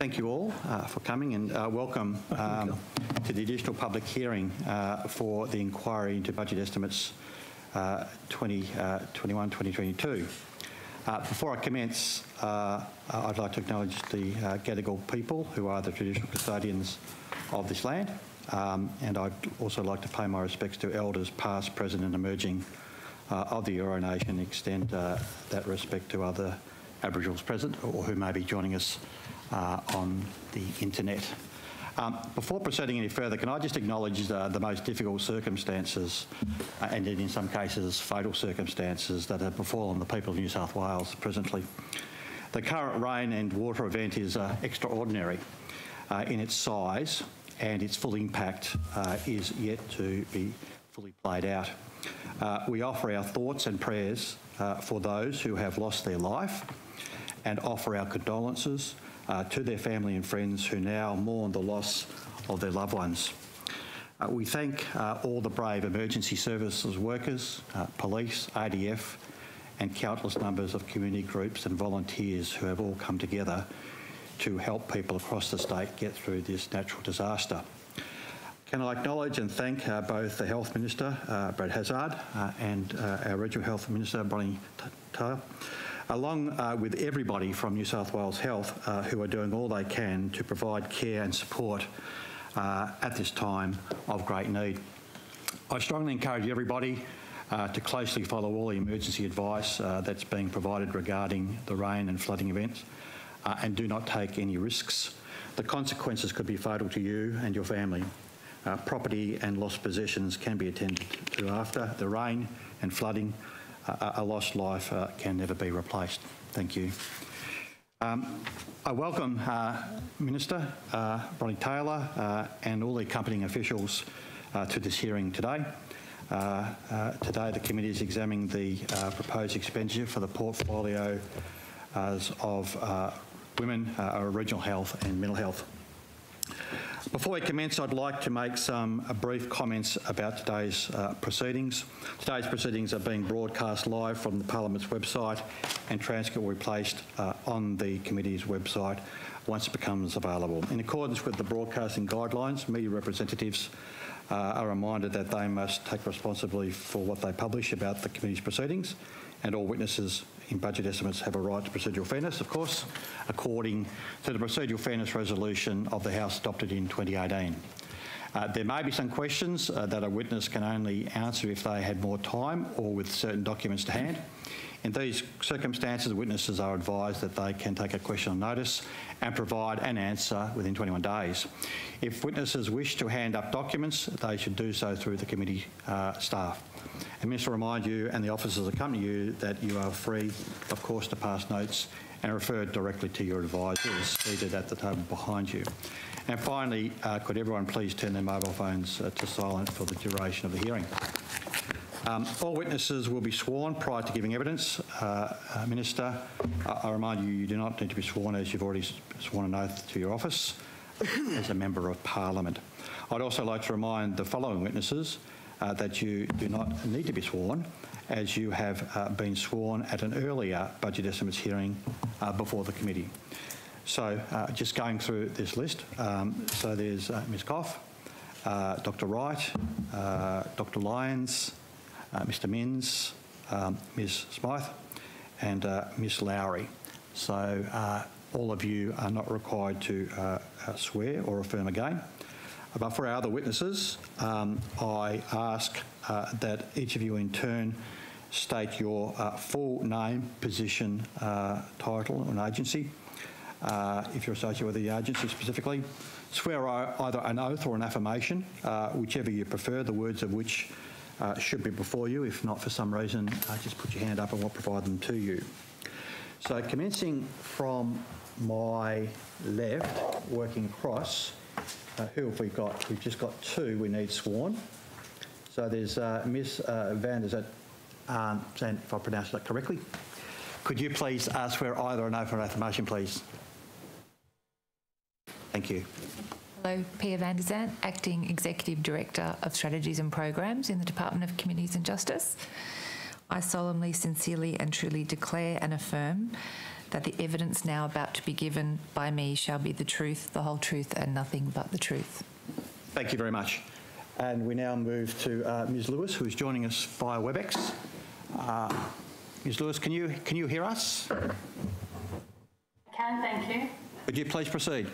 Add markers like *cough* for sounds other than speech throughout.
Thank you all uh, for coming and uh, welcome um, to the additional public hearing uh, for the inquiry into budget estimates 2021-2022. Uh, uh, before I commence, uh, I'd like to acknowledge the uh, Gadigal people who are the traditional custodians of this land um, and I'd also like to pay my respects to elders past, present and emerging of the Eora Nation and extend that respect to other Aboriginals present or who may be joining us uh, on the internet. Um, before proceeding any further, can I just acknowledge uh, the most difficult circumstances, uh, and in some cases fatal circumstances, that have befallen the people of New South Wales presently. The current rain and water event is uh, extraordinary uh, in its size, and its full impact uh, is yet to be fully played out. we offer our thoughts and prayers for those who have lost their life and offer our condolences uh, to their family and friends who now mourn the loss of their loved ones. Uh, we thank uh, all the brave emergency services workers, uh, police, ADF, and countless numbers of community groups and volunteers who have all come together to help people across the state get through this natural disaster. Can I acknowledge and thank uh, both the Health Minister, uh, Brad Hazzard, uh, and uh, our Regional Health Minister, Bronnie Taylor, along uh, with everybody from New South Wales Health uh, who are doing all they can to provide care and support uh, at this time of great need. I strongly encourage everybody uh, to closely follow all the emergency advice uh, that's being provided regarding the rain and flooding events uh, and do not take any risks. The consequences could be fatal to you and your family. property and lost possessions can be attended to after the rain and flooding a, lost life uh, can never be replaced. Thank you. Um, I welcome uh, Minister uh, Bronnie Taylor uh, and all the accompanying officials to this hearing today. Today the committee is examining the proposed expenditure for the portfolio of women, regional health and mental health. Before we commence, I'd like to make some uh, brief comments about today's uh, proceedings. Today's proceedings are being broadcast live from the Parliament's website and transcript will be placed uh, on the committee's website once it becomes available. In accordance with the broadcasting guidelines, media representatives uh, are reminded that they must take responsibility for what they publish about the committee's proceedings and all witnesses in budget estimates have a right to procedural fairness, of course, according to the procedural fairness resolution of the House adopted in 2018. Uh, there may be some questions uh, that a witness can only answer if they had more time or with certain documents to hand. In these circumstances, witnesses are advised that they can take a question on notice and provide an answer within 21 days. If witnesses wish to hand up documents, they should do so through the committee uh, staff. And Minister, to remind you and the officers that accompany you that you are free, of course, to pass notes and refer directly to your advisors seated at the table behind you. And finally, uh, could everyone please turn their mobile phones uh, to silent for the duration of the hearing. Um, all witnesses will be sworn prior to giving evidence. Uh, uh, Minister, I, I remind you, you do not need to be sworn as you've already sworn an oath to your office as a Member of Parliament. I'd also like to remind the following witnesses uh, that you do not need to be sworn as you have uh, been sworn at an earlier budget estimates hearing uh, before the committee. So uh, just going through this list, um, so there's Ms Koff, Dr Wright, Dr Lyons, uh, Mr Minns, um, Ms Smythe and uh, Ms Lowry. So uh, all of you are not required to swear or affirm again. But for our other witnesses, um, I ask uh, that each of you in turn state your uh, full name, position, uh, title, and agency, if you're associated with the agency specifically. Swear either an oath or an affirmation, whichever you prefer, the words of which uh, should be before you. If not for some reason, uh, just put your hand up and we'll provide them to you. So commencing from my left, working across, uh, who have we got? We've just got two we need sworn. So there's uh, Ms uh, Van, is that, um, if I pronounced that correctly? Could you please swear either an oath or an affirmation, please? Thank you. Hello, Pia van der Zant, Acting Executive Director of Strategies and Programs in the Department of Communities and Justice. I solemnly, sincerely and truly declare and affirm that the evidence now about to be given by me shall be the truth, the whole truth, and nothing but the truth. Thank you very much. And we now move to uh, Ms Lewis, who is joining us via WebEx. Uh, Ms Lewis, can you, can you hear us? Can, thank you. Would you please proceed?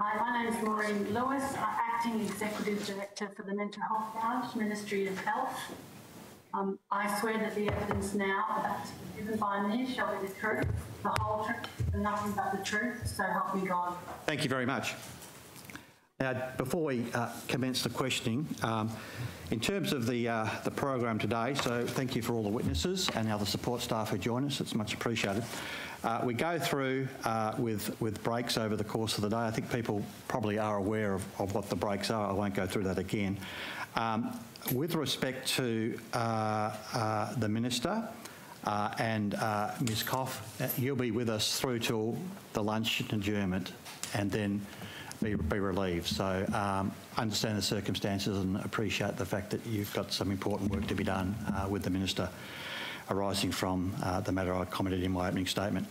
Hi, my name is Maureen Lewis, I'm Acting Executive Director for the Mental Health Branch, Ministry of Health. Um, I swear that the evidence now given by me shall be the truth, the whole truth, and nothing but the truth, so help me God. Thank you very much. Now, before we uh, commence the questioning, um, in terms of the, uh, the program today, so thank you for all the witnesses and the support staff who join us, it's much appreciated. Uh, we go through uh, with, with breaks over the course of the day. I think people probably are aware of, of what the breaks are. I won't go through that again. Um, with respect to uh, uh, the Minister, uh, and uh, Ms Koff, uh, you'll be with us through till the lunch adjournment and then be, be relieved. So um, understand the circumstances and appreciate the fact that you've got some important work to be done with the Minister arising from the matter I commented in my opening statement.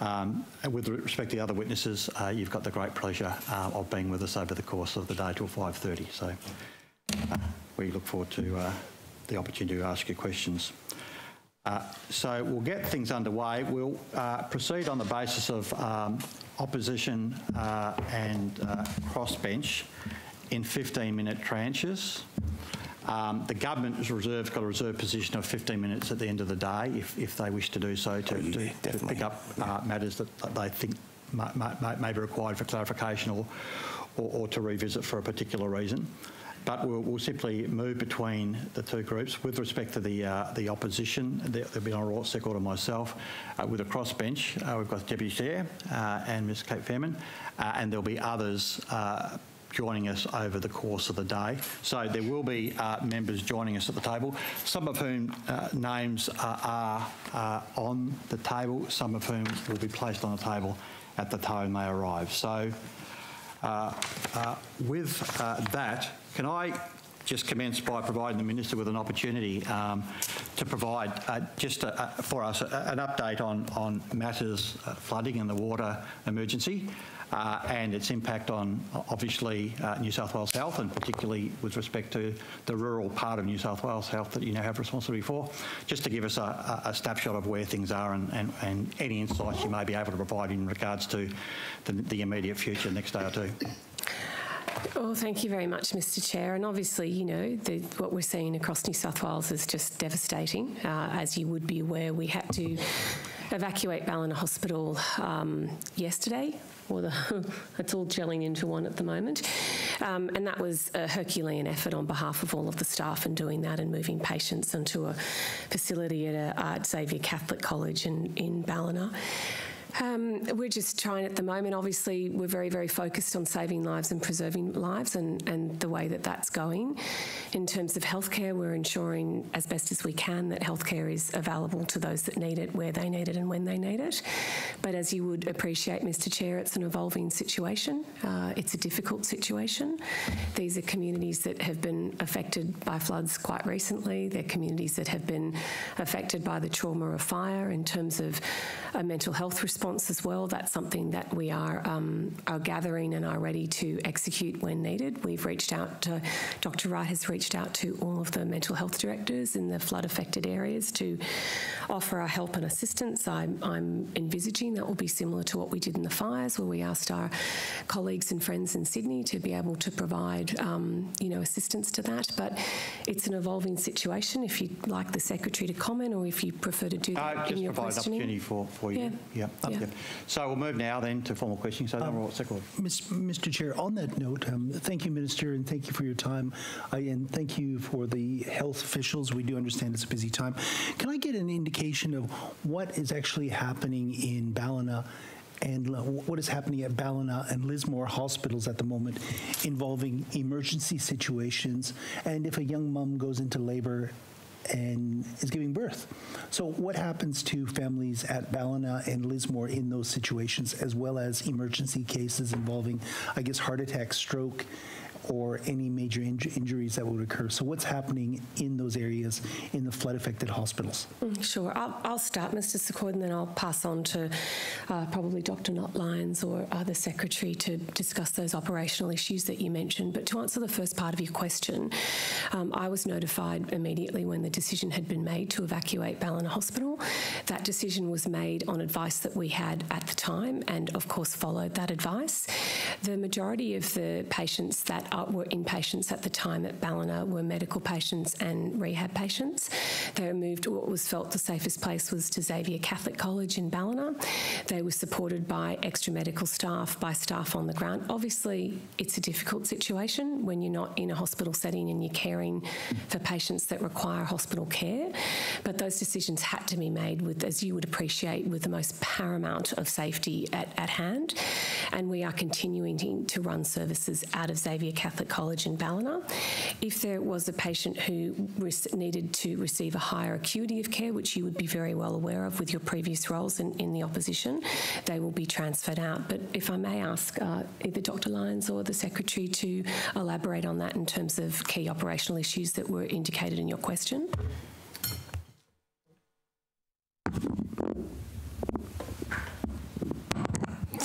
Um, with respect to the other witnesses, you've got the great pleasure of being with us over the course of the day till 5.30. So we look forward to uh, the opportunity to ask you questions. Uh, so we'll get things underway. We'll uh, proceed on the basis of um, opposition uh, and uh, crossbench in 15-minute tranches. Um, the government has reserved, got a reserved position of 15 minutes at the end of the day if, if they wish to do so to, to, to pick up uh, matters that, that they think may, may, may, be required for clarification or, or, or to revisit for a particular reason but we'll, we'll, simply move between the two groups. With respect to the uh, the opposition, there, will be Honourable Secord and myself. Uh, with a crossbench, uh, we've got Deputy Chair uh, and Ms Cate Faehrmann, uh, and there'll be others uh, joining us over the course of the day. So there will be members joining us at the table, some of whom names are, are on the table, some of whom will be placed on the table at the time they arrive. So uh, uh, with uh, that, can I just commence by providing the Minister with an opportunity um, to provide uh, just a, a, for us a, an update on, on matters uh, flooding and the water emergency uh, and its impact on obviously uh, New South Wales Health and particularly with respect to the rural part of New South Wales Health that you now have responsibility for, just to give us a, snapshot of where things are and, and, and, any insights you may be able to provide in regards to the, the immediate future next day or two. Well, thank you very much, Mr. Chair. And obviously, you know, the, what we're seeing across New South Wales is just devastating. Uh, as you would be aware, we had to evacuate Ballina Hospital um, yesterday. Or the, *laughs* it's all gelling into one at the moment. Um, and that was a Herculean effort on behalf of all of the staff in doing that and moving patients into a facility at, a, at Xavier Catholic College in, in Ballina. Um, we're just trying at the moment. Obviously, we're very, very focused on saving lives and preserving lives and, and the way that that's going. In terms of healthcare, we're ensuring as best as we can that healthcare is available to those that need it, where they need it, and when they need it. But as you would appreciate, Mr. Chair, it's an evolving situation. Uh, it's a difficult situation. These are communities that have been affected by floods quite recently. They're communities that have been affected by the trauma of fire in terms of a mental health response response as well. That's something that we are, um, are gathering and are ready to execute when needed. We've reached out to, Dr. Wright has reached out to all of the mental health directors in the flood affected areas to offer our help and assistance. I'm, I'm envisaging that will be similar to what we did in the fires, where we asked our colleagues and friends in Sydney to be able to provide, um, you know, assistance to that. But it's an evolving situation. If you'd like the secretary to comment, or if you prefer to do that uh, in your provide questioning. opportunity for, for you. Yeah. yeah. Yeah. So we'll move now then to formal questions. So, um, Mr. Chair, on that note, um, thank you, Minister, and thank you for your time, I, and thank you for the health officials. We do understand it's a busy time. Can I get an indication of what is actually happening in Ballina and what is happening at Ballina and Lismore hospitals at the moment involving emergency situations and if a young mum goes into labor and is giving birth. So, what happens to families at Ballina and Lismore in those situations, as well as emergency cases involving, I guess, heart attack, stroke, or any major inj- injuries that would occur. So, what's happening in those areas in the flood affected hospitals? Mm, Sure. I'll, I'll start, Mr. Secord, and then I'll pass on to uh, probably Dr. Knott Lyons or uh, the Secretary to discuss those operational issues that you mentioned. But to answer the first part of your question, um, I was notified immediately when the decision had been made to evacuate Ballina Hospital. That decision was made on advice that we had at the time and, of course, followed that advice. The majority of the patients that Uh, were inpatients at the time at Ballina were medical patients and rehab patients. They were moved, to what was felt the safest place was to Xavier Catholic College in Ballina. They were supported by extra medical staff, by staff on the ground. Obviously, it's a difficult situation when you're not in a hospital setting and you're caring for patients that require hospital care. But those decisions had to be made with, as you would appreciate, with the most paramount of safety at, at hand. And we are continuing to, to run services out of Xavier Catholic College in Ballina. If there was a patient who needed to receive a higher acuity of care, which you would be very well aware of with your previous roles in, in the opposition, they will be transferred out. But if I may ask uh, either Dr. Lyons or the Secretary to elaborate on that in terms of key operational issues that were indicated in your question.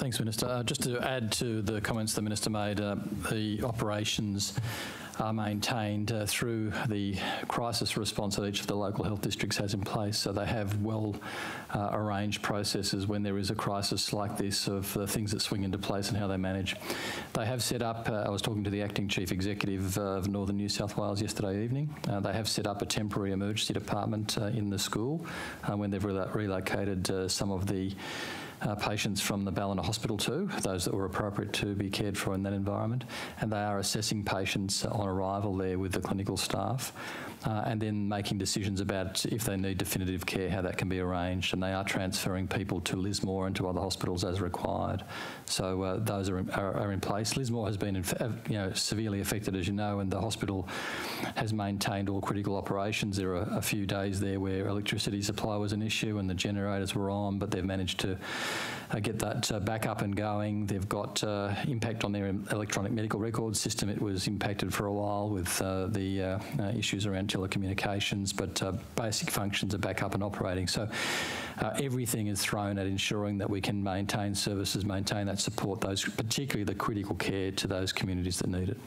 Thanks, Minister. Uh, just to add to the comments the Minister made, uh, the operations are maintained uh, through the crisis response that each of the local health districts has in place. So they have well uh, arranged processes when there is a crisis like this of the things that swing into place and how they manage. They have set up, uh, I was talking to the acting chief executive of Northern New South Wales yesterday evening. Uh, they have set up a temporary emergency department uh, in the school uh, when they've relo- relocated uh, some of the uh, patients from the Ballina Hospital too, those that were appropriate to be cared for in that environment, and they are assessing patients on arrival there with the clinical staff. Uh, and then making decisions about if they need definitive care, how that can be arranged. And they are transferring people to Lismore and to other hospitals as required. So uh, those are in, are, are in place. Lismore has been, uh, you know, severely affected, as you know, and the hospital has maintained all critical operations. There are a few days there where electricity supply was an issue and the generators were on, but they've managed to uh, get that uh, back up and going. They've got uh, impact on their electronic medical record system. It was impacted for a while with uh, the uh, issues around telecommunications, but basic functions are back up and operating. So everything is thrown at ensuring that we can maintain services, maintain that support, those particularly the critical care to those communities that need it.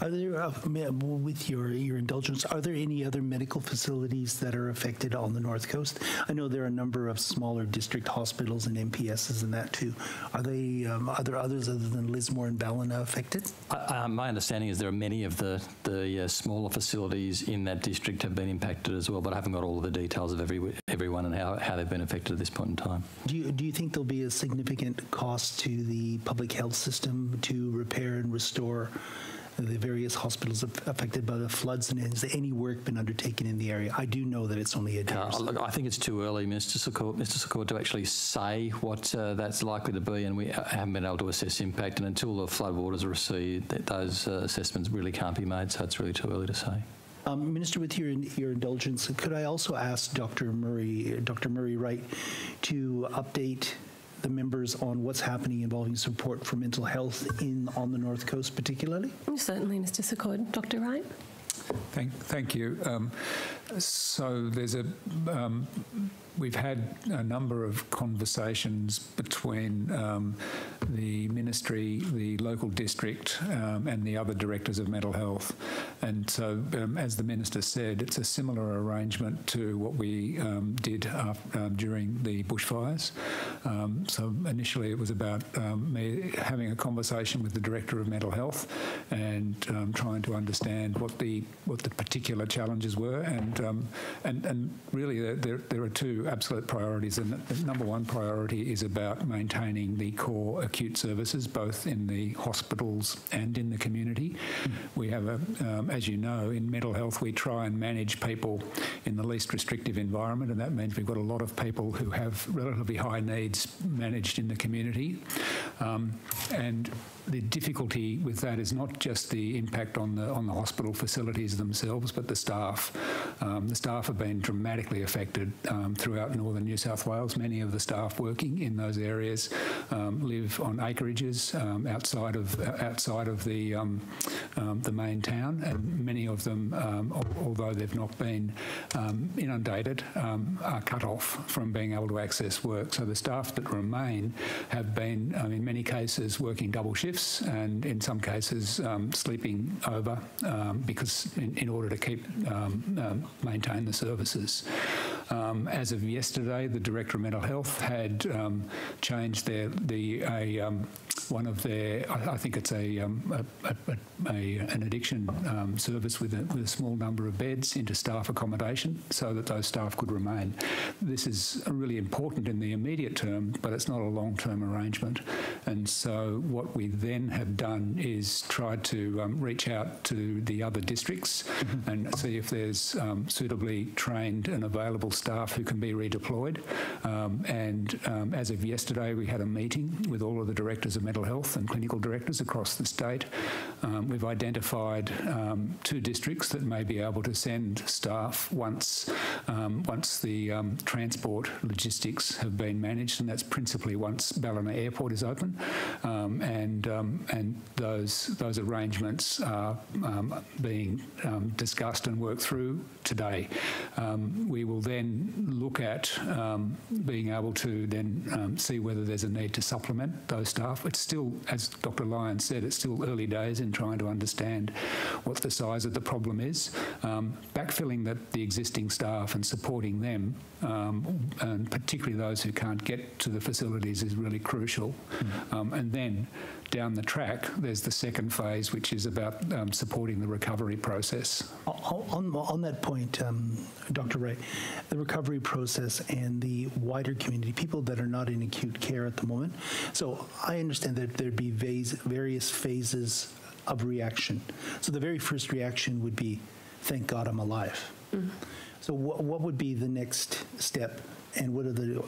Are there, uh, with your, your indulgence, are there any other medical facilities that are affected on the North Coast? I know there are a number of smaller district hospitals and MPSs and that too. Are they, um, are there others other than Lismore and Ballina affected? Uh, my understanding is there are many of the, the uh, smaller facilities in that district have been impacted as well, but I haven't got all of the details of every, everyone and how, how they've been affected at this point in time. Do you, do you think there'll be a significant cost to the public health system to repair and restore the various hospitals affected by the floods? And has any work been undertaken in the area? I do know that it's only a day. Uh, I think it's too early, Mr. Secord, Mr. To actually say what uh, that's likely to be, and we uh, haven't been able to assess impact. And until the floodwaters recede, that those uh, assessments really can't be made. So it's really too early to say. Um, Minister, with your, your indulgence, could I also ask Dr. Murray, Dr. Murray Wright, to update the members on what's happening involving support for mental health in on the North Coast, particularly? Certainly, Mr. Secord. Dr. Wright? Thank, thank you. Um, so there's a, um, we've had a number of conversations between um, the ministry, the local district, um, and the other directors of mental health. And so, um, as the minister said, it's a similar arrangement to what we um, did af- um, during the bushfires. So initially, it was about me having a conversation with the director of mental health and trying to understand what the what the particular challenges were, and um, and and really there, there, are two absolute priorities. And the number one priority is about maintaining the core acute services, both in the hospitals and in the community. We have a, um, as you know, in mental health, we try and manage people in the least restrictive environment, and that means we've got a lot of people who have relatively high needs managed in the community. Um, and the difficulty with that is not just the impact on the on the hospital facilities themselves, but the staff. Um, the staff have been dramatically affected um, throughout northern New South Wales. Many of the staff working in those areas um, live on acreages um, outside of outside of the um, um, the main town, and many of them, although they've not been inundated, are cut off from being able to access work. So the staff that remain have been, in many cases, working double shifts, and in some cases um, sleeping over um, because in, in order to keep um, um, maintain the services. Um, as of yesterday, the director of mental health had um, changed their the a um, one of their I, I think it's a, um, a, a, a an addiction um, service with a, with a small number of beds into staff accommodation so that those staff could remain. This is really important in the immediate term, but it's not a long term arrangement. And so what we then have done is tried to um, reach out to the other districts and see if there's um, suitably trained and available staff who can be redeployed. Um, and um, as of yesterday, we had a meeting with all of the directors of mental health and clinical directors across the state. Um, we've identified um, two districts that may be able to send staff once um, once the um, transport logistics have been managed, and that's principally once Ballina Airport is open, and and those those arrangements are being discussed and worked through today. We will then look at um, being able to then um, see whether there's a need to supplement those staff. It's still, as Dr. Lyons said, it's still early days in trying to understand what the size of the problem is. Um, backfilling the, the existing staff and supporting them, um, and particularly those who can't get to the facilities, is really crucial. Um, and then down the track, there's the second phase, which is about um, supporting the recovery process. On, on that point, um, Dr. Wright, the recovery process and the wider community, people that are not in acute care at the moment. So I understand that there'd be vase, various phases of reaction. So the very first reaction would be, thank God I'm alive. So what, what would be the next step and what are the,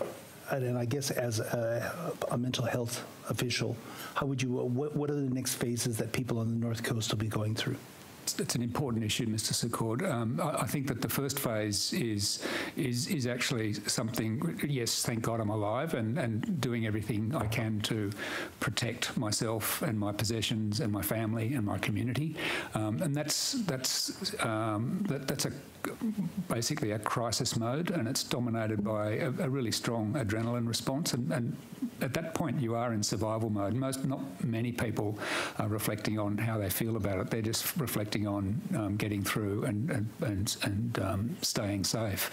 and I guess as a, a mental health official, how would you, what, what are the next phases that people on the North Coast will be going through? It's, an important issue, Mr. Secord. Um, I, I think that the first phase is is is actually something. Yes, thank God I'm alive, and, and doing everything I can to protect myself and my possessions and my family and my community. Um, and that's that's um, that, that's a basically a crisis mode, and it's dominated by a, a really strong adrenaline response. And, and at that point, you are in survival mode. Most, not many people are reflecting on how they feel about it. They're just reflecting on um, getting through and and and, and um, staying safe.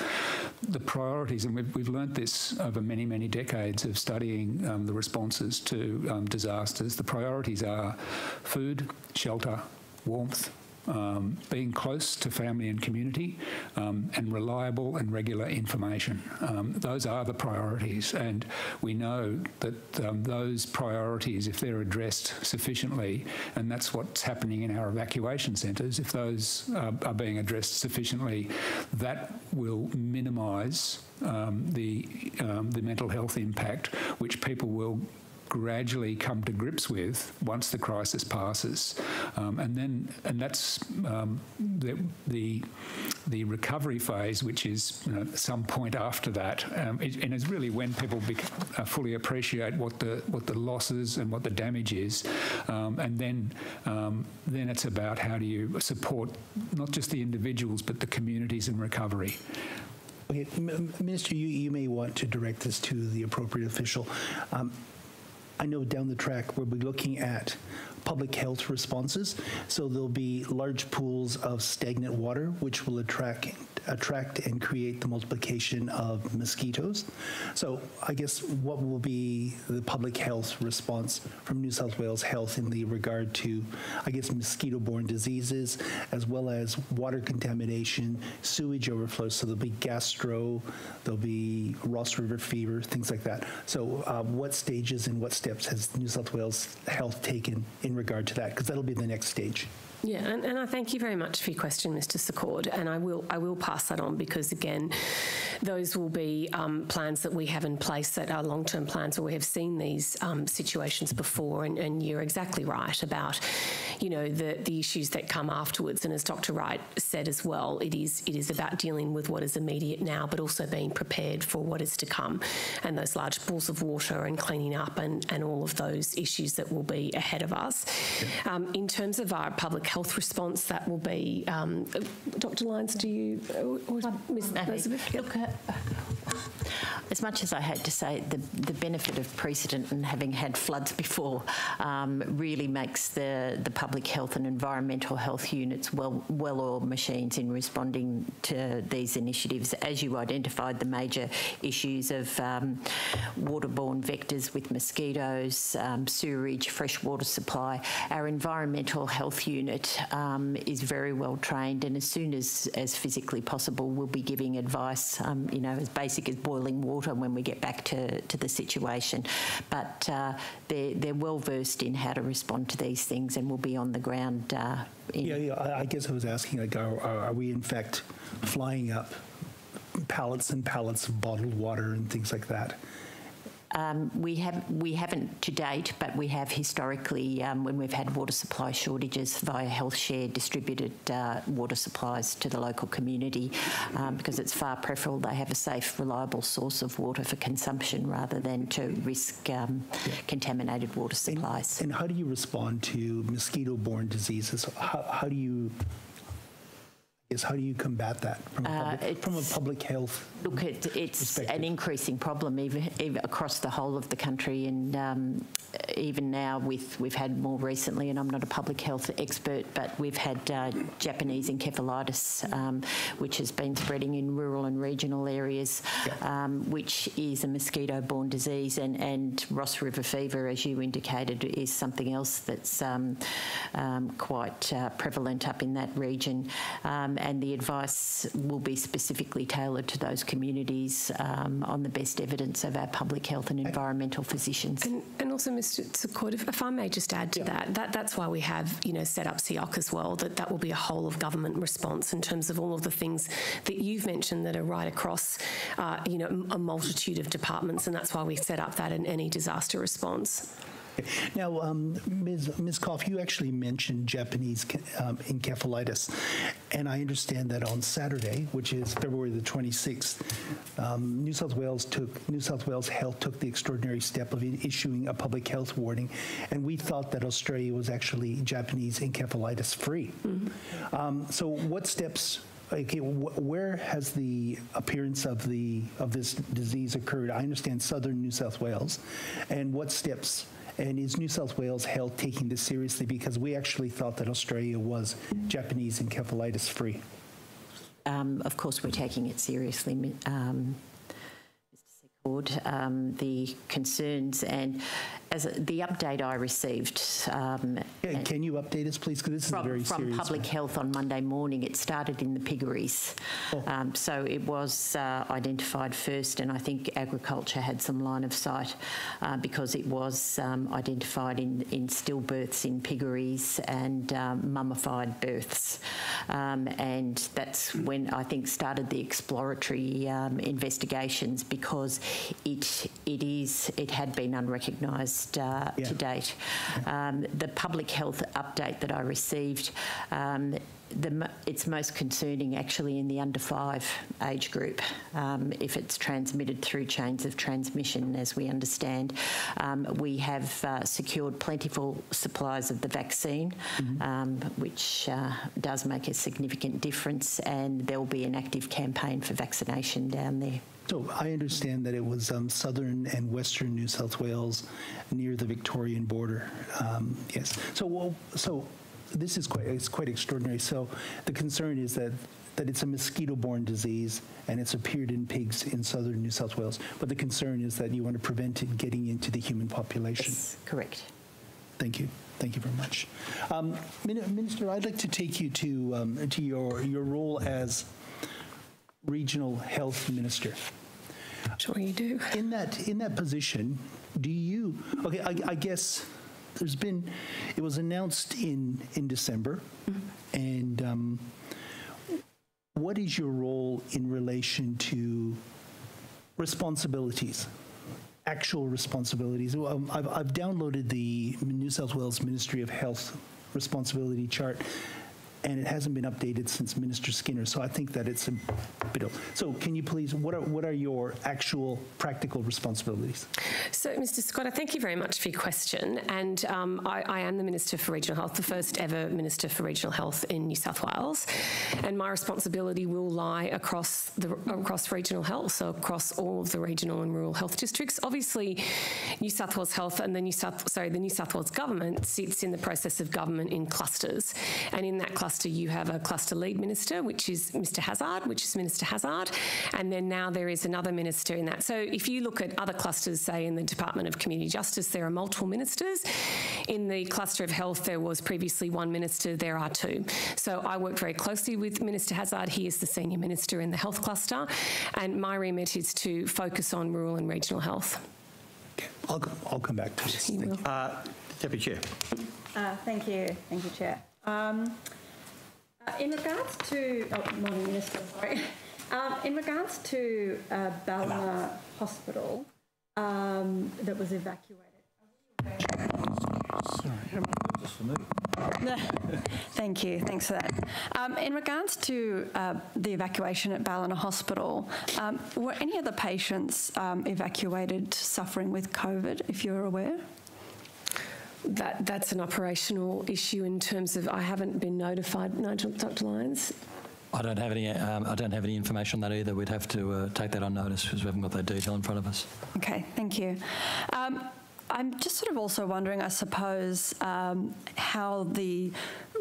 The priorities, and we've we've learnt this over many many decades of studying um, the responses to um, disasters. The priorities are food, shelter, warmth, um, being close to family and community, um, and reliable and regular information. Um, those are the priorities, and we know that um, those priorities, if they're addressed sufficiently, and that's what's happening in our evacuation centres, if those uh, are being addressed sufficiently, that will minimise um, the um, the mental health impact, which people will gradually come to grips with once the crisis passes, um, and then and that's um, the, the the recovery phase, which is you know, some point after that, um, it, and it's really when people uh, fully appreciate what the what the losses and what the damage is, um, and then um, then it's about how do you support not just the individuals but the communities in recovery. Okay, M- Minister, you, you may want to direct this to the appropriate official. Um, I know down the track we'll be looking at public health responses. So there'll be large pools of stagnant water, which will attract attract and create the multiplication of mosquitoes. So I guess what will be the public health response from New South Wales Health in the regard to, I guess, mosquito-borne diseases, as well as water contamination, sewage overflow. So there'll be gastro, there'll be Ross River fever, things like that. So uh, what stages and what steps has New South Wales Health taken in regard to that? Because that'll be the next stage. Yeah, and, and I thank you very much for your question, Mr. Secord, and I will I will pass that on because again, those will be um, plans that we have in place that are long-term plans where we have seen these um, situations before, and, and you're exactly right about, you know, the the issues that come afterwards. And as Dr. Wright said as well, it is it is about dealing with what is immediate now, but also being prepared for what is to come, and those large pools of water and cleaning up and, and all of those issues that will be ahead of us. Um, in terms of our public health response, that will be, um, Dr. Lyons, do you, or, or Ms. Elizabeth? Yep. Look, uh, as much as I hate to say the, the benefit of precedent and having had floods before um, really makes the, the public health and environmental health units well well-oiled machines in responding to these initiatives. As you identified, the major issues of um, waterborne vectors with mosquitoes, um, sewerage, fresh water supply. Our environmental health unit um, is very well trained, and as soon as, as physically possible, we'll be giving advice, um, you know, as basic as boiling water when we get back to, to the situation. But uh, they're, they're well versed in how to respond to these things and we'll be on the ground. Uh, Yeah, yeah, I- guess I was asking, like, are are we in fact flying up pallets and pallets of bottled water and things like that? Um, we have we haven't to date, but we have historically um, when we've had water supply shortages via HealthShare distributed uh, water supplies to the local community um, because it's far preferable they have a safe, reliable source of water for consumption rather than to risk um, contaminated water supplies. And how do you respond to mosquito-borne diseases? How, how do you, I guess, how do you combat that from a public, from a public health? Look, it, it's an increasing problem even, even across the whole of the country, and um, even now with we've had more recently. And I'm not a public health expert, but we've had uh, Japanese encephalitis, um, which has been spreading in rural and regional areas, um, which is a mosquito-borne disease, and, and Ross River fever, as you indicated, is something else that's um, um, quite uh, prevalent up in that region. Um, and the advice will be specifically tailored to those communities um, on the best evidence of our public health and environmental physicians. And, and also, Mr. Secord, if, if I may just add to that, that, that's why we have, you know, set up SEOC as well, that that will be a whole of government response in terms of all of the things that you've mentioned that are right across, uh, you know, a multitude of departments, and that's why we set up that in any disaster response. *laughs* Now, um, Ms. Ms. Koff, you actually mentioned Japanese um, encephalitis, and I understand that on Saturday, which is February the 26th, um, New South Wales took New South Wales Health took the extraordinary step of issuing a public health warning, and we thought that Australia was actually Japanese encephalitis free. Um, so, what steps? Okay, wh- where has the appearance of the of this disease occurred? I understand southern New South Wales, and what steps? And is New South Wales Health taking this seriously? Because we actually thought that Australia was Japanese encephalitis free. Um, of course, we're taking it seriously, um, Secord. Um, the concerns and as the update I received um, Yeah, can you update us, please? Because this is a from, very from serious. Public matter. Health on Monday morning. It started in the piggeries. Oh. Um, so it was uh, identified first, and I think agriculture had some line of sight uh, because it was um, identified in, in stillbirths in piggeries and um, mummified births. Um, and that's when I think started the exploratory um, investigations because it it is it had been unrecognised uh, Yeah. to date. Um, the public health update that I received, um, the, it's most concerning actually in the under five age group um, if it's transmitted through chains of transmission, as we understand. Um, we have uh, secured plentiful supplies of the vaccine, um, which uh, does make a significant difference, and there will be an active campaign for vaccination down there. So I understand that it was um, southern and western New South Wales, near the Victorian border. Um, yes. So well, so this is quite it's quite extraordinary. So the concern is that that it's a mosquito-borne disease and it's appeared in pigs in southern New South Wales. But the concern is that you want to prevent it getting into the human population. Yes, correct. Thank you. Thank you very much. Um, Minister, I'd like to take you to, um, to your, your role as Regional Health Minister. Sure, you do. In that, in that position, do you, okay, I, I guess there's been, it was announced in, in December, and um, what is your role in relation to responsibilities? Actual responsibilities. Um, I've, I've downloaded the New South Wales Ministry of Health responsibility chart, and it hasn't been updated since Minister Skinner. So I think that it's a bit. Of, so can you please? What are what are your actual practical responsibilities? So, Mr. Scott, I thank you very much for your question. And um, I, I am the Minister for Regional Health, the first ever Minister for Regional Health in New South Wales. And my responsibility will lie across the across regional health, so across all of the regional and rural health districts. Obviously, New South Wales Health and the New South sorry the New South Wales government sits in the process of government in clusters, and in that cluster you have a cluster lead minister, which is Mr. Hazzard, which is Minister Hazzard, and then now there is another minister in that. So if you look at other clusters, say in the Department of Community Justice, there are multiple ministers. In the cluster of health, there was previously one minister, there are two. So I work very closely with Minister Hazzard. He is the senior minister in the health cluster, and my remit is to focus on rural and regional health. Okay, I'll, I'll come back to this. You Thank you. Uh, Deputy Chair. Uh, Thank you, thank you, Chair. Um, uh, In regards to, oh, morning, Minister, sorry. Um, In regards to uh, Ballina Hospital um, that was evacuated. No, *laughs* Thank you, thanks for that. Um, In regards to uh, the evacuation at Ballina Hospital, um, were any of the patients um, evacuated suffering with COVID, if you're aware? That that's an operational issue in terms of I haven't been notified, Nigel, Dr. Lyons. I don't have any. Um, I don't have any information on that either. We'd have to uh, take that on notice because we haven't got that detail in front of us. Okay, thank you. Um, I'm just sort of also wondering, I suppose, um, how the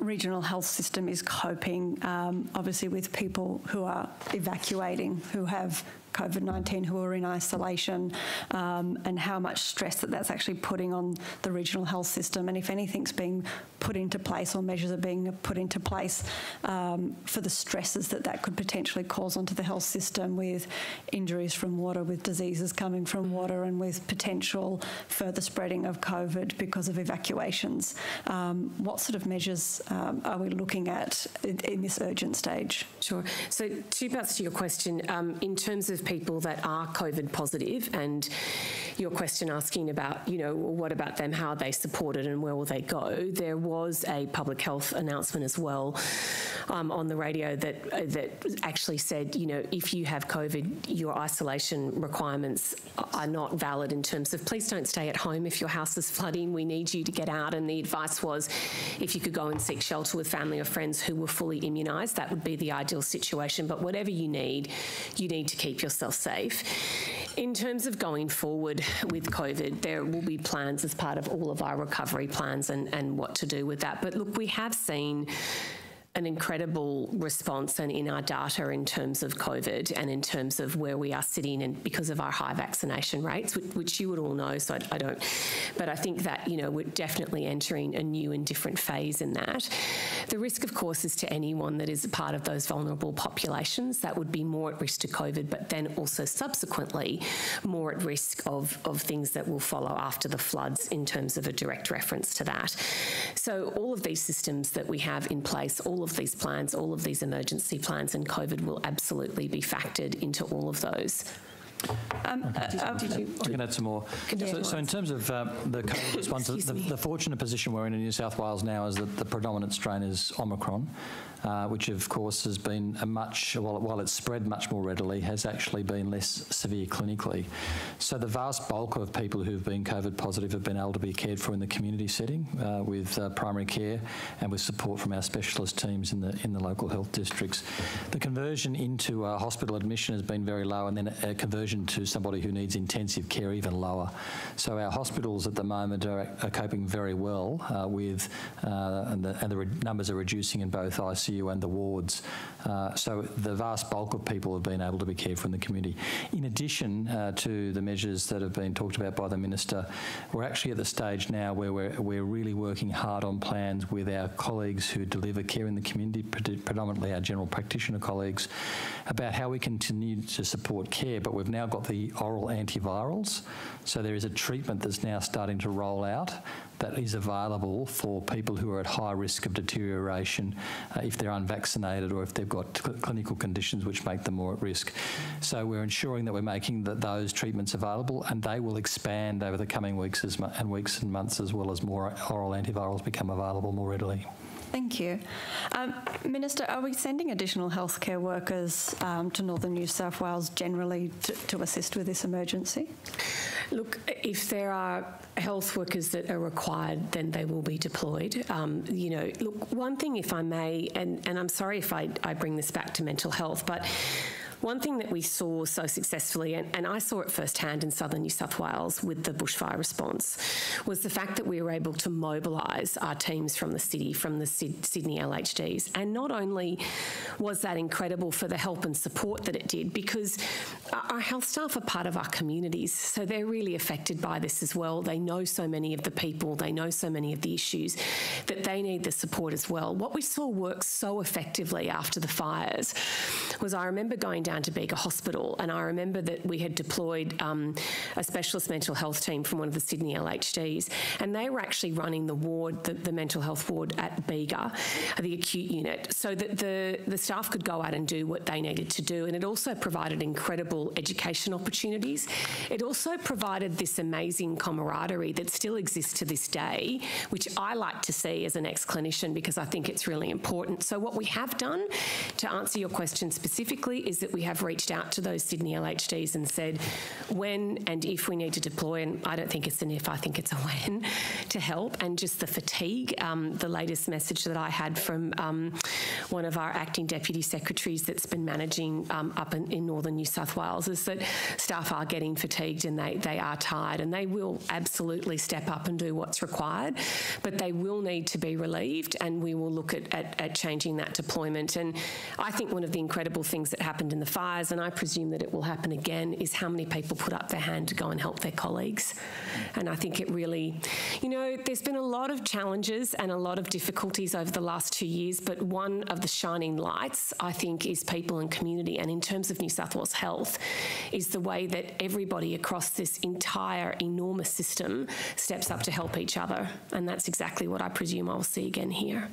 regional health system is coping, um, obviously, with people who are evacuating, who have COVID 19, who are in isolation, um, and how much stress that that's actually putting on the regional health system, and if anything's being put into place or measures are being put into place um, for the stresses that that could potentially cause onto the health system with injuries from water, with diseases coming from water, and with potential further spreading of COVID because of evacuations. Um, what sort of measures um, are we looking at in, in this urgent stage? Sure. So, two parts to your question. Um, in terms of people that are COVID positive, and your question asking about, you know, what about them? How are they supported, and where will they go? There was a public health announcement as well um, on the radio that uh, that actually said, you know, if you have COVID, your isolation requirements are not valid in terms of please don't stay at home if your house is flooding. We need you to get out. And the advice was, if you could go and seek shelter with family or friends who were fully immunised, that would be the ideal situation. But whatever you need, you need to keep yourself safe. In terms of going forward with COVID, there will be plans as part of all of our recovery plans and, and what to do with that. But look, we have seen an incredible response and in our data in terms of COVID and in terms of where we are sitting and because of our high vaccination rates, which, you would all know, so I, I, don't. But I think that, you know, we're definitely entering a new and different phase in that. The risk, of course, is to anyone that is a part of those vulnerable populations that would be more at risk to COVID, but then also subsequently more at risk of, of things that will follow after the floods in terms of a direct reference to that. So all of these systems that we have in place, all of these plans, all of these emergency plans, and COVID will absolutely be factored into all of those. Um, uh, Did you, I can add some more. So, so in terms of uh, the COVID *coughs* response, the, the fortunate position we're in in New South Wales now is that the predominant strain is Omicron, uh, which of course has been a much, while, while it's spread much more readily, has actually been less severe clinically. So the vast bulk of people who've been COVID positive have been able to be cared for in the community setting uh, with uh, primary care and with support from our specialist teams in the in the local health districts. The conversion into hospital admission has been very low, and then a conversion to somebody who needs intensive care even lower. So our hospitals at the moment are, are coping very well uh, with, uh, and the, and the numbers are reducing in both ICU and the wards. Uh, so the vast bulk of people have been able to be cared for in the community. In addition uh, to the measures that have been talked about by the minister, we're actually at the stage now where we're, we're really working hard on plans with our colleagues who deliver care in the community, predominantly our general practitioner colleagues, about how we continue to support care. But we've now got the oral antivirals, so there is a treatment that's now starting to roll out that is available for people who are at high risk of deterioration uh, if they're unvaccinated or if they've got cl- clinical conditions which make them more at risk. So we're ensuring that we're making that those treatments available and they will expand over the coming weeks and weeks and months as well as more oral antivirals become available more readily. Thank you. Um, Minister, are we sending additional healthcare workers um, to northern New South Wales generally to, to assist with this emergency? Look, if there are health workers that are required, then they will be deployed. Um, you know, look, one thing, if I may, and, and I'm sorry if I, I bring this back to mental health, but one thing that we saw so successfully, and, and I saw it firsthand in southern New South Wales with the bushfire response, was the fact that we were able to mobilise our teams from the city, from the Sydney LHDs. And not only was that incredible for the help and support that it did, because our health staff are part of our communities, so they're really affected by this as well. They know so many of the people, they know so many of the issues that they need the support as well. What we saw work so effectively after the fires was I remember going down down to Bega Hospital, and I remember that we had deployed um, a specialist mental health team from one of the Sydney LHDs, and they were actually running the ward, the, the mental health ward at Bega, the acute unit, so that the, the staff could go out and do what they needed to do. And it also provided incredible education opportunities. It also provided this amazing camaraderie that still exists to this day, which I like to see as an ex clinician because I think it's really important. So, what we have done to answer your question specifically is that we have reached out to those Sydney LHDs and said when and if we need to deploy, and I don't think it's an if, I think it's a when, *laughs* to help. And just the fatigue, um, the latest message that I had from um, one of our acting deputy secretaries that's been managing um, up in, in, northern New South Wales is that staff are getting fatigued and they, they are tired and they will absolutely step up and do what's required, but they will need to be relieved and we will look at, at, at changing that deployment. And I think one of the incredible things that happened in the fires, and I presume that it will happen again, is how many people put up their hand to go and help their colleagues. And I think it really, you know, there's been a lot of challenges and a lot of difficulties over the last two years, but one of the shining lights, I think, is people and community. And in terms of New South Wales Health, is the way that everybody across this entire enormous system steps up to help each other. And that's exactly what I presume I'll see again here.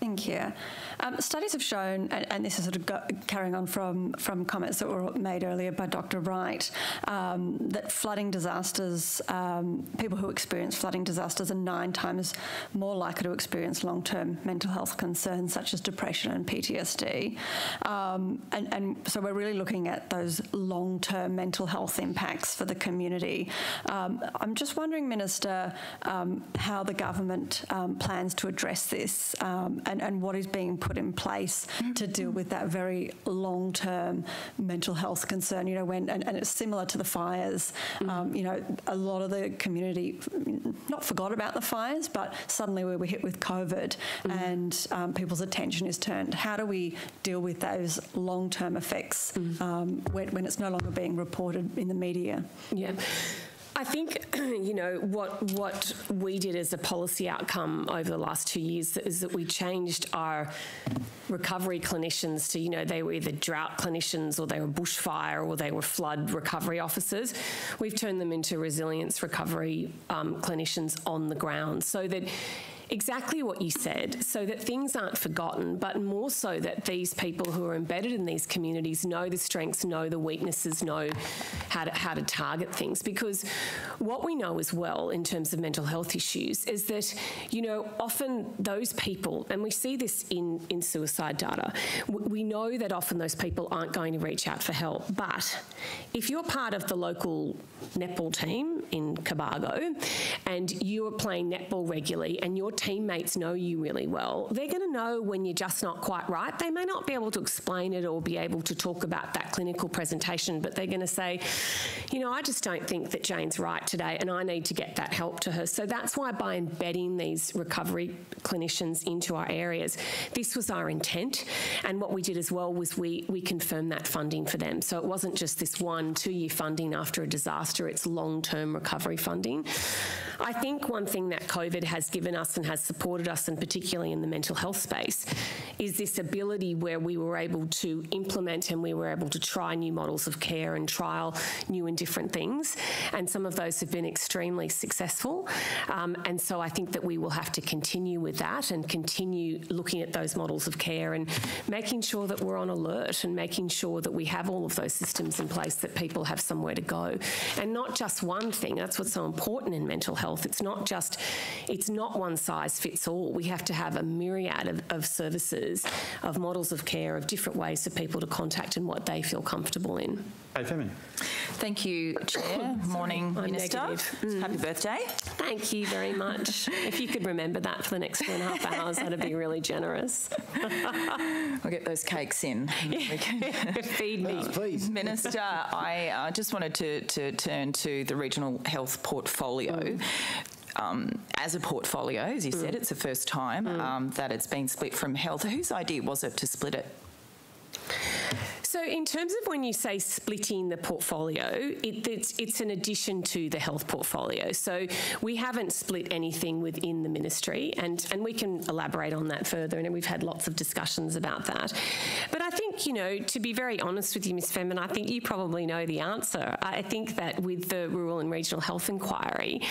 Thank you. Um, studies have shown, and, and, this is sort of go, carrying on from, from comments that were made earlier by Dr. Wright, um, that flooding disasters, um, people who experience flooding disasters are nine times more likely to experience long term mental health concerns such as depression and PTSD. Um, and, and, so we're really looking at those long term mental health impacts for the community. Um, I'm just wondering, Minister, um, how the government plans to address this and, and what is being put in place to deal with that very long term mental health concern. You know, when, and, and it's similar to the fires, um, you know, a lot of the community not forgot about the fires, but suddenly we were hit with COVID mm. and um, people's attention is turned. How do we deal with those long term effects um, when, when it's no longer being reported in the media? Yeah. I think *clears throat* you know what what we did as a policy outcome over the last two years is that we changed our recovery clinicians to you know they were either drought clinicians or they were bushfire or they were flood recovery officers. We've turned them into resilience recovery um, clinicians on the ground so that exactly what you said, so that things aren't forgotten, but more so that these people who are embedded in these communities know the strengths, know the weaknesses, know how to, how to target things. Because what we know as well in terms of mental health issues is that, you know, often those people, and we see this in, in suicide data, we know that often those people aren't going to reach out for help. But if you're part of the local netball team in Cobargo and you are playing netball regularly and your teammates know you really well, they're going to know when you're just not quite right. They may not be able to explain it or be able to talk about that clinical presentation, but they're going to say, you know, I just don't think that Jane's right today and I need to get that help to her. So that's why by embedding these recovery clinicians into our areas, this was our intent. And what we did as well was we, we confirmed that funding for them. So it wasn't just this one, two year funding after a disaster, it's long term recovery funding. I think one thing that COVID has given us and has supported us, and particularly in the mental health space, is this ability where we were able to implement and we were able to try new models of care and trial new and different things. And some of those have been extremely successful. Um, and so I think that we will have to continue with that and continue looking at those models of care and making sure that we're on alert and making sure that we have all of those systems in place that people have somewhere to go. And not just one thing. That's what's so important in mental health. It's not just, it's not one size fits all. We have to have a myriad of, of services, of models of care, of different ways for people to contact and what they feel comfortable in. Cate Faehrmann. Thank you, Chair. Morning, I'm Minister. negative. Happy birthday. Thank you very much. if you could remember that for the next two and a half hours, that'd be really generous. *laughs* We'll get those cakes in. *laughs* We Feed me. Please. Minister, I uh, just wanted to, to turn to the regional health portfolio. Um, as a portfolio, as you said, it's the first time um, that it's been split from health. Whose idea was it to split it? So, in terms of when you say splitting the portfolio, it, it's, it's an addition to the health portfolio. So, we haven't split anything within the ministry, and, and we can elaborate on that further. And we've had lots of discussions about that. But I think, you know, to be very honest with you, Ms. Faehrmann, I think you probably know the answer. I think that with the Rural and Regional Health Inquiry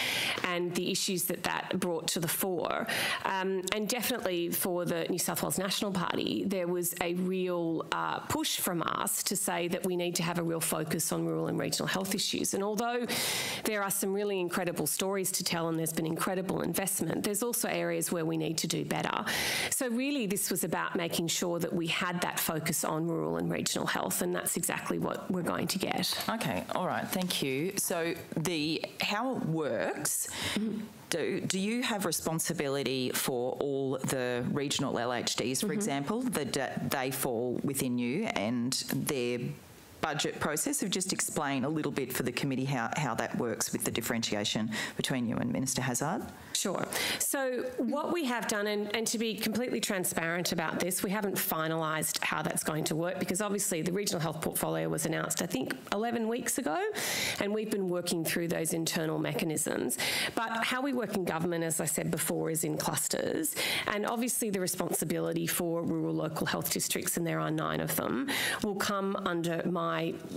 and the issues that that brought to the fore, um, and definitely for the New South Wales National Party, there was a real uh, push from us to say that we need to have a real focus on rural and regional health issues. And although there are some really incredible stories to tell and there's been incredible investment, there's also areas where we need to do better. So, really, this was about making sure that we had that focus on rural and regional health, and that's exactly what we're going to get. Okay, all right, thank you. So the how it works. Do, do you have responsibility for all the regional LHDs, for mm-hmm. example, that they fall within you and their budget process? Of just explain a little bit for the committee how, how that works with the differentiation between you and Minister Hazzard. Sure. So, what we have done, and, and to be completely transparent about this, we haven't finalised how that's going to work because obviously the regional health portfolio was announced, I think, 11 weeks ago, and we've been working through those internal mechanisms. But how we work in government, as I said before, is in clusters, and obviously the responsibility for rural local health districts, and there are nine of them, will come under my,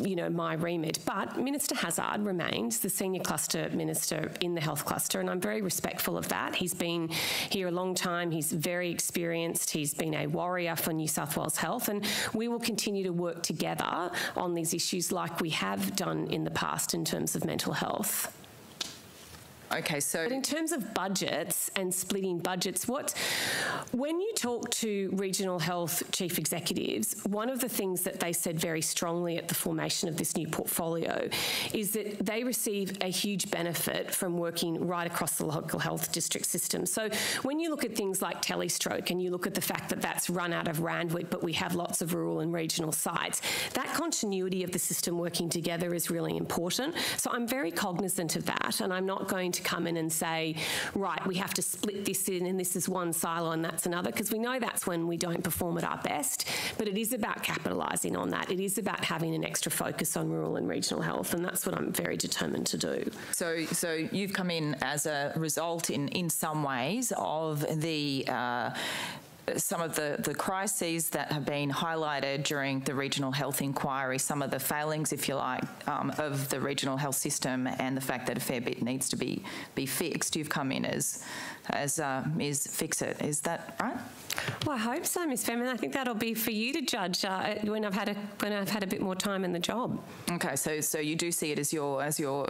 you know, my remit. But Minister Hazzard remains the senior cluster minister in the health cluster, and I'm very respectful of that. He's been here a long time. He's very experienced. He's been a warrior for New South Wales Health, and we will continue to work together on these issues like we have done in the past in terms of mental health. Okay, so But in terms of budgets and splitting budgets, what when you talk to regional health chief executives, one of the things that they said very strongly at the formation of this new portfolio is that they receive a huge benefit from working right across the local health district system. So when you look at things like telestroke and you look at the fact that that's run out of Randwick, but we have lots of rural and regional sites, that continuity of the system working together is really important. So I'm very cognizant of that, and I'm not going to come in and say, right, we have to split this in and this is one silo and that's another, because we know that's when we don't perform at our best. But it is about capitalising on that. It is about having an extra focus on rural and regional health, and that's what I'm very determined to do. So, so you've come in as a result, in in some ways, of the. Uh, some of the, the crises that have been highlighted during the regional health inquiry, some of the failings, if you like, um, of the regional health system, and the fact that a fair bit needs to be be fixed. You've come in as as uh, Ms. Fix It. Is that right? Well, I hope so, Miss Faehrmann. I think that'll be for you to judge uh, when I've had a when I've had a bit more time in the job. Okay, so so you do see it as your as your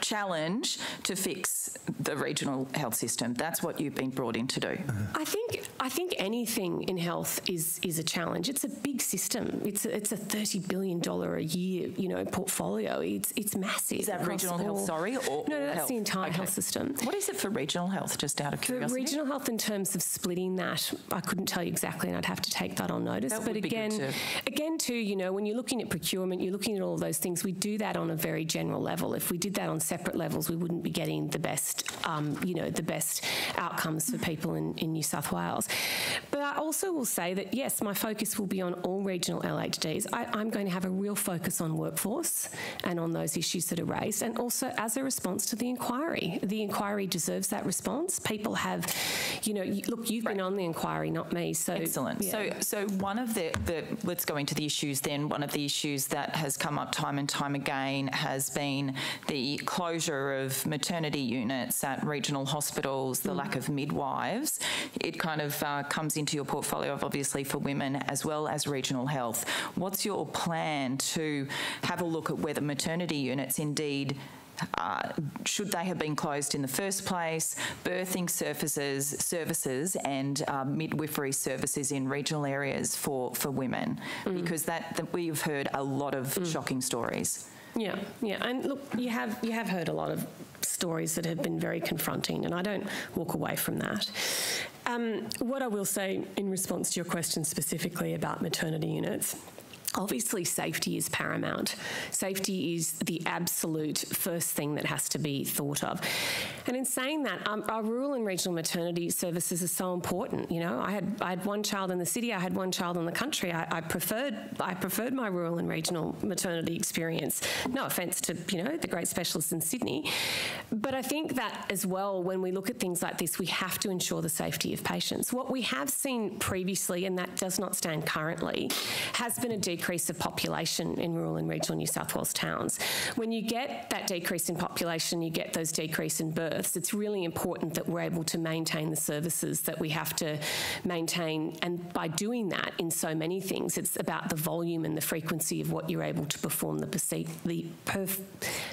challenge to fix the regional health system. That's what you've been brought in to do. I think I think anything in health is is a challenge. It's a big system. It's a, it's a thirty billion dollar a year you know portfolio. It's it's massive. Is that regional health? all- Sorry, or no, no, that's health? the entire Okay. health system. What is it for regional health? Just out of For curiosity. regional health, in terms of splitting that, I couldn't tell you exactly, and I'd have to take that on notice. That but would be good again, to- again, too, you know, when you're looking at procurement, you're looking at all of those things. We do that on a very general level. If we did that on separate levels, we wouldn't be getting the best, um, you know, the best outcomes for people in, in New South Wales. But I, I also will say that, yes, my focus will be on all regional LHDs. I, I'm going to have a real focus on workforce and on those issues that are raised, and also as a response to the inquiry. The inquiry deserves that response. People have, you know, look, you've been on the inquiry, not me. So Excellent. yeah. So, so one of the, the, let's go into the issues then. One of the issues that has come up time and time again has been the closure of maternity units at regional hospitals, the lack of midwives. It kind of uh, comes into your portfolio of obviously for women as well as regional health. What's your plan to have a look at whether maternity units indeed uh, should they have been closed in the first place, birthing services, services and um, midwifery services in regional areas for, for women, because that, that we've heard a lot of shocking stories. Yeah, yeah, and look, you have you have heard a lot of stories that have been very confronting, and I don't walk away from that. Um, what I will say in response to your question specifically about maternity units. Obviously, safety is paramount. Safety is the absolute first thing that has to be thought of. And in saying that, um, our rural and regional maternity services are so important. You know, I had I had one child in the city, I had one child in the country. I, I preferred I preferred my rural and regional maternity experience. No offence to you know the great specialists in Sydney, but I think that as well when we look at things like this, we have to ensure the safety of patients. What we have seen previously, and that does not stand currently, has been a decrease of population in rural and regional New South Wales towns. When you get that decrease in population, you get those decrease in births. It's really important that we're able to maintain the services that we have to maintain, and by doing that in so many things, it's about the volume and the frequency of what you're able to perform the, the perf-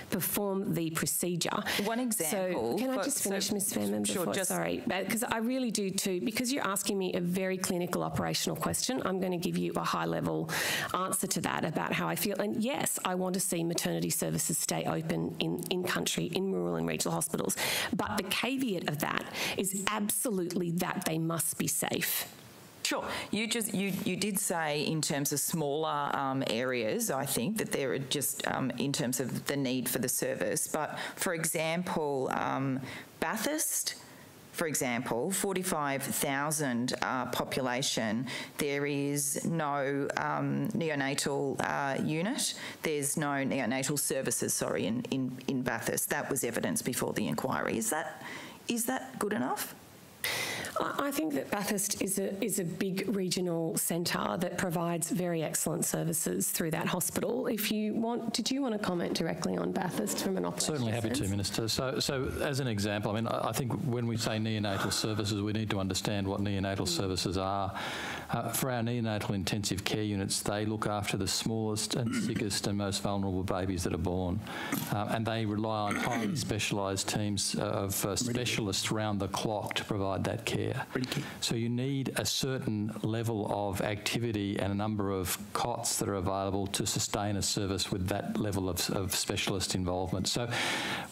perform the procedure. One example. So can I just finish, so- Ms. Faehrmann? Sure, before- just- sorry, because I really do too. Because you're asking me a very clinical operational question, I'm going to give you a high level answer to that about how I feel. And yes, I want to see maternity services stay open in, in country, in rural and regional hospitals. But the caveat of that is absolutely that they must be safe. Sure. You just you you did say in terms of smaller um, areas, I think that there are just um, in terms of the need for the service. But for example, um, Bathurst. For example, 45,000 uh, population, there is no um, neonatal uh, unit. There's no neonatal services, sorry, in, in, in Bathurst. That was evidence before the inquiry. Is that, is that good enough? I think that Bathurst is a is a big regional centre that provides very excellent services through that hospital. If you want, did you want to comment directly on Bathurst from an operational Certainly happy to. Minister. So, so as an example, I mean, I think when we say neonatal services, we need to understand what neonatal services are. Uh, for our neonatal intensive care units, they look after the smallest and *clears throat* sickest and most vulnerable babies that are born, um, and they rely on highly *clears throat* specialised teams of uh, specialists round the clock to provide that care. So you need a certain level of activity and a number of cots that are available to sustain a service with that level of, of specialist involvement. So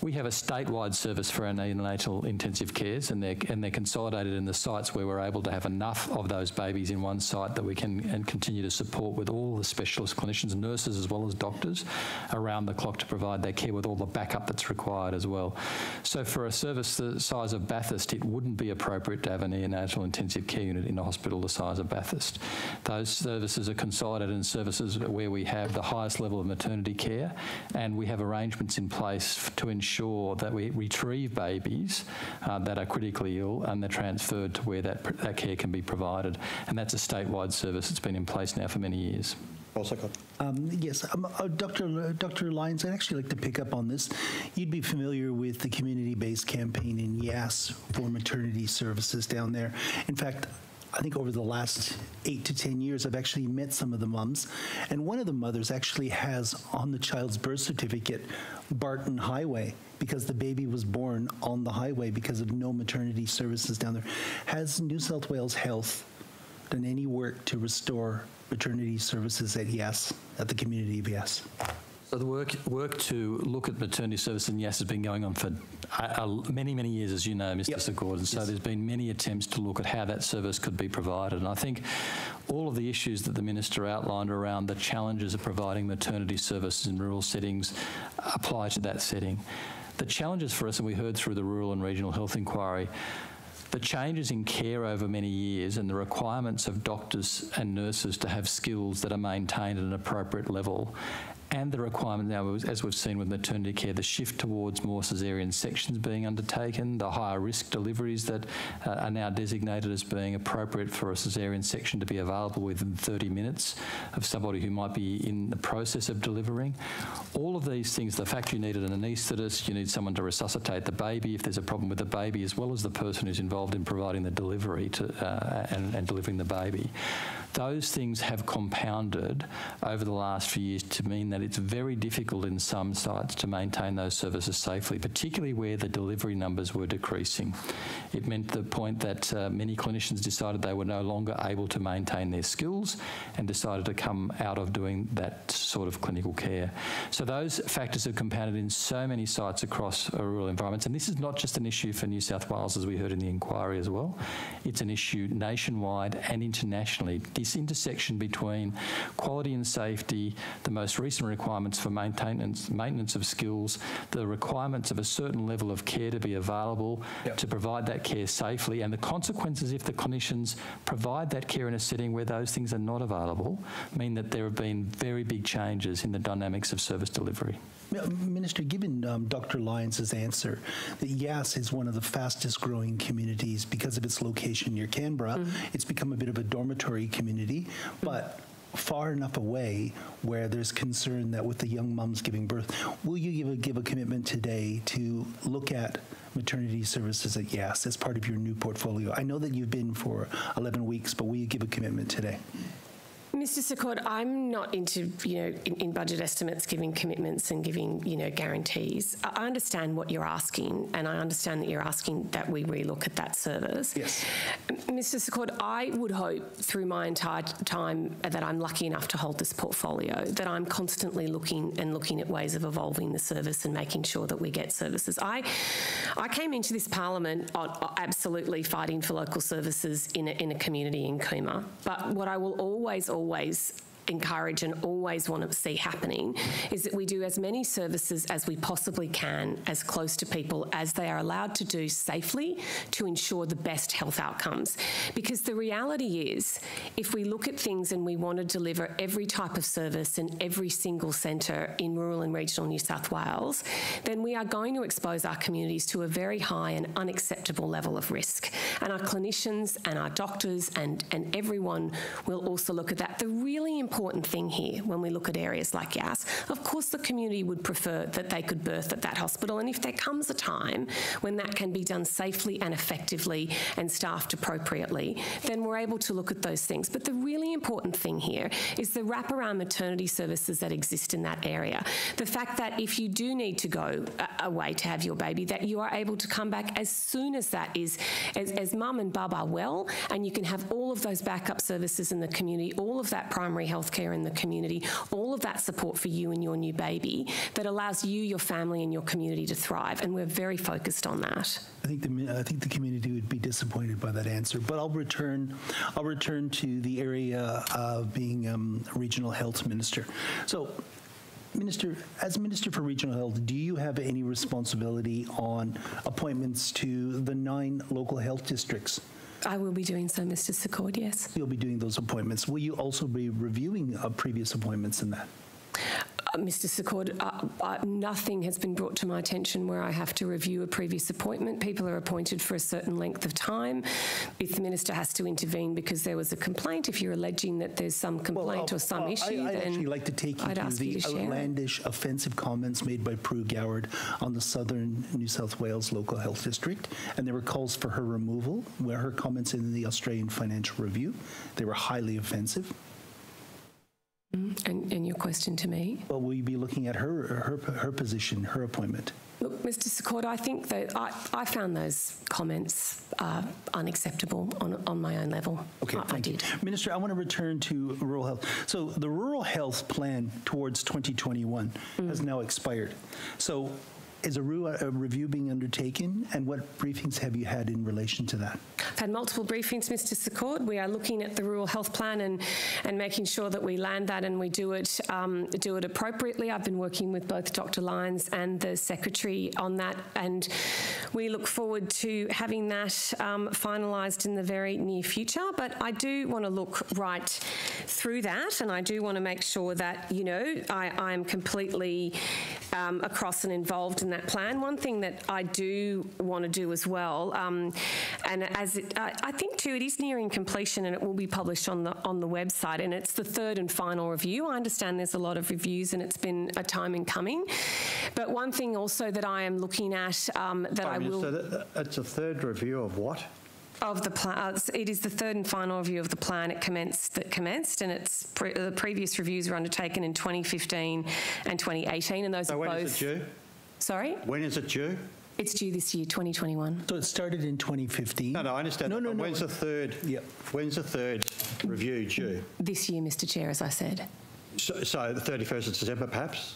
we have a statewide service for our neonatal intensive cares and they're, and they're consolidated in the sites where we're able to have enough of those babies in one site that we can and continue to support with all the specialist clinicians, nurses as well as doctors around the clock to provide their care with all the backup that's required as well. So for a service the size of Bathurst, it wouldn't be appropriate to have a neonatal intensive care unit in a hospital the size of Bathurst. Those services are consolidated in services where we have the highest level of maternity care and we have arrangements in place to ensure that we retrieve babies uh, that are critically ill and they're transferred to where that, that care can be provided. And that's a statewide service that's been in place now for many years. Also got Um, yes, um, uh, Dr. L- Dr. Lyons, I'd actually like to pick up on this. You'd be familiar with the community-based campaign in Yass for maternity services down there. In fact, I think over the last eight to 10 years, I've actually met some of the mums. And one of the mothers actually has on the child's birth certificate Barton Highway because the baby was born on the highway because of no maternity services down there. Has New South Wales Health done any work to restore maternity services at Yass, at the community of Yass? So the work work to look at maternity service in Yass has been going on for uh, uh, many, many years, as you know, Mr. Yep. Segordin. So Yes. there's been many attempts to look at how that service could be provided. And I think all of the issues that the Minister outlined around the challenges of providing maternity services in rural settings apply to that setting. The challenges for us, and we heard through the Rural and Regional Health Inquiry, The changes in care over many years and the requirements of doctors and nurses to have skills that are maintained at an appropriate level and the requirement now, as we've seen with maternity care, the shift towards more caesarean sections being undertaken, the higher risk deliveries that uh, are now designated as being appropriate for a caesarean section to be available within 30 minutes of somebody who might be in the process of delivering. All of these things, the fact you need an anaesthetist, you need someone to resuscitate the baby if there's a problem with the baby, as well as the person who's involved in providing the delivery to, uh, and, and delivering the baby. Those things have compounded over the last few years to mean that it's very difficult in some sites to maintain those services safely, particularly where the delivery numbers were decreasing. It meant the point that uh, many clinicians decided they were no longer able to maintain their skills and decided to come out of doing that sort of clinical care. So those factors have compounded in so many sites across rural environments. And this is not just an issue for New South Wales, as we heard in the inquiry as well. It's an issue nationwide and internationally this intersection between quality and safety, the most recent requirements for maintenance, maintenance of skills, the requirements of a certain level of care to be available yep. to provide that care safely, and the consequences if the clinicians provide that care in a setting where those things are not available mean that there have been very big changes in the dynamics of service delivery. Minister, given um, Dr. Lyons' answer that Yass is one of the fastest growing communities because of its location near Canberra, mm -hmm. it's become a bit of a dormitory community, but far enough away where there's concern that with the young mums giving birth, will you give a, give a commitment today to look at maternity services at Yass as part of your new portfolio? I know that you've been for 11 weeks, but will you give a commitment today? Mr. Secord, I'm not into, you know, in, in, budget estimates giving commitments and giving, you know, guarantees. I understand what you're asking, and I understand that you're asking that we relook at that service. Yes. Mr. Secord, I would hope through my entire time that I'm lucky enough to hold this portfolio that I'm constantly looking and looking at ways of evolving the service and making sure that we get services. I, I came into this parliament absolutely fighting for local services in a, in a community in Cooma, but what I will always, always always encourage and always want to see happening is that we do as many services as we possibly can as close to people as they are allowed to do safely to ensure the best health outcomes. Because the reality is, if we look at things and we want to deliver every type of service in every single centre in rural and regional New South Wales, then we are going to expose our communities to a very high and unacceptable level of risk. And our clinicians and our doctors and, and everyone will also look at that. The really important important thing here when we look at areas like Yass. Of course, the community would prefer that they could birth at that hospital, and if there comes a time when that can be done safely and effectively and staffed appropriately, then we're able to look at those things. But the really important thing here is the wraparound maternity services that exist in that area. The fact that if you do need to go away to have your baby, that you are able to come back as soon as that is, as, as mum and bub are well, and you can have all of those backup services in the community, all of that primary health healthcare in the community, all of that support for you and your new baby that allows you, your family, and your community to thrive. And we're very focused on that. I think the I think the community would be disappointed by that answer. But I'll return I'll return to the area of being um, regional health minister. So. Minister, as Minister for Regional Health, do you have any responsibility on appointments to the nine local health districts? I will be doing so, Mr. Secord, yes. You'll be doing those appointments. Will you also be reviewing uh, previous appointments in that? Uh, Mr. Secord, uh, uh, nothing has been brought to my attention where I have to review a previous appointment. People are appointed for a certain length of time. If the minister has to intervene because there was a complaint, if you're alleging that there's some complaint well, or some uh, issue, I, I'd then actually like to take you to the you to outlandish, offensive comments made by Pru Goward on the Southern New South Wales Local Health District, and there were calls for her removal. Where her comments in the Australian Financial Review, they were highly offensive. And, and, your question to me? Well, will you be looking at her her, her position, her appointment? Look, Mr. Secord, I think that I, I found those comments uh, unacceptable on, on my own level. Okay, I, thank I did. You. Minister, I want to return to rural health. So the rural health plan towards 2021 mm. has now expired. So is a, re a, review being undertaken, and what briefings have you had in relation to that? I've had multiple briefings, Mr. Secord. We are looking at the rural health plan and, and making sure that we land that and we do it um, do it appropriately. I've been working with both Dr. Lyons and the secretary on that, and we look forward to having that um, finalised in the very near future. But I do want to look right through that, and I do want to make sure that you know I, I'm completely um, across and involved in that plan. One thing that I do want to do as well, um, and as it, I, I think too, it is nearing completion, and it will be published on the on the website, and it's the third and final review. I understand there's a lot of reviews, and it's been a time in coming. But one thing also that I am looking at um, that I will that- It's a third review of what? of the plan. It is the third and final review of the plan. It commenced that commenced, and it's pre- the previous reviews were undertaken in 2015 and 2018, and those So are both. Is it due? Sorry, When is it due? it's due this year, 2021. So it started in 2015. No, no, I understand. No, that, no, but no. When's the third? Yep. When's the third review due? This year, Mr. Chair, as I said. So, so the 31st of December, perhaps?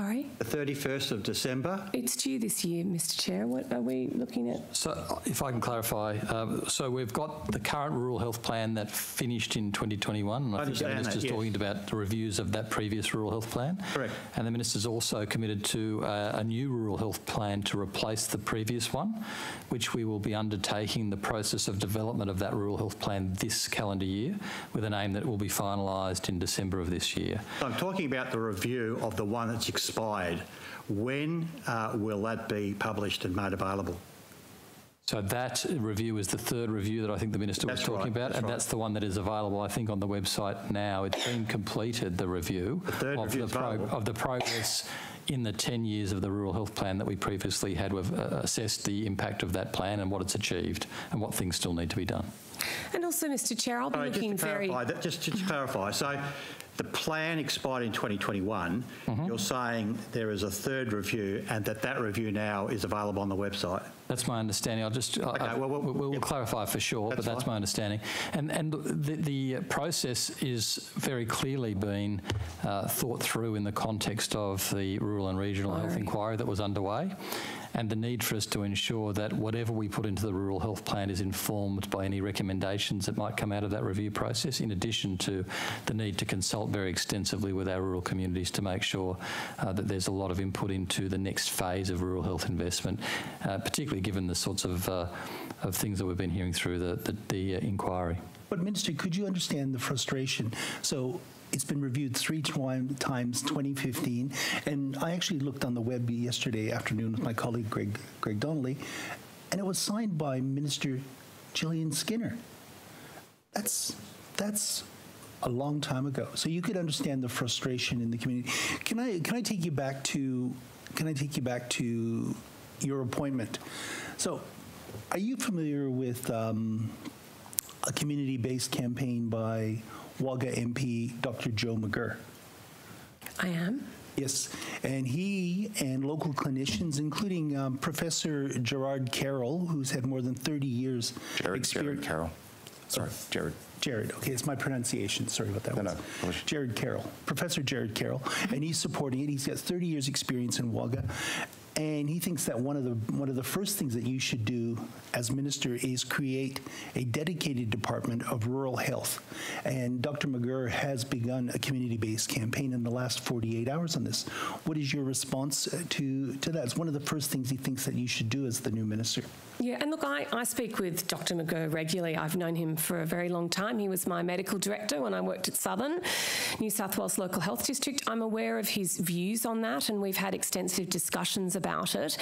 Sorry, The 31st of December? it's due this year, Mr. Chair. What are we looking at? So, uh, if I can clarify, um, so we've got the current rural health plan that finished in 2021. And I, I think the understand that, minister's yes. talking about the reviews of that previous rural health plan. Correct. And the minister's also committed to uh, a new rural health plan to replace the previous one, which we will be undertaking the process of development of that rural health plan this calendar year, with an aim that will be finalised in December of this year. I'm talking about the review of the one that's expired. When uh, will that be published and made available? So that review is the third review that I think the minister was talking right, about, that's and right. that's the one that is available, I think, on the website now. It's been completed, the review The third of, review the is of the progress in the 10 years of the rural health plan that we previously had. We've uh, assessed the impact of that plan and what it's achieved and what things still need to be done. And also, Mr. Chair, I'll be Sorry, just looking to very. clarify, that, just, just to clarify, so the plan expired in 2021. Mm-hmm. You're saying there is a third review and that that review now is available on the website? That's my understanding. I'll just, Okay, I- well, well, we'll, we'll yep. clarify for sure, but That's that's fine. my understanding. And, and the, the process is very clearly been uh, thought through in the context of the rural and regional health inquiry that was underway and the need for us to ensure that whatever we put into the rural health plan is informed by any recommendations that might come out of that review process, in addition to the need to consult very extensively with our rural communities to make sure uh, that there's a lot of input into the next phase of rural health investment, uh, particularly given the sorts of, uh, of things that we've been hearing through the, the, the uh, inquiry. But Minister, could you understand the frustration? So it's been reviewed three times, 2015, and I actually looked on the web yesterday afternoon with my colleague Greg Greg Donnelly, and it was signed by Minister Jillian Skinner. That's that's a long time ago. So you could understand the frustration in the community. Can I can I take you back to can I take you back to your appointment? So, are you familiar with um, a community-based campaign by Wagga MP Dr. Joe McGirr? I am. Yes, and he and local clinicians, including um, Professor Gerard Carroll, who's had more than 30 years Jared, Jared experience. Carroll. Sorry, Jared. Jared, okay, it's my pronunciation. Sorry about that. No, no, Jared Carroll, Professor Jared Carroll, and he's supporting it. He's got 30 years' experience in Wagga, and he thinks that one of the one of the first things that you should do as minister is create a dedicated department of rural health. And Dr. McGirr has begun a community-based campaign in the last 48 hours on this. What is your response to to that? It's one of the first things he thinks that you should do as the new minister. Yeah, and look, I, I speak with Dr. McGirr regularly. I've known him for a very long time. He was my medical director when I worked at Southern, New South Wales Local Health District. I'm aware of his views on that, and we've had extensive discussions about it.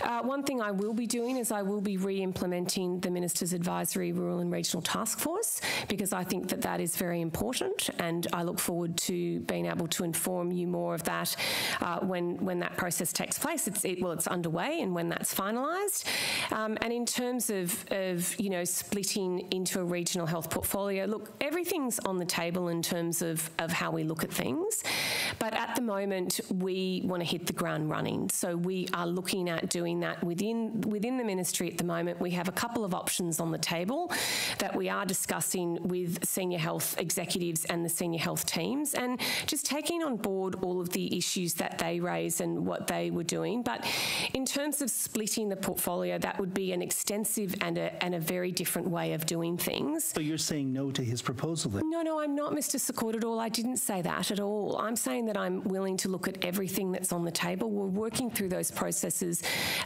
Uh, one thing I will be doing is I will be re implementing the Minister's Advisory Rural and Regional Task Force because I think that that is very important, and I look forward to being able to inform you more of that uh, when, when that process takes place. It's, it, well, it's underway, and when that's finalised. Um, and in terms of, of, you know, splitting into a regional health portfolio, look, everything's on the table in terms of, of how we look at things. But at the moment, we want to hit the ground running. So we are looking at doing that within, within the ministry at the moment. We have a couple of options on the table that we are discussing with senior health executives and the senior health teams and just taking on board all of the issues that they raise and what they were doing. But in terms of splitting the portfolio, that would be an extensive and a, and a very different way of doing things. So you're saying no to his proposal then? No, no, I'm not, Mr. Secord, at all. I didn't say that at all. I'm saying that I'm willing to look at everything that's on the table. We're working through those processes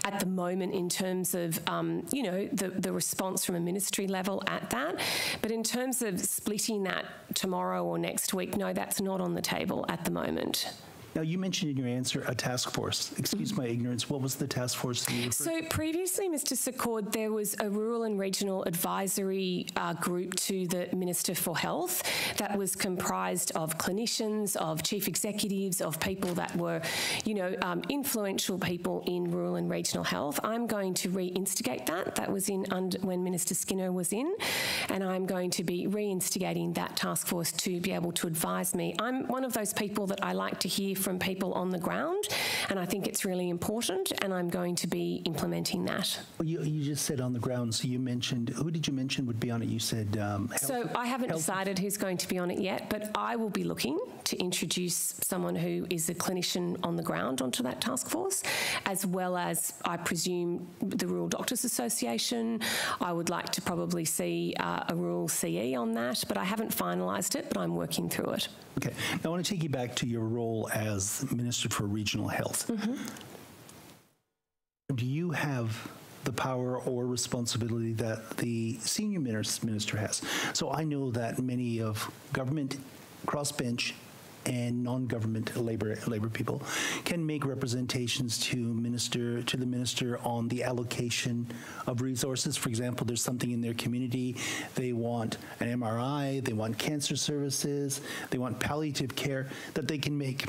at the moment in terms of, um, you know, the, the response from a ministry level at that. But in terms of splitting that tomorrow or next week, no, that's not on the table at the moment. Now, you mentioned in your answer a task force. Excuse my ignorance. What was the task force? So previously, Mr Secord, there was a rural and regional advisory uh, group to the Minister for Health that was comprised of clinicians, of chief executives, of people that were, you know, um, influential people in rural and regional health. I'm going to reinstigate that. That was in when Minister Skinner was in, and I'm going to be reinstigating that task force to be able to advise me. I'm one of those people that I like to hear from people on the ground, and I think it's really important, and I'm going to be implementing that. Well, you, you just said on the ground, so you mentioned, who did you mention would be on it? You said um, health- So I haven't health- decided who's going to be on it yet, but I will be looking to introduce someone who is a clinician on the ground onto that task force, as well as I presume the Rural Doctors Association. I would like to probably see uh, a rural CE on that, but I haven't finalised it, but I'm working through it. Okay. Now, I want to take you back to your role as Minister for Regional Health. Mm-hmm. Do you have the power or responsibility that the senior minister has? So I know that many of government crossbench and non-government labor labor people can make representations to minister to the minister on the allocation of resources. For example, there's something in their community they want an MRI, they want cancer services, they want palliative care that they can make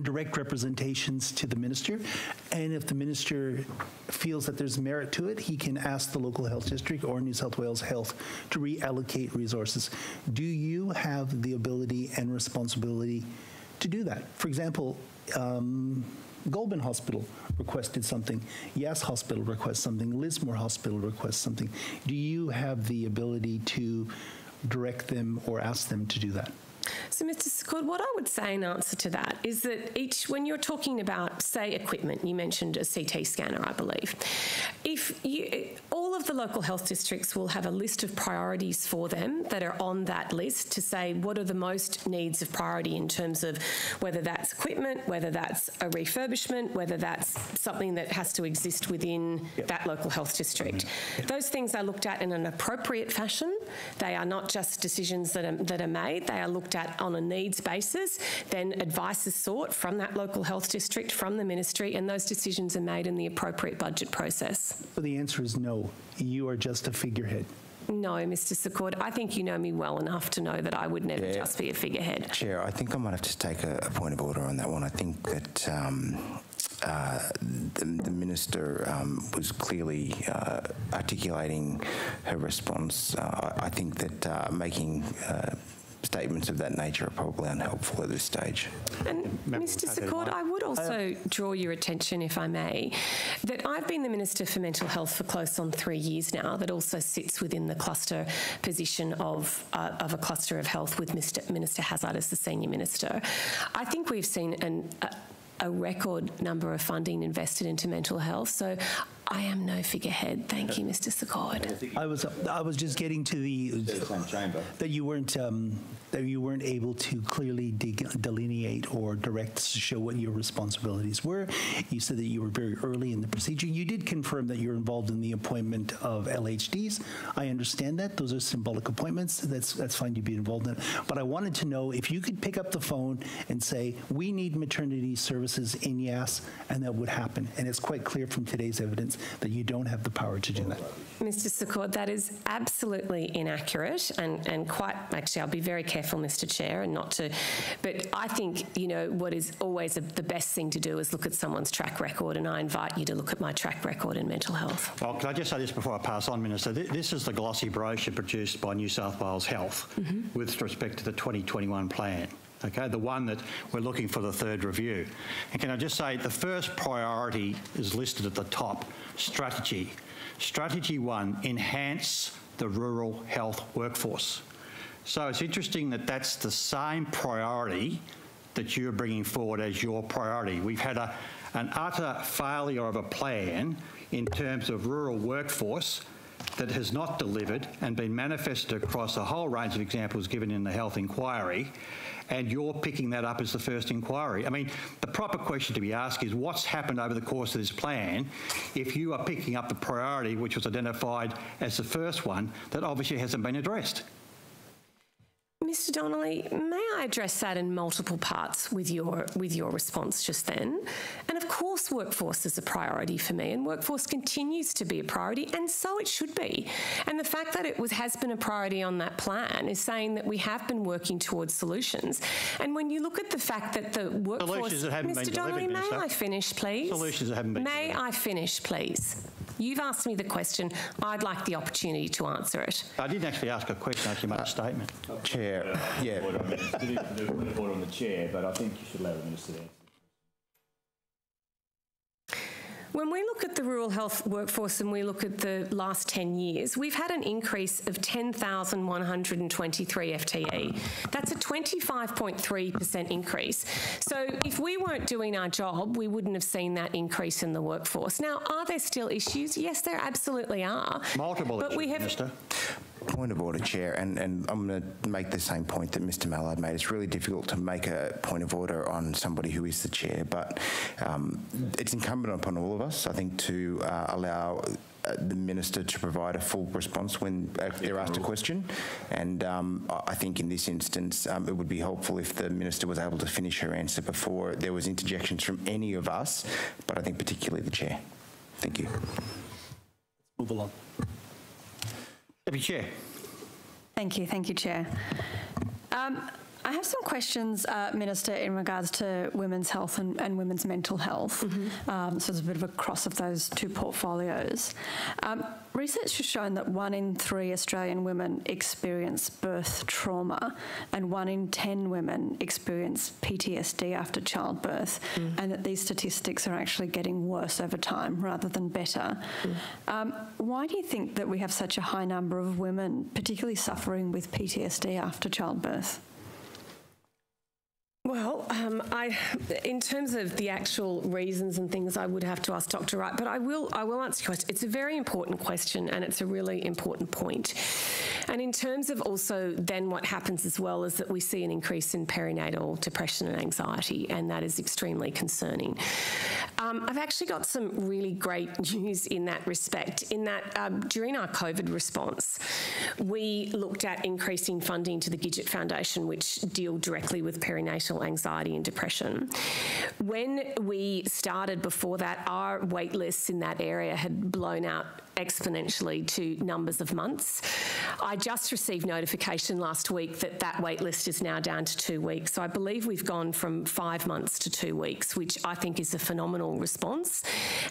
direct representations to the minister. And if the minister feels that there's merit to it, he can ask the local health district or New South Wales Health to reallocate resources. Do you have the ability and responsibility to do that? For example, um, Goulburn Hospital requested something, Yass Hospital requests something, Lismore Hospital requests something. Do you have the ability to direct them or ask them to do that? So, Mr. Secord, what I would say in answer to that is that each, when you're talking about, say, equipment, you mentioned a CT scanner, I believe. If you, all of the local health districts will have a list of priorities for them that are on that list to say what are the most needs of priority in terms of whether that's equipment, whether that's a refurbishment, whether that's something that has to exist within that local health district. Mm-hmm. Those things are looked at in an appropriate fashion. They are not just decisions that are, that are made, they are looked at on a needs basis. Then advice is sought from that local health district, from the ministry, and those decisions are made in the appropriate budget process. So the answer is no. You are just a figurehead. No, Mr. Secord, I think you know me well enough to know that I would never Yeah. just be a figurehead. Chair, I think I might have to take a, a point of order on that one. I think that um, uh, the, the minister um, was clearly uh, articulating her response. Uh, I, I think that uh, making uh, statements of that nature are probably unhelpful at this stage. And Mr. Hazel, Secord, I would also draw your attention, if I may, that I've been the Minister for Mental Health for close on three years now. That also sits within the cluster position of uh, of a cluster of health with Mr. Minister Hazzard as the senior minister. I think we've seen an. A, a record number of funding invested into mental health. So I am no figurehead. Thank you, Mr. Secord. I was I was just getting to the that you weren't um, that you weren't able to clearly de- delineate or direct to show what your responsibilities were. You said that you were very early in the procedure. You did confirm that you're involved in the appointment of LHDs. I understand that those are symbolic appointments. That's that's fine to be involved in. It. But I wanted to know if you could pick up the phone and say we need maternity services in Yass, and that would happen. And it's quite clear from today's evidence that you don't have the power to do that. Mr. Secord, that is absolutely inaccurate and, and quite, actually, I'll be very careful, Mr. Chair, and not to, but I think, you know, what is always a, the best thing to do is look at someone's track record, and I invite you to look at my track record in mental health. Well, can I just say this before I pass on, Minister? This is the glossy brochure produced by New South Wales Health mm-hmm. with respect to the 2021 plan. Okay, the one that we're looking for the third review. And can I just say the first priority is listed at the top strategy. Strategy one enhance the rural health workforce. So it's interesting that that's the same priority that you're bringing forward as your priority. We've had a, an utter failure of a plan in terms of rural workforce that has not delivered and been manifested across a whole range of examples given in the health inquiry, and you're picking that up as the first inquiry. I mean, the proper question to be asked is what's happened over the course of this plan if you are picking up the priority which was identified as the first one that obviously hasn't been addressed? Mr. Donnelly, may I address that in multiple parts with your with your response just then? And of course, workforce is a priority for me, and workforce continues to be a priority, and so it should be. And the fact that it was has been a priority on that plan is saying that we have been working towards solutions. And when you look at the fact that the workforce, Solutions that haven't Mr. been Donnelly, delivered, may Minister. I finish, please? Solutions that haven't been May delivered. I finish, please? You've asked me the question. I'd like the opportunity to answer it. I didn't actually ask a question, I actually made a uh, statement. Chair, yeah. Order, I mean, it's to do with the order on the chair, but I think you should allow the minister to answer. When we look at the rural health workforce and we look at the last 10 years, we've had an increase of 10,123 FTE. That's a 25.3% increase. So if we weren't doing our job, we wouldn't have seen that increase in the workforce. Now, are there still issues? Yes, there absolutely are. Multiple But issues, we have Minister. Point of order, Chair, and, and I'm going to make the same point that Mr Mallard made. It's really difficult to make a point of order on somebody who is the Chair, but um, it's incumbent upon all of us, I think, to uh, allow uh, the Minister to provide a full response when uh, they're asked a question. And um, I I think in this instance, um, it would be helpful if the Minister was able to finish her answer before there was interjections from any of us, but I think particularly the Chair. Thank you. Move along. Deputy Chair. Thank you, thank you, Chair. Um, I have some questions, uh, Minister, in regards to women's health and, and women's mental health. Um, so there's a bit of a cross of those two portfolios. Um, research has shown that one in three Australian women experience birth trauma, and one in 10 women experience PTSD after childbirth, and that these statistics are actually getting worse over time rather than better. Um, why do you think that we have such a high number of women, particularly suffering with PTSD after childbirth? Well, um, I, in terms of the actual reasons and things, I would have to ask Dr. Wright, but I will, I will answer your question. It's a very important question and it's a really important point. And in terms of also then what happens as well is that we see an increase in perinatal depression and anxiety, and that is extremely concerning. Um, I've actually got some really great *laughs* news in that respect, in that um, during our COVID response, we looked at increasing funding to the Gidget Foundation, which deal directly with perinatal anxiety and depression. When we started before that, our wait lists in that area had blown out exponentially to numbers of months. I just received notification last week that that wait list is now down to two weeks. So I believe we've gone from five months to two weeks, which I think is a phenomenal response.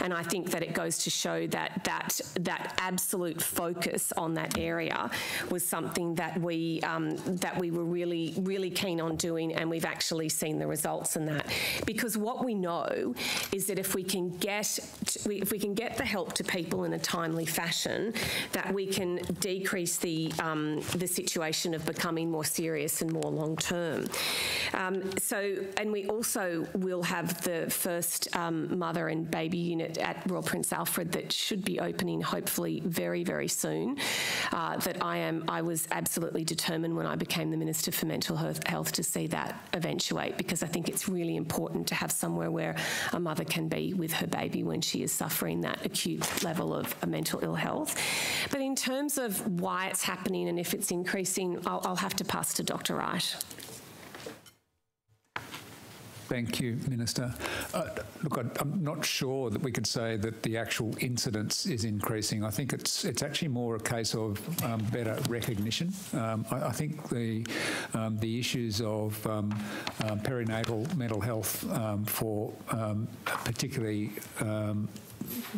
And I think that it goes to show that that, that absolute focus on that area was something that we, um, that we were really, really keen on doing, and we've actually seen the results in that. Because what we know is that if we can get, if we can get the help to people in a timely fashion, that we can decrease the um, the situation of becoming more serious and more long term. Um, so, and we also will have the first um, mother and baby unit at Royal Prince Alfred that should be opening hopefully very very soon. Uh, that I am I was absolutely determined when I became the Minister for Mental Health, to see that eventuate because I think it's really important to have somewhere where a mother can be with her baby when she is suffering that acute level of a mental ill health. But in terms of why it's happening and if it's increasing, I'll, I'll have to pass to Dr. Wright. Thank you, Minister. Uh, look, I, I'm not sure that we could say that the actual incidence is increasing. I think it's it's actually more a case of um, better recognition. Um, I, I think the um, the issues of um, um, perinatal mental health um, for particularly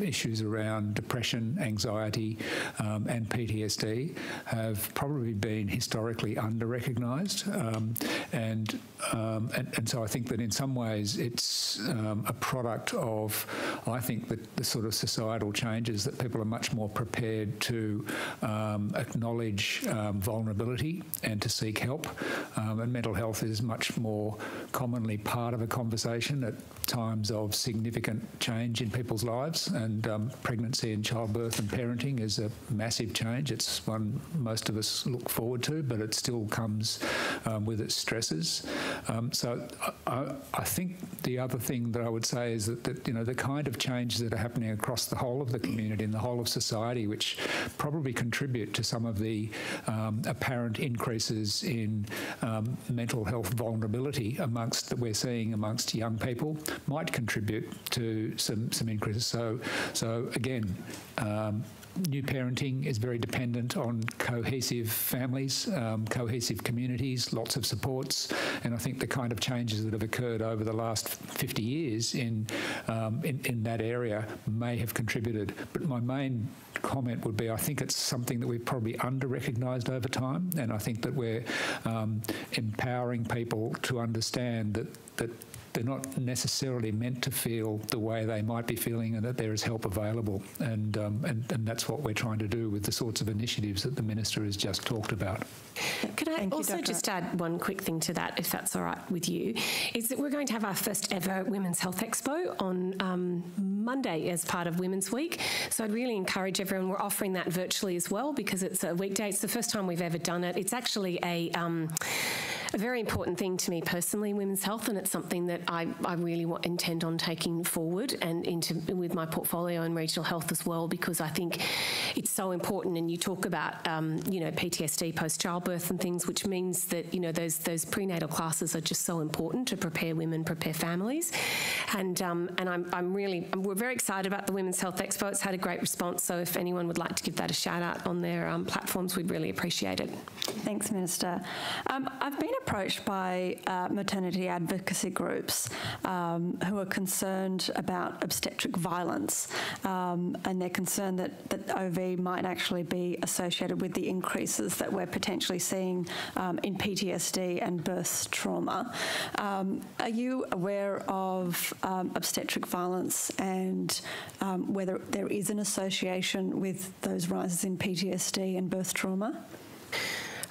issues around depression, anxiety, um, and PTSD have probably been historically under recognised. Um, and, um, and, and so I think that in some ways it's um, a product of, I think, the, the sort of societal changes that people are much more prepared to um, acknowledge um, vulnerability and to seek help. And mental health is much more commonly part of a conversation at times of significant change in people's lives. and um, pregnancy and childbirth and parenting is a massive change. It's one most of us look forward to, but it still comes um, with its stresses. Um, so I, I, think the other thing that I would say is that, that, you know the kind of changes that are happening across the whole of the community and the whole of society, which probably contribute to some of the um, apparent increases in um, mental health vulnerability amongst that we're seeing amongst young people, might contribute to some some increases. So so again. Um, new parenting is very dependent on cohesive families, um, cohesive communities, lots of supports, and I think the kind of changes that have occurred over the last 50 years in, um, in, in that area may have contributed. But my main comment would be I think it's something that we've probably under recognised over time, and I think that we're um, empowering people to understand that that they're not necessarily meant to feel the way they might be feeling and that there is help available. And, um, and, and that's what we're trying to do with the sorts of initiatives that the Minister has just talked about. Could I Thank also you, just add one quick thing to that, if that's all right with you, is that we're going to have our first ever Women's Health Expo on um, Monday as part of Women's Week. So I'd really encourage everyone, we're offering that virtually as well because it's a weekday. It's the first time we've ever done it. It's actually a, um, a very important thing to me personally, women's health, and it's something that I, I really want, intend on taking forward and into with my portfolio and regional health as well because I think it's so important. And you talk about um, you know PTSD post childbirth and things, which means that you know those those prenatal classes are just so important to prepare women, prepare families, and um, and I'm I'm really we're very excited about the Women's Health Expo. It's had a great response. So if anyone would like to give that a shout out on their um, platforms, we'd really appreciate it. Thanks, Minister. Um, I've been approached by uh, maternity advocacy groups um, who are concerned about obstetric violence, um, and they're concerned that, that OV might actually be associated with the increases that we're potentially seeing um, in PTSD and birth trauma. Um, are you aware of um, obstetric violence and um, whether there is an association with those rises in PTSD and birth trauma?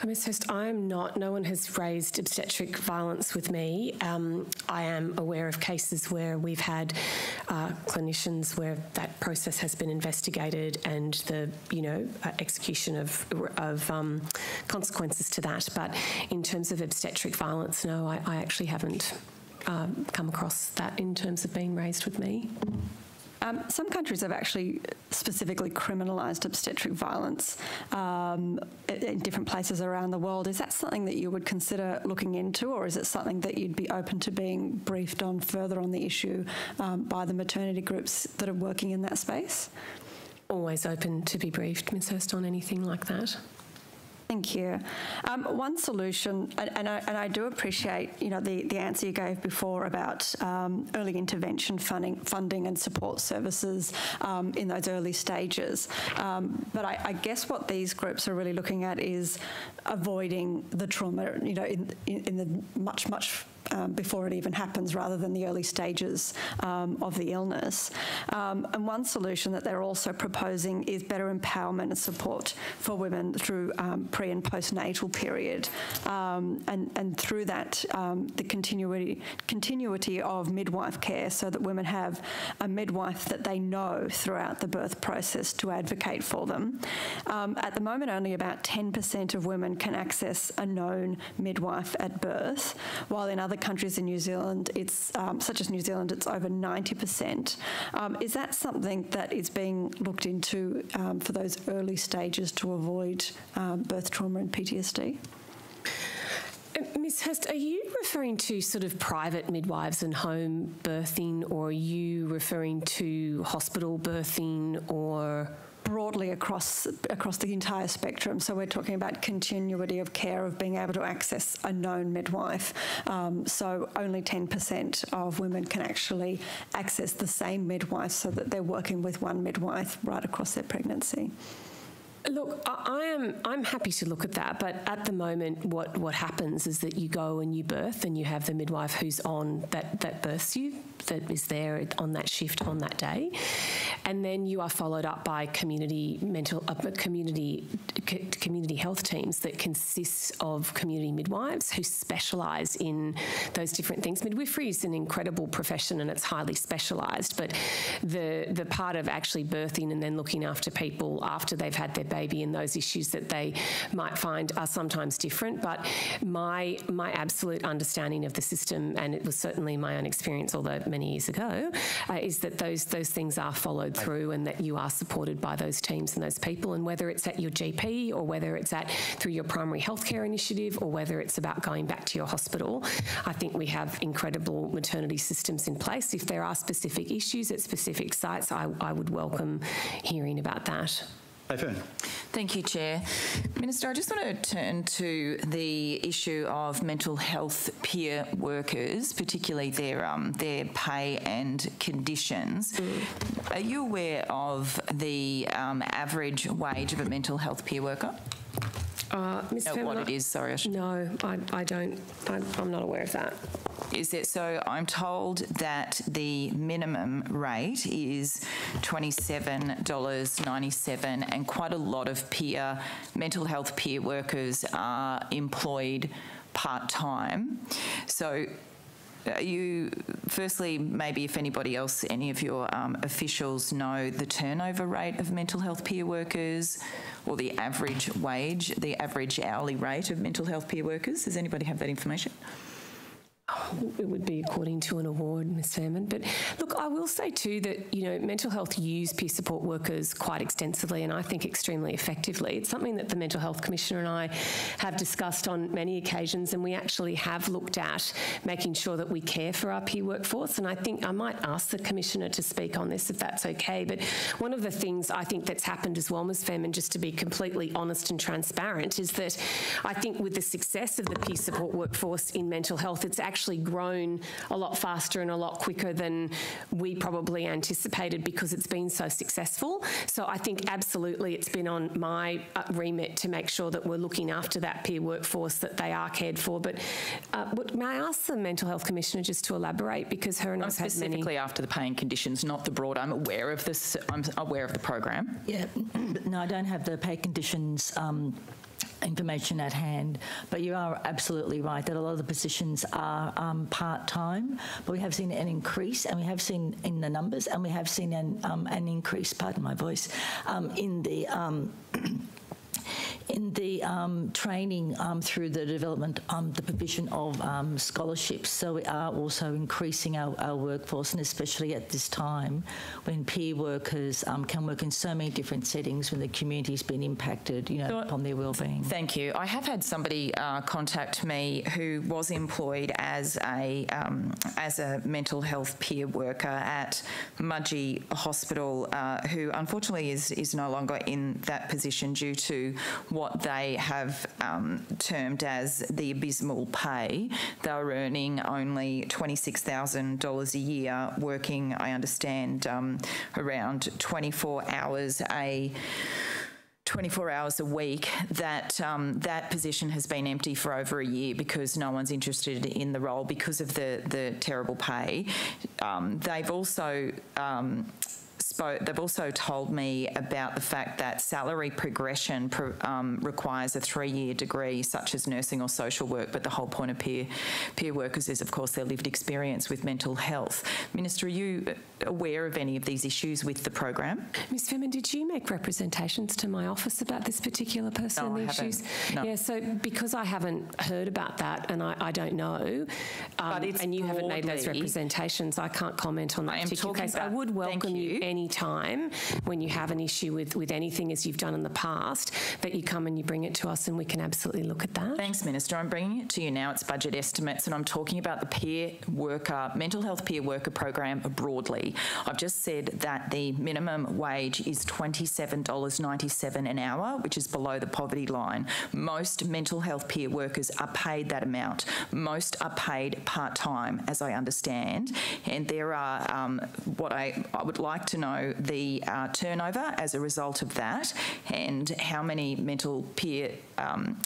Ms Hurst, I am not, no one has raised obstetric violence with me. Um, I am aware of cases where we've had uh, clinicians where that process has been investigated and the, you know, uh, execution of, of um, consequences to that. But in terms of obstetric violence, no, I, I actually haven't um, come across that in terms of being raised with me. Um, some countries have actually specifically criminalised obstetric violence um, in different places around the world. Is that something that you would consider looking into, or is it something that you'd be open to being briefed on further on the issue um, by the maternity groups that are working in that space? Always open to be briefed, Ms Hurst, on anything like that. Thank you. Um, one solution, and, and, I, and, I, do appreciate, you know, the, the answer you gave before about um, early intervention funding, funding and support services um, in those early stages. Um, but I, I, guess what these groups are really looking at is avoiding the trauma, you know, in, in, in the much, much um, before it even happens rather than the early stages um, of the illness. Um, and one solution that they're also proposing is better empowerment and support for women through um, pre and postnatal period. Um, and, and through that, um, the continuity, continuity of midwife care so that women have a midwife that they know throughout the birth process to advocate for them. at the moment, only about 10% of women can access a known midwife at birth, while in other countries in New Zealand, it's um, such as New Zealand, it's over 90%. Um, is that something that is being looked into um, for those early stages to avoid um, birth trauma and PTSD? Uh, Ms Hurst, are you referring to sort of private midwives and home birthing, or are you referring to hospital birthing or broadly across across the entire spectrum. So we're talking about continuity of care of being able to access a known midwife. Um, so only 10% of women can actually access the same midwife, so that they're working with one midwife right across their pregnancy. Look, I am I'm happy to look at that, but at the moment, what what happens is that you go and you birth, and you have the midwife who's on that that births you, that is there on that shift on that day, and then you are followed up by community mental uh, community community health teams that consists of community midwives who specialise in those different things. Midwifery is an incredible profession and it's highly specialised, but the the part of actually birthing and then looking after people after they've had their baby and those issues that they might find are sometimes different. But my my absolute understanding of the system, and it was certainly my own experience, although many years ago, uh, is that those those things are followed through and that you are supported by those teams and those people. And whether it's at your GP or whether it's at through your primary healthcare initiative or whether it's about going back to your hospital, I think we have incredible maternity systems in place. If there are specific issues at specific sites, I, I would welcome hearing about that. Thank you, Chair. Minister, I just want to turn to the issue of mental health peer workers, particularly their um, their pay and conditions. Are you aware of the um, average wage of a mental health peer worker? Uh, Ms. What it is, sorry. I should- No, I, I don't. I, I'm not aware of that. Is it so? I'm told that the minimum rate is $27.97, and quite a lot of peer mental health peer workers are employed part time. So you, firstly, maybe if anybody else, any of your um, officials know the turnover rate of mental health peer workers or the average wage, the average hourly rate of mental health peer workers. Does anybody have that information? It would be according to an award, Ms Faehrmann. But look, I will say too that, you know, mental health use peer support workers quite extensively and I think extremely effectively. It's something that the Mental Health Commissioner and I have discussed on many occasions and we actually have looked at making sure that we care for our peer workforce. And I think I might ask the Commissioner to speak on this if that's okay. But one of the things I think that's happened as well, Ms Faehrmann, just to be completely honest and transparent, is that I think with the success of the peer support workforce in mental health, it's actually grown a lot faster and a lot quicker than we probably anticipated because it's been so successful. So I think absolutely it's been on my uh, remit to make sure that we're looking after that peer workforce, that they are cared for. But uh, may I ask the Mental Health Commissioner just to elaborate because her and I'm I've had many... specifically after the paying conditions, not the broad. I'm aware of this. I'm aware of the program. Yeah, *clears throat* no, I don't have the pay conditions um, information at hand, but you are absolutely right that a lot of the positions are um, part time. But we have seen an increase, and we have seen in the numbers, and we have seen an, um, an increase. Pardon my voice um, in the. *clears throat* in the um, training um, through the development, um, the provision of um, scholarships. So we are also increasing our, our, workforce, and especially at this time when peer workers um, can work in so many different settings when the community's been impacted, you know, so, upon their well-being. Thank you. I have had somebody uh, contact me who was employed as a um, as a mental health peer worker at Mudgee Hospital, uh, who unfortunately is is no longer in that position due to what they have um, termed as the abysmal pay. They were earning only $26,000 a year, working, I understand, um, around 24 hours a 24 hours a week, that um, that position has been empty for over a year because no one's interested in the role because of the, the terrible pay. Um, they've also um, spoke, they've also told me about the fact that salary progression pro, um, requires a three-year degree, such as nursing or social work. But the whole point of peer peer workers is, of course, their lived experience with mental health. Minister, are you aware of any of these issues with the program? Ms. Faehrmann, did you make representations to my office about this particular person no, and the I issues? No. Yeah, so because I haven't heard about that and I, I don't know, um, and you haven't made those representations, I can't comment on that particular case. I would welcome you, you any time when you have an issue with, with anything as you've done in the past that you come and you bring it to us and we can absolutely look at that. Thanks, Minister. I'm bringing it to you now. It's budget estimates and I'm talking about the peer worker, mental health peer worker program broadly. I've just said that the minimum wage is $27.97 an hour, which is below the poverty line. Most mental health peer workers are paid that amount. Most are paid part-time, as I understand. And there are, um, what I, I would like to know, the uh, turnover as a result of that and how many mental peer um,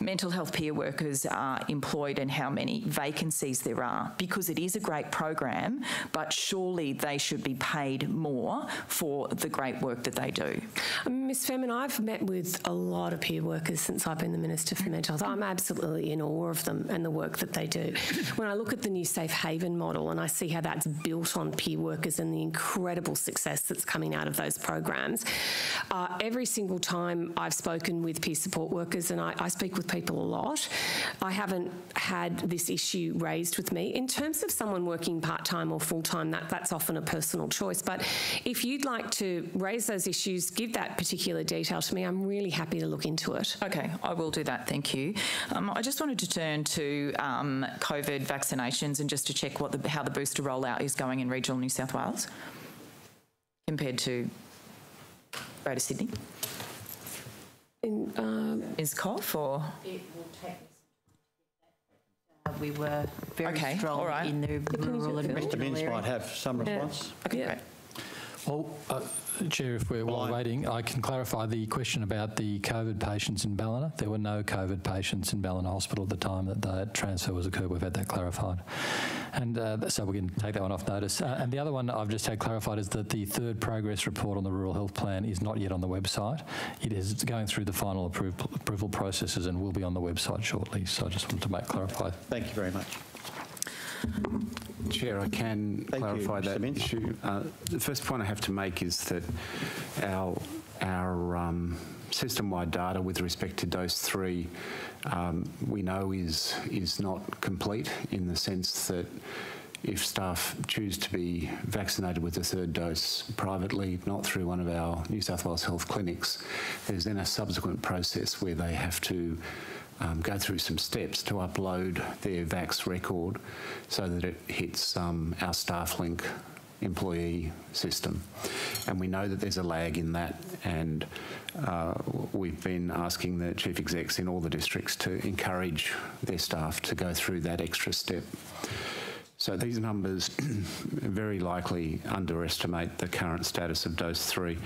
mental health peer workers are employed and how many vacancies there are because it is a great program, but surely they should be paid more for the great work that they do. Ms Faehrmann, I've met with a lot of peer workers since I've been the Minister for Mental Health. I'm absolutely in awe of them and the work that they do. When I look at the new Safe Haven model and I see how that's built on peer workers and the incredible success that's coming out of those programs, uh, every single time I've spoken with peer support workers, and I, I speak with people a lot, I haven't had this issue raised with me. In terms of someone working part time or full time, that, that's often a personal choice. But if you'd like to raise those issues, give that particular detail to me, I'm really happy to look into it. Okay, I will do that. Thank you. Um, I just wanted to turn to um, COVID vaccinations and just to check what the, how the booster rollout is going in regional New South Wales compared to Greater Sydney. In, um, is Koff or? It will take we were very Okay, strong all right. in the rural and Mr regional Minns areas. might have some response. Okay, great. Well, uh, Chair, if we're while waiting, I can clarify the question about the COVID patients in Ballina. There were no COVID patients in Ballina Hospital at the time that the transfer was occurred. We've had that clarified. And uh, so we can take that one off notice. Uh, and the other one I've just had clarified is that the third progress report on the rural health plan is not yet on the website. It is going through the final approval, approval processes and will be on the website shortly. So I just wanted to make clarify. Thank you very much. Chair, I can Thank clarify Mr. that issue. Uh, the first point I have to make is that our our um, system-wide data with respect to dose three, um, we know is is not complete in the sense that if staff choose to be vaccinated with a third dose privately, not through one of our New South Wales health clinics, there's then a subsequent process where they have to um, go through some steps to upload their VAX record so that it hits um, our StaffLink employee system. And we know that there's a lag in that, and uh, we've been asking the chief execs in all the districts to encourage their staff to go through that extra step. So these numbers *clears throat* very likely underestimate the current status of dose three.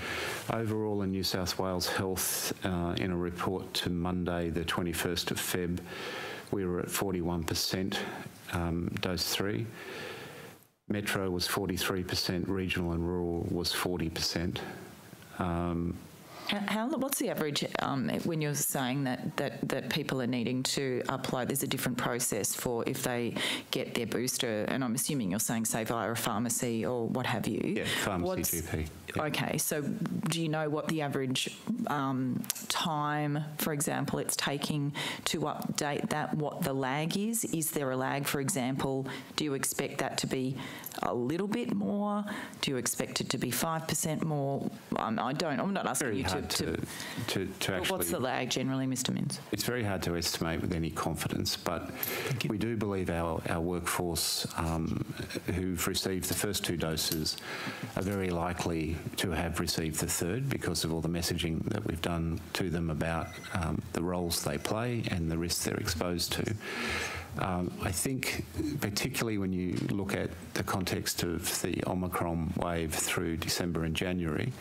Overall in New South Wales Health, uh, in a report to Monday the 21st of Feb, we were at 41% um, dose three. Metro was 43%, regional and rural was 40%. Um, How, how- what's the average um, when you're saying that, that, that people are needing to apply? There's a different process for if they get their booster, and I'm assuming you're saying, say, via a pharmacy or what have you. yeah, pharmacy What's- GP. Okay, so do you know what the average um, time, for example, it's taking to update that, what the lag is? Is there a lag, for example? Do you expect that to be a little bit more? Do you expect it to be 5% more? Um, I don't, I'm not asking Very you to. hard to, to, to actually... what's the lag generally, Mr Minns? It's very hard to estimate with any confidence, but we do believe our, our workforce um, who've received the first two doses are very likely to have received the third because of all the messaging that we've done to them about um, the roles they play and the risks they're exposed to. Um, I think, particularly when you look at the context of the Omicron wave through December and January,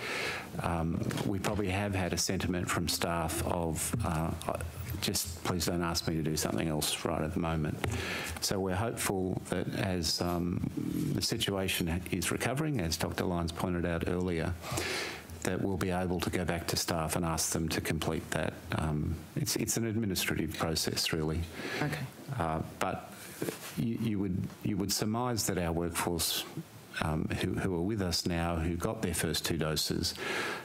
um, we probably have had a sentiment from staff of uh, just please don't ask me to do something else right at the moment. So we're hopeful that as um, the situation is recovering, as Dr. Lyons pointed out earlier, that we'll be able to go back to staff and ask them to complete that. Um, it's, it's an administrative process, really. Okay. Uh, but you, you would you would surmise that our workforce um, who, who are with us now, who got their first two doses,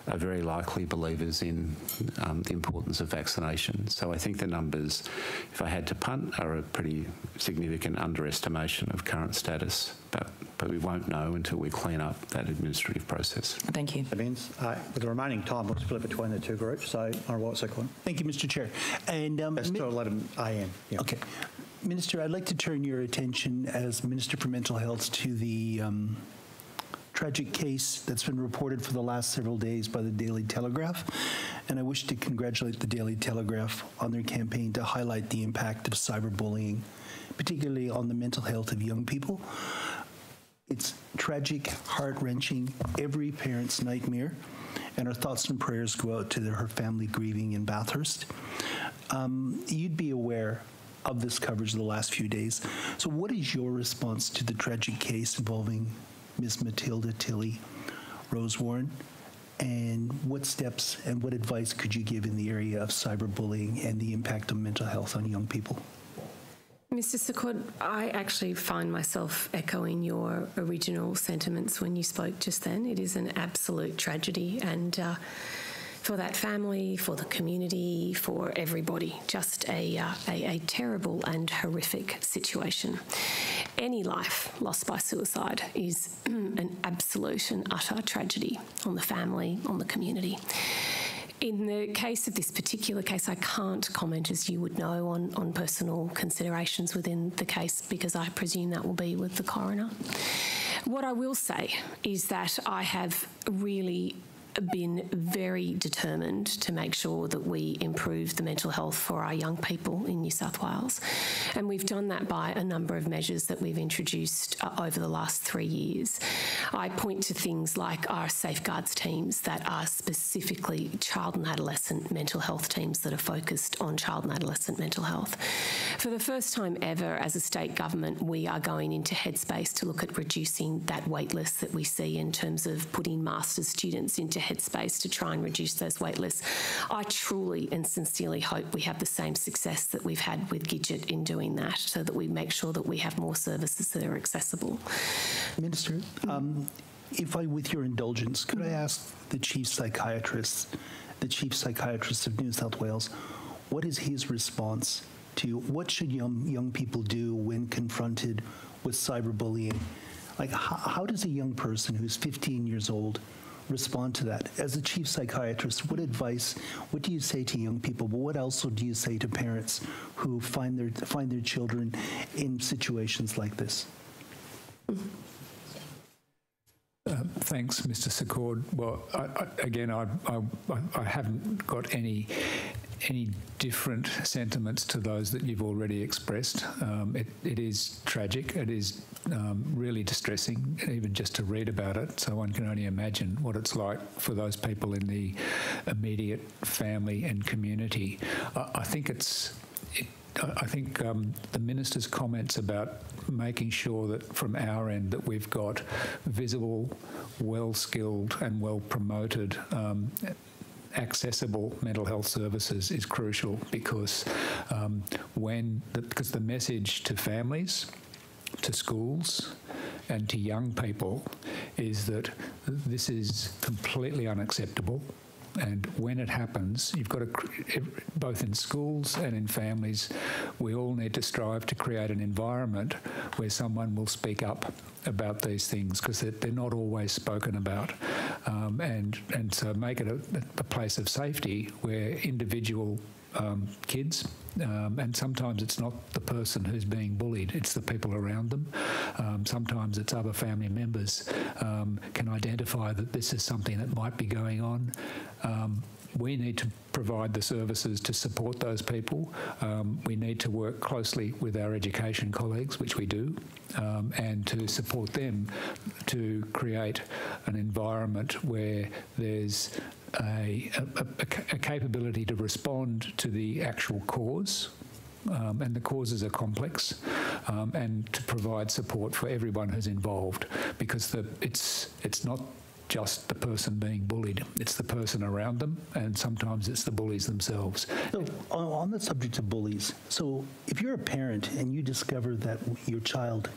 are very likely believers in um, the importance of vaccination. So I think the numbers, if I had to punt, are a pretty significant underestimation of current status. But but we won't know until we clean up that administrative process. Thank you. Mr Minns, uh, with the remaining time, we'll split between the two groups. So, Honourable Secord. Thank you, Mr. Chair. And um, That's Mi- till 11 a.m. Yeah. Okay. Minister, I'd like to turn your attention as Minister for Mental Health to the um, tragic case that's been reported for the last several days by the Daily Telegraph. And I wish to congratulate the Daily Telegraph on their campaign to highlight the impact of cyberbullying, particularly on the mental health of young people. It's tragic, heart wrenching, every parent's nightmare. And our thoughts and prayers go out to the, her family grieving in Bathurst. um, you'd be aware of this coverage the last few days. So, what is your response to the tragic case involving Miss Matilda Tilly Rose Warren? And what steps and what advice could you give in the area of cyberbullying and the impact of mental health on young people? Mr. Secord, I actually find myself echoing your original sentiments when you spoke just then. It is an absolute tragedy, and uh, for that family, for the community, for everybody, just a, uh, a, a terrible and horrific situation. Any life lost by suicide is *clears throat* an absolute and utter tragedy on the family, on the community. In the case of this particular case, I can't comment, as you would know, on, on personal considerations within the case because I presume that will be with the coroner. What I will say is that I have really been very determined to make sure that we improve the mental health for our young people in New South Wales. And we've done that by a number of measures that we've introduced uh, over the last three years. I point to things like our safeguards teams that are specifically child and adolescent mental health teams that are focused on child and adolescent mental health. For the first time ever, as a state government, we are going into Headspace to look at reducing that wait list that we see in terms of putting master's students into headspace to try and reduce those wait lists. I truly and sincerely hope we have the same success that we've had with Gidget in doing that so that we make sure that we have more services that are accessible. Minister, um, if I, with your indulgence, could I ask the chief psychiatrist, the chief psychiatrist of New South Wales, what is his response to what should young young people do when confronted with cyberbullying? Like, how, how does a young person who's 15 years old respond to that? As a chief psychiatrist, what advice, what do you say to young people, but what also do you say to parents who find their, find their children in situations like this? Uh, thanks, Mr. Secord. Well, I, I, again, I, I, haven't got any any different sentiments to those that you've already expressed. Um, it, it is tragic. It is um, really distressing, even just to read about it. So one can only imagine what it's like for those people in the immediate family and community. I, I think it's. I think um, the minister's comments about making sure that from our end that we've got visible, well-skilled and well-promoted um, accessible mental health services is crucial because um, when the, because the message to families, to schools, and to young people is that this is completely unacceptable. And when it happens, you've got to, both in schools and in families, we all need to strive to create an environment where someone will speak up about these things because they're, they're, not always spoken about. Um, and, and so make it a, a place of safety where individual um, kids, um, and sometimes it's not the person who's being bullied, it's the people around them. Um, sometimes it's other family members um, can identify that this is something that might be going on. Um, we need to provide the services to support those people. Um, we need to work closely with our education colleagues, which we do, and to support them to create an environment where there's a, a, a, capability to respond to the actual cause. Um, and the causes are complex, um, and to provide support for everyone who's involved, because the, it's it's not just the person being bullied. It's the person around them, and sometimes it's the bullies themselves. So, on the subject of bullies, so if you're a parent and you discover that your child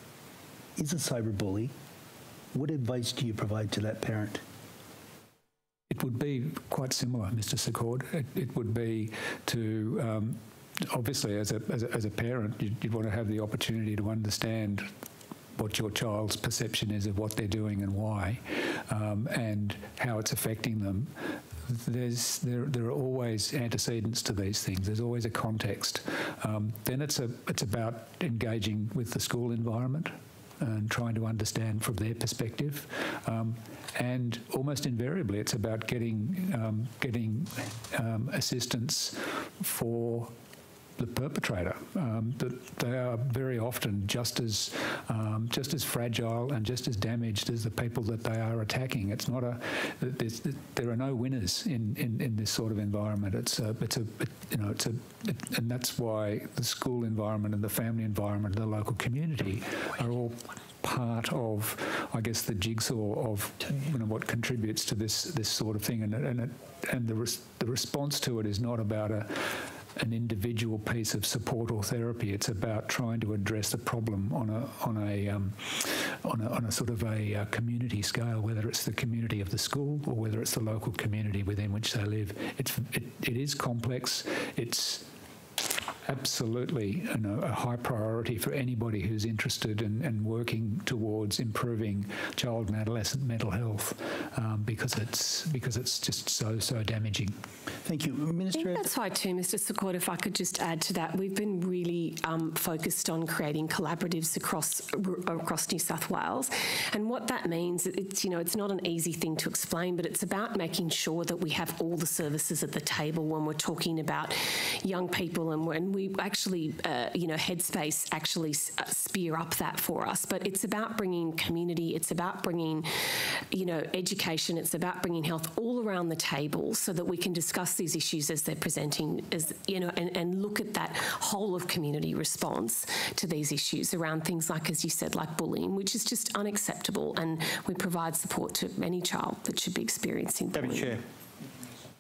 is a cyber bully, what advice do you provide to that parent? It would be quite similar, Mr. Secord. It, it would be to um, obviously, as a, as a, as a parent, you'd, you'd, want to have the opportunity to understand what your child's perception is of what they're doing and why, um, and how it's affecting them. There's there there are always antecedents to these things. There's always a context. Um, then it's a it's about engaging with the school environment and trying to understand from their perspective. Um, and almost invariably, it's about getting um, getting um, assistance for the perpetrator. Um, that they are very often just as um, just as fragile and just as damaged as the people that they are attacking. It's not a there are no winners in, in, in this sort of environment. It's a, it's a you know it's a it, and that's why the school environment and the family environment and the local community are all part of, I guess, the jigsaw of you know, what contributes to this this sort of thing, and and it, and the res the response to it is not about a an individual piece of support or therapy. It's about trying to address the problem on a on a um, on a, on a sort of a uh, community scale, whether it's the community of the school or whether it's the local community within which they live. It's it, it is complex. It's absolutely you know, a high priority for anybody who's interested in, in working towards improving child and adolescent mental health um, because it's because it's just so so damaging. Thank you, Minister. I think that's why too, Mr. Secord. If I could just add to that, we've been really um, focused on creating collaboratives across across New South Wales, and what that means, it's you know, it's not an easy thing to explain, but it's about making sure that we have all the services at the table when we're talking about young people and when we actually, uh, you know, Headspace actually uh, spear up that for us. But it's about bringing community, it's about bringing, you know, education, it's about bringing health all around the table so that we can discuss these issues as they're presenting, as you know, and, and look at that whole of community response to these issues around things like, as you said, like bullying, which is just unacceptable. And we provide support to any child that should be experiencing bullying. Chair.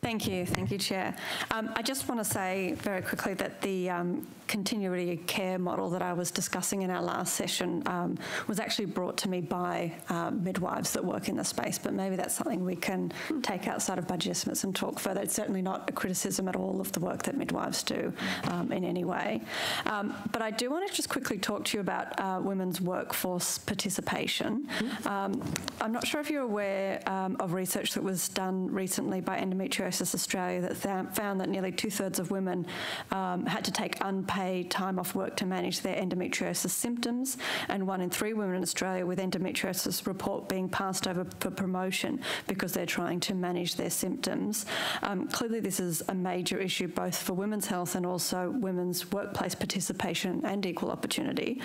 Thank you. Thank you, Chair. Um, I just want to say very quickly that the um, continuity care model that I was discussing in our last session um, was actually brought to me by um, midwives that work in the space, but maybe that's something we can take outside of budget estimates and talk further. It's certainly not a criticism at all of the work that midwives do um, in any way. Um, but I do want to just quickly talk to you about uh, women's workforce participation. I'm not sure if you're aware of research that was done recently by Endometriosis Australia that found that nearly two thirds of women um, had to take unpaid time off work to manage their endometriosis symptoms, and one in three women in Australia with endometriosis report being passed over for promotion because they're trying to manage their symptoms. Um, clearly, this is a major issue both for women's health and also women's workplace participation and equal opportunity.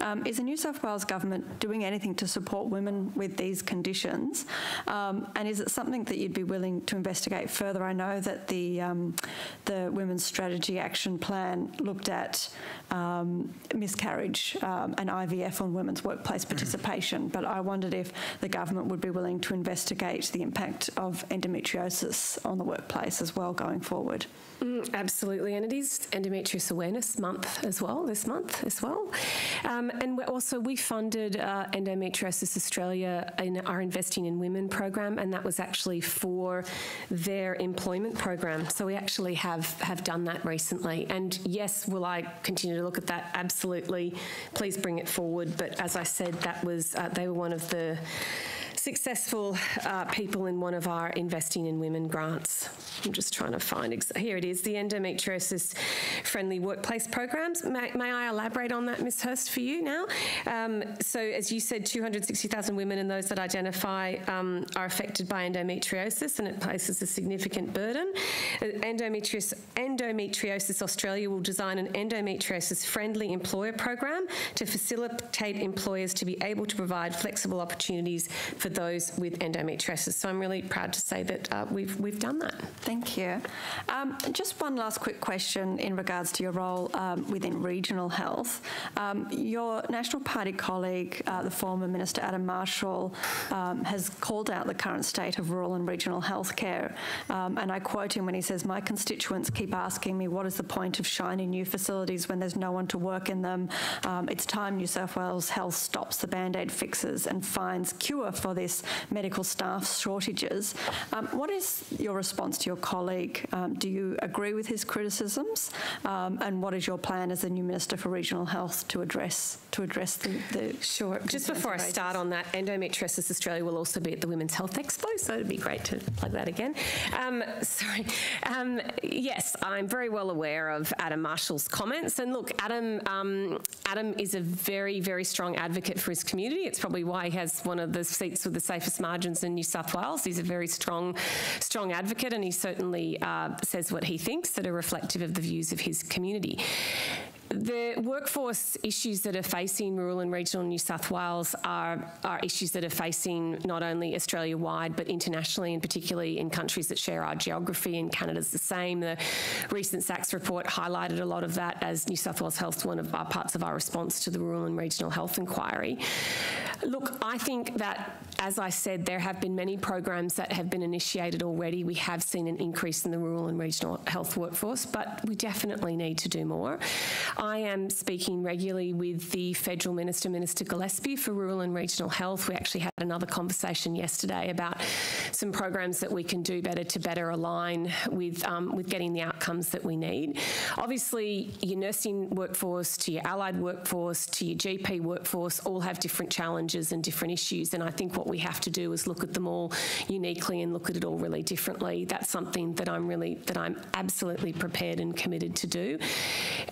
Um, is the New South Wales government doing anything to support women with these conditions? Um, and is it something that you'd be willing to investigate further? Further, I know that the um, the Women's Strategy Action Plan looked at um, miscarriage um, and IVF on women's workplace mm. participation, but I wondered if the government would be willing to investigate the impact of endometriosis on the workplace as well going forward. Mm, absolutely, and it is Endometriosis Awareness Month as well, this month as well. Um, and also, we funded uh, Endometriosis Australia in our Investing in Women program, and that was actually for their employment program. So we actually have, have done that recently. And yes, will I continue to look at that? Absolutely. Please bring it forward. But as I said, that was uh, they were one of the successful uh, people in one of our Investing in Women grants. I'm just trying to find, here it is, the endometriosis friendly workplace programs. May, may I elaborate on that, Ms Hurst, for you now? Um, so as you said, 260,000 women and those that identify um, are affected by endometriosis and it places a significant burden. Uh, endometriosis, endometriosis Australia will design an endometriosis friendly employer program to facilitate employers to be able to provide flexible opportunities for those with endometriosis. So I'm really proud to say that uh, we've, we've done that. Thank you. Um, just one last quick question in regards to your role um, within regional health. Um, your National Party colleague, uh, the former Minister Adam Marshall, um, has called out the current state of rural and regional health care. Um, and I quote him when he says, My constituents keep asking me what is the point of shiny new facilities when there's no one to work in them. Um, it's time New South Wales Health stops the band aid fixes and finds cure for this this medical staff shortages. Um, what is your response to your colleague? Um, do you agree with his criticisms? Um, and what is your plan as the new Minister for Regional Health to address to address the, the Sure. Just before I start on that, Endometriosis Australia will also be at the Women's Health Expo, so it'd be great to plug that again. Um, *laughs* sorry. Um, yes, I'm very well aware of Adam Marshall's comments. And look, Adam, um, Adam is a very, very strong advocate for his community. It's probably why he has one of the seats with the safest margins in New South Wales. He's a very strong, strong advocate, and he certainly uh, says what he thinks that are reflective of the views of his community. The workforce issues that are facing rural and regional New South Wales are, are issues that are facing not only Australia wide but internationally, and particularly in countries that share our geography. And Canada's the same. The recent SACS report highlighted a lot of that as New South Wales Health, one of our parts of our response to the rural and regional health inquiry. Look, I think that, as I said, there have been many programs that have been initiated already. We have seen an increase in the rural and regional health workforce, but we definitely need to do more. I am speaking regularly with the Federal Minister, Minister Gillespie, for Rural and Regional Health. We actually had another conversation yesterday about some programs that we can do better to better align with, um, with getting the outcomes that we need. Obviously, your nursing workforce to your allied workforce to your GP workforce all have different challenges and different issues, and I think what we have to do is look at them all uniquely and look at it all really differently. That's something that I'm really, that I'm absolutely prepared and committed to do.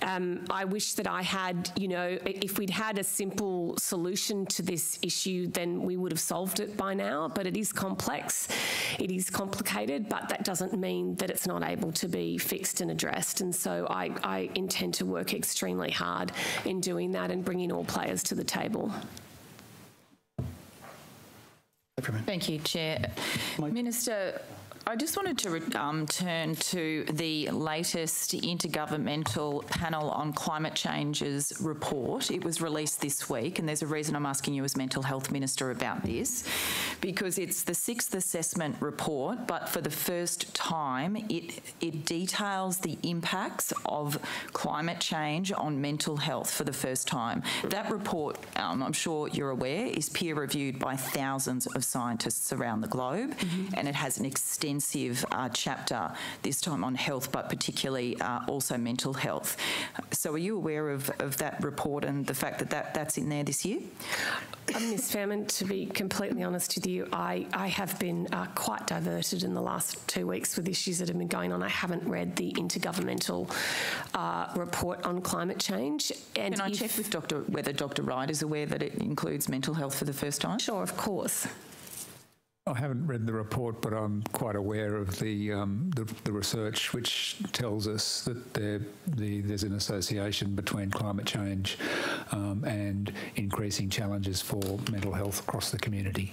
Um, I wish that I had, you know, if we'd had a simple solution to this issue, then we would have solved it by now. But it is complex, it is complicated, but that doesn't mean that it's not able to be fixed and addressed. And so I, I intend to work extremely hard in doing that and bringing all players to the table. Thank you, Chair. Minister, I just wanted to um, turn to the latest Intergovernmental Panel on Climate Change's report. It was released this week, and there's a reason I'm asking you as Mental Health Minister about this, because it's the sixth assessment report, but for the first time, it, it details the impacts of climate change on mental health for the first time. That report, um, I'm sure you're aware, is peer reviewed by thousands of scientists around the globe, mm -hmm. and it has an extensive extensive uh, chapter, this time on health, but particularly uh, also mental health. So are you aware of, of that report and the fact that, that that's in there this year? Um, Ms Faehrmann, to be completely honest with you, I, I have been uh, quite diverted in the last two weeks with issues that have been going on. I haven't read the intergovernmental uh, report on climate change. And Can I check with Dr whether Dr Wright is aware that it includes mental health for the first time? Sure, of course. I haven't read the report, but I'm quite aware of the um, the, the, research which tells us that there, the, there's an association between climate change um, and increasing challenges for mental health across the community.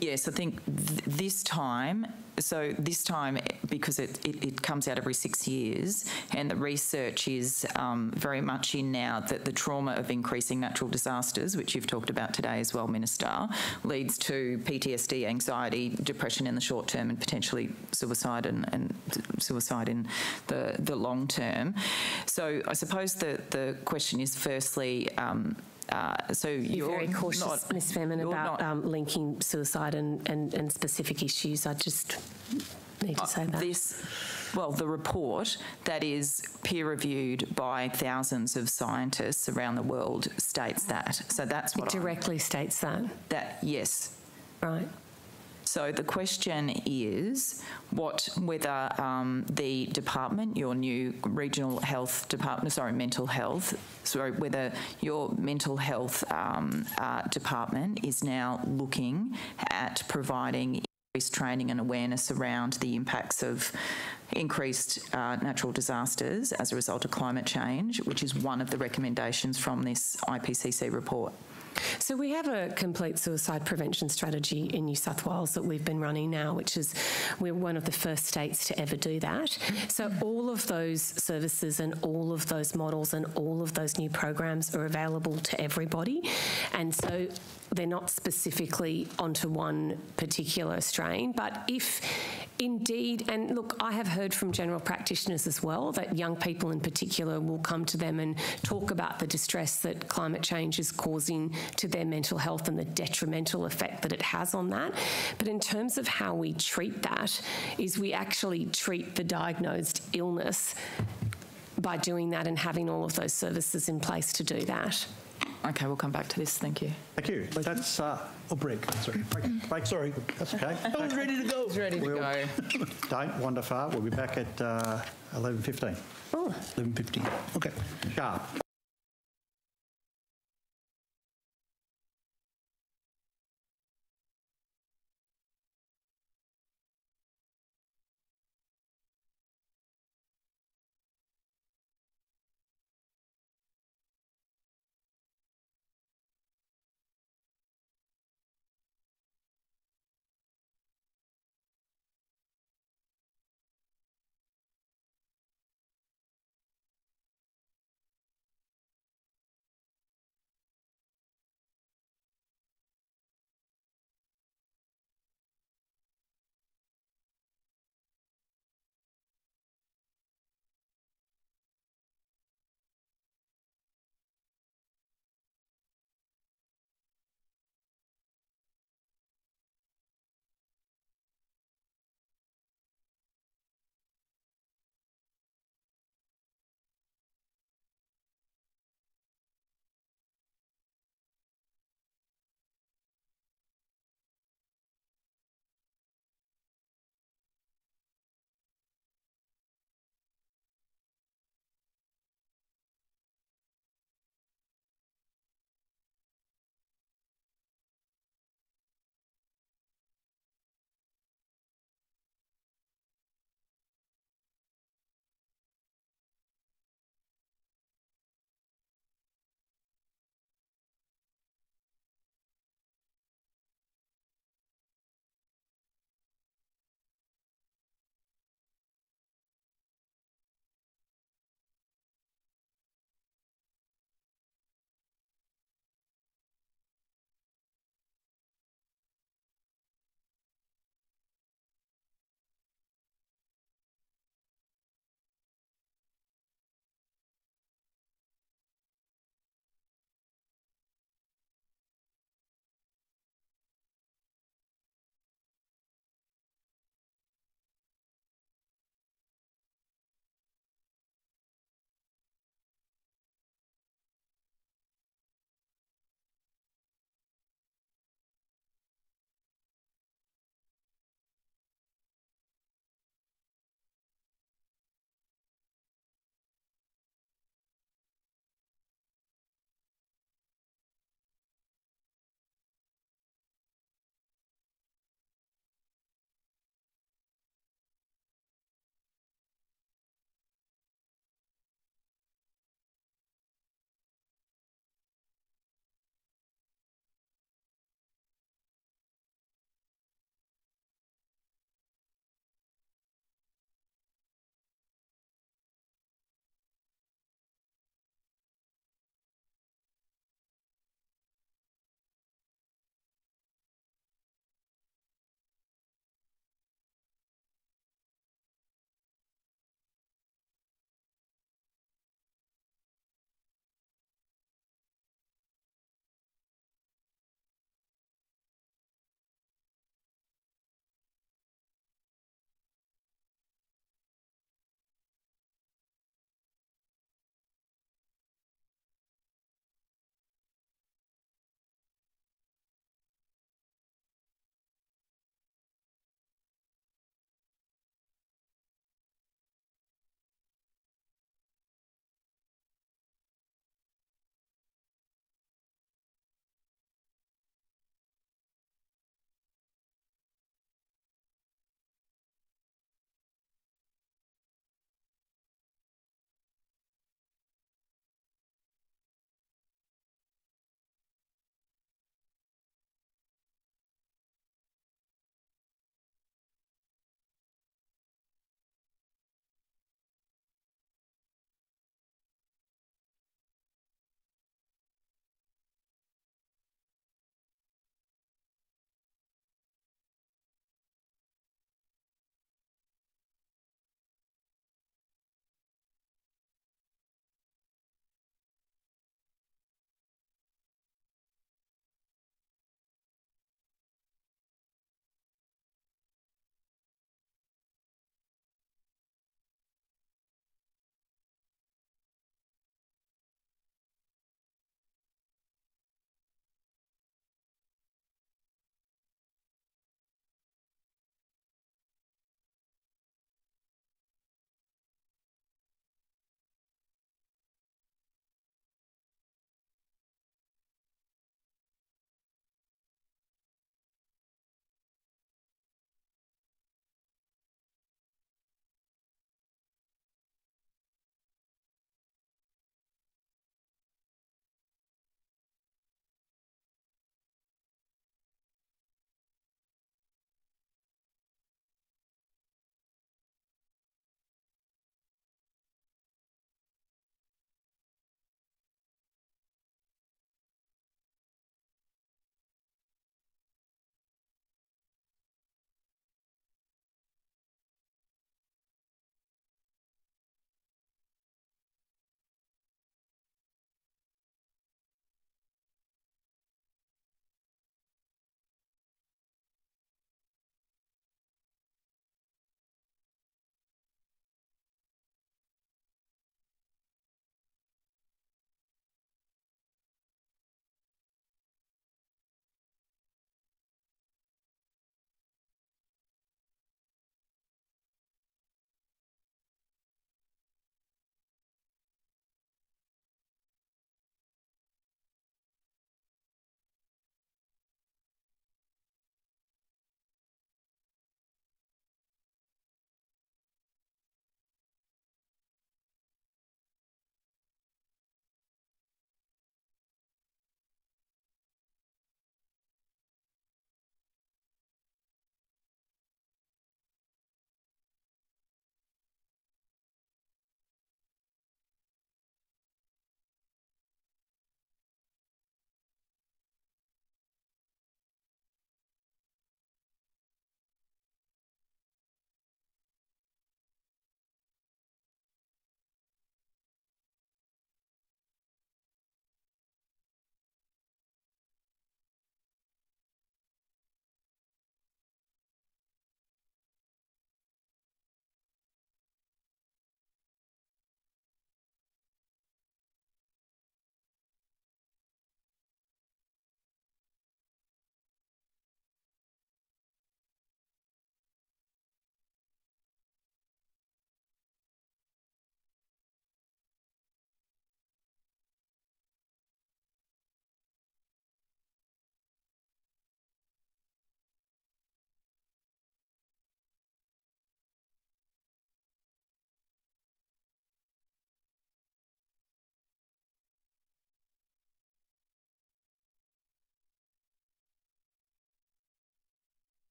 Yes, I think th this time, so this time, because it, it, it, comes out every six years, and the research is um, very much in now that the trauma of increasing natural disasters, which you've talked about today as well, Minister, leads to PTSD, anxiety, depression in the short term, and potentially suicide and, and suicide in the, the long term. So I suppose the, the question is firstly, um, uh, so Be you're very cautious, not, Ms Faehrmann, about um, linking suicide and, and, and, specific issues. I just need to uh, say that. This, well, the report that is peer reviewed by thousands of scientists around the world states that. So that's what it directly I'm, states that. That yes. Right. So the question is what whether um, the department, your new regional health department, sorry, mental health, sorry, whether your mental health um, uh, department is now looking at providing increased training and awareness around the impacts of increased uh, natural disasters as a result of climate change, which is one of the recommendations from this IPCC report. So we have a complete suicide prevention strategy in New South Wales that we've been running now, which is we're one of the first states to ever do that. So all of those services and all of those models and all of those new programs are available to everybody. And so they're not specifically onto one particular strain, but if indeed, and look, I have heard from general practitioners as well that young people in particular will come to them and talk about the distress that climate change is causing to their mental health and the detrimental effect that it has on that. But in terms of how we treat that, is we actually treat the diagnosed illness by doing that and having all of those services in place to do that. Okay, we'll come back to this. Thank you. Thank you. That's uh, oh break. Sorry, break. break. Sorry, that's okay. *laughs* I was ready to go. He's ready to we'll, go. *laughs* Don't wander far. We'll be back at uh, 11:15. Oh, 11:15. Okay. Sharp.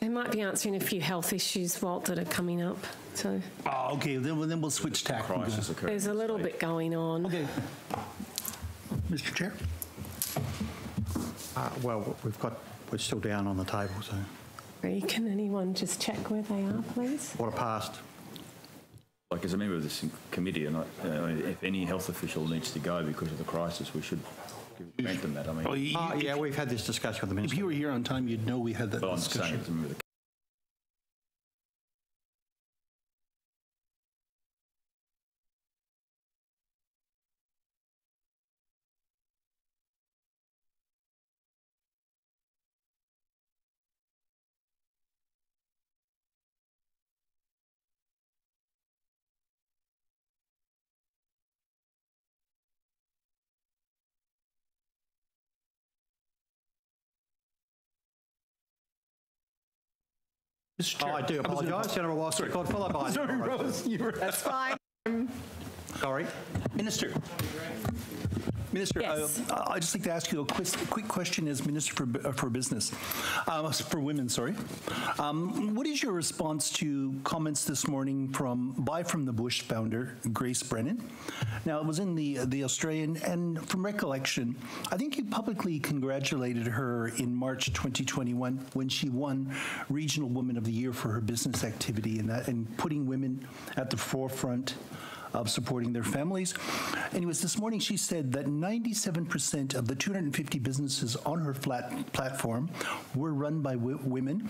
They might be answering a few health issues, Walt, that are coming up. So Oh, okay, then, we'll- then we'll switch tack. and go. Crisis occurring. there's a little bit going on. Okay. Mr. Chair? Uh, Well, we've got, we're still down on the table, so Can anyone just check where they are, please? what a past. Like, as a member of this committee, and I, uh, if any health official needs to go because of the crisis, we should give- grant them that. I mean, Oh, you- Uh, Yeah, we've had this discussion with the If Minister. you were here on time, you'd know we had that well, I'm just saying, discussion. as a member of the Mr. Oh, I do was gonna- apologise, Senator White, got followed by... Sorry, *laughs* Rose, you were... That's fine. Sorry. Minister. Minister, Yes. uh, I'd just like to ask you a quick, quick question as Minister for, uh, for Business, uh, for Women, sorry. Um, what is your response to comments this morning from Buy from the Bush founder, Grace Brennan? Now, it was in the, the Australian, and from recollection, I think you publicly congratulated her in March 2021 when she won Regional Woman of the Year for her business activity and, that, and putting women at the forefront of supporting their families. Anyways, this morning she said that 97% of the 250 businesses on her flat platform were run by women,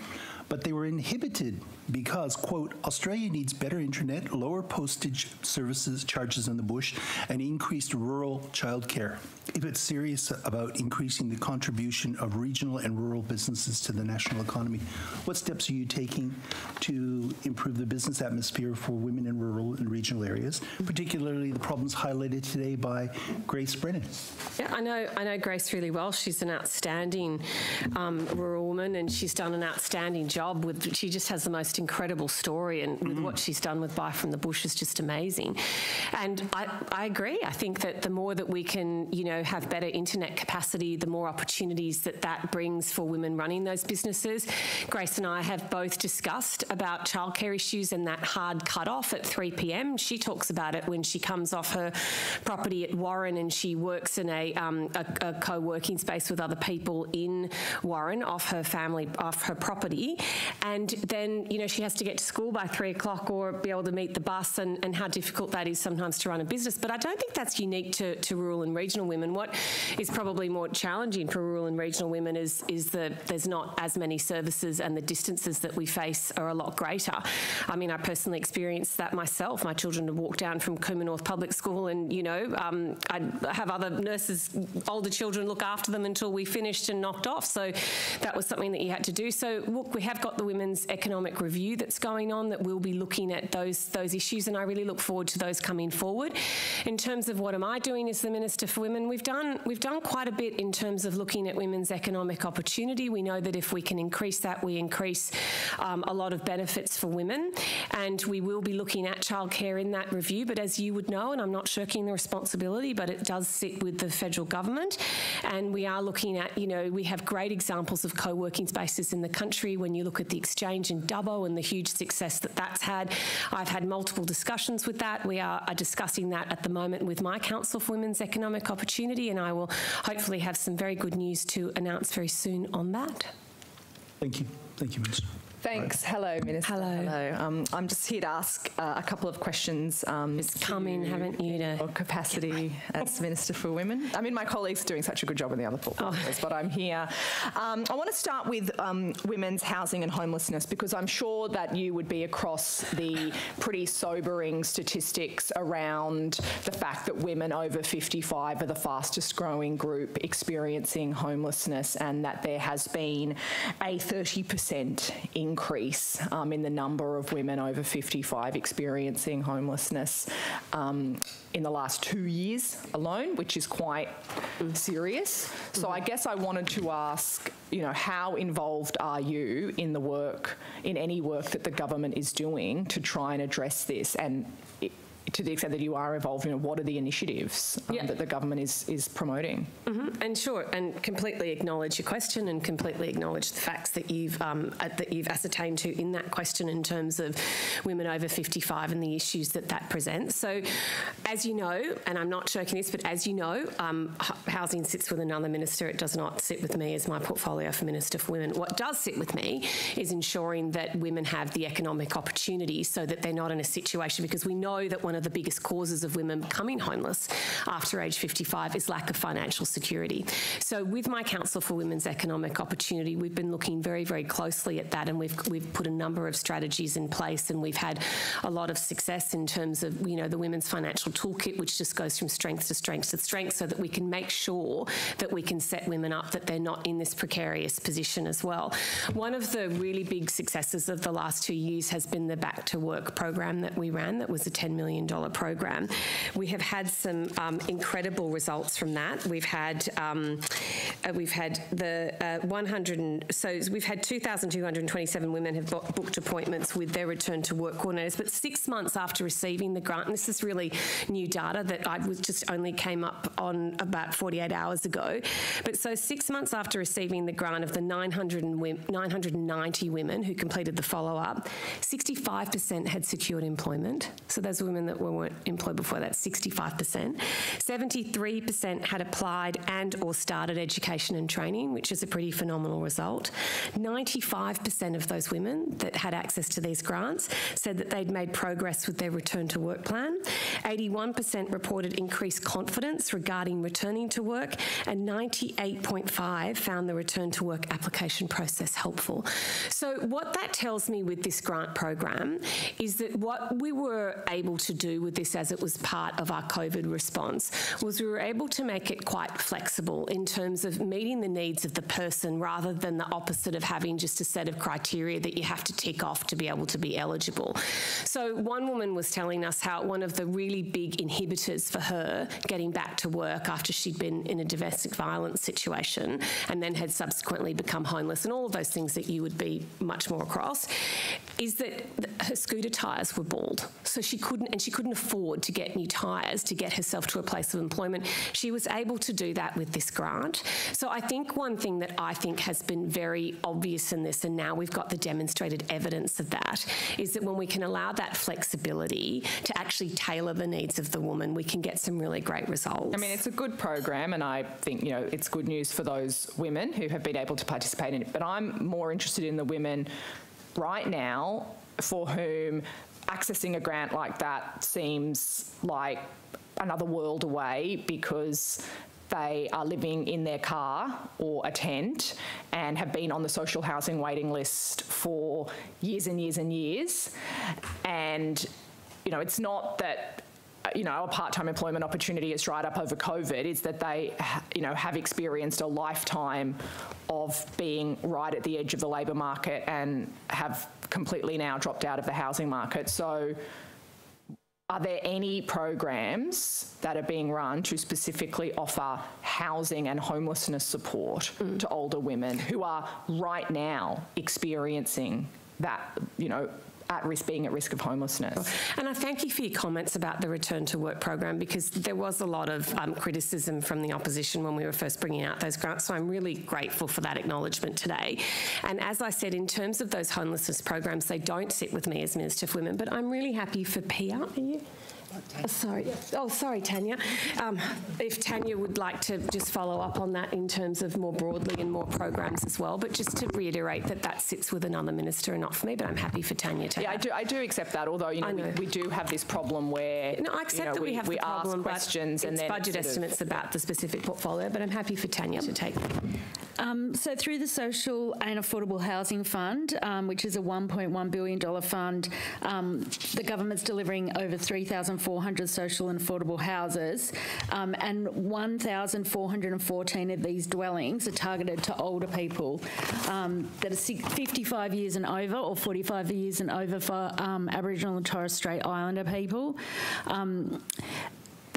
but they were inhibited because, quote, Australia needs better internet, lower postage services charges in the bush, and increased rural childcare. If it's serious about increasing the contribution of regional and rural businesses to the national economy, what steps are you taking to improve the business atmosphere for women in rural and regional areas, particularly the problems highlighted today by Grace Brennan? Yeah, I know. I know Grace really well. She's an outstanding um, rural woman, and she's done an outstanding job. With she just has the most incredible story, and with what she's done with Buy from the Bush is just amazing. And I, I agree. I think that the more that we can, you know, have better internet capacity, the more opportunities that that brings for women running those businesses. Grace and I have both discussed about childcare issues and that hard cut off at 3 p.m. She talks about it when she comes off her property at Warren and she works in a, um, a, a co-working space with other people in Warren off her family, off her property. And then, you know, she has to get to school by three o'clock or be able to meet the bus and, and how difficult that is sometimes to run a business. But I don't think that's unique to, to rural and regional women. What is probably more challenging for rural and regional women is, is that there's not as many services and the distances that we face are a lot greater. I mean, I personally experienced that myself. My children would walk down from Cooma North Public School and, you know, um, I'd have other nurses, older children look after them until we finished and knocked off. So that was something that you had to do. So look, we have got the Women's Economic Review that's going on that will be looking at those, those issues and I really look forward to those coming forward. In terms of what am I doing as the Minister for Women, we've done, we've done quite a bit in terms of looking at women's economic opportunity. We know that if we can increase that, we increase um, a lot of benefits for women. And we will be looking at childcare in that review. But as you would know, and I'm not shirking the responsibility, but it does sit with the federal government. And we are looking at, you know, we have great examples of co working spaces in the country. When you look at the exchange in Dubbo and the huge success that that's had, I've had multiple discussions with that. We are, are discussing that at the moment with my Council for Women's Economic Opportunity, and I will hopefully have some very good news to announce very soon on that. Thank you. Thank you, Minister. Thanks. Hello, Minister. Hello. Hello. Um, I'm just here to ask uh, a couple of questions. Um, Just come in, haven't you, to your capacity *laughs* as Minister for Women. I mean, my colleagues are doing such a good job in the other portfolios, but I'm here. Um, I want to start with um, women's housing and homelessness because I'm sure that you would be across the pretty sobering statistics around the fact that women over 55 are the fastest growing group experiencing homelessness and that there has been a 30% increase um, in the number of women over 55 experiencing homelessness um, in the last two years alone, which is quite serious. So I guess I wanted to ask, you know, how involved are you in the work, in any work that the government is doing to try and address this? And i- to the extent that you are involved, you know, what are the initiatives um, that the government is is promoting? Mm-hmm. And sure, and completely acknowledge your question and completely acknowledge the facts that you've um, uh, that you've ascertained to in that question in terms of women over 55 and the issues that that presents. So, as you know, and I'm not joking this, but as you know, um, housing sits with another minister. It does not sit with me as my portfolio for Minister for Women. What does sit with me is ensuring that women have the economic opportunity so that they're not in a situation because we know that one of the biggest causes of women becoming homeless after age 55 is lack of financial security. So with my Council for Women's Economic Opportunity, we've been looking very, very closely at that and we've, we've put a number of strategies in place and we've had a lot of success in terms of, you know, the Women's Financial Toolkit, which just goes from strength to strength to strength so that we can make sure that we can set women up that they're not in this precarious position as well. One of the really big successes of the last two years has been the Back to Work program that we ran that was a $10 million program. We have had some um, incredible results from that. We've had um, uh, we've had the uh, 100 and, so we've had 2,227 women have bo- booked appointments with their return to work coordinators. But six months after receiving the grant, and this is really new data that I was just only came up on about 48 hours ago. But so six months after receiving the grant of the 900 and 990 women who completed the follow up, 65% had secured employment. So those women that weren't employed before, that, 65%. 73% had applied and or started education and training, which is a pretty phenomenal result. 95% of those women that had access to these grants said that they'd made progress with their return to work plan. 81% reported increased confidence regarding returning to work, and 98.5 found the return to work application process helpful. So what that tells me with this grant program is that what we were able to do with this as it was part of our COVID response was we were able to make it quite flexible in terms of meeting the needs of the person rather than the opposite of having just a set of criteria that you have to tick off to be able to be eligible. So one woman was telling us how one of the really big inhibitors for her getting back to work after she'd been in a domestic violence situation and then had subsequently become homeless and all of those things that you would be much more across is that her scooter tyres were bald. So she couldn't, and she couldn't afford to get new tyres to get herself to a place of employment. She was able to do that with this grant. So I think one thing that I think has been very obvious in this, and now we've got the demonstrated evidence of that, is that when we can allow that flexibility to actually tailor the needs of the woman, we can get some really great results. I mean, it's a good program, and I think you know it's good news for those women who have been able to participate in it. But I'm more interested in the women right now for whom accessing a grant like that seems like another world away because they are living in their car or a tent and have been on the social housing waiting list for years and years and years. And, you know, it's not that you know, a part-time employment opportunity has dried up over COVID is that they, you know, have experienced a lifetime of being right at the edge of the labour market and have completely now dropped out of the housing market. So are there any programs that are being run to specifically offer housing and homelessness support mm. to older women who are right now experiencing that, you know, at risk being at risk of homelessness. And I thank you for your comments about the return to work program because there was a lot of um, criticism from the opposition when we were first bringing out those grants. So I'm really grateful for that acknowledgement today. And as I said, in terms of those homelessness programs, they don't sit with me as Minister for Women, but I'm really happy for Pia. Oh, sorry. Oh, sorry, Tanya. Um, if Tanya would like to just follow up on that in terms of more broadly and more programs as well, but just to reiterate that that sits with another minister and not for me. But I'm happy for Tanya to. Yeah, I do. I do accept that. Although you know, know. We, we, do have this problem where no, I accept you know, that we, we have we the problem, questions and then budget estimates of, about the specific portfolio. But I'm happy for Tanya to take. Um, so through the Social and Affordable Housing Fund, um, which is a 1.1 billion dollar fund, um, the government's delivering over 3,400 social and affordable houses, um, and 1,414 of these dwellings are targeted to older people um, that are 55 years and over, or 45 years and over for um, Aboriginal and Torres Strait Islander people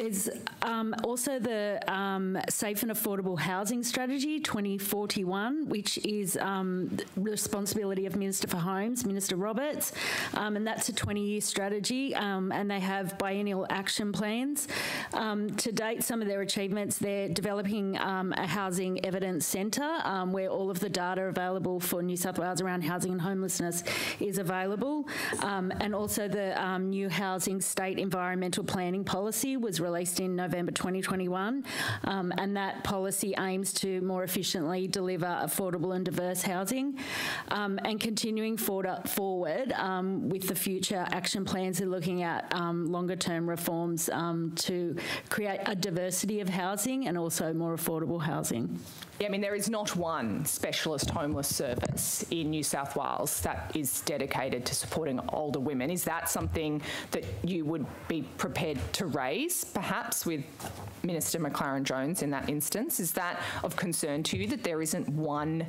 there's um, also the um, Safe and Affordable Housing Strategy 2041, which is um, the responsibility of Minister for Homes, Minister Roberts, um, and that's a 20-year strategy, um, and they have biennial action plans. Um, to date, some of their achievements, they're developing a housing evidence centre where all of the data available for New South Wales around housing and homelessness is available, and also the new housing state environmental planning policy was released in November 2021, um, and that policy aims to more efficiently deliver affordable and diverse housing. Um, and continuing forward, forward um, with the future action plans, are looking at um, longer term reforms um, to create a diversity of housing and also more affordable housing. Yeah, I mean, there is not one specialist homeless service in New South Wales that is dedicated to supporting older women. Is that something that you would be prepared to raise, perhaps, with Minister Maclaren-Jones in that instance? Is that of concern to you that there isn't one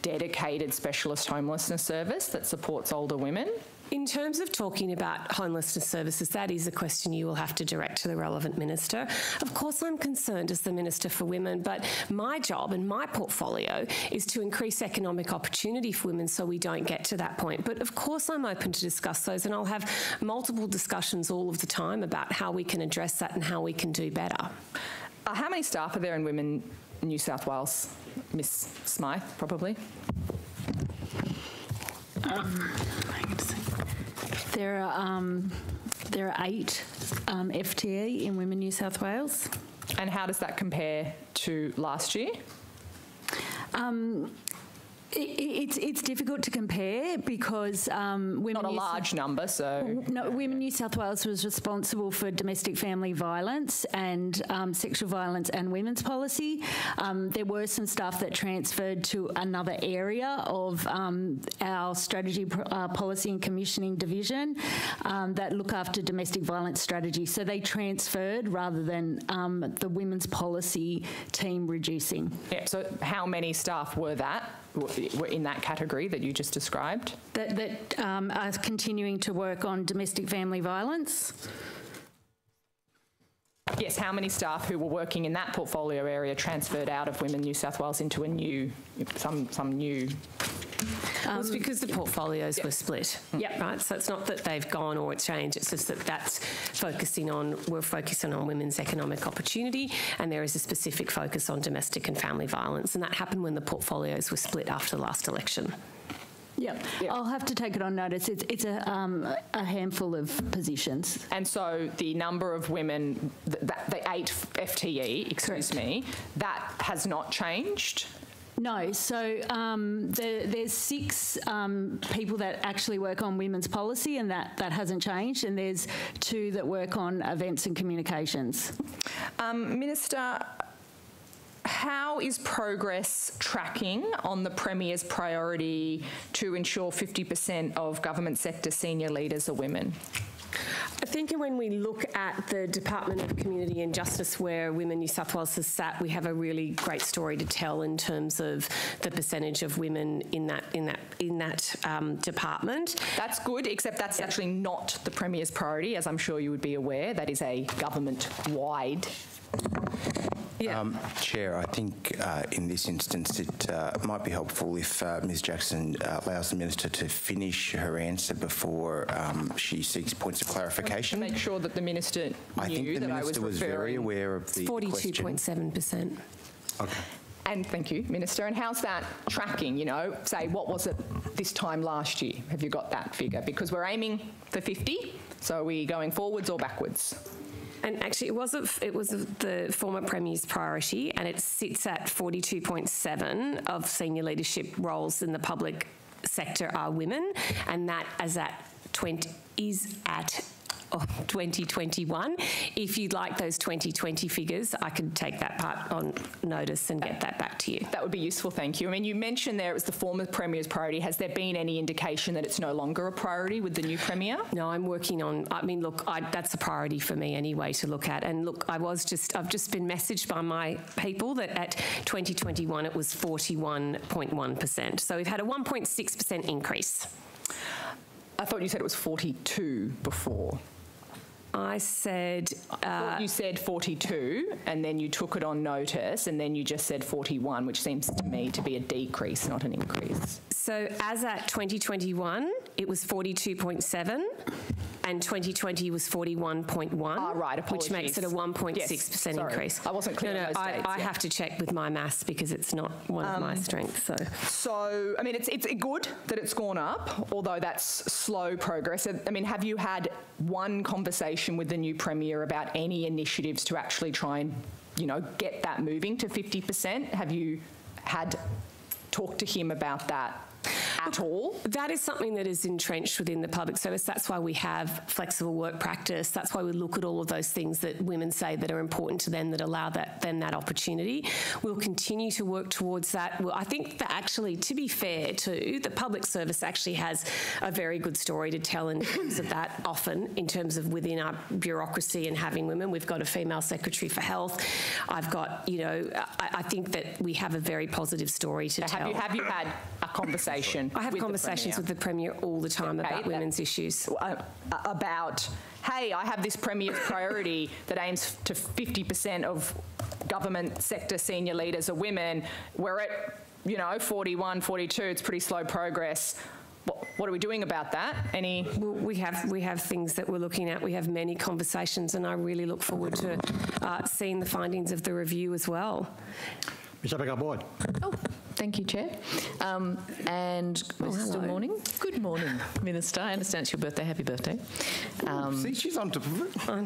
dedicated specialist homelessness service that supports older women? In terms of talking about homelessness services, that is a question you will have to direct to the relevant minister. Of course, I'm concerned as the Minister for Women, but my job and my portfolio is to increase economic opportunity for women so we don't get to that point. But of course, I'm open to discuss those, and I'll have multiple discussions all of the time about how we can address that and how we can do better. Uh, how many staff are there in Women New South Wales? Miss Smythe, probably. Um, there are um, there are eight um, FTE in Women New South Wales. And how does that compare to last year? Um, it's it's difficult to compare because um, women. Not a large South, number, so. No, Women New South Wales was responsible for domestic family violence and um, sexual violence and women's policy. Um, there were some staff that transferred to another area of um, our strategy, uh, policy and commissioning division um, that look after domestic violence strategy. So they transferred rather than um, the women's policy team reducing. Yeah. So how many staff were that? Were in that category that you just described? That, that um, are continuing to work on domestic family violence. Yes, how many staff who were working in that portfolio area transferred out of Women New South Wales into a new, some, some new um, it's because the portfolios yep. were split. Yeah. Right. So it's not that they've gone or it's changed. It's just that that's focusing on we're focusing on women's economic opportunity, and there is a specific focus on domestic and family violence, and that happened when the portfolios were split after the last election. Yep. yep. I'll have to take it on notice. It's, it's a, um, a handful of positions. And so the number of women, the, the eight FTE, excuse Correct. me, that has not changed no, so um, the, there's six um, people that actually work on women's policy, and that, that hasn't changed. And there's two that work on events and communications. Um, Minister, how is progress tracking on the Premier's priority to ensure 50% of government sector senior leaders are women? I think when we look at the Department of Community and Justice, where Women New South Wales has sat, we have a really great story to tell in terms of the percentage of women in that in that in that um, department. That's good, except that's yeah. actually not the Premier's priority, as I'm sure you would be aware. That is a government-wide yeah. Um, Chair, I think uh, in this instance it uh, might be helpful if uh, Ms Jackson uh, allows the Minister to finish her answer before um, she seeks points of clarification. Make sure that the Minister I think the Minister was, was very aware of the 42.7%. Okay. And thank you, Minister. And how's that tracking? You know, say, what was it this time last year? Have you got that figure? Because we're aiming for 50, so are we going forwards or backwards? And actually, it was a, it was the former premier's priority, and it sits at 42.7 of senior leadership roles in the public sector are women, and that as at 20 is at 2021. If you'd like those 2020 figures, I could take that part on notice and get that back to you. That would be useful, thank you. I mean, you mentioned there it was the former Premier's priority. Has there been any indication that it's no longer a priority with the new Premier? No, I'm working on, I mean, look, I, that's a priority for me anyway to look at. And look, I was just, I've just been messaged by my people that at 2021 it was 41.1%. So we've had a 1.6% increase. I thought you said it was 42 before. I said. Well, you said 42, and then you took it on notice, and then you just said 41, which seems to me to be a decrease, not an increase. So as at 2021, it was 42.7, and 2020 was 41.1. Ah, right, Which makes it a 1.6% Yes, increase. I wasn't clear No, on no, those I, dates, I yeah. have to check with my maths because it's not one of my Um, strengths. So. So, I mean, it's, it's good that it's gone up, although that's slow progress. I mean, have you had one conversation with the new Premier about any initiatives to actually try and, you know, get that moving to 50%? Have you had talked to him about that at all? That is something that is entrenched within the public service. That's why we have flexible work practice. That's why we look at all of those things that women say that are important to them that allow that, them that opportunity. We'll continue to work towards that. Well, I think that actually, to be fair too, the public service actually has a very good story to tell in terms of that often, in terms of within our bureaucracy and having women. We've got a female secretary for health. I've got, you know, I, I think that we have a very positive story to Have tell. you, have you had a conversation? I have with conversations Premier? with the Premier all the time Okay, about women's issues. uh, about, hey, I have this Premier's priority that aims to 50% of government sector senior leaders are women. We're at, you know, 41, 42. It's pretty slow progress. What, what are we doing about that? Any? Well, we have we have things that we're looking at. We have many conversations, and I really look forward to uh, seeing the findings of the review as well. Ms Abigail Boyd. Thank you, Chair. Um, and good morning. Good morning, Minister. I understand it's your birthday. Happy birthday. Um, See, she's on top of it. I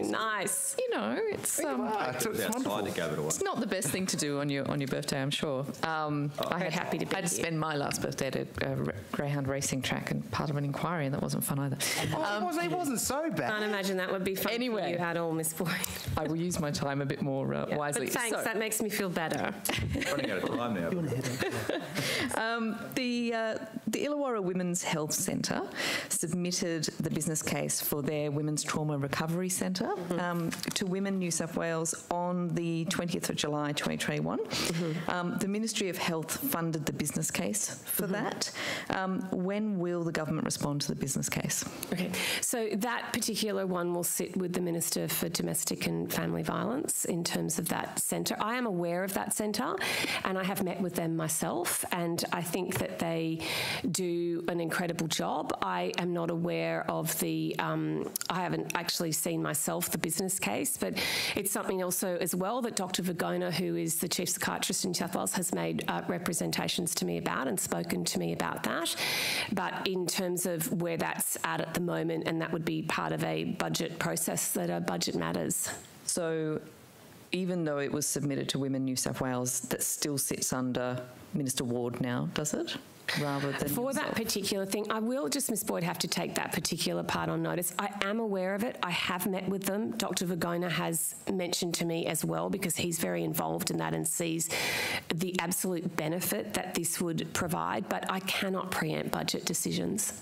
know, nice. You know, it's um, It's, it's outside wonderful. to gave it away. it's not the best thing to do on your on your birthday, I'm sure. Um, I had, happy to be I had to here. spend my last birthday at a, uh, greyhound racing track and part of an inquiry, and that wasn't fun either. Oh, it, wasn't, it wasn't so bad. Can't imagine that would be fun Anyway. for you had all, Miss Boyd. I will use my time a bit more uh, wisely. But thanks, So- that makes me feel better. Running out of time now. *laughs* Um, the, uh, the Illawarra Women's Health Centre submitted the business case for their Women's Trauma Recovery Centre um, to Women New South Wales on the 20th of July 2021. Um, the Ministry of Health funded the business case for that. Um, when will the government respond to the business case? Okay, so that particular one will sit with the Minister for Domestic and Family Violence in terms of that centre. I am aware of that centre and I have met with them myself and I think that they do an incredible job. I am not aware of the, um, I haven't actually seen myself the business case, but it's something also as well that Dr Vagona, who is the Chief Psychiatrist in New South Wales, has made uh, representations to me about and spoken to me about that. But in terms of where that's at at the moment, and that would be part of a budget process that are budget matters. So, even though it was submitted to Women New South Wales, that still sits under Minister Ward now, does it? Rather than For that particular thing, I will just, Miss Boyd, have to take that particular part on notice. I am aware of it. I have met with them. Dr. Vagona has mentioned to me as well because he's very involved in that and sees the absolute benefit that this would provide. But I cannot preempt budget decisions.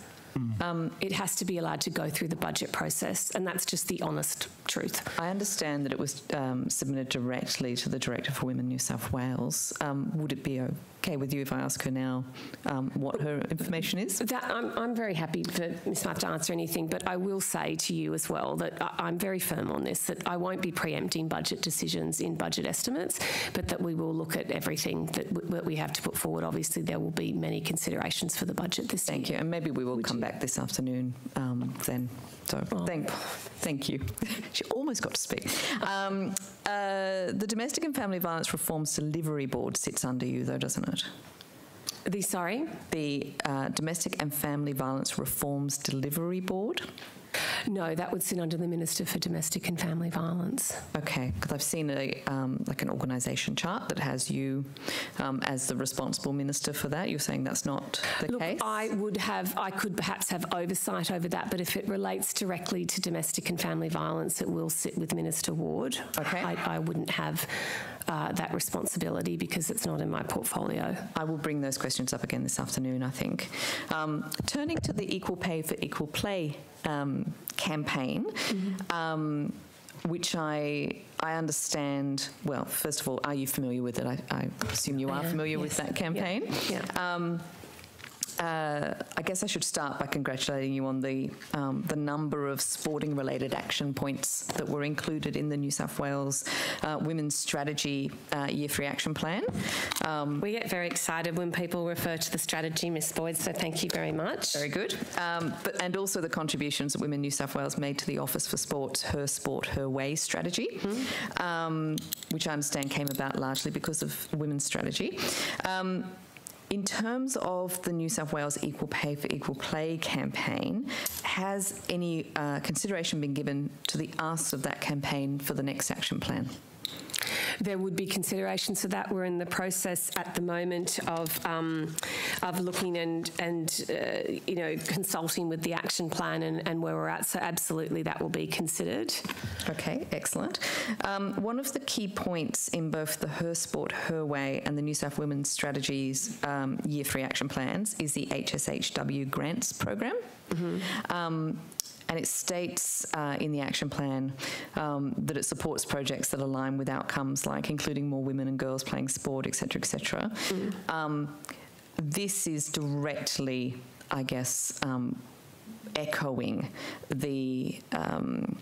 Um, it has to be allowed to go through the budget process, and that's just the honest truth. I understand that it was um, submitted directly to the Director for Women New South Wales. Um, would it be okay with you if I ask her now um, what her information is? That, I'm, I'm very happy for Ms Muff to answer anything, but I will say to you as well that I, I'm very firm on this, that I won't be preempting budget decisions in budget estimates, but that we will look at everything that, we have to put forward. Obviously, there will be many considerations for the budget this Thank year. you, and maybe we will come back this afternoon um, then. So thank, thank you. *laughs* she almost got to speak. Um, uh, the Domestic and Family Violence Reforms Delivery Board sits under you, though, doesn't it? The sorry, the uh, Domestic and Family Violence Reforms Delivery Board. No, that would sit under the Minister for Domestic and Family Violence. Okay, because I've seen a um, like an organisation chart that has you um, as the responsible minister for that. You're saying that's not the Look, case. I would have, I could perhaps have oversight over that, but if it relates directly to domestic and family violence, it will sit with Minister Ward. Okay. I, I wouldn't have uh, that responsibility because it's not in my portfolio. I will bring those questions up again this afternoon, I think. Um, turning to the Equal Pay for Equal Play um, campaign, um, which I I understand. Well, first of all, are you familiar with it? I, I assume you are am, familiar with that campaign. Yeah, Um, uh, I guess I should start by congratulating you on the um, the number of sporting-related action points that were included in the New South Wales uh, Women's Strategy uh, Year Three Action Plan. Um, we get very excited when people refer to the strategy, Ms. Boyd. So thank you very much. Very good. Um, but and also the contributions that Women New South Wales made to the Office for Sport, Her Sport, Her Way strategy, mm-hmm. um, which I understand came about largely because of women's strategy. In terms of the New South Wales Equal Pay for Equal Play campaign, has any uh, consideration been given to the asks of that campaign for the next action plan? There would be considerations for that. We're in the process at the moment of um, of looking and and uh, you know consulting with the action plan and, and, where we're at. So absolutely, that will be considered. Okay, excellent. Um, one of the key points in both the Her Sport, Her Way, and the New South Women's Strategies um, Year Three action plans is the HSHW grants program. Mm-hmm. Um, and it states uh, in the action plan um, that it supports projects that align with outcomes like including more women and girls playing sport, etc., etc. Mm. Um, this is directly, I guess, um, echoing the um,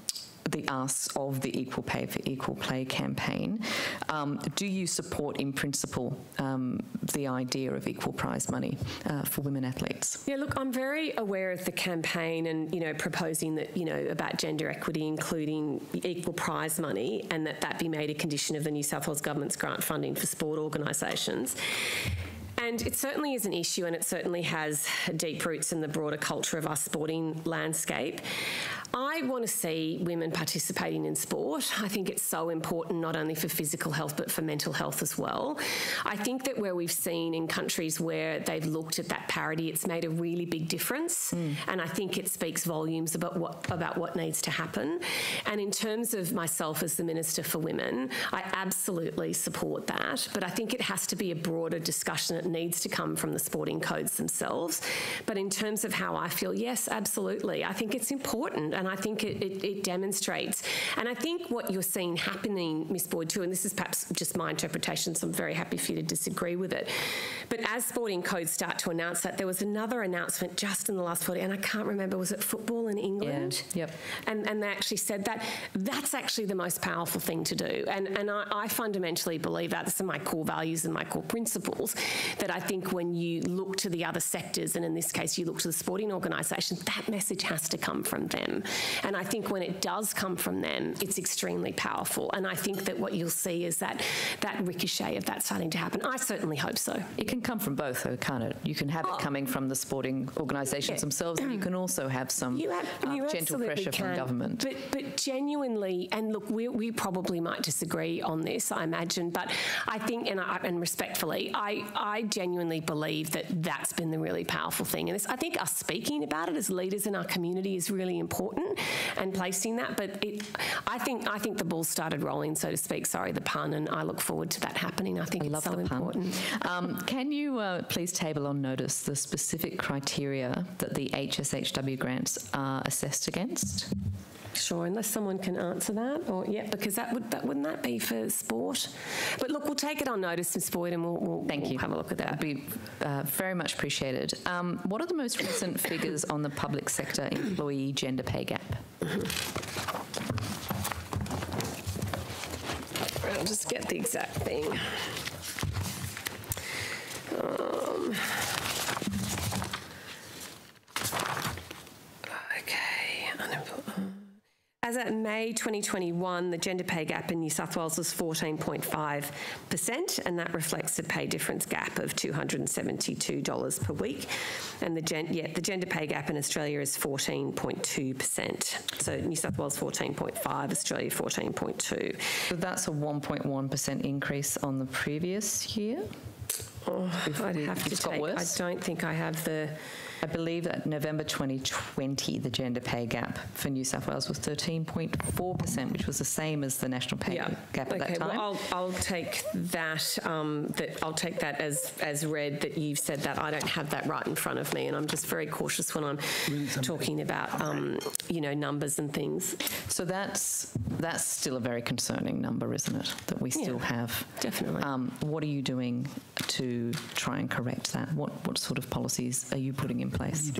the asks of the Equal Pay for Equal Play campaign. Um, do you support, in principle, um, the idea of equal prize money uh, for women athletes? Yeah, look, I'm very aware of the campaign and you know proposing that you know about gender equity, including equal prize money, and that that be made a condition of the New South Wales government's grant funding for sport organisations. And it certainly is an issue, and it certainly has deep roots in the broader culture of our sporting landscape. I want to see women participating in sport. I think it's so important not only for physical health but for mental health as well. I think that where we've seen in countries where they've looked at that parity, it's made a really big difference, mm. and I think it speaks volumes about what about what needs to happen. And in terms of myself as the Minister for Women, I absolutely support that, but I think it has to be a broader discussion. It needs to come from the sporting codes themselves. But in terms of how I feel, yes, absolutely. I think it's important. And I think it, it, it demonstrates. And I think what you're seeing happening, Miss Boyd, too, and this is perhaps just my interpretation, so I'm very happy for you to disagree with it. But as sporting codes start to announce that, there was another announcement just in the last 40, and I can't remember, was it football in England? Yeah. Yep. And, and they actually said that that's actually the most powerful thing to do. And, and I, I fundamentally believe that. These are my core values and my core principles. That I think when you look to the other sectors, and in this case, you look to the sporting organisation, that message has to come from them. And I think when it does come from them, it's extremely powerful. And I think that what you'll see is that that ricochet of that starting to happen. I certainly hope so. It can come from both, though, can't it? You can have oh. it coming from the sporting organisations yeah. themselves, and you can also have some you have, you uh, gentle pressure can. from government. But, but genuinely, and look, we, we probably might disagree on this, I imagine, but I think, and, I, and respectfully, I, I genuinely believe that that's been the really powerful thing. And I think us speaking about it as leaders in our community is really important and placing that. But it, I think I think the ball started rolling, so to speak. Sorry, the pun, and I look forward to that happening. I think I it's so important. Um, can you uh, please table on notice the specific criteria that the HSHW grants are assessed against? Sure, unless someone can answer that, or yeah, because that would that wouldn't that be for sport? But look, we'll take it on notice, Ms. Boyd, and we'll, we'll thank we'll you. Have a look at that. That'd be uh, very much appreciated. Um, what are the most recent figures on the public sector employee gender pay gap? I'll just get the exact thing. Um, As at May 2021, the gender pay gap in New South Wales was 14.5%, and that reflects a pay difference gap of $272 per week. And the, gen- yeah, the gender pay gap in Australia is 14.2%. So New South Wales 14.5, Australia 14.2. So that's a 1.1% increase on the previous year? Oh, I'd have to take, Worse? I don't think I have the I believe that November 2020, the gender pay gap for New South Wales was 13.4%, which was the same as the national pay Yeah. gap at okay, that time. Well, I'll, I'll take that. Um, that I'll take that as as read that you've said that. I don't have that right in front of me, and I'm just very cautious when I'm talking about um, you know numbers and things. So that's that's still a very concerning number, isn't it? That we still Yeah, have. Definitely. Um, what are you doing to try and correct that? What what sort of policies are you putting in place?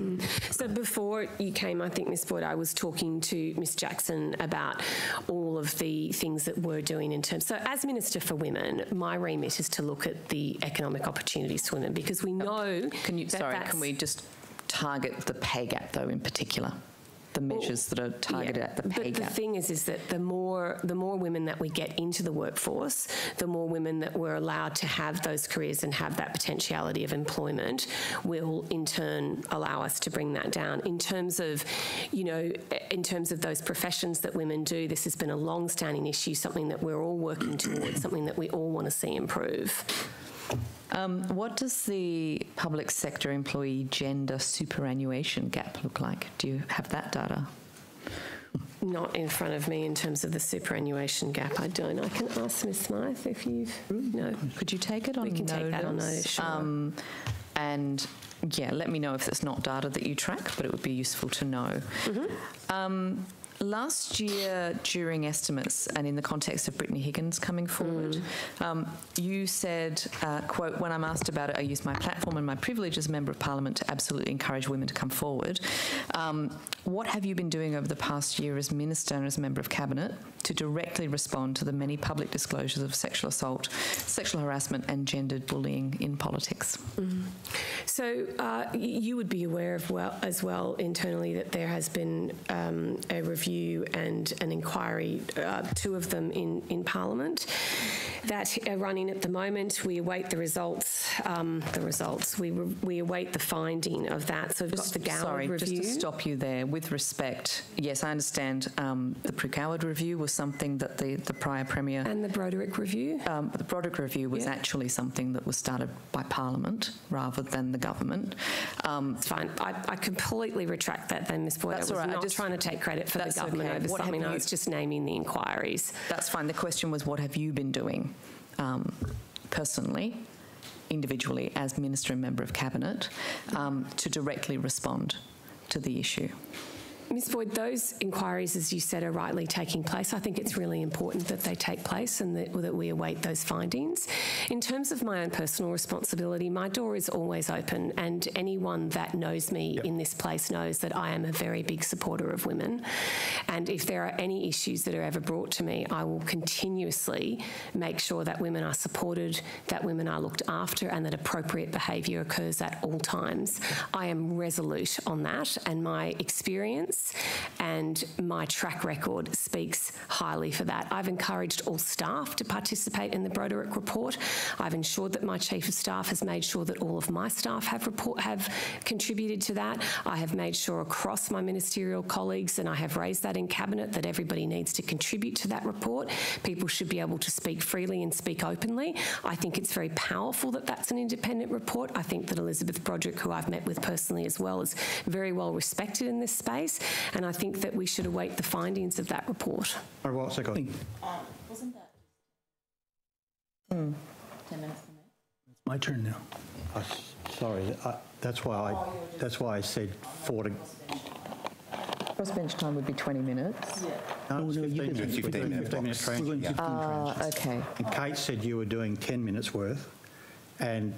So before you came, I think, Ms Boyd, I was talking to Ms Jackson about all of the things that we're doing in terms. So as Minister for Women, my remit is to look at the economic opportunities for women because we know. Can you? Sorry, can we just target the pay gap though in particular? The measures that are targeted Yeah, at the pay but gap. the thing is, is that the more the more women that we get into the workforce, the more women that we're allowed to have those careers and have that potentiality of employment, will in turn allow us to bring that down. In terms of, you know, in terms of those professions that women do, this has been a long-standing issue, something that we're all working towards, something that we all want to see improve. Um, what does the public sector employee gender superannuation gap look like? Do you have that data? Not in front of me in terms of the superannuation gap. I don't. I can ask Ms Smythe if you've. No. Could you take it on We can take that on notice. Sure. Um, and yeah, let me know if it's not data that you track, but it would be useful to know. Mm-hmm. Um, last year, during estimates, and in the context of Brittany Higgins coming forward, Mm. um, you said, uh, "quote When I'm asked about it, I use my platform and my privilege as a member of Parliament to absolutely encourage women to come forward." Um, what have you been doing over the past year as minister and as a member of cabinet to directly respond to the many public disclosures of sexual assault, sexual harassment, and gendered bullying in politics? So uh, you would be aware of well as well internally that there has been um, a review and an inquiry, uh, two of them in in Parliament, that are running at the moment. We await the results. Um, the results. We we await the finding of that. So we've got the Goward Sorry, review. just to stop you there. With respect, yes, I understand um, the Pru Goward review was something that the, the prior Premier... And the Broderick review? Um, the Broderick review was actually something that was started by Parliament rather than the government. Um, it's fine. I, I completely retract that then, Ms Boyd. That's I was all right. I not just- trying to take credit for the That's government okay. over What something. I you- was just naming the inquiries. That's fine. The question was, what have you been doing um, personally, individually, as Minister and Member of Cabinet, um, to directly respond to the issue? Ms Boyd, those inquiries, as you said, are rightly taking place. I think it's really important that they take place and that, that we await those findings. In terms of my own personal responsibility, my door is always open, and anyone that knows me in this place knows that I am a very big supporter of women. And if there are any issues that are ever brought to me, I will continuously make sure that women are supported, that women are looked after, and that appropriate behaviour occurs at all times. I am resolute on that, and my experience and my track record speaks highly for that. I've encouraged all staff to participate in the Broderick report. I've ensured that my chief of staff has made sure that all of my staff have report have contributed to that. I have made sure across my ministerial colleagues, and I have raised that in cabinet that everybody needs to contribute to that report. People should be able to speak freely and speak openly. I think it's very powerful that that's an independent report. I think that Elizabeth Broderick, who I've met with personally as well, is very well respected in this space, and I think that we should await the findings of that report. All right, second. wasn't that Hmm. 10 minutes? My turn now. I s- Sorry, I- that's why I, that's why I said four to, Crossbench time would be 20 minutes. no, it's no, you 15 can- minutes. 15 We're doing minute 15 minute blocks. We're doing tranches. 15 Ah, okay. And Cate said you were doing 10 minutes worth, and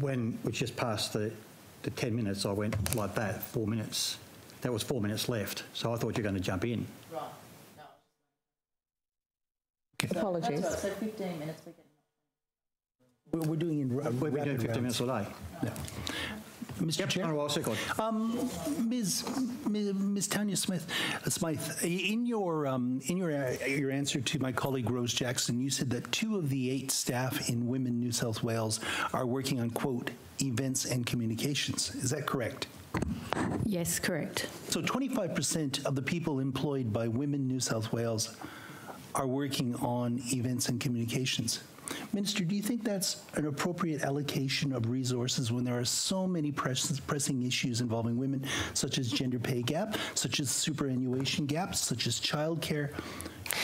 when we just passed the, the 10 minutes, I went like that, four minutes. That was four minutes left, so I thought you were going to jump in. Right. Apologies. That's right. So 15 minutes. We can. We're, we're doing in We've been doing 15 minutes rounds. all day. Mr. Chair. Honourable second. Um, Ms. Ms. Ms. Tanya Smith, uh, Smythe, in your um, in your uh, your answer to my colleague Rose Jackson, you said that two of the eight staff in Women New South Wales are working on quote events and communications. Is that correct? Yes, correct. So 25% of the people employed by Women New South Wales are working on events and communications. Minister, do you think that's an appropriate allocation of resources when there are so many press- pressing issues involving women, such as gender pay gap, such as superannuation gaps, such as childcare?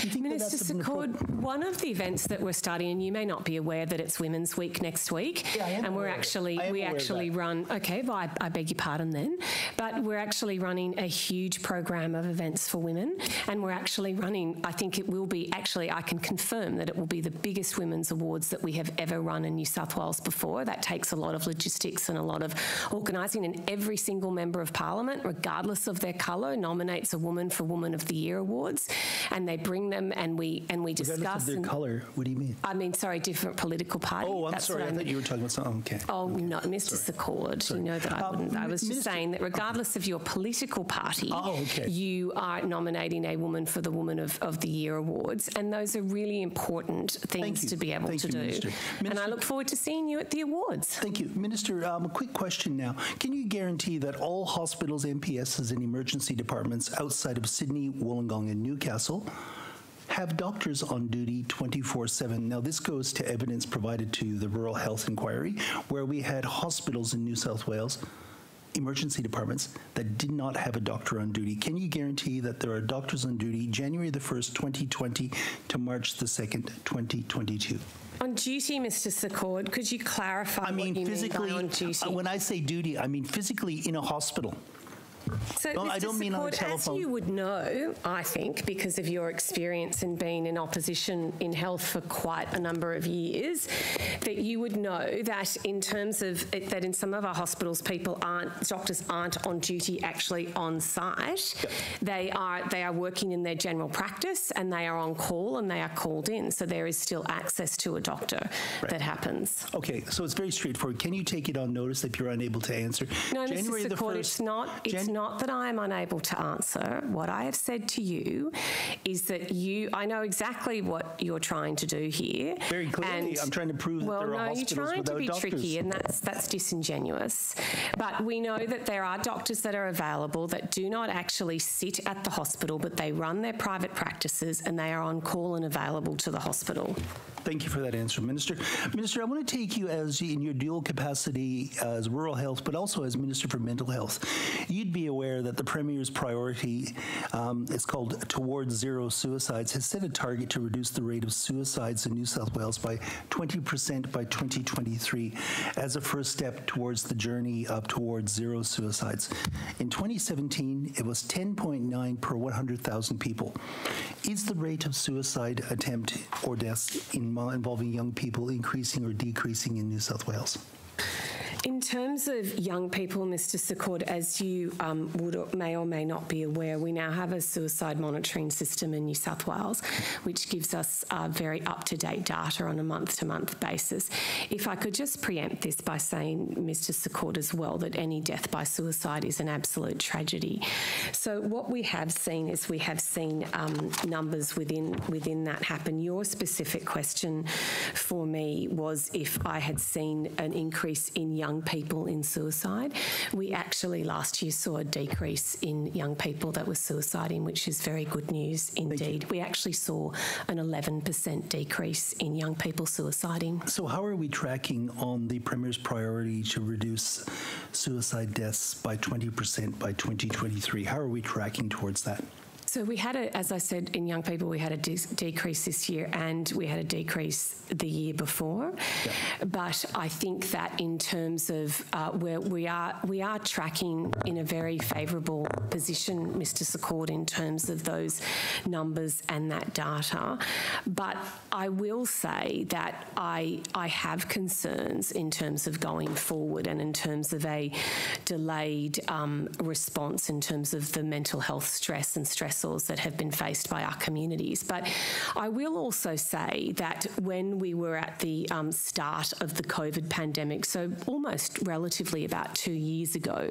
Do you that Minister Secord, one of the events that we're starting, and you may not be aware that it's Women's Week next week, Yeah, and we're aware of it. actually we actually run. Okay, well, I, I beg your pardon then, but we're actually running a huge program of events for women, and we're actually running. I think it will be actually. I can confirm that it will be the biggest women's awards that we have ever run in New South Wales before. That takes a lot of logistics and a lot of organising, and every single member of Parliament, regardless of their colour, nominates a woman for Woman of the Year awards, and they bring them and we and we discuss. Of their colour, what do you mean? I mean, sorry, different political party. Oh, I'm That's sorry. I thought you were talking about something. Okay. Oh, no, Mr. Secord, you know that I Um, wouldn't. I was just saying that regardless of your political party, Oh, okay. you are nominating a woman for the Woman of, of the Year awards, and those are really important things to be able Thank to you, do. Minister. And I look forward to seeing you at the awards. Thank you. Minister, um, a quick question now. Can you guarantee that all hospitals, MPSs, and emergency departments outside of Sydney, Wollongong, and Newcastle have doctors on duty 24 7? Now, this goes to evidence provided to the Rural Health Inquiry, where we had hospitals in New South Wales. Emergency departments that did not have a doctor on duty. Can you guarantee that there are doctors on duty January the 1st, 2020 to March the 2nd, 2022? On duty, Mr. Secord, could you clarify I mean, what you physically, mean by on duty? uh, when I say duty, I mean physically in a hospital. So, No, Mr. I don't mean on Secord, telephone. As you would know, I think, because of your experience in being in opposition in health for quite a number of years, that you would know that in terms of it, that in some of our hospitals, people aren't doctors aren't on duty actually on site. They are they are working in their general practice and they are on call and they are called in. So there is still access to a doctor that happens. Okay, so it's very straightforward. Can you take it on notice if you're unable to answer? No, January Mr. the 1st it's not. It's not that I am unable to answer. What I have said to you is that you. I know exactly what you're trying to do here. Very clearly, I'm trying to prove that well, there are no, you're trying to be doctors. tricky, and that's that's disingenuous. But we know that there are doctors that are available that do not actually sit at the hospital, but they run their private practices and they are on call and available to the hospital. Thank you for that answer, Minister. Minister, I want to take you as in your dual capacity as rural health, but also as Minister for Mental Health. You'd be aware that the Premier's priority, um, it's called Towards Zero Suicides, has set a target to reduce the rate of suicides in New South Wales by 20% by 2023 as a first step towards the journey up towards zero suicides. In 2017, it was 10.9 per 100,000 people. Is the rate of suicide attempt or deaths in, involving young people increasing or decreasing in New South Wales? In terms of young people, Mr. Secord, as you um, would or may or may not be aware, we now have a suicide monitoring system in New South Wales, which gives us uh, very up-to-date data on a month-to-month basis. If I could just preempt this by saying, Mr. Secord, as well, that any death by suicide is an absolute tragedy. So what we have seen is we have seen um, numbers within within that happen. Your specific question for me was if I had seen an increase in young people in suicide. We actually last year saw a decrease in young people that were suiciding, which is very good news indeed. We actually saw an 11% decrease in young people suiciding. So, how are we tracking on the Premier's priority to reduce suicide deaths by 20% by 2023? How are we tracking towards that? So we had a, as I said, in young people, we had a de- decrease this year, and we had a decrease the year before. But I think that in terms of uh, where we are, we are tracking in a very favourable position, Mr. Secord, in terms of those numbers and that data. But I will say that I I have concerns in terms of going forward and in terms of a delayed um, response in terms of the mental health stress and that have been faced by our communities. But I will also say that when we were at the um, start of the COVID pandemic, so almost relatively about two years ago,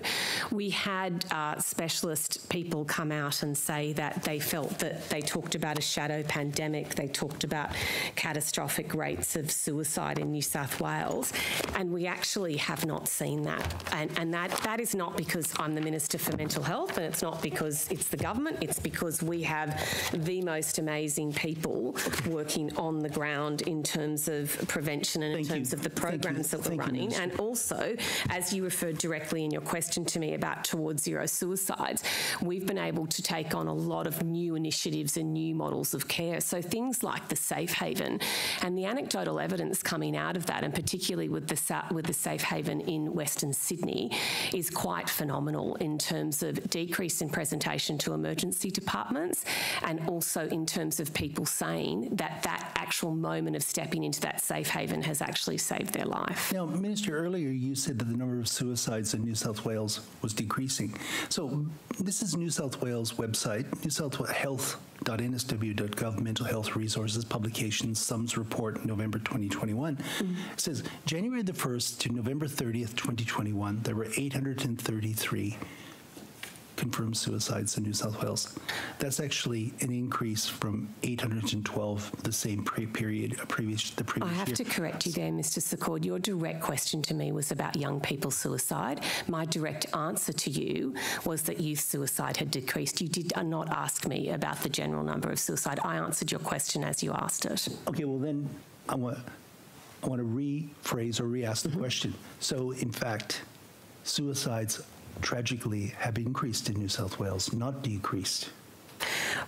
we had uh, specialist people come out and say that they felt that they talked about a shadow pandemic, they talked about catastrophic rates of suicide in New South Wales, And we actually have not seen that. And, and that, that is not because I'm the Minister for Mental Health and it's not because it's the government, it's because we have the most amazing people working on the ground in terms of prevention and in terms of the programs that we're Thank you, running. Minister. and also, as you referred directly in your question to me about towards zero suicides, we've been able to take on a lot of new initiatives and new models of care. So things like the Safe Haven and the anecdotal evidence coming out of that, and particularly with the with the Safe Haven in Western Sydney, is quite phenomenal in terms of decrease in presentation to emergency departments, and also in terms of people saying that that actual moment of stepping into that safe haven has actually saved their life. Now, Minister, earlier you said that the number of suicides in New South Wales was decreasing. So this is New South Wales website, New South Wales health.nsw.gov mental health resources publications sums report November 2021 Mm-hmm. it says January the 1st to November 30th 2021 there were 833 confirmed suicides in New South Wales that's actually an increase from 812 the same pre- period uh, previous the previous. I have year to correct you there, Mr. Secord. Your direct question to me was about young people's suicide. My direct answer to you was that youth suicide had decreased. You did not ask me about the general number of suicide. I answered your question as you asked it. Okay, well then, I want, I want to rephrase or re-ask the question. So, in fact, suicides tragically have increased in New South Wales, not decreased.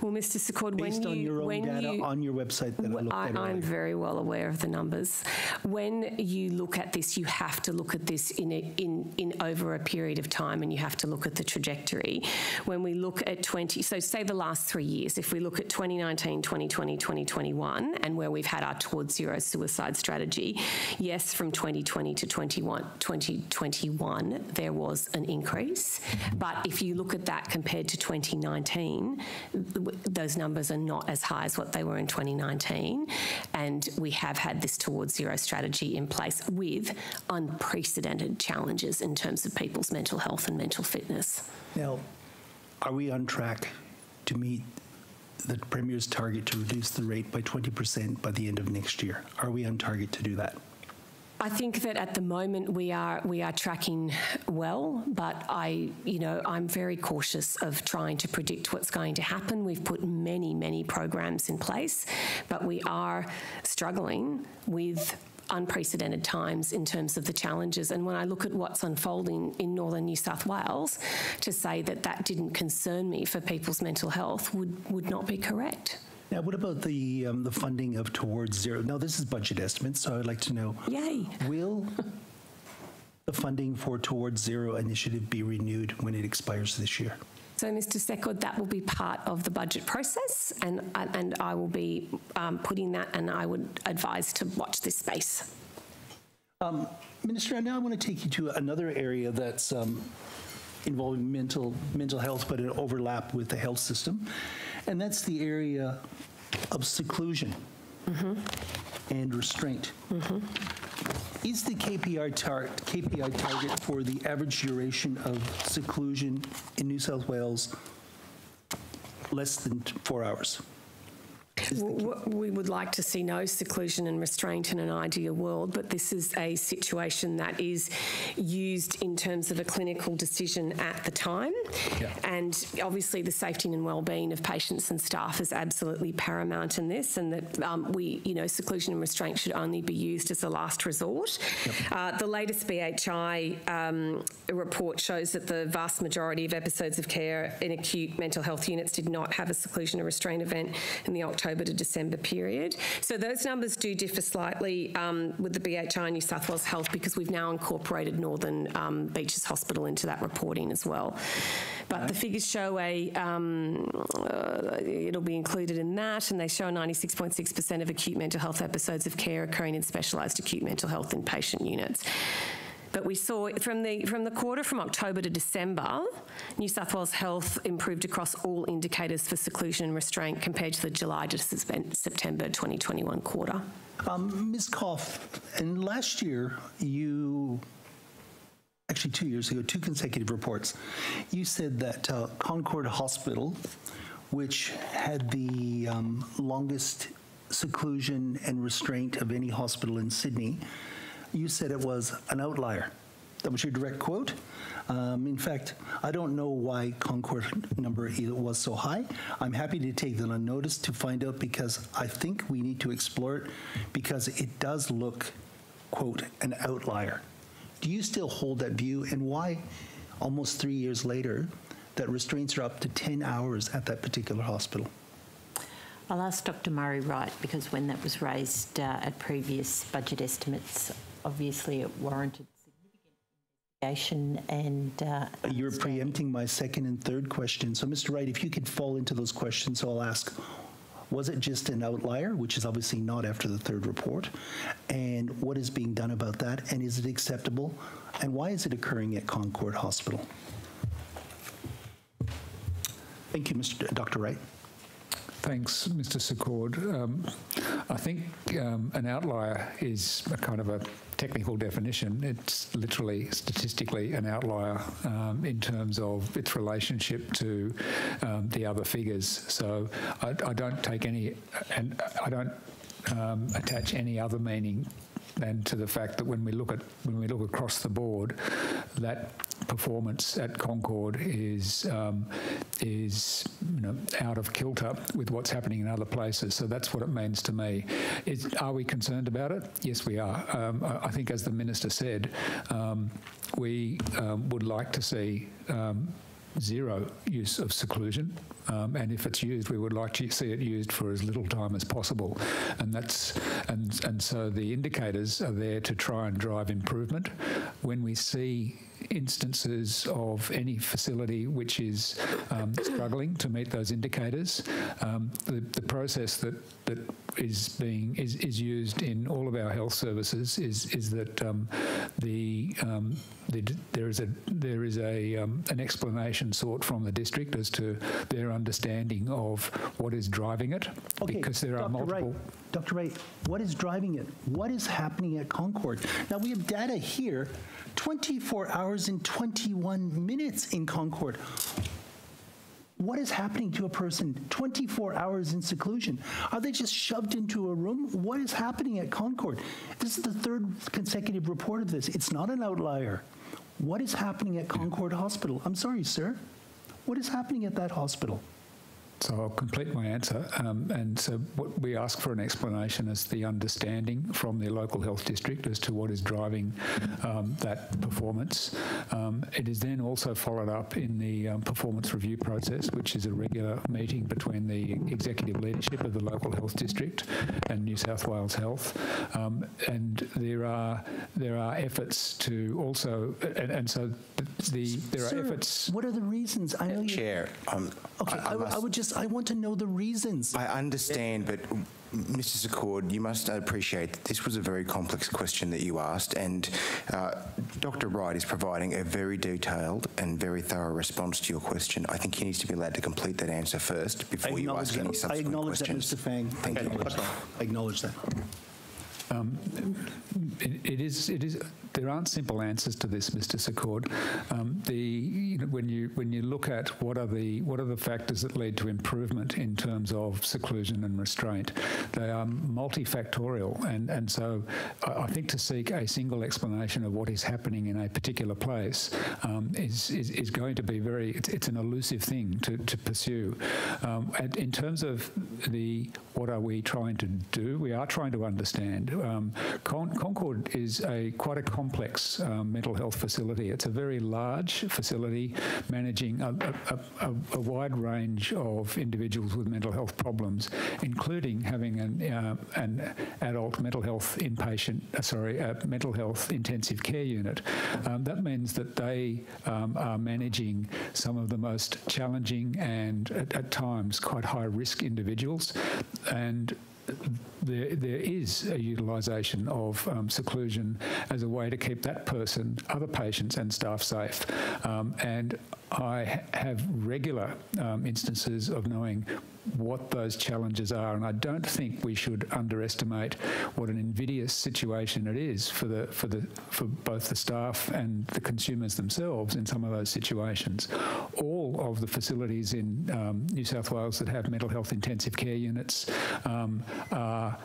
Well, Mr. Secord, when Based you on your own when data you, on your website that I looked I, at I'm very well aware of the numbers. When you look at this, you have to look at this in, a, in, in over a period of time and you have to look at the trajectory. When we look at 20, so say the last three years, if we look at 2019, 2020, 2021, and where we've had our towards zero suicide strategy, yes, from 2020 to 21, 2021, there was an increase. But if you look at that compared to 2019, th- those numbers are not as high as what they were in 2019. And we have had this towards zero strategy in place with unprecedented challenges in terms of people's mental health and mental fitness. Now, are we on track to meet the Premier's target to reduce the rate by 20% by the end of next year? Are we on target to do that? I think that at the moment we are we are tracking well, but I you know I'm very cautious of trying to predict what's going to happen. We've put many many programs in place, but we are struggling with unprecedented times in terms of the challenges. And when I look at what's unfolding in northern New South Wales, to say that that didn't concern me for people's mental health would would not be correct. Now, what about the um, the funding of Towards Zero? Now, this is budget estimates, so I'd like to know. Yay! Will the funding for Towards Zero initiative be renewed when it expires this year? So, Mr. Secord, that will be part of the budget process, and and I will be um, putting that, and I would advise to watch this space. Um, Minister, now I want to take you to another area that's um, involving mental mental health, but an overlap with the health system, and that's the area of seclusion and restraint. Is the KPI, tar- KPI target for the average duration of seclusion in New South Wales less than four hours? We would like to see no seclusion and restraint in an ideal world, but this is a situation that is used in terms of a clinical decision at the time. And obviously, the safety and well-being of patients and staff is absolutely paramount in this, and that um, we, you know, seclusion and restraint should only be used as a last resort. Uh, the latest BHI um, report shows that the vast majority of episodes of care in acute mental health units did not have a seclusion or restraint event in the October to December period. So those numbers do differ slightly um, with the BHI New South Wales Health because we've now incorporated Northern um, Beaches Hospital into that reporting as well. But the figures show a, um, uh, it'll be included in that, and they show 96.6% of acute mental health episodes of care occurring in specialised acute mental health inpatient units. But we saw from the from the quarter from October to December, New South Wales Health improved across all indicators for seclusion and restraint compared to the July to September 2021 quarter. Um, Ms. Koff, and last year you, actually two years ago, two consecutive reports, you said that uh, Concord Hospital, which had the um, longest seclusion and restraint of any hospital in Sydney, you said it was an outlier. That was your direct quote. Um, in fact, I don't know why Concord number was so high. I'm happy to take that on notice to find out because I think we need to explore it because it does look, quote, an outlier. Do you still hold that view and why, almost three years later, that restraints are up to 10 hours at that particular hospital? I'll ask Dr Murray Wright because when that was raised uh, at previous budget estimates, obviously it warranted significant investigation and. Uh, You're preempting my second and third question. So, Mr. Wright, if you could fall into those questions, so I'll ask was it just an outlier, which is obviously not after the third report? And what is being done about that? And is it acceptable? And why is it occurring at Concord Hospital? Thank you, Mr. D- Dr. Wright. Thanks, Mr. Secord. Um, I think um, an outlier is a kind of a technical definition. It's literally, statistically, an outlier um, in terms of its relationship to um, the other figures. So I, I, don't take any, and I don't um, attach any other meaning and to the fact that when we look at when we look across the board, that performance at Concord is um, is you know out of kilter with what's happening in other places. So that's what it means to me. Is, are we concerned about it? Yes, we are. Um, I, think, as the minister said, um, we um, would like to see um, zero use of seclusion. Um, and if it's used, we would like to see it used for as little time as possible. And that's and and so the indicators are there to try and drive improvement. When we see instances of any facility which is um, struggling to meet those indicators, um, the, the process that that is being is, is used in all of our health services is is that um, the, um, the, there is a there is a um, an explanation sought from the district as to their understanding of what is driving it Okay, because there are multiple. Dr. Wright, what is driving it? What is happening at Concord? Now, we have data here 24 hours and 21 minutes in Concord. What is happening to a person 24 hours in seclusion? Are they just shoved into a room? What is happening at Concord? This is the third consecutive report of this. It's not an outlier. What is happening at Concord Hospital? I'm sorry, sir. What is happening at that hospital? So I'll complete my answer. Um, and so what we ask for an explanation is the understanding from the local health district as to what is driving um, that performance. Um, it is then also followed up in the um, performance review process, which is a regular meeting between the executive leadership of the local health district and New South Wales Health. Um, and there are there are efforts to also, and, and so the there Sir, are efforts. What are the reasons? I know you. Chair, um, Okay, I, I I, must- I would just, I want to know the reasons. I understand, but m- Mr. Secord, you must appreciate that this was a very complex question that you asked, and uh, Dr. Wright is providing a very detailed and very thorough response to your question. I think he needs to be allowed to complete that answer first before you ask any that. I subsequent acknowledge that. Mr. Fang. Thank you. I acknowledge that. Um, it, it is. It is. There aren't simple answers to this, Mr. Secord. Um, the you know, when you when you look at what are the what are the factors that lead to improvement in terms of seclusion and restraint, they are multifactorial, and and so I, I think to seek a single explanation of what is happening in a particular place um, is, is is going to be very. It's, it's an elusive thing to to pursue. Um, and in terms of the what are we trying to do, we are trying to understand. Um, Con- Concord is a quite a complex um, mental health facility. It's a very large facility managing a, a, a, a wide range of individuals with mental health problems, including having an, uh, an adult mental health inpatient, uh, sorry, mental health intensive care unit. Um, that means that they um, are managing some of the most challenging and at, at times quite high risk individuals and there, there is a utilisation of um, seclusion as a way to keep that person, other patients, and staff safe. Um, and I ha- have regular um, instances of knowing what those challenges are, and I don't think we should underestimate what an invidious situation it is for the for the for both the staff and the consumers themselves in some of those situations. All of the facilities in um, New South Wales that have mental health intensive care units um, are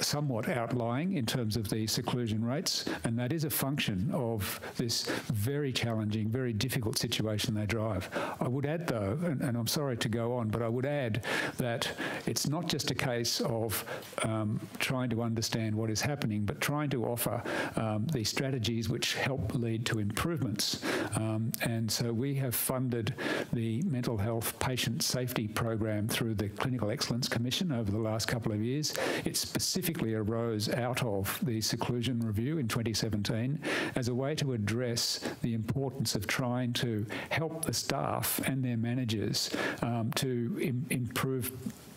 somewhat outlying in terms of the seclusion rates, and that is a function of this very challenging, very difficult situation they drive. I would add, though, and, and I'm sorry to go on, but I would add that it's not just a case of um, trying to understand what is happening, but trying to offer um, the strategies which help lead to improvements. Um, and so we have funded the mental health patient safety program through the Clinical Excellence Commission over the last couple of years. It specifically arose out of the seclusion review in 2017 as a way to address the importance of trying to help the staff and their managers um, to Im improve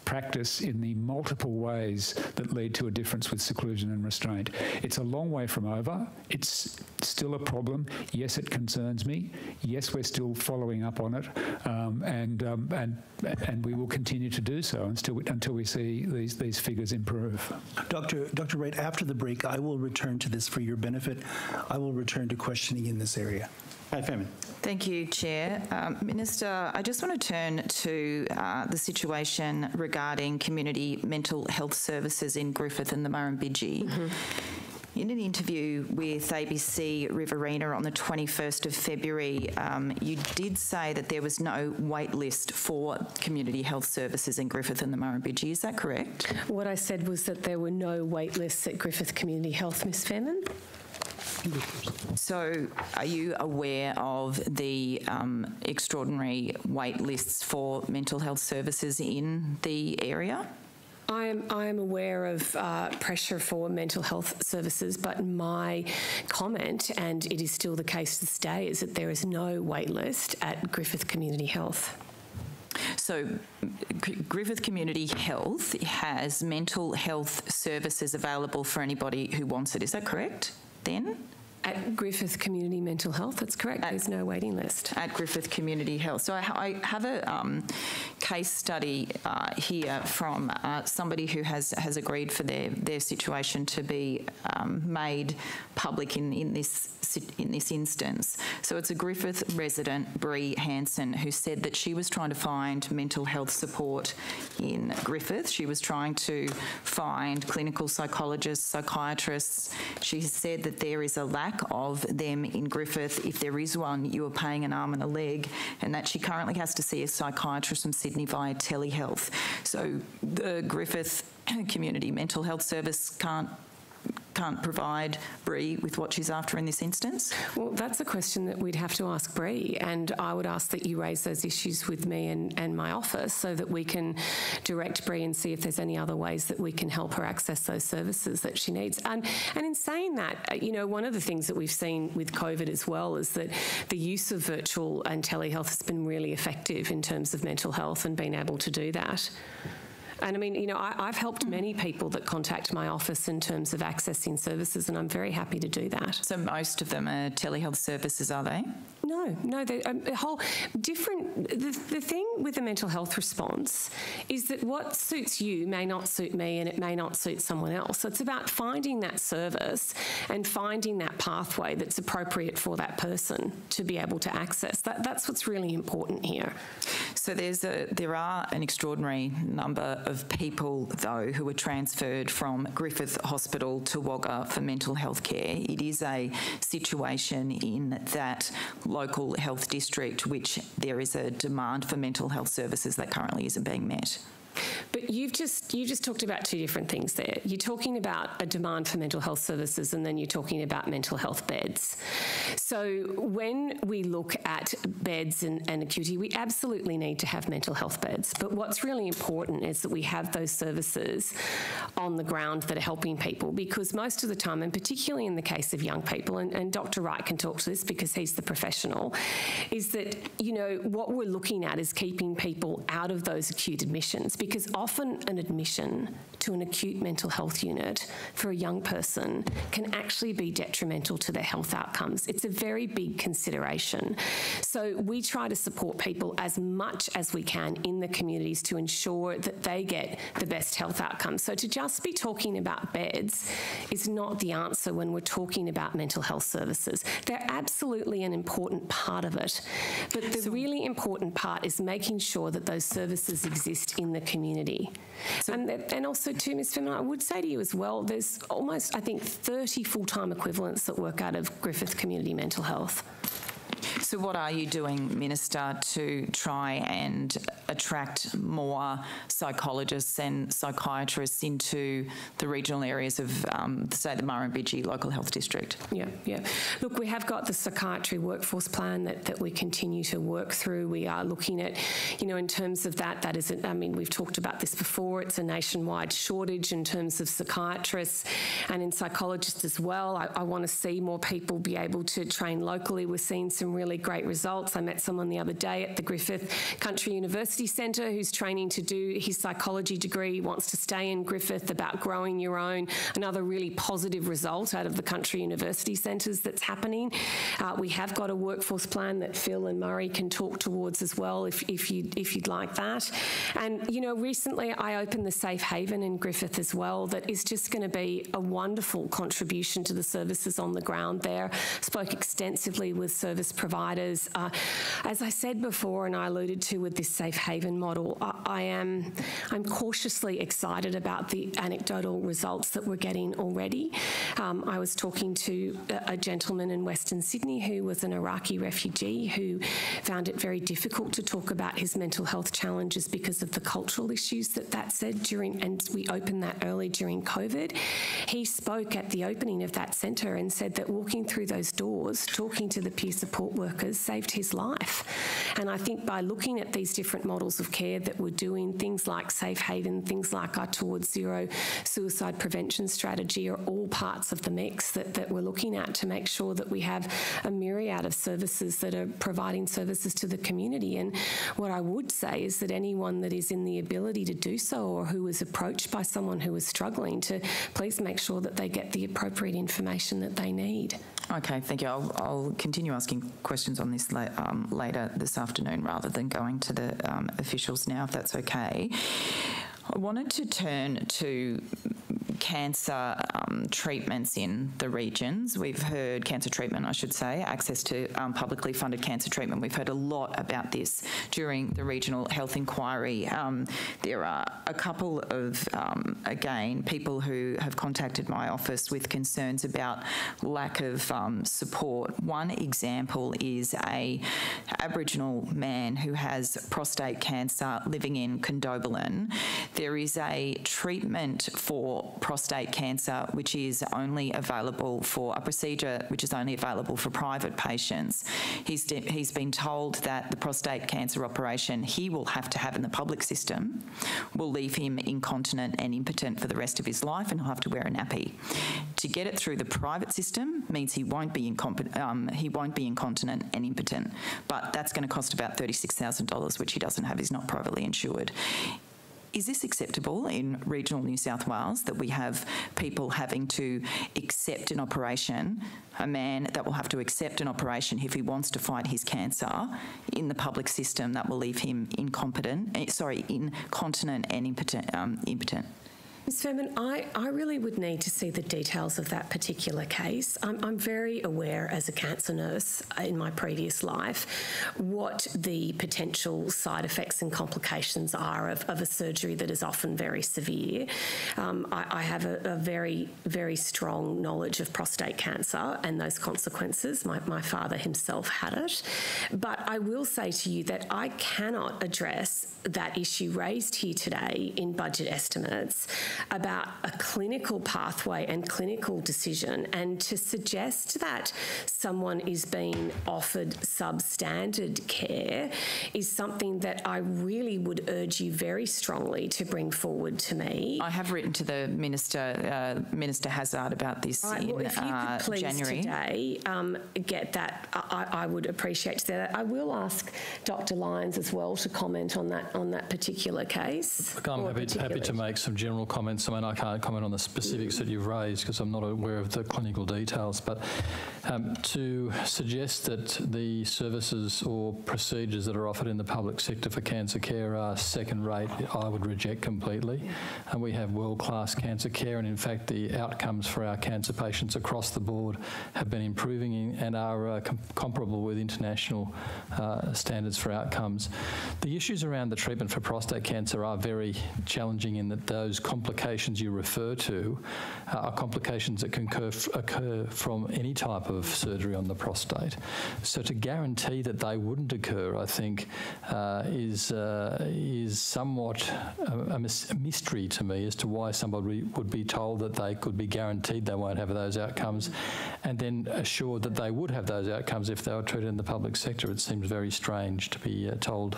practice in the multiple ways that lead to a difference with seclusion and restraint. It's a long way from over. It's still a problem. Yes, it concerns me. Yes, we're still following up on it, um, and um, and and we will continue to do so until we, until we see these these figures improve. Dr. Dr. Wright, after the break, I will return to this for your benefit. I will return to questioning in this area. Hey, Faehrmann. Thank you, Chair. Um, Minister, I just want to turn to uh, the situation regarding community mental health services in Griffith and the Murrumbidgee. Mm -hmm. In an interview with ABC Riverina on the 21st of February, um, you did say that there was no wait list for community health services in Griffith and the Murrumbidgee. Is that correct? What I said was that there were no wait lists at Griffith Community Health, Ms Faehrmann. So, are you aware of the um, extraordinary wait lists for mental health services in the area? I am, I am aware of uh, pressure for mental health services, but my comment, and it is still the case to this day, is that there is no wait list at Griffith Community Health. So, Griffith Community Health has mental health services available for anybody who wants it. Is that correct? Then? At Griffith Community Mental Health, that's correct. At, There's no waiting list. At Griffith Community Health. So I, I have a um, case study uh, here from uh, somebody who has, has agreed for their, their situation to be um, made public in, in this in this instance. So it's a Griffith resident, Bree Hanson, who said that she was trying to find mental health support in Griffith. She was trying to find clinical psychologists, psychiatrists. She said that there is a lack of them in Griffith. If there is one, you are paying an arm and a leg, and that she currently has to see a psychiatrist from Sydney via telehealth. So the Griffith *coughs* Community Mental Health Service can't can't provide Bree with what she's after in this instance? Well, that's a question that we'd have to ask Bree, and I would ask that you raise those issues with me and, and my office so that we can direct Bree and see if there's any other ways that we can help her access those services that she needs. And, and in saying that, uh, you know, one of the things that we've seen with COVID as well is that the use of virtual and telehealth has been really effective in terms of mental health and being able to do that. And I mean, you know, I, have helped many people that contact my office in terms of accessing services, and I'm very happy to do that. So most of them are telehealth services, are they? No, no. Um, a whole different. The, the thing with the mental health response is that what suits you may not suit me, and it may not suit someone else. So it's about finding that service and finding that pathway that's appropriate for that person to be able to access. That, that's what's really important here. So there's a there are an extraordinary number of people, though, who were transferred from Griffith Hospital to Wagga for mental health care. It is a situation in that local health district which there is a demand for mental health services that currently isn't being met. But you've just you just talked about two different things there. You're talking about a demand for mental health services, and then you're talking about mental health beds. So when we look at beds and, and acuity, we absolutely need to have mental health beds. But what's really important is that we have those services on the ground that are helping people, because most of the time, and particularly in the case of young people, and, and Dr. Wright can talk to this because he's the professional, is that you know what we're looking at is keeping people out of those acute admissions because often an admission to an acute mental health unit for a young person can actually be detrimental to their health outcomes. It's a very big consideration. So we try to support people as much as we can in the communities to ensure that they get the best health outcomes. So to just be talking about beds is not the answer when we're talking about mental health services. They're absolutely an important part of it. But the so, really important part is making sure that those services exist in the community community. and, and also, too, Ms. Fenton, I would say to you as well, there's almost, I think, 30 full-time equivalents that work out of Griffith Community Mental Health. So, what are you doing, Minister, to try and attract more psychologists and psychiatrists into the regional areas of, um, say, the Murrumbidgee Local Health District? Yeah, yeah. Look, we have got the psychiatry workforce plan that, that we continue to work through. We are looking at, you know, in terms of that, that is, I mean, we've talked about this before, it's a nationwide shortage in terms of psychiatrists and in psychologists as well. I, I want to see more people be able to train locally. We're seeing some really great results. I met someone the other day at the Griffith Country University Centre who's training to do his psychology degree, wants to stay in Griffith about growing your own. Another really positive result out of the country university centres that's happening. Uh, we have got a workforce plan that Phil and Murray can talk towards as well if, if, you, if you'd like that. And, you know, recently I opened the Safe Haven in Griffith as well that is just going to be a wonderful contribution to the services on the ground there. Spoke extensively with service providers. Uh, as I said before, and I alluded to with this safe haven model, I, I, am I'm cautiously excited about the anecdotal results that we're getting already. Um, I was talking to a, a gentleman in Western Sydney who was an Iraqi refugee who found it very difficult to talk about his mental health challenges because of the cultural issues that that said during, and we opened that early during COVID. He spoke at the opening of that centre and said that walking through those doors, talking to the peer support workers saved his life. And I think by looking at these different models of care that we're doing, things like Safe Haven, things like our Towards Zero suicide prevention strategy are all parts of the mix that, that we're looking at to make sure that we have a myriad of services that are providing services to the community. And what I would say is that anyone that is in the ability to do so or who is approached by someone who is struggling to please make sure that they get the appropriate information that they need. Okay, thank you. I'll, I'll continue asking questions on this la um, later this afternoon rather than going to the um, officials now, if that's okay. I wanted to turn to cancer um, treatments in the regions. We've heard cancer treatment, I should say, access to um, publicly funded cancer treatment. We've heard a lot about this during the regional health inquiry. Um, there are a couple of, um, again, people who have contacted my office with concerns about lack of um, support. One example is a Aboriginal man who has prostate cancer living in Condobolin. There is a treatment for prostate cancer, which is only available for a procedure which is only available for private patients. He's, he's been told that the prostate cancer operation he will have to have in the public system will leave him incontinent and impotent for the rest of his life and he'll have to wear a nappy. To get it through the private system means he won't be, um, he won't be incontinent and impotent, but that's going to cost about $36,000, which he doesn't have. He's not privately insured. Is this acceptable in regional New South Wales that we have people having to accept an operation, a man that will have to accept an operation if he wants to fight his cancer in the public system that will leave him incompetent, eh, sorry, incontinent and impotent? Um, impotent? Ms Faehrmann, I, I really would need to see the details of that particular case. I'm, I'm very aware as a cancer nurse in my previous life what the potential side effects and complications are of, of a surgery that is often very severe. Um, I, I, have a, a, very, very strong knowledge of prostate cancer and those consequences. My, my father himself had it. But I will say to you that I cannot address that issue raised here today in budget estimates about a clinical pathway and clinical decision, and to suggest that someone is being offered substandard care is something that I really would urge you very strongly to bring forward to me. I have written to the Minister, uh, Minister Hazzard, about this right, in well, if you uh, could please January. today um, get that, I, I, would appreciate that. I will ask Dr. Lyons as well to comment on that on that particular case. Look, I'm happy, happy to make some general comments comments. I mean, I can't comment on the specifics that you've raised because I'm not aware of the clinical details. But um, to suggest that the services or procedures that are offered in the public sector for cancer care are second rate, I would reject completely. And we have world class cancer care, and in fact, the outcomes for our cancer patients across the board have been improving and are uh, com- comparable with international uh, standards for outcomes. The issues around the treatment for prostate cancer are very challenging in that those complications you refer to uh, are complications that can occur, occur from any type of surgery on the prostate. So to guarantee that they wouldn't occur, I think, uh, is uh, is somewhat a, a mystery to me as to why somebody would be told that they could be guaranteed they won't have those outcomes, and then assured that they would have those outcomes if they were treated in the public sector. It seems very strange to be uh, told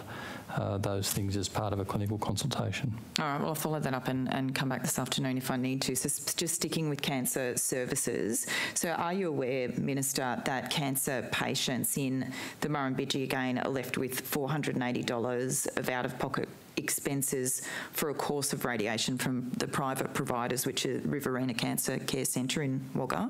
uh, those things as part of a clinical consultation. All right, well, I'll follow that up and, and come back this afternoon if I need to. So, just sticking with cancer services. So, are you aware, Minister, that cancer patients in the Murrumbidgee again are left with $480 of out of pocket expenses for a course of radiation from the private providers, which are Riverina Cancer Care Centre in Wagga?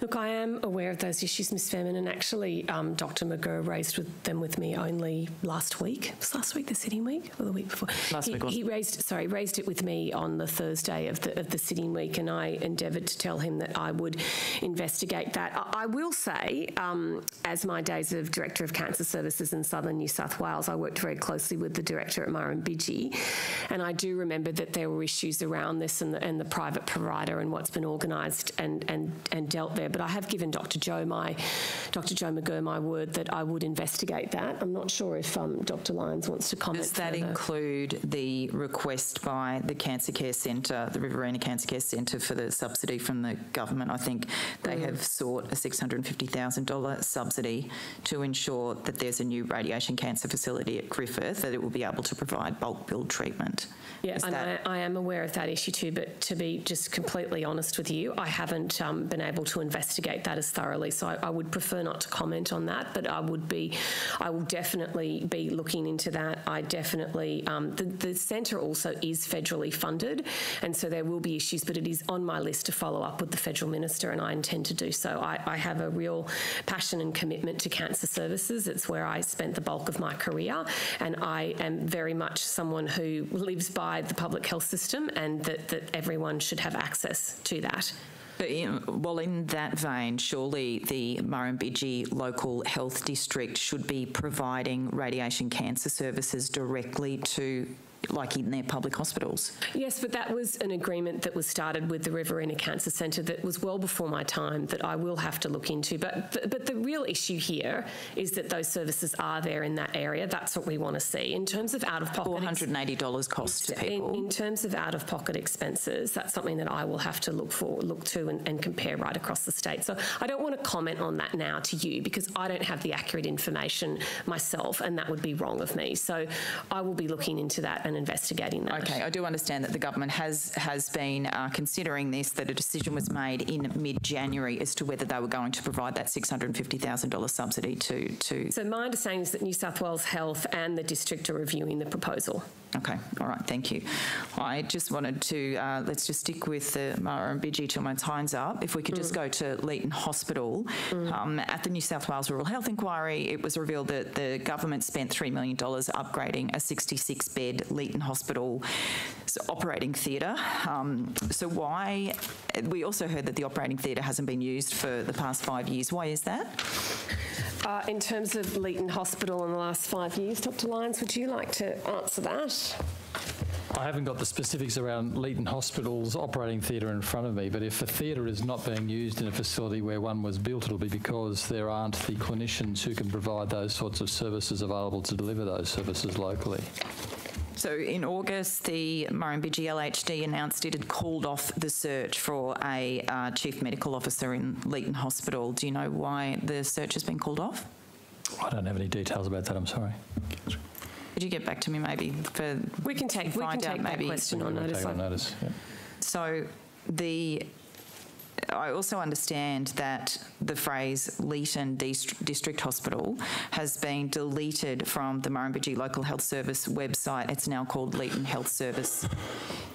Look, I am aware of those issues, Ms. Faehrmann, and actually, um, Dr. McGirr raised with them with me only last week. Was last week the sitting week or the week before? Last he, week, wasn't he raised sorry raised it with me on the Thursday of the of the sitting week, and I endeavoured to tell him that I would investigate that. I, I will say, um, as my days of director of cancer services in southern New South Wales, I worked very closely with the director at Murrumbidgee, and I do remember that there were issues around this and the, and the private provider and what's been organised and and and dealt there. But I have given Dr. Joe my Dr. Joe McGirr my word that I would investigate that. I'm not sure if um, Dr. Lyons wants to comment. Does that further. include the request by the Cancer Care Centre, the Riverina Cancer Care Centre, for the subsidy from the government? I think they Mm. have sought a $650,000 subsidy to ensure that there's a new radiation cancer facility at Griffith, that it will be able to provide bulk bill treatment. Yeah, Is and that- I, I am aware of that issue too, but to be just completely honest with you, I haven't um, been able to investigate that as thoroughly, so I, I would prefer not to comment on that, but I would be, I will definitely be looking into that. I definitely, um, the, the centre also is federally funded, and so there will be issues, but it is on my list to follow up with the federal minister, and I intend to do so. I, I have a real passion and commitment to cancer services. It's where I spent the bulk of my career, and I am very much someone who lives by the public health system and that, that everyone should have access to that. But in, well, in that vein, surely the Murrumbidgee Local Health District should be providing radiation cancer services directly to, like in their public hospitals. Yes, but that was an agreement that was started with the Riverina Cancer Centre that was well before my time that I will have to look into. But, but but the real issue here is that those services are there in that area. That's what we want to see. In terms of out of pocket, $480 cost to people. In, in terms of out of pocket expenses, that's something that I will have to look for, look to, and, and compare right across the state. So I don't want to comment on that now to you because I don't have the accurate information myself, and that would be wrong of me. So I will be looking into that and investigating that. Okay, I do understand that the government has has been uh, considering this. That a decision was made in mid-January as to whether they were going to provide that six hundred and fifty thousand dollars subsidy to to. So my understanding is that New South Wales Health and the district are reviewing the proposal. Okay, all right, thank you. I just wanted to uh, let's just stick with the Murrumbidgee till my time's up. If we could just go to Leeton Hospital. Um, at the New South Wales Rural Health Inquiry, it was revealed that the government spent $3 million upgrading a 66 bed Leeton Hospital operating theatre. Um, so, why? We also heard that the operating theatre hasn't been used for the past five years. Why is that? Uh, in terms of Leeton Hospital in the last five years, Dr. Lyons, would you like to answer that? I haven't got the specifics around Leeton Hospital's operating theatre in front of me, but if a theatre is not being used in a facility where one was built, it'll be because there aren't the clinicians who can provide those sorts of services available to deliver those services locally. So in August, the Murrumbidgee LHD announced it had called off the search for a uh, chief medical officer in Leeton Hospital. Do you know why the search has been called off? I don't have any details about that, I'm sorry. Could you get back to me maybe for we can take we can find out take that maybe question on We'll notice. take on notice. yeah. So the I also understand that the phrase Leeton District Hospital has been deleted from the Murrumbidgee Local Health Service website. It's now called Leeton Health Service.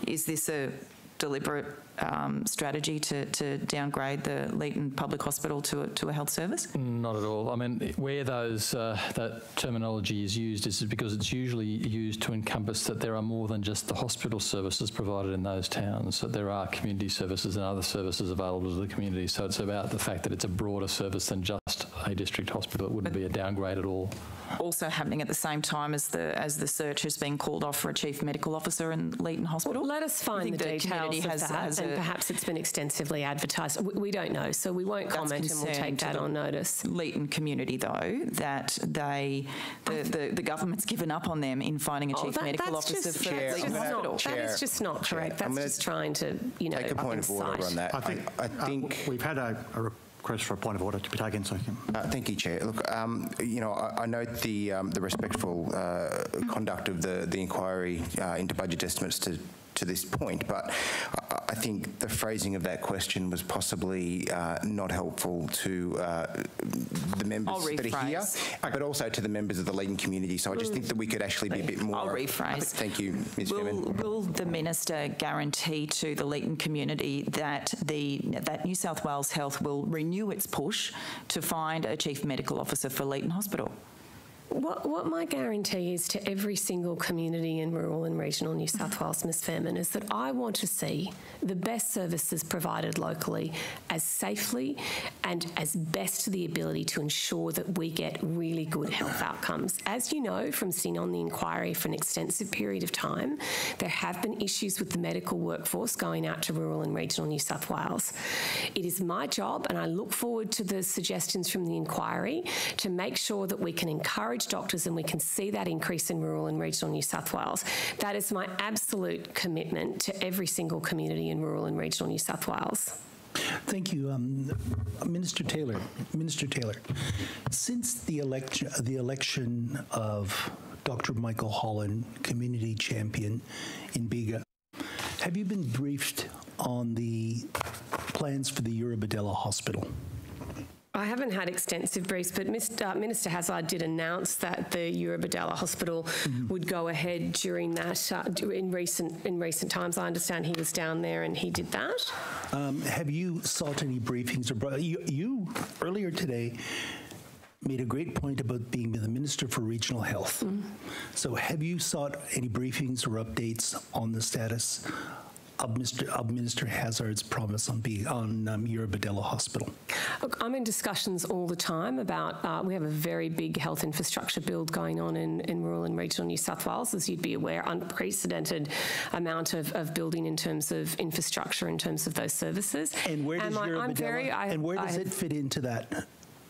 Is this a deliberate um, strategy to, to downgrade the Leeton Public Hospital to a, to a health service? Not at all. I mean, where those uh, that terminology is used is because it's usually used to encompass that there are more than just the hospital services provided in those towns. That there are community services and other services available to the community. So it's about the fact that it's a broader service than just a district hospital. It wouldn't be a downgrade at all. Also happening at the same time as the as the search has been called off for a chief medical officer in Leeton Hospital. Let us find think the community details of has- that, has and a- perhaps it's been extensively advertised. We, we don't know, so we won't comment, and we'll take that the on notice. Leeton community, though, that they the, the, the government's given up on them in finding a Oh, chief that- medical officer just- for that's Leeton just Hospital. not- That is just not correct. That's just trying to, you know, Take a point of order on that. I think, I, uh, think we've had a, a request for a point of order to be taken, so Uh, thank you, Chair. Look, um, you know, I, I note the um, the respectful uh, conduct of the the inquiry uh, into budget estimates to to this point, but I, I think the phrasing of that question was possibly uh, not helpful to uh, the members that are here, but also to the members of the Leeton community. So I just think that we could actually be a bit more. I'll rephrase. Thank you, Ms. Will, Faehrmann. will the minister guarantee to the Leeton community that the that New South Wales Health will renew its push to find a chief medical officer for Leeton Hospital? What, what my guarantee is to every single community in rural and regional New South mm-hmm. Wales, Ms Faehrmann, is that I want to see the best services provided locally as safely and as best to the ability to ensure that we get really good health outcomes. As you know from sitting on the inquiry for an extensive period of time, there have been issues with the medical workforce going out to rural and regional New South Wales. It is my job, and I look forward to the suggestions from the inquiry, to make sure that we can encourage doctors and we can see that increase in rural and regional New South Wales. That is my absolute commitment to every single community in rural and regional New South Wales. Thank you, um, Minister Taylor. Minister Taylor, since the election, the election of Dr. Michael Holland, community champion in Bega, have you been briefed on the plans for the Eurobodalla Hospital? I haven't had extensive briefs, but Mr. uh, Minister Hazzard did announce that the Eurobodalla Hospital would go ahead during that uh, in recent in recent times. I understand he was down there and he did that. Um, have you sought any briefings or you, you earlier today made a great point about being the Minister for Regional Health. So have you sought any briefings or updates on the status of Minister Hazzard's promise on being on um, Eurobodalla Hospital? Look, I'm in discussions all the time about, uh, we have a very big health infrastructure build going on in, in rural and regional New South Wales, as you'd be aware, unprecedented amount of, of building in terms of infrastructure, in terms of those services. And where does I, Eurobodalla, I'm very, I, and where does have- it fit into that?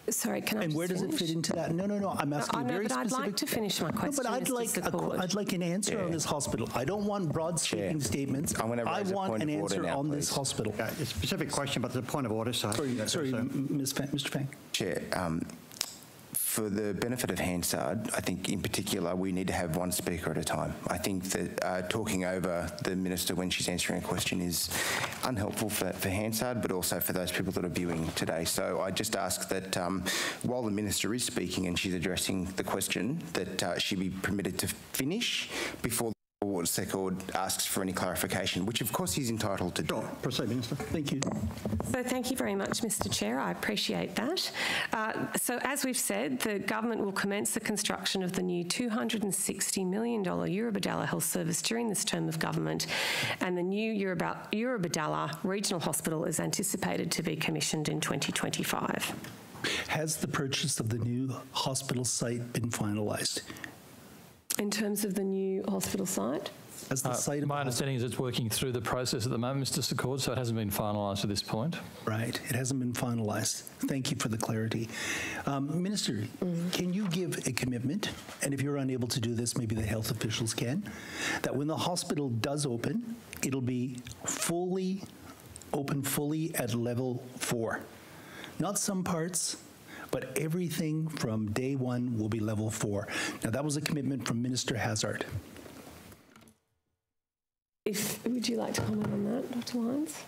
Sorry, can I And where just does it fit into that? No, no, no. I'm asking I a know, very but I'd like to finish my No, question, but I'd like a, Secord. I'd like an answer on this hospital. I don't want broad sweeping statements. I'm gonna I want an answer now, on this hospital. Okay, a specific question, but the point of order, so... Sorry, sorry, Ms. Fang, Mr. Fang. Chair, um, for the benefit of Hansard, I think in particular we need to have one speaker at a time. I think that uh, talking over the minister when she's answering a question is unhelpful for, for Hansard, but also for those people that are viewing today. So I just ask that um, while the minister is speaking and she's addressing the question, that uh, she be permitted to finish before the Walt Secord asks for any clarification, which of course he's entitled to do. Proceed, Minister. Thank you. So thank you very much, Mr Chair. I appreciate that. Uh, so as we've said, the government will commence the construction of the new $260 million Eurobodalla Health Service during this term of government, and the new Euroba- Eurobodalla Regional Hospital is anticipated to be commissioned in 2025. Has the purchase of the new hospital site been finalised? In terms of the new hospital site? Has the Uh, site my understanding is it's working through the process at the moment, Mr Secord, so it hasn't been finalised at this point. Right, it hasn't been finalised. Thank you for the clarity. Um, Minister, can you give a commitment, and if you're unable to do this, maybe the health officials can, that when the hospital does open, it'll be fully open, fully at level four? Not some parts, but everything from day one will be level four. Now, that was a commitment from Minister Hazzard. If, would you like to comment on that, Dr Lyons?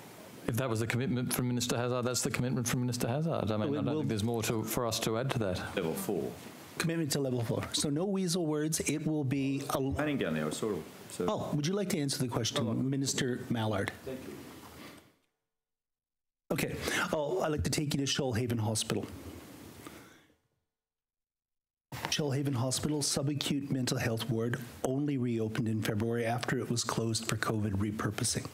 If that was a commitment from Minister Hazzard, that's the commitment from Minister Hazzard. I mean, I don't think there's more to, for us to add to that. Level four. Commitment to level four. So no weasel words. It will be. A, Planning down there, sort of. So oh, would you like to answer the question, oh, Minister Mallard? Thank you. Okay. Oh, I'd like to take you to Shoalhaven Hospital. Shoalhaven Hospital's subacute mental health ward only reopened in February after it was closed for COVID repurposing.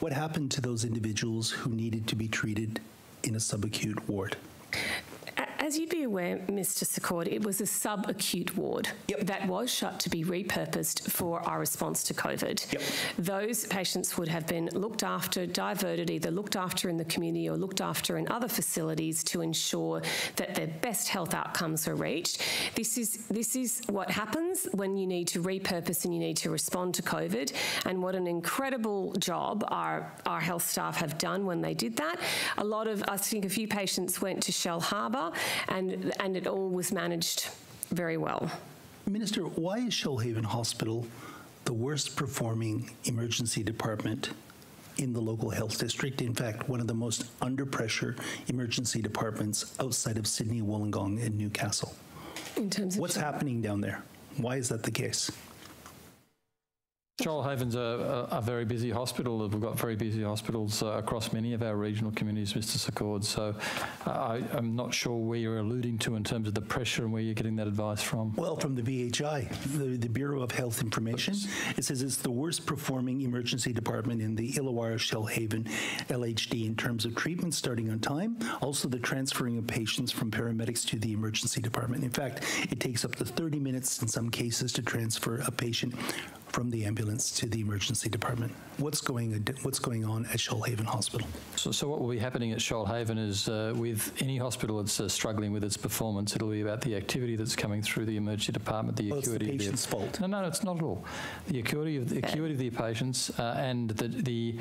What happened to those individuals who needed to be treated in a subacute ward? As you'd be aware, Mr. Secord, it was a subacute ward that was shut to be repurposed for our response to COVID. Yep. Those patients would have been looked after, diverted, either looked after in the community or looked after in other facilities to ensure that their best health outcomes were reached. This is this is what happens when you need to repurpose and you need to respond to COVID, and what an incredible job our our health staff have done when they did that. A lot of I think a few patients went to Shellharbour and, and it all was managed very well. Minister, why is Shoalhaven Hospital the worst performing emergency department in the local health district? In fact, one of the most under pressure emergency departments outside of Sydney, Wollongong, and Newcastle. In terms of what's happening down there? Why is that the case? Shoalhaven's a, a, a, very busy hospital. We've got very busy hospitals uh, across many of our regional communities, Mr. Secord. So uh, I, am not sure where you're alluding to in terms of the pressure and where you're getting that advice from. Well, from the BHI, the, the Bureau of Health Information. It says it's the worst performing emergency department in the Illawarra Shoalhaven LHD in terms of treatment starting on time, also the transferring of patients from paramedics to the emergency department. In fact, it takes up to 30 minutes in some cases to transfer a patient from the ambulance to the emergency department. What's going What's going on at Shoalhaven Hospital? So, so what will be happening at Shoalhaven is uh, with any hospital that's uh, struggling with its performance, it'll be about the activity that's coming through the emergency department, the well, acuity it's the patient's of the, fault. No, no, it's not at all. The acuity of the acuity of the patients uh, and the, the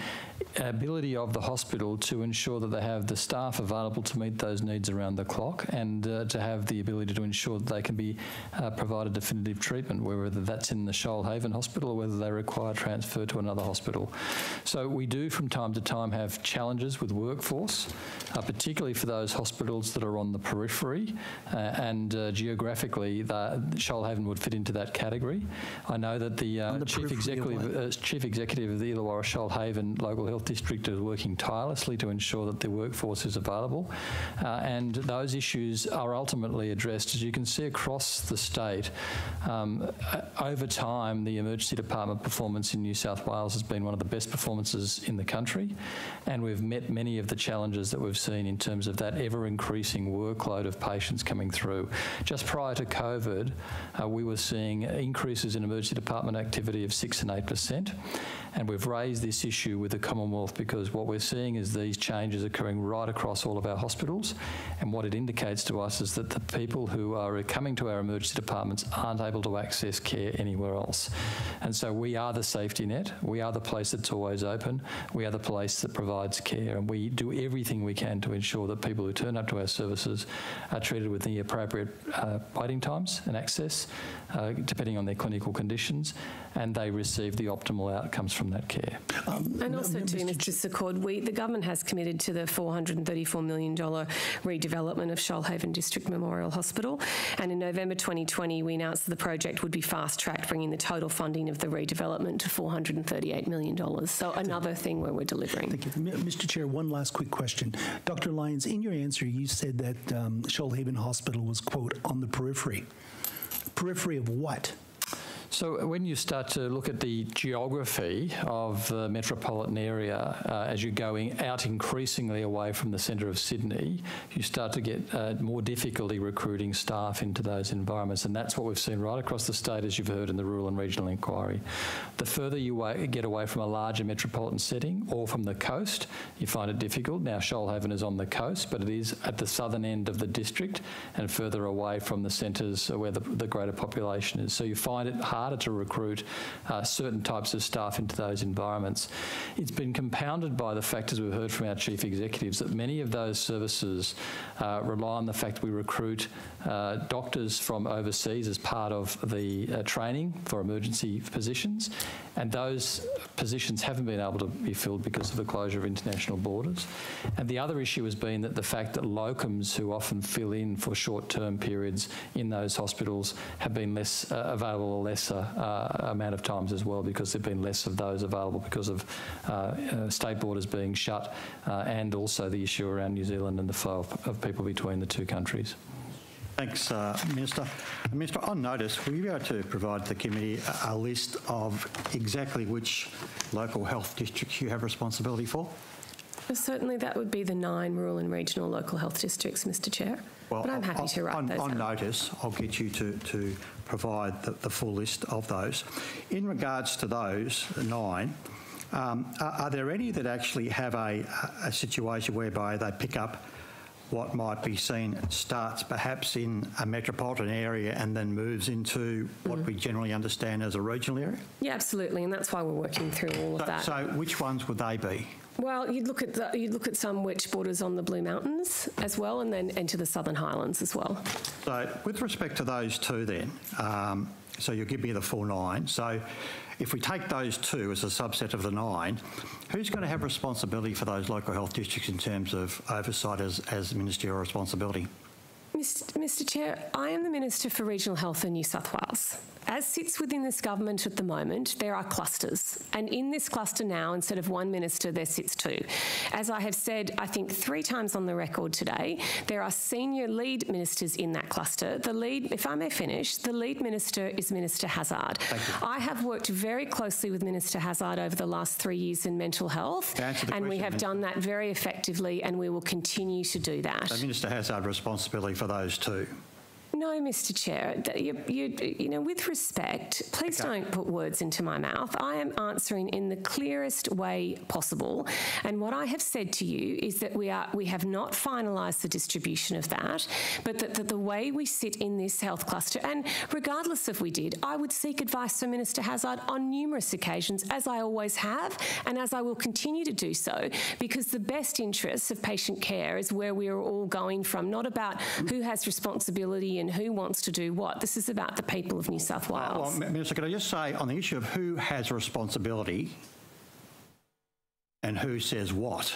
ability of the hospital to ensure that they have the staff available to meet those needs around the clock and uh, to have the ability to ensure that they can be uh, provided definitive treatment, whether that's in the Shoalhaven Hospital hospital or whether they require transfer to another hospital. So we do from time to time have challenges with workforce, uh, particularly for those hospitals that are on the periphery uh, and uh, geographically Shoalhaven would fit into that category. I know that the, uh, the chief, executive, uh, chief executive of the Illawarra Shoalhaven Local Health District is working tirelessly to ensure that the workforce is available uh, and those issues are ultimately addressed as you can see across the state. Um, over time the emergency emergency department performance in New South Wales has been one of the best performances in the country, and we've met many of the challenges that we've seen in terms of that ever increasing workload of patients coming through. Just prior to COVID, uh, we were seeing increases in emergency department activity of 6 and 8%. And we've raised this issue with the Commonwealth because what we're seeing is these changes occurring right across all of our hospitals. And what it indicates to us is that the people who are coming to our emergency departments aren't able to access care anywhere else. And so we are the safety net. We are the place that's always open. We are the place that provides care. And we do everything we can to ensure that people who turn up to our services are treated with the appropriate uh, waiting times and access, uh, depending on their clinical conditions, and they receive the optimal outcomes from that care. Um, and also, too, Mr. Secord, we, the government has committed to the $434 million redevelopment of Shoalhaven District Memorial Hospital. And in November 2020, we announced that the project would be fast tracked, bringing the total funding of the redevelopment to $438 million. So another thing where we're delivering. Thank you. Mr. Chair, one last quick question. Dr. Lyons, in your answer, you said that um, Shoalhaven Hospital was, quote, on the periphery. Periphery of what? So when you start to look at the geography of the metropolitan area, uh, as you're going out increasingly away from the centre of Sydney, you start to get uh, more difficulty recruiting staff into those environments. And that's what we've seen right across the state, as you've heard in the rural and regional inquiry. The further you get away from a larger metropolitan setting or from the coast, you find it difficult. Now, Shoalhaven is on the coast, but it is at the southern end of the district and further away from the centres where the, the greater population is. So you find it hard harder to recruit uh, certain types of staff into those environments. It's been compounded by the fact, as we've heard from our chief executives, that many of those services uh, rely on the fact we recruit uh, doctors from overseas as part of the uh, training for emergency positions, and those positions haven't been able to be filled because of the closure of international borders. And the other issue has been that the fact that locums who often fill in for short-term periods in those hospitals have been less uh, available a lesser uh, amount of times as well because there have been less of those available because of uh, uh, state borders being shut uh, and also the issue around New Zealand and the flow of, of people between the two countries. Thanks, uh, Minister. Minister, on notice, will you be able to provide the committee a, a list of exactly which local health districts you have responsibility for? Well, certainly that would be the nine rural and regional local health districts, Mr Chair. Well, but I'm happy on, to write on, those on down. notice, I'll get you to, to provide the, the full list of those. In regards to those nine, um, are, are there any that actually have a, a situation whereby they pick up what might be seen starts perhaps in a metropolitan area and then moves into what we generally understand as a regional area? Yeah, absolutely, and that's why we're working through all of that. so which ones would they be? Well, you'd look at the, you'd look at some which borders on the Blue Mountains as well, and then into the Southern Highlands as well. So with respect to those two then, um, so you'll give me the full nine. So if we take those two as a subset of the nine, who's going to have responsibility for those local health districts in terms of oversight as, as ministerial responsibility? Mr. Mr. Chair, I am the Minister for Regional Health in New South Wales. As sits within this government at the moment, there are clusters. And in this cluster now, instead of one minister, there sits two. As I have said, I think three times on the record today, there are senior lead ministers in that cluster. The lead, if I may finish, the lead minister is Minister Hazzard. I have worked very closely with Minister Hazzard over the last three years in mental health, and we have done that very effectively, and we will continue to do that. So Minister has had responsibility for those two. No, Mr. Chair. You, you, you know, with respect, please Okay. don't put words into my mouth. I am answering in the clearest way possible, and what I have said to you is that we are we have not finalised the distribution of that, but that, that the way we sit in this health cluster, and regardless if we did, I would seek advice from Minister Hazzard on numerous occasions, as I always have, and as I will continue to do so, because the best interests of patient care is where we are all going from, not about who has responsibility and who wants to do what. This is about the people of New South Well, Wales. Minister, could I just say on the issue of who has responsibility and who says what,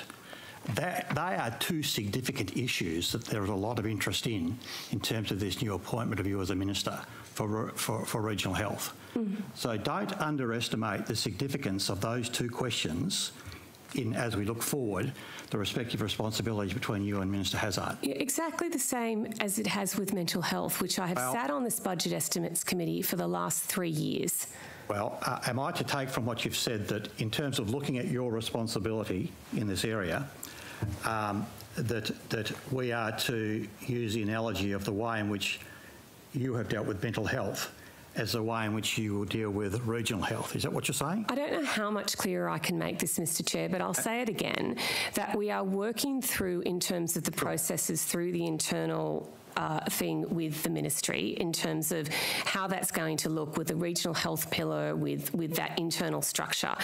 that, they are two significant issues that there is a lot of interest in, in terms of this new appointment of you as a minister for, for, for regional health. Mm-hmm. So don't underestimate the significance of those two questions in, as we look forward, the respective responsibilities between you and Minister Hazzard. Yeah, exactly the same as it has with mental health, which I have Well- sat on this budget estimates committee for the last three years. Well, uh, am I to take from what you've said that in terms of looking at your responsibility in this area, um, that, that we are to use the analogy of the way in which you have dealt with mental health as a way in which you will deal with regional health? Is that what you're saying? I don't know how much clearer I can make this, Mr. Chair, but I'll say it again that we are working through, in terms of the processes through the internal. Uh, thing with the ministry in terms of how that's going to look with the regional health pillar with with that internal structure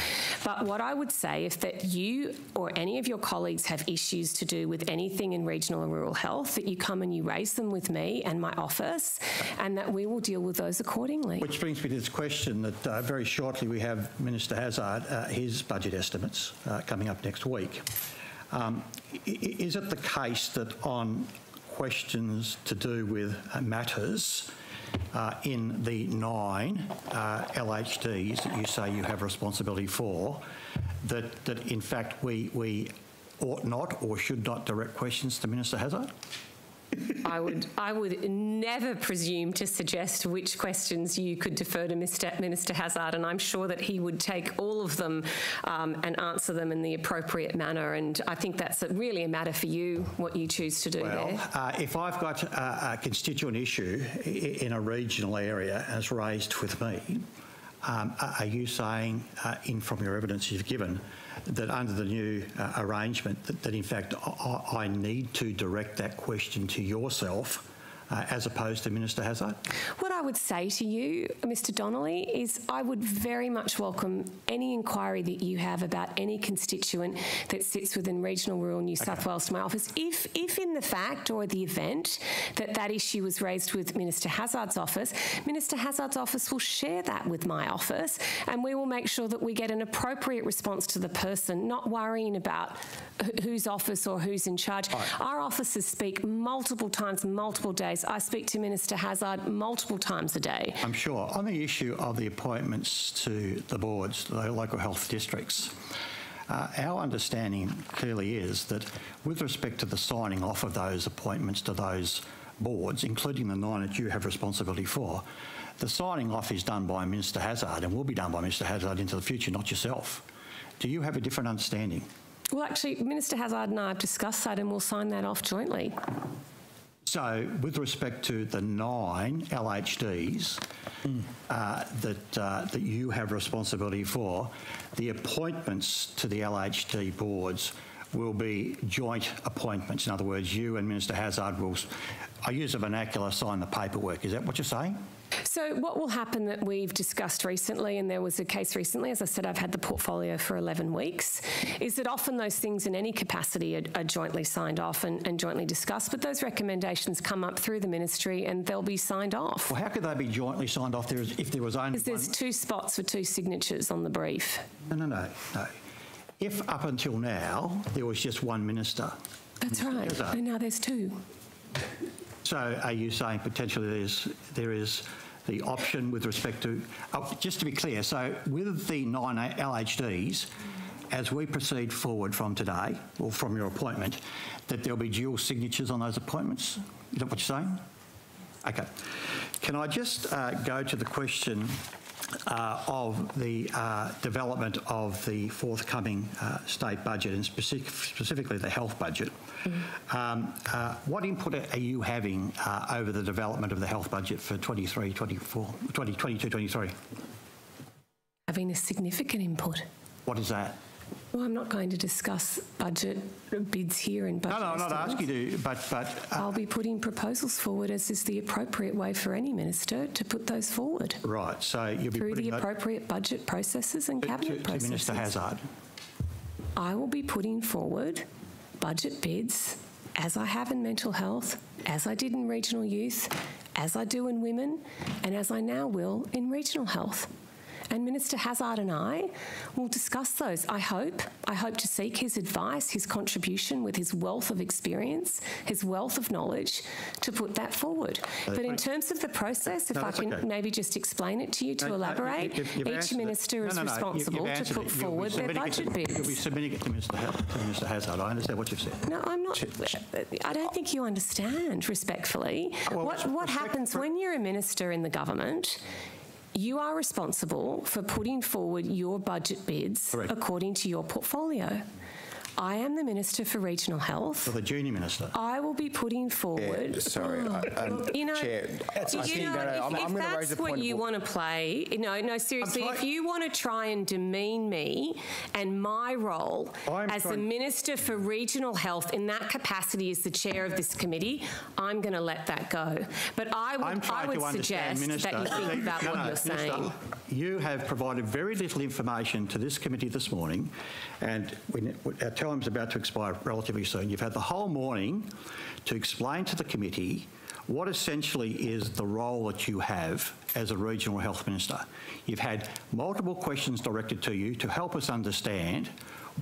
but what I would say if that you or any of your colleagues have issues to do with anything in regional and rural health that you come and you raise them with me and my office and that we will deal with those accordingly Which brings me to this question that uh, very shortly we have Minister Hazzard, uh, his budget estimates uh, coming up next week. Um, is it the case that on questions to do with matters uh, in the nine uh, LHDs that you say you have responsibility for, that, that in fact we, we ought not or should not direct questions to Minister Hazzard? I would I would never presume to suggest which questions you could defer to Mr. Minister Hazzard, and I'm sure that he would take all of them um, and answer them in the appropriate manner. And I think that's a, really a matter for you what you choose to do Well, there. uh, if I've got a, a constituent issue in a regional area as raised with me, um, are are you saying, uh, in from your evidence you've given, that under the new uh, arrangement, that, that in fact I, I I need to direct that question to yourself uh, as opposed to Minister Hazzard? What I would say to you, Mr Donnelly, is I would very much welcome any inquiry that you have about any constituent that sits within regional rural New South Wales to my office. If, if in the fact or the event that that issue was raised with Minister Hazzard's office, Minister Hazzard's office will share that with my office and we will make sure that we get an appropriate response to the person, not worrying about wh- whose office or who's in charge. Our officers speak multiple times, multiple days. I speak to Minister Hazzard multiple times a day. I'm sure. On the issue of the appointments to the boards, the local health districts, uh, our understanding clearly is that with respect to the signing off of those appointments to those boards, including the nine that you have responsibility for, the signing off is done by Minister Hazzard and will be done by Minister Hazzard into the future, not yourself. Do you have a different understanding? Well, actually, Minister Hazzard and I have discussed that and we'll sign that off jointly. So, with respect to the nine LHDs uh, that uh, that you have responsibility for, the appointments to the LHD boards will be joint appointments. In other words, you and Minister Hazzard will, I use the vernacular, sign the paperwork. Is that what you're saying? So, what will happen that we've discussed recently, and there was a case recently, as I said, I've had the portfolio for 11 weeks, is that often those things in any capacity are, are jointly signed off and, and jointly discussed, but those recommendations come up through the ministry and they'll be signed off. Well, how could they be jointly signed off if there was only Because there's two spots for two signatures on the brief. No, no, no, no. If up until now there was just one minister, That's right. And now there's two. So are you saying potentially there's, there is the option with respect to, oh, just to be clear, so with the nine LHDs, as we proceed forward from today, or from your appointment, that there'll be dual signatures on those appointments? Is that what you're saying? Okay. Can I just uh, go to the question uh, of the uh, development of the forthcoming uh, state budget and specific, specifically the health budget? Um, uh, what input are you having uh, over the development of the health budget for 23, 24, 2022, 23? Having a significant input. What is that? Well, I'm not going to discuss budget bids here and budget. No, no, I'm not asking you to, but, but uh, I'll be putting proposals forward as is the appropriate way for any minister to put those forward right, so you'll be through putting the appropriate budget processes and to, cabinet to processes. Minister Hazzard. I will be putting forward budget bids as I have in mental health, as I did in regional youth, as I do in women, and as I now will in regional health. And Minister Hazzard and I will discuss those. I hope. I hope to seek his advice, his contribution with his wealth of experience, his wealth of knowledge to put that forward. Uh, But in terms of the process, if No, I can okay. maybe just explain it to you to No, no, elaborate, you've- you've each minister is you- you've responsible to put it. Forward their submitting it to- budget bids. You'll be submitting it to Minister, Health, to Minister Hazzard. I understand what you've said. No, I'm not. I don't think you understand, respectfully. Well, what what respect happens when you're a minister in the government? You are responsible for putting forward your budget bids Correct. according to your portfolio. I am the Minister for Regional Health. For the junior minister. I will be putting forward. Yeah, sorry, I- um, you know, Chair, I you think know, that if, I'm- if I'm that's what you want to play, no, no, seriously, if you want to try and demean me and my role as the Minister for Regional Health in that capacity as the chair of this committee, I'm going to let that go. But I I'm would, I would suggest Minister. that you think about No, what you're Minister, saying. You have provided very little information to this committee this morning, and we, our time's about to expire relatively soon. You've had the whole morning to explain to the committee what essentially is the role that you have as a regional health minister. You've had multiple questions directed to you to help us understand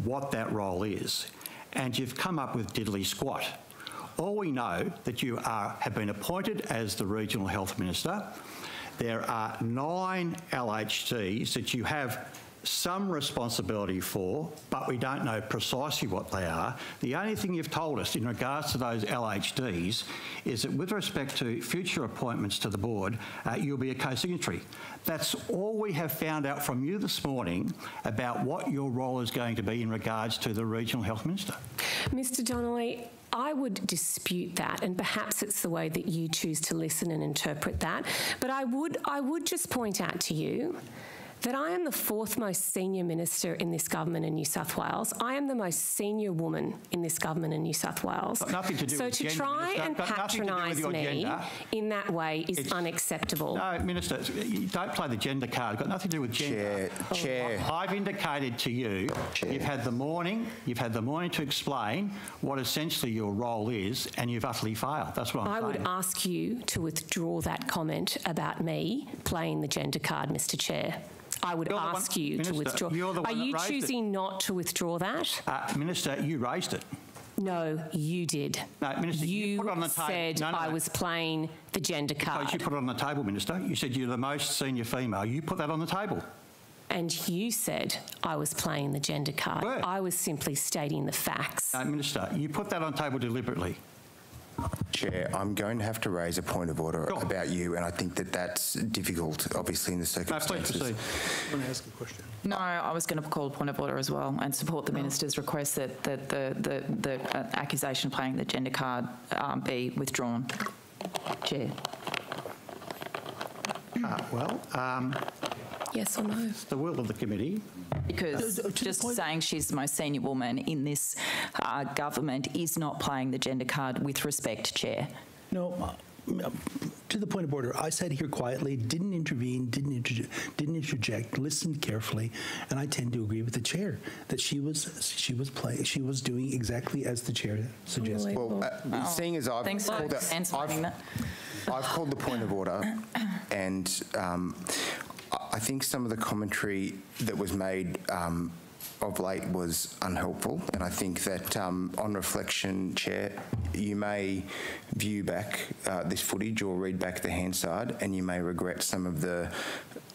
what that role is, and you've come up with diddly squat. All we know that you are, have been appointed as the regional health minister. There are nine LHDs that you have some responsibility for, but we don't know precisely what they are. The only thing you've told us in regards to those LHDs is that with respect to future appointments to the board, uh, you'll be a co-signatory. That's all we have found out from you this morning about what your role is going to be in regards to the regional health minister. Mr Donnelly, I would dispute that, and perhaps it's the way that you choose to listen and interpret that. But I would, I would just point out to you that I am the fourth most senior minister in this government in New South Wales. I am the most senior woman in this government in New South Wales. Got nothing to do so with to gender, try Minister. and to do with patronise me gender. in that way is It's- unacceptable. No, Minister, you don't play the gender card. It's got nothing to do with gender. Chair, Chair. I- I've indicated to you, you've had the morning, you've had the morning to explain what essentially your role is, and you've utterly failed. That's what I'm I saying. would ask you to withdraw that comment about me playing the gender card, Mr. Chair. I would You're the one- ask you Minister, to withdraw. Are you raised it. choosing not to withdraw that? Uh, Minister, you raised it. No, you did. No, Minister, you, put it on the table. said no, no, I no. was playing the gender card. Because you put it on the table, Minister. You said you're the most senior female. You put that on the table. And you said I was playing the gender card. Where? I was simply stating the facts. No, Minister, you put that on the table deliberately. Chair, I'm going to have to raise a point of order about you, and I think that that's difficult, obviously, in the circumstances. proceed. I want to ask a question. No, I was going to call a point of order as well and support the minister's request that, that the, the, the uh, accusation of playing the gender card um, be withdrawn. Chair. Uh, well, um, yes or no? The will of the committee. Because just saying she's the most senior woman in this uh, government is not playing the gender card with respect, Chair. No, uh, to the point of order, I sat here quietly, didn't intervene, didn't interject, didn't interject, listened carefully, and I tend to agree with the chair that she was she was playing, she was doing exactly as the chair suggested. Well, uh, seeing as I've Thanks for called, out- answering that. I've called the point of order, and um, I- I think some of the commentary that was made um, of late was unhelpful, and I think that um, on reflection, Chair, you may view back uh, this footage or read back the Hansard, and you may regret some of the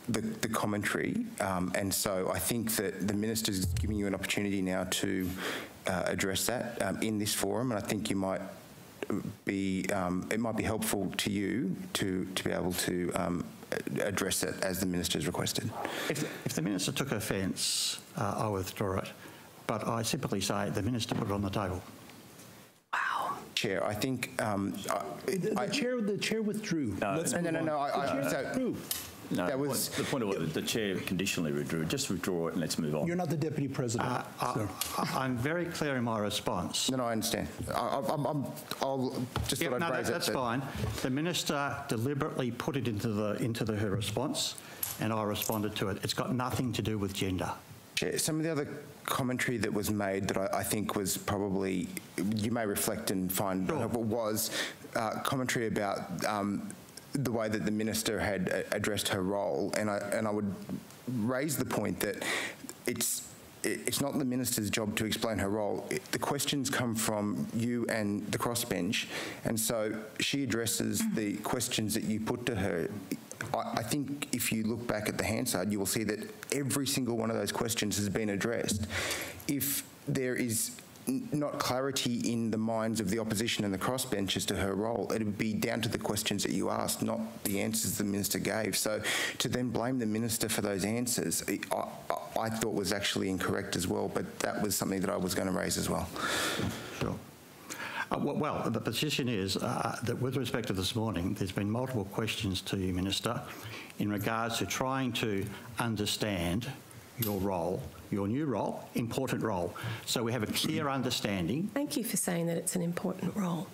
the, the commentary, um, and so I think that the minister's giving you an opportunity now to uh, address that um, in this forum, and I think you might be um, it might be helpful to you to to be able to um, address it as the minister has requested. If, if the minister took offence, I withdraw it. But I simply say the minister put it on the table. Wow. Chair, I think um, I, The, the chair, the chair withdrew. Let's no, no, no, on. no. I, I, The chair so- withdrew. No, That was- the point of order, the chair conditionally withdrew. Just withdraw it and let's move on. You're not the deputy president. Uh, sir. I, I'm very clear in my response. No, no, I understand. I, I- I'm, I'm, I'll just Yeah, thought I'd no, that- raise it. that's fine. The minister deliberately put it into the into the, her response, and I responded to it. It's got nothing to do with gender. Some of the other commentary that was made that I, I think was probably, you may reflect and find helpful, was uh, commentary about um, the way that the minister had uh, addressed her role. And I, and I would raise the point that it's it's not the minister's job to explain her role. It- the questions come from you and the crossbench, and so she addresses the questions that you put to her. I, think if you look back at the Hansard, you will see that every single one of those questions has been addressed. If there is not clarity in the minds of the opposition and the crossbenchers to her role, it would be down to the questions that you asked, not the answers the minister gave. So to then blame the minister for those answers, I, I, I thought was actually incorrect as well, but that was something that I was going to raise as well. Sure. Uh, well, the position is uh, that with respect to this morning, there's been multiple questions to you, Minister, in regards to trying to understand your role, your new role, important role. So we have a clear understanding, Thank you for saying that it's an important role.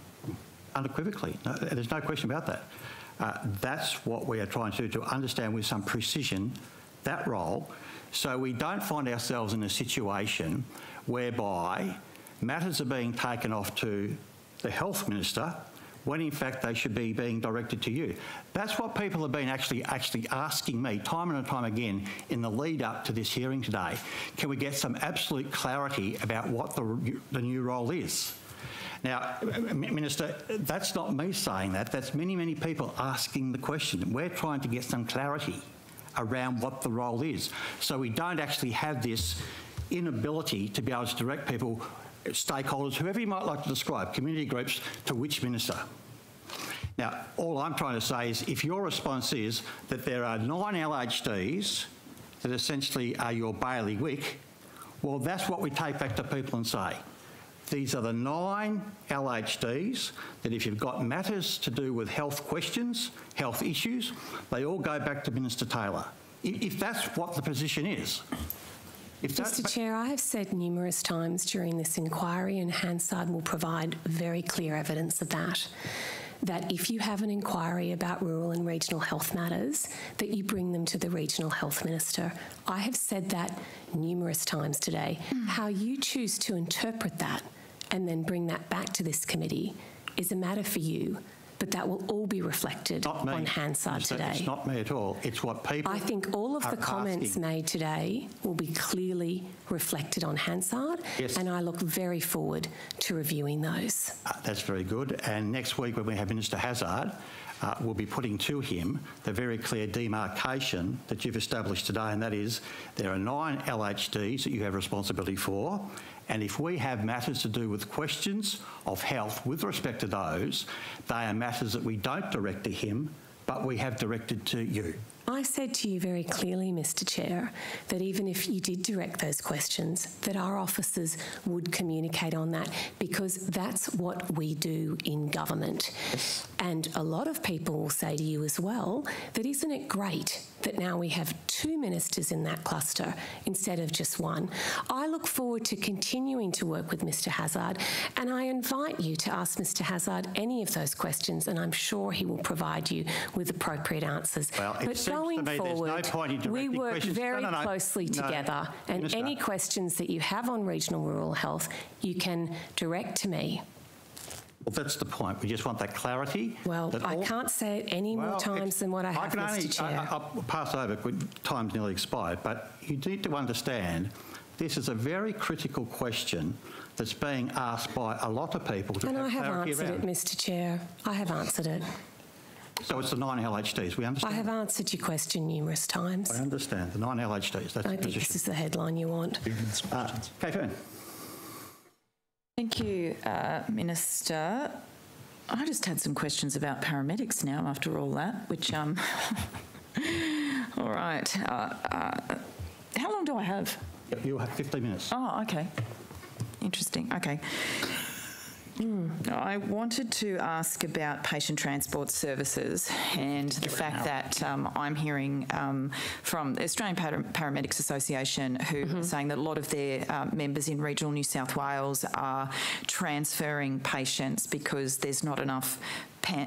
unequivocally. No, there's no question about that. Uh, that's what we are trying to do, to understand with some precision that role, so we don't find ourselves in a situation whereby matters are being taken off to the health minister when in fact they should be being directed to you. That's what people have been actually actually asking me time and time again in the lead up to this hearing today. Can we get some absolute clarity about what the, the new role is? Now, Minister, that's not me saying that. That's many, many people asking the question. We're trying to get some clarity around what the role is. So we don't actually have this inability to be able to direct people, stakeholders, whoever you might like to describe, community groups, to which minister. Now, all I'm trying to say is if your response is that there are nine LHDs that essentially are your bailiwick, well, that's what we take back to people and say. These are the nine LHDs that if you've got matters to do with health questions, health issues, they all go back to Minister Taylor. If that's what the position is. Mr Chair, I have said numerous times during this inquiry, and Hansard will provide very clear evidence of that, that if you have an inquiry about rural and regional health matters, that you bring them to the Regional Health Minister. I have said that numerous times today. How you choose to interpret that and then bring that back to this committee is a matter for you, but that will all be reflected on Hansard today. It's not me at all. It's what people I think all of the comments asking. made today will be clearly reflected on Hansard, Yes. and I look very forward to reviewing those. Uh, That's very good. And next week, when we have Minister Hazzard, uh, we'll be putting to him the very clear demarcation that you've established today, and that is there are nine LHDs that you have responsibility for. And if we have matters to do with questions of health with respect to those, they are matters that we don't direct to him, but we have directed to you. I said to you very clearly, Mr Chair, that even if you did direct those questions, that our officers would communicate on that because that's what we do in government. And a lot of people will say to you as well that isn't it great that now we have two ministers in that cluster instead of just one? I look forward to continuing to work with Mr Hazzard and I invite you to ask Mr Hazzard any of those questions and I'm sure he will provide you with appropriate answers. Well, but going no forward, point in we work questions- very no, no. closely No. together and Minister. any questions that you have on regional rural health, you can direct to me. Well, that's the point. We just want that clarity. Well, that I can't say it any more times than what I have, can Mr only, Chair. I, will pass over, time's nearly expired, but you need to understand this is a very critical question that's being asked by a lot of people to and I have answered around. it, Mr Chair. I have answered it. So it's the nine LHDs, we understand? I understand? have answered your question numerous times. I understand, the nine LHDs, that's I the think this is the headline you want. Uh, Cate Faehrmann. Thank you, uh, Minister. I just had some questions about paramedics now after all that, which, um, *laughs* all right. Uh, uh, how long do I have? Yep, You have 15 minutes. Oh, okay. Interesting. Okay. Hmm. I wanted to ask about patient transport services and the fact that um, I'm hearing um, from the Australian Para- Paramedics Association who are saying that a lot of their uh, members in regional New South Wales are transferring patients because there's not enough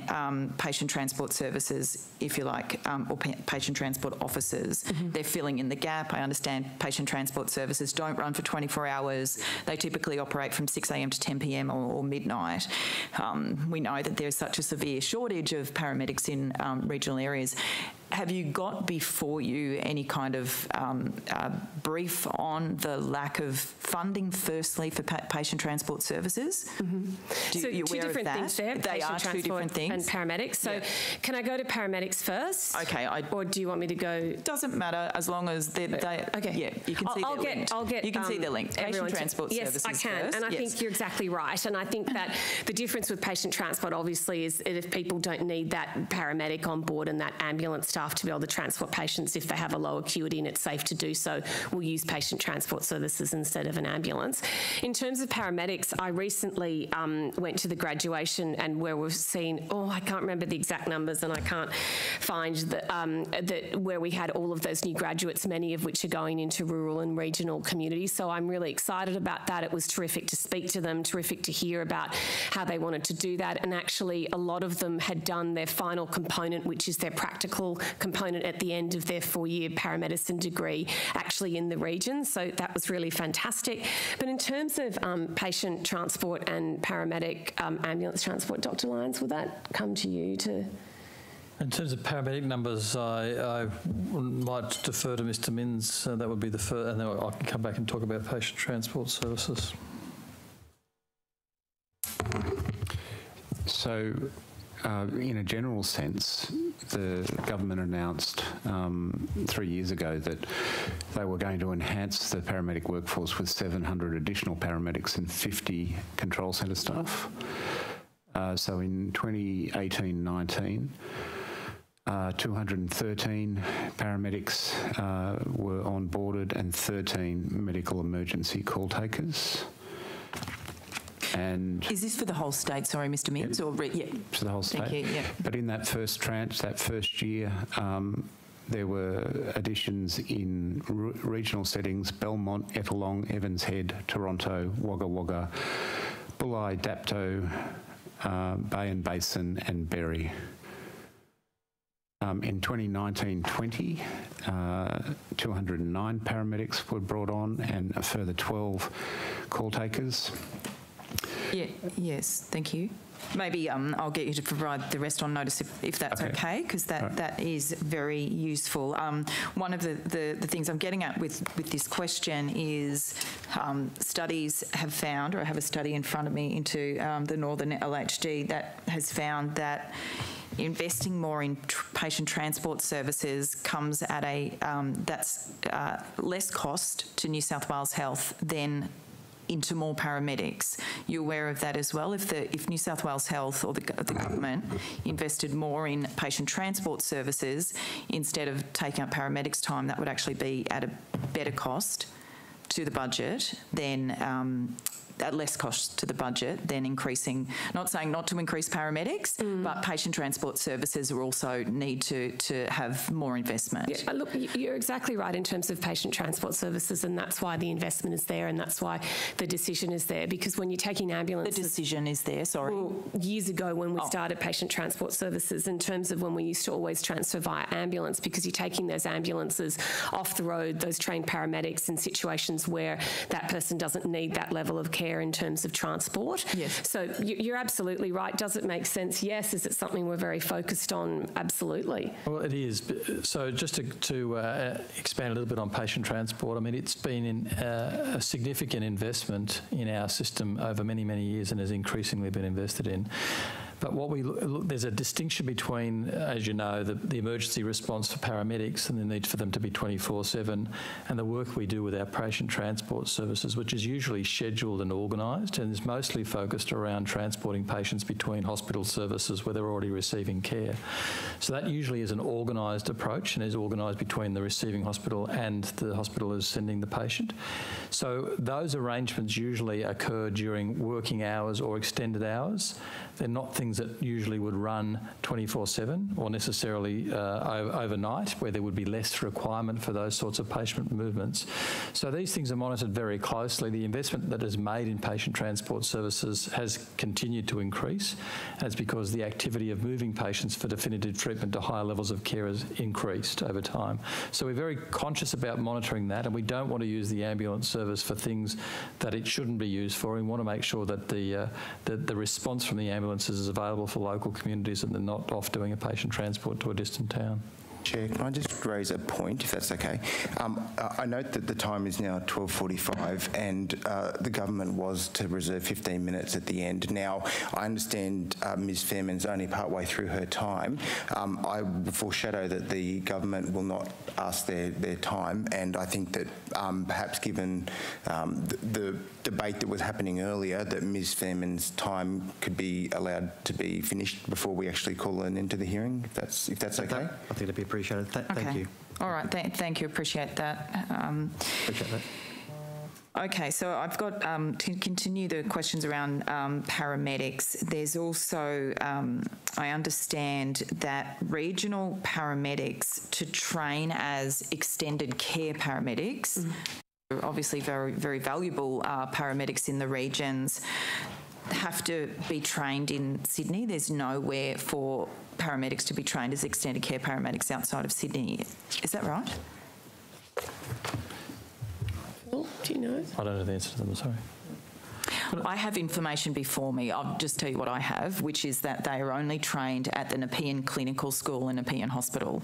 um, patient transport services, if you like, um, or pa- patient transport officers. They're filling in the gap. I understand patient transport services don't run for 24 hours. They typically operate from 6 a.m. to 10 p.m. or, or midnight. Um, we know that there's such a severe shortage of paramedics in um, regional areas. Have you got before you any kind of um, uh, brief on the lack of funding, firstly, for pa- patient transport services? Do so you two different things there. They patient are two different things. And paramedics. So can I go to paramedics first? Okay. I, or do you want me to go? Doesn't matter as long as they're, they Okay. Yeah, you can I'll, see I'll they're get, linked. I'll get. You can see um, they're linked. Patient everyone to- transport yes, services I can, first. and I yes. think you're exactly right. And I think that the difference with patient transport, obviously, is if people don't need that paramedic on board and that ambulance staff to be able to transport patients if they have a low acuity and it's safe to do so, we'll use patient transport services instead of an ambulance. In terms of paramedics, I recently um, went to the graduation and where we've seen, oh, I can't remember the exact numbers and I can't find um, the, where we had all of those new graduates, many of which are going into rural and regional communities. So I'm really excited about that. It was terrific to speak to them, terrific to hear about how they wanted to do that. And actually, a lot of them had done their final component, which is their practical component at the end of their four year paramedicine degree, actually in the region. So that was really fantastic. But in terms of um, patient transport and paramedic um, ambulance transport, Dr. Lyons, will that come to you to? In terms of paramedic numbers, I, I might defer to Mr Minns. Uh, that would be the first, and then I can come back and talk about patient transport services. So, uh, in a general sense, the government announced um, three years ago that they were going to enhance the paramedic workforce with 700 additional paramedics and 50 control centre staff. Uh, so in 2018-19, uh, 213 paramedics uh, were onboarded and 13 medical emergency call takers. And Is this for the whole state? Sorry, Mr. Minns, or re- yeah. for the whole state. Thank you. Yeah. But in that first tranche, that first year, um, there were additions in re- regional settings Belmont, Ettalong, Evans Head, Toronto, Wagga Wagga, Bulli, Dapto, uh, Bay and Basin, and Berry. Um, in 2019-20, uh, 209 paramedics were brought on and a further 12 call takers. Yeah, yes, thank you. Maybe um, I'll get you to provide the rest on notice if, if that's Okay. okay, because that, Right. that is very useful. Um, one of the, the, the things I'm getting at with, with this question is um, studies have found, or I have a study in front of me into um, the Northern LHD that has found that investing more in tr- patient transport services comes at a um, that's uh, less cost to New South Wales Health than into more paramedics. You're aware of that as well? If the if New South Wales Health or the, the government invested more in patient transport services instead of taking up paramedics' time, that would actually be at a better cost to the budget than. Um, at less cost to the budget than increasing, not saying not to increase paramedics, but patient transport services will also need to, to have more investment. Yeah, uh, look, you're exactly right in terms of patient transport services, and that's why the investment is there, and that's why the decision is there. Because when you're taking ambulances, The decision is there, sorry. Well, years ago when we started patient transport services, in terms of when we used to always transfer via ambulance, because you're taking those ambulances off the road, those trained paramedics in situations where that person doesn't need that level of care in terms of transport. Yes. So you- you're absolutely right. Does it make sense? Yes. Is it something we're very focused on? Absolutely. Well, it is. So just to, to uh, expand a little bit on patient transport, I mean, it's been in, uh, a significant investment in our system over many, many years and has increasingly been invested in. But what we look, there's a distinction between, as you know, the, the emergency response for paramedics and the need for them to be 24/7, and the work we do with our patient transport services, which is usually scheduled and organised and is mostly focused around transporting patients between hospital services where they're already receiving care. So that usually is an organised approach and is organised between the receiving hospital and the hospital is sending the patient. So those arrangements usually occur during working hours or extended hours. They're not things that usually would run 24/7 or necessarily uh, overnight, where there would be less requirement for those sorts of patient movements. So these things are monitored very closely. The investment that is made in patient transport services has continued to increase, it's because the activity of moving patients for definitive treatment to higher levels of care has increased over time. So we're very conscious about monitoring that, and we don't want to use the ambulance service for things that it shouldn't be used for. We want to make sure that the uh, the, the response from the ambulances is available for local communities and they're not off doing a patient transport to a distant town. Chair, can I just raise a point, if that's okay? Um, I note that the time is now 12.45 and uh, the government was to reserve 15 minutes at the end. Now, I understand uh, Ms Faehrmann's only partway through her time. Um, I foreshadow that the government will not ask their, their time and I think that um, perhaps given um, the, the debate that was happening earlier, that Ms Faehrmann's time could be allowed to be finished before we actually call an end to the hearing, if that's, if that's okay? I think that'd be appreciated. Th- Thank you. All right, th- thank you, appreciate that. Um, Appreciate that. Okay, so I've got um, to continue the questions around um, paramedics. There's also, um, I understand that regional paramedics to train as extended care paramedics, obviously very very valuable uh, paramedics in the regions, have to be trained in Sydney. There's nowhere for paramedics to be trained as extended care paramedics outside of Sydney. Is that right? Well, do you know? I don't know the answer to them, sorry. I have information before me. I'll just tell you what I have, which is that they are only trained at the Nepean Clinical School and Nepean Hospital.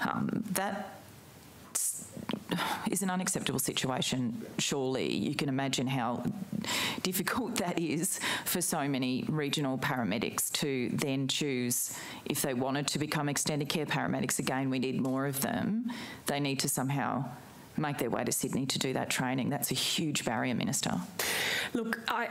Um, that is an unacceptable situation, surely. You can imagine how difficult *laughs* that is for so many regional paramedics to then choose if they wanted to become extended care paramedics. Again, we need more of them. They need to somehow make their way to Sydney to do that training. That's a huge barrier, Minister. Look, I,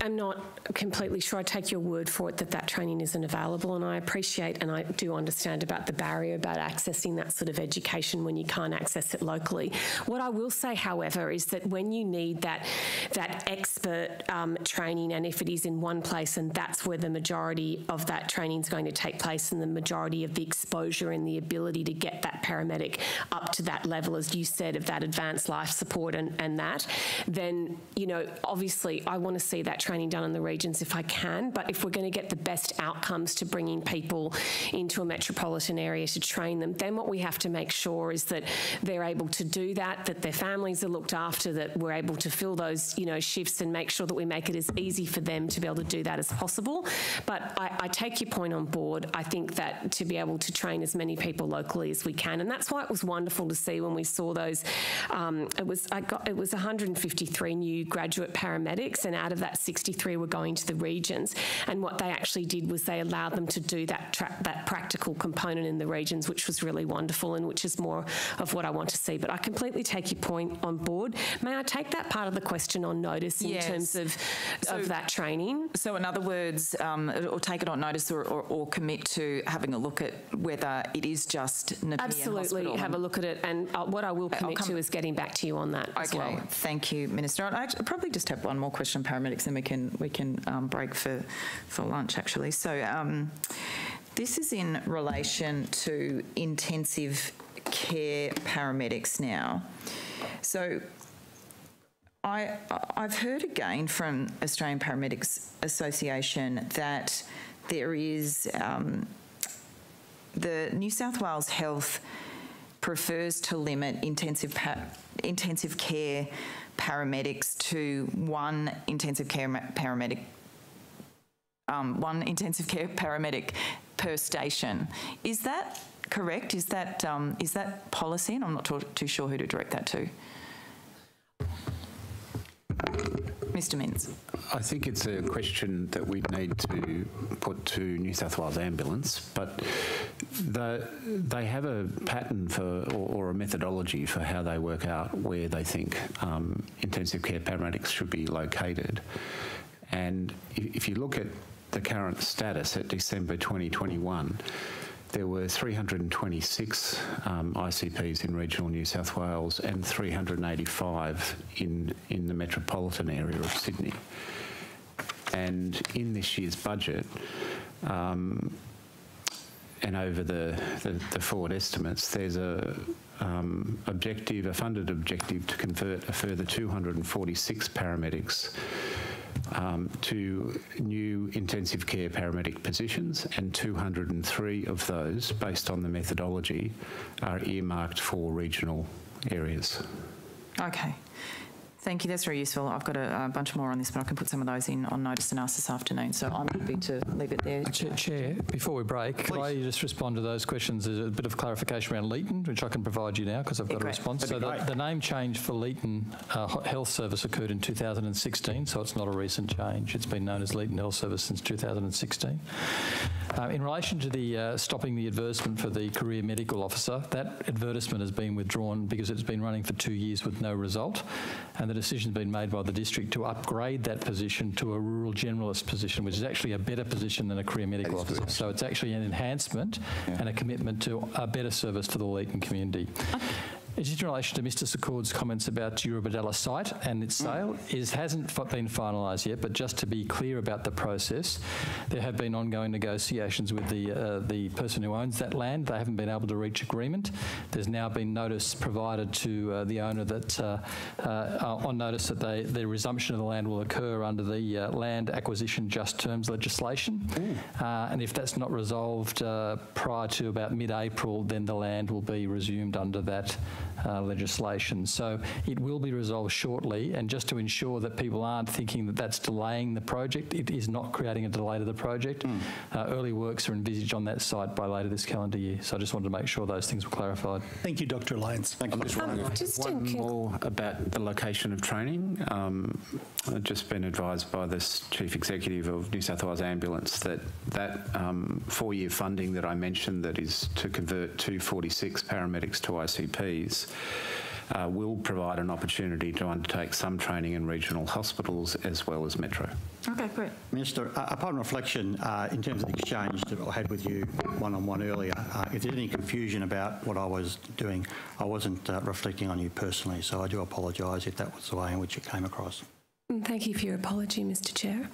I am not completely sure. I take your word for it that that training isn't available, and I appreciate and I do understand about the barrier about accessing that sort of education when you can't access it locally. What I will say, however, is that when you need that that expert um, training, and if it is in one place, and that's where the majority of that training is going to take place, and the majority of the exposure and the ability to get that paramedic up to that level, as you said, of that advanced life support and, and that, then you know obviously I want to see that training done in the regions if I can, but if we're going to get the best outcomes to bringing people into a metropolitan area to train them, then what we have to make sure is that they're able to do that, that their families are looked after, that we're able to fill those, you know, shifts and make sure that we make it as easy for them to be able to do that as possible. But I, I take your point on board. I think that to be able to train as many people locally as we can, and that's why it was wonderful to see when we saw those. Um, it was I got it was 153 new graduate paramedics and out of that, 63 were going to the regions. And what they actually did was they allowed them to do that that practical component in the regions, which was really wonderful and which is more of what I want to see. But I completely take your point on board. May I take that part of the question on notice in Yes. terms of, So- of that training? So, in other words, um, or take it on notice or, or, or commit to having a look at whether it is just Nepean Absolutely, Hospital have a look at it. And uh, what I will I'll commit is getting back to you on that as Okay, well. thank you, Minister. I actually probably just have one more question on paramedics, then we can we can um, break for for lunch. Actually, so um, this is in relation to intensive care paramedics now. So. I, I've heard again from Australian Paramedics Association that there is um, the New South Wales Health prefers to limit intensive intensive care paramedics to one intensive care paramedic um, one intensive care paramedic per station. Is that correct? Is that um, is that policy? And I'm not too sure who to direct that to. Mr. Minns. I think it's a question that we need to put to New South Wales Ambulance, but the, they have a pattern for or, or a methodology for how they work out where they think um, intensive care paramedics should be located. And if, if you look at the current status at December 2021, there were 326 um, ICPs in regional New South Wales and 385 in, in the metropolitan area of Sydney. And in this year's budget, um, and over the, the, the forward estimates, there's a um, objective, a funded objective to convert a further 246 paramedics um, to new intensive care paramedic positions, and 203 of those, based on the methodology, are earmarked for regional areas. Okay. Thank you. That's very useful. I've got a, a bunch more on this, but I can put some of those in on notice and ask this afternoon. So I'm happy to leave it there. Chair, Chair, before we break, could I just respond to those questions? There's a bit of clarification around Leeton, which I can provide you now because I've Yeah, got a response. That'd So the, the name change for Leeton uh, Health Service occurred in 2016, so it's not a recent change. It's been known as Leeton Health Service since 2016. Uh, in relation to the uh, stopping the advertisement for the career medical officer, that advertisement has been withdrawn because it's been running for two years with no result, and the decision's been made by the district to upgrade that position to a rural generalist position, which is actually a better position than a career medical officer. So it's actually an enhancement and a commitment to a better service for the Leeton community. It's in relation to Mr. Secord's comments about Eurobodalla site and its sale. It hasn't been finalised yet, but just to be clear about the process, there have been ongoing negotiations with the uh, the person who owns that land. They haven't been able to reach agreement. There's now been notice provided to uh, the owner that uh, uh, on notice that they, the resumption of the land will occur under the uh, Land Acquisition Just Terms legislation. Uh, and if that's not resolved uh, prior to about mid-April, then the land will be resumed under that uh, legislation. So it will be resolved shortly. And just to ensure that people aren't thinking that that's delaying the project, it is not creating a delay to the project. Uh, early works are envisaged on that site by later this calendar year. So I just wanted to make sure those things were clarified. Thank you, Dr. Lyons. Thank you. I'm just wondering if one more about the location of training. Um, I've just been advised by this Chief Executive of New South Wales Ambulance that that um, four-year funding that I mentioned that is to convert 246 paramedics to ICPs, uh, will provide an opportunity to undertake some training in regional hospitals as well as Metro. Okay, great. Minister, uh, upon reflection, uh, in terms of the exchange that I had with you one-on-one earlier, uh, if there's any confusion about what I was doing, I wasn't uh, reflecting on you personally, so I do apologise if that was the way in which it came across. Thank you for your apology, Mr Chair.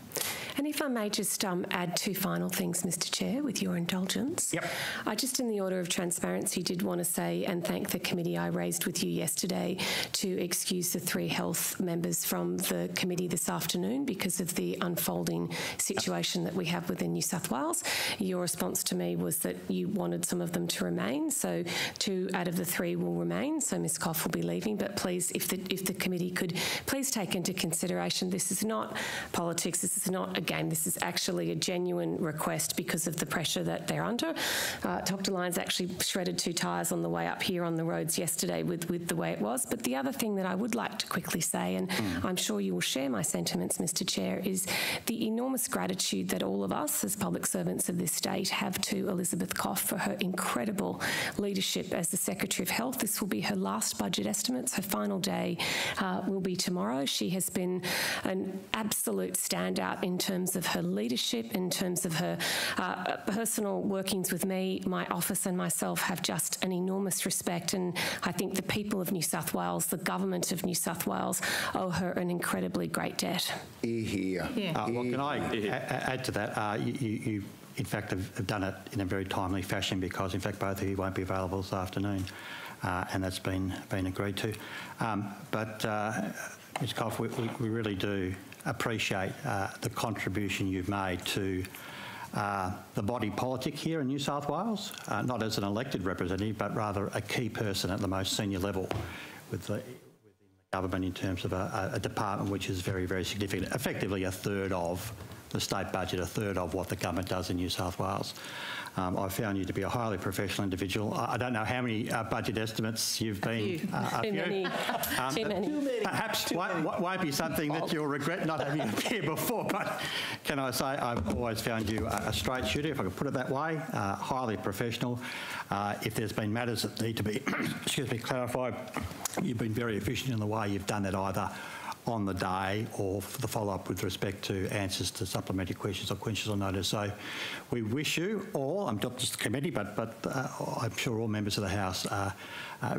And if I may just um, add two final things, Mr Chair, with your indulgence. Yep. I just, in the order of transparency, did want to say and thank the committee I raised with you yesterday to excuse the three health members from the committee this afternoon because of the unfolding situation that we have within New South Wales. Your response to me was that you wanted some of them to remain, so two out of the three will remain. So Ms Koff will be leaving, but please, if the if the committee could please take into consideration, this is not politics. This is not a game. This is actually a genuine request because of the pressure that they're under. Uh, Dr. Lyons actually shredded two tyres on the way up here on the roads yesterday with, with the way it was. But the other thing that I would like to quickly say, and I'm sure you will share my sentiments, Mr. Chair, is the enormous gratitude that all of us as public servants of this state have to Elizabeth Koff for her incredible leadership as the Secretary of Health. This will be her last budget estimates. Her final day uh, will be tomorrow. She has been an absolute standout in terms of her leadership, in terms of her uh, personal workings with me. My office and myself have just an enormous respect, and I think the people of New South Wales, the government of New South Wales, owe her an incredibly great debt. Here, here. Uh, well, can I a- a- add to that? Uh, you, you, you, in fact, have, have done it in a very timely fashion because, in fact, both of you won't be available this afternoon, uh, and that's been been agreed to. Um, but, uh, Ms. Koff, we, we, we really do appreciate uh, the contribution you've made to. Uh, the body politic here in New South Wales, uh, not as an elected representative, but rather a key person at the most senior level with the, government in terms of a, a department which is very, very significant, effectively a third of the state budget, a third of what the government does in New South Wales. Um, I found you to be a highly professional individual. I, I don't know how many uh, budget estimates you've been. few. Uh, a Too few. many. Um, Too many. Perhaps won't, won't be something that you'll regret not having *laughs* appeared before, but can I say I've always found you a, a straight shooter, if I could put it that way, uh, highly professional. Uh, if there's been matters that need to be, *coughs* excuse me, clarified, you've been very efficient in the way you've done that either on the day or for the follow-up with respect to answers to supplementary questions or questions on notice. So we wish you all, I'm not just the committee, but, but uh, I'm sure all members of the House, uh, uh,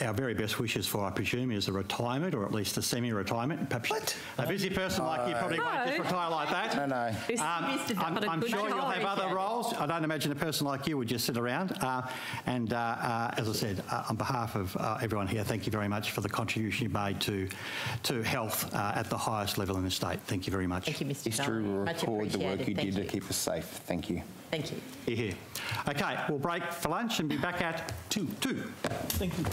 our very best wishes for, I presume, is a retirement or at least a semi-retirement. Perhaps a busy person like you probably won't just retire like that. No, no. Um, I'm, But a I'm sure you'll have other roles. I don't imagine a person like you would just sit around. Uh, and uh, uh, as I said, uh, on behalf of uh, everyone here, thank you very much for the contribution you made to to health uh, at the highest level in the state. Thank you very much. Thank you, Mr. History will Much record the work you Thank did you. to keep us safe. Thank you. Thank you. Here, here. Okay, we'll break for lunch and be back at two. Two. Thank you.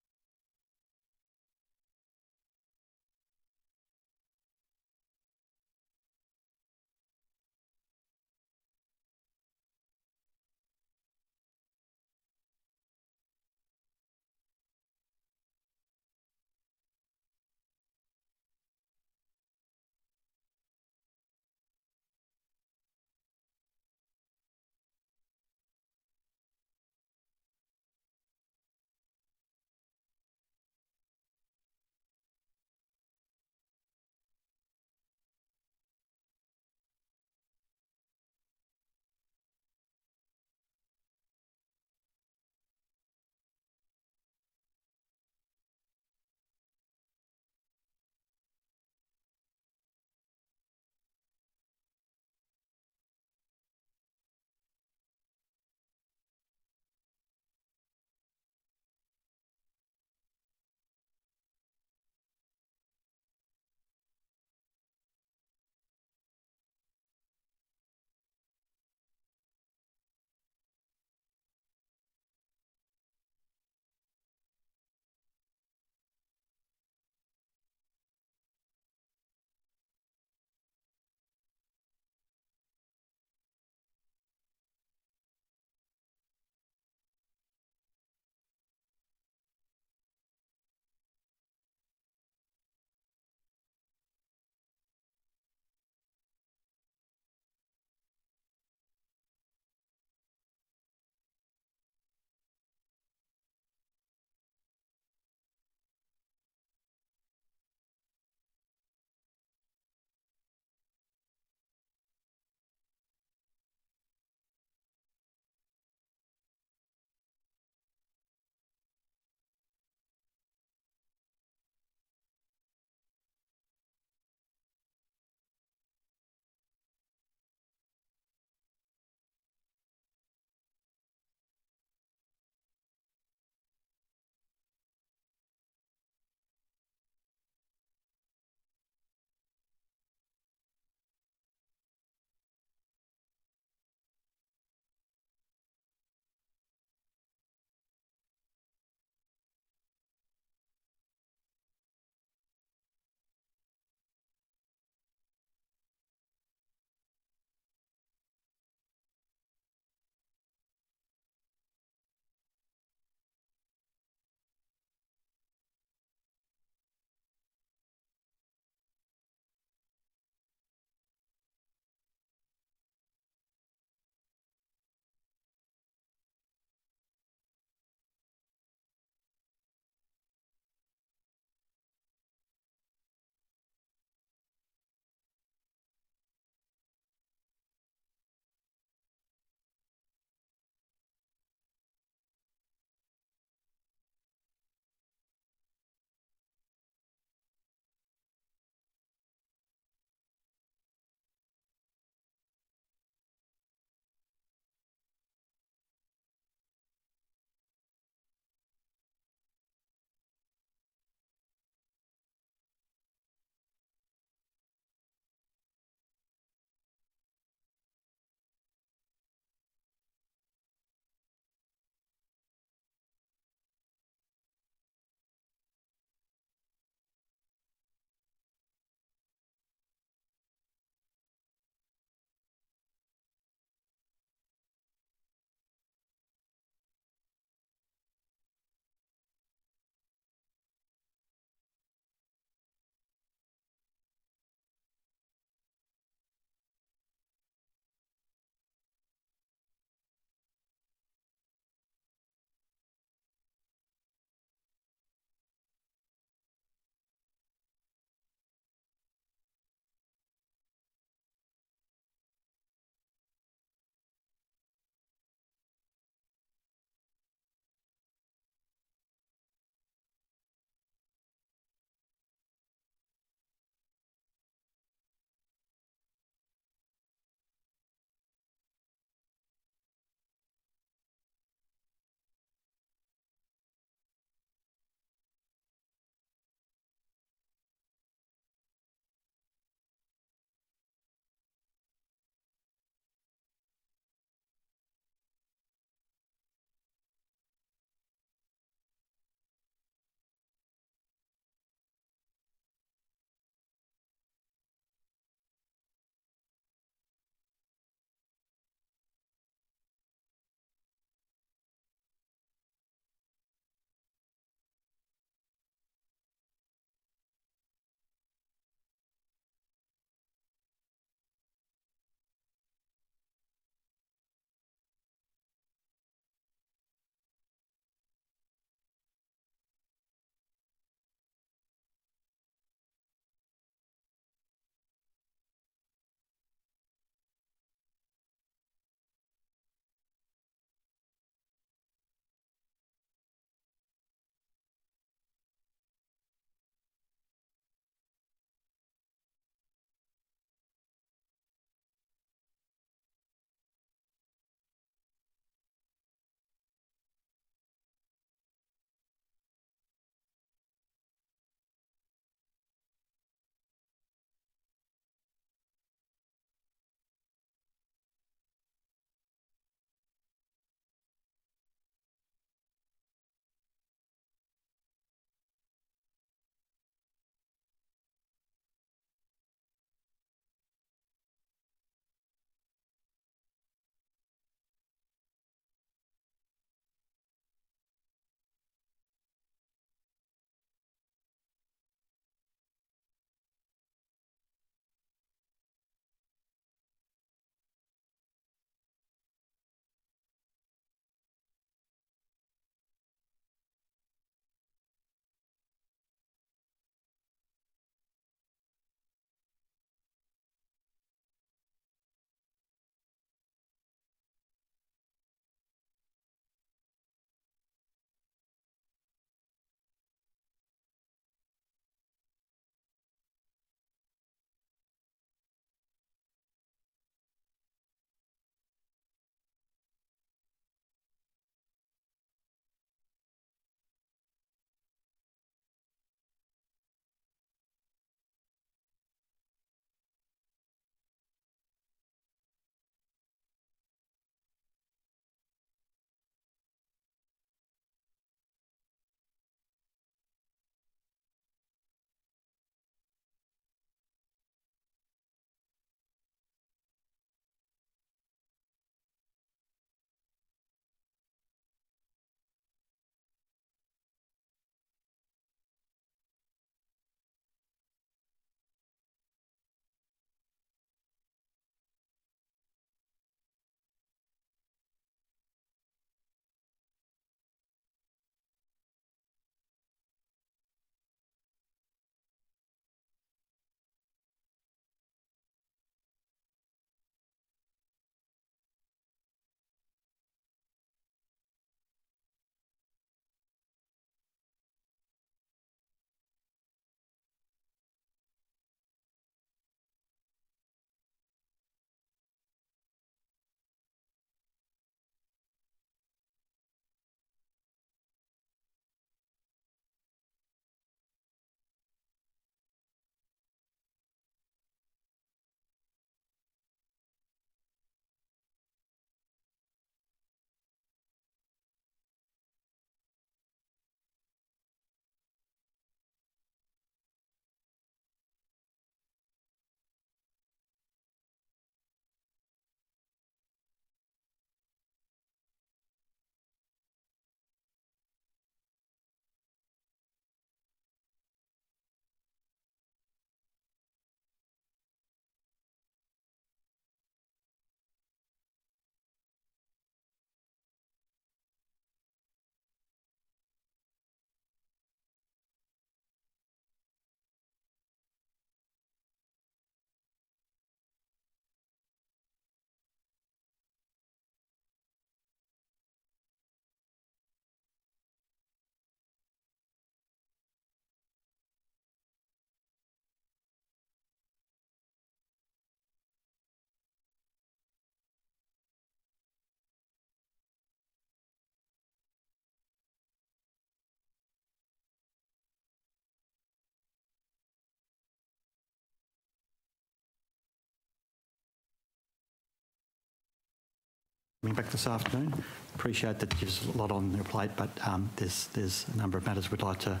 Coming back this afternoon. Appreciate that there's a lot on your plate, but um, there's, there's a number of matters we'd like to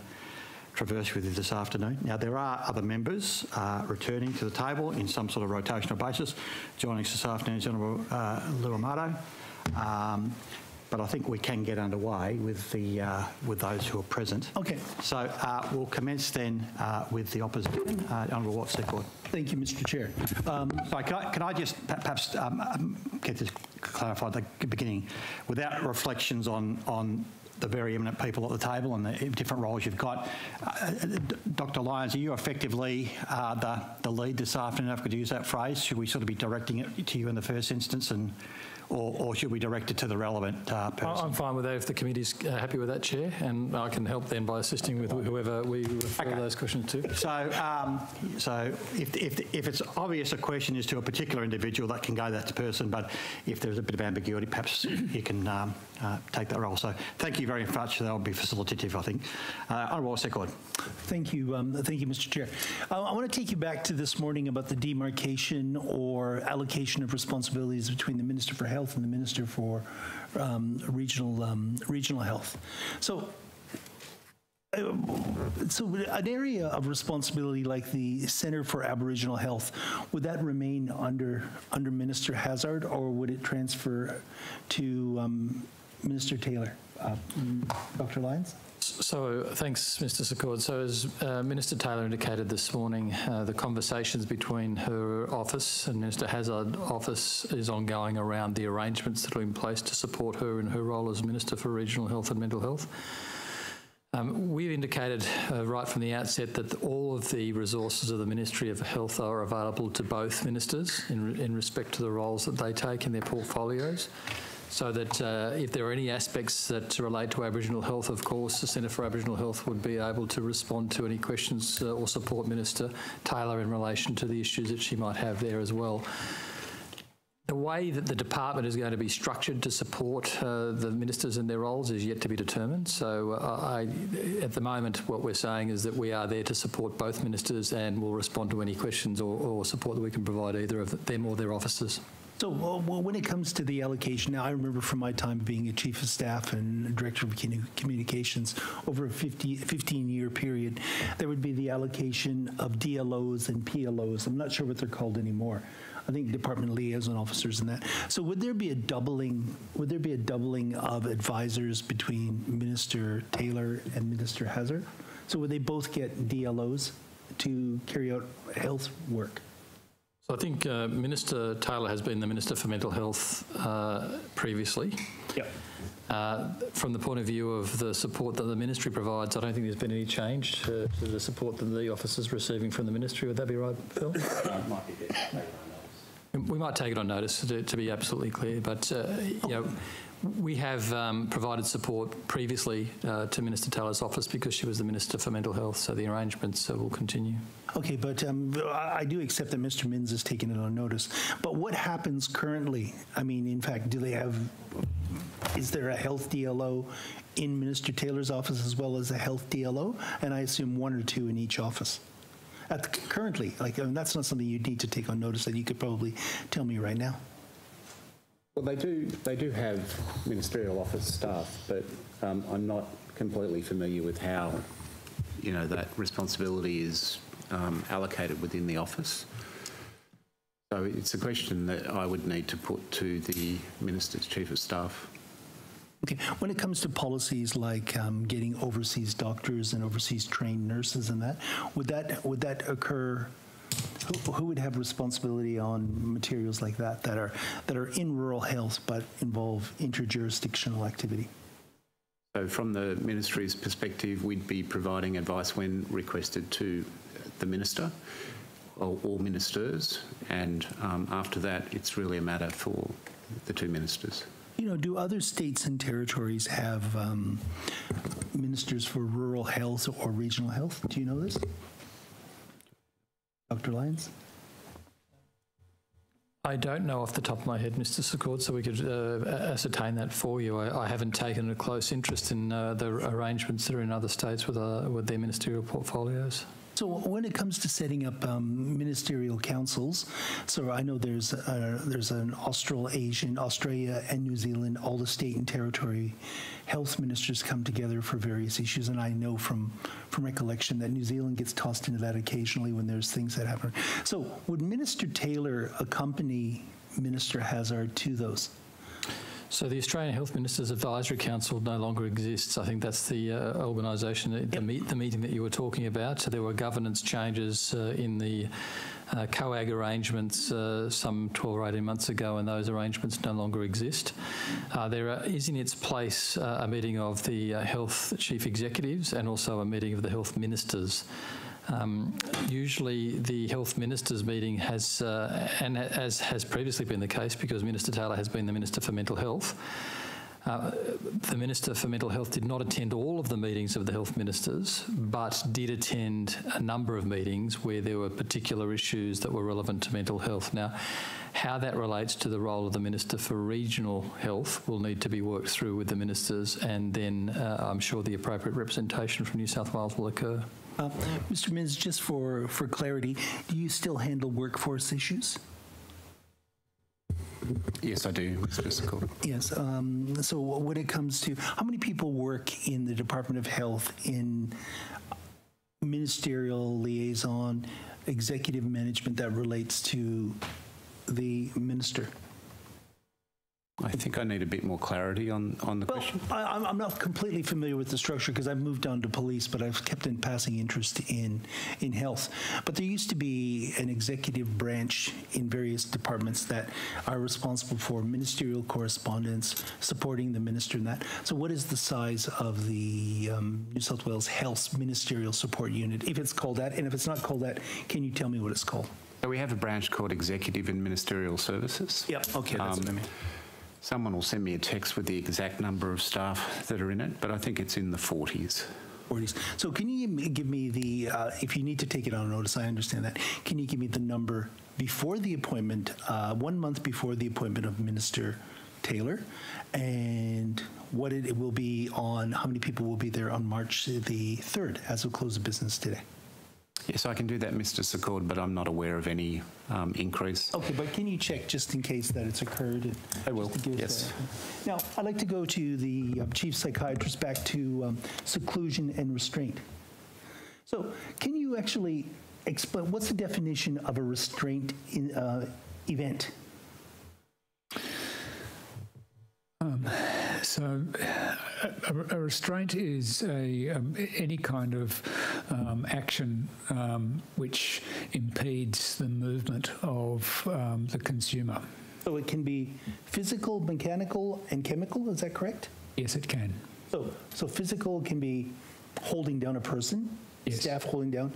traverse with you this afternoon. Now, there are other members uh, returning to the table in some sort of rotational basis. Joining us this afternoon is Honourable uh, Lou Amato. Um, but I think we can get underway with the uh, with those who are present. Okay. So uh, we'll commence then uh, with the opposition. Uh, Honourable Walt, Secord. Thank you, Mr Chair. Um, Sorry, can I, can I just perhaps um, um, get this clarified at the beginning? Without reflections on, on the very eminent people at the table and the different roles you've got, uh, Dr Lyons, are you effectively uh, the, the lead this afternoon, if I could use that phrase? Should we sort of be directing it to you in the first instance and or, or should we direct it to the relevant uh, I- person? I'm fine with that if the committee's uh, happy with that, Chair, and I can help then by assisting with whoever we refer those questions to. So, um, so if, if, if it's obvious a question is to a particular individual, that can go that to person. But if there's a bit of ambiguity, perhaps you can um, uh, take that role. So, thank you very much. That will be facilitative, I think. Uh, Honourable Secord. Thank you, um, thank you, Mr. Chair. Uh, I want to take you back to this morning about the demarcation or allocation of responsibilities between the Minister for Health and the Minister for um, Regional um, Regional Health. So. uh, So an area of responsibility like the Centre for Aboriginal Health, would that remain under under Minister Hazzard or would it transfer to um, Minister Taylor? Uh, Dr. Lyons? So, thanks, Mr. Secord. So, as uh, Minister Taylor indicated this morning, uh, the conversations between her office and Minister Hazzard's office is ongoing around the arrangements that are in place to support her in her role as Minister for Regional Health and Mental Health. Um, we've indicated uh, right from the outset that all of the resources of the Ministry of Health are available to both ministers in, in respect to the roles that they take in their portfolios. So that uh, if there are any aspects that relate to Aboriginal health, of course, the Centre for Aboriginal Health would be able to respond to any questions uh, or support Minister Taylor in relation to the issues that she might have there as well. The way that the department is going to be structured to support uh, the ministers in their roles is yet to be determined. So, uh, I, at the moment, what we're saying is that we are there to support both ministers and will respond to any questions or, or support that we can provide either of them or their officers. So well, when it comes to the allocation, now I remember from my time being a chief of staff and director of communications over a 50, 15 year period, there would be the allocation of DLOs and PLOs. I'm not sure what they're called anymore. I think department liaison officers and that. So would there be a doubling? Would there be a doubling of advisors between Minister Taylor and Minister Hazzard? So would they both get DLOs to carry out health work? I think uh, Minister Taylor has been the Minister for Mental Health uh, previously. Yep. Uh, from the point of view of the support that the ministry provides, I don't think there's been any change to, to the support that the office is receiving from the ministry. Would that be right, Phil? We might take it on notice to, to be absolutely clear, but uh, you know, we have um, provided support previously uh, to Minister Taylor's office because she was the Minister for Mental Health, so the arrangements uh, will continue. Okay, but um, I do accept that Mr. Minns has taken it on notice. But what happens currently? I mean, in fact, do they have, is there a health DLO in Minister Taylor's office as well as a health DLO? And I assume one or two in each office. At the, currently, like, I mean, that's not something you'd need to take on notice that you could probably tell me right now. Well, they do. They do have ministerial office staff, but um, I'm not completely familiar with how, you know, that responsibility is um, allocated within the office. So it's a question that I would need to put to the minister's chief of staff. Okay, when it comes to policies like um, getting overseas doctors and overseas trained nurses and that, would that would that occur? Who, who would have responsibility on materials like that that are that are in rural health but involve interjurisdictional activity? So from the ministry's perspective, we'd be providing advice when requested to the minister or, or ministers, and um, after that, it's really a matter for the two ministers. You know, do other states and territories have um, ministers for rural health or regional health? Do you know this? Dr. Lyons? I don't know off the top of my head, Mr. Secord, so we could uh, ascertain that for you. I, I haven't taken a close interest in uh, the arrangements that are in other states with, uh, with their ministerial portfolios. So when it comes to setting up um, ministerial councils, so I know there's uh, there's an Australasian, Australia and New Zealand, all the state and territory health ministers come together for various issues, and I know from from recollection that New Zealand gets tossed into that occasionally when there's things that happen. So would Minister Taylor accompany Minister Hazzard to those? So the Australian Health Ministers Advisory Council no longer exists. I think that's the uh, organisation, the, the, meet, the meeting that you were talking about. So there were governance changes uh, in the uh, COAG arrangements uh, some 12 or 18 months ago, and those arrangements no longer exist. Uh, there are, is in its place uh, a meeting of the health chief executives and also a meeting of the health ministers. Um, usually, the health ministers' meeting has, uh, and as has previously been the case, because Minister Taylor has been the Minister for Mental Health. Uh, the Minister for Mental Health did not attend all of the meetings of the health ministers, but did attend a number of meetings where there were particular issues that were relevant to mental health. Now, how that relates to the role of the Minister for Regional Health will need to be worked through with the ministers, and then uh, I'm sure the appropriate representation from New South Wales will occur. Uh, Mr. Minns, just for, for clarity, do you still handle workforce issues? Yes, I do, Yes. Um, so when it comes to how many people work in the Department of Health in ministerial liaison, executive management that relates to the minister? I think I need a bit more clarity on, on the well, question. I, am not completely familiar with the structure because I've moved on to police, but I've kept in passing interest in in health. But there used to be an executive branch in various departments that are responsible for ministerial correspondence, supporting the minister in that. So, what is the size of the um, New South Wales Health Ministerial Support Unit, if it's called that? And if it's not called that, can you tell me what it's called? So we have a branch called Executive and Ministerial Services. Yep. Okay, that's um, what I mean. Someone will send me a text with the exact number of staff that are in it, but I think it's in the 40s. 40s. So can you give me the, uh, if you need to take it on notice, I understand that. Can you give me the number before the appointment, uh, one month before the appointment of Minister Taylor, and what it, will be on, how many people will be there on March the 3rd as of close of business today? Yes, I can do that, Mr. Secord, but I'm not aware of any um, increase. Okay, but can you check just in case that it's occurred? I will, yes. Now, I'd like to go to the um, chief psychiatrist back to um, seclusion and restraint. So, can you actually explain what's the definition of a restraint in, uh, event? Um, so, a, a, restraint is a um, any kind of um, action um, which impedes the movement of um, the consumer. So it can be physical, mechanical, and chemical. Is that correct? Yes, it can. So, so physical can be holding down a person, yes. staff holding down.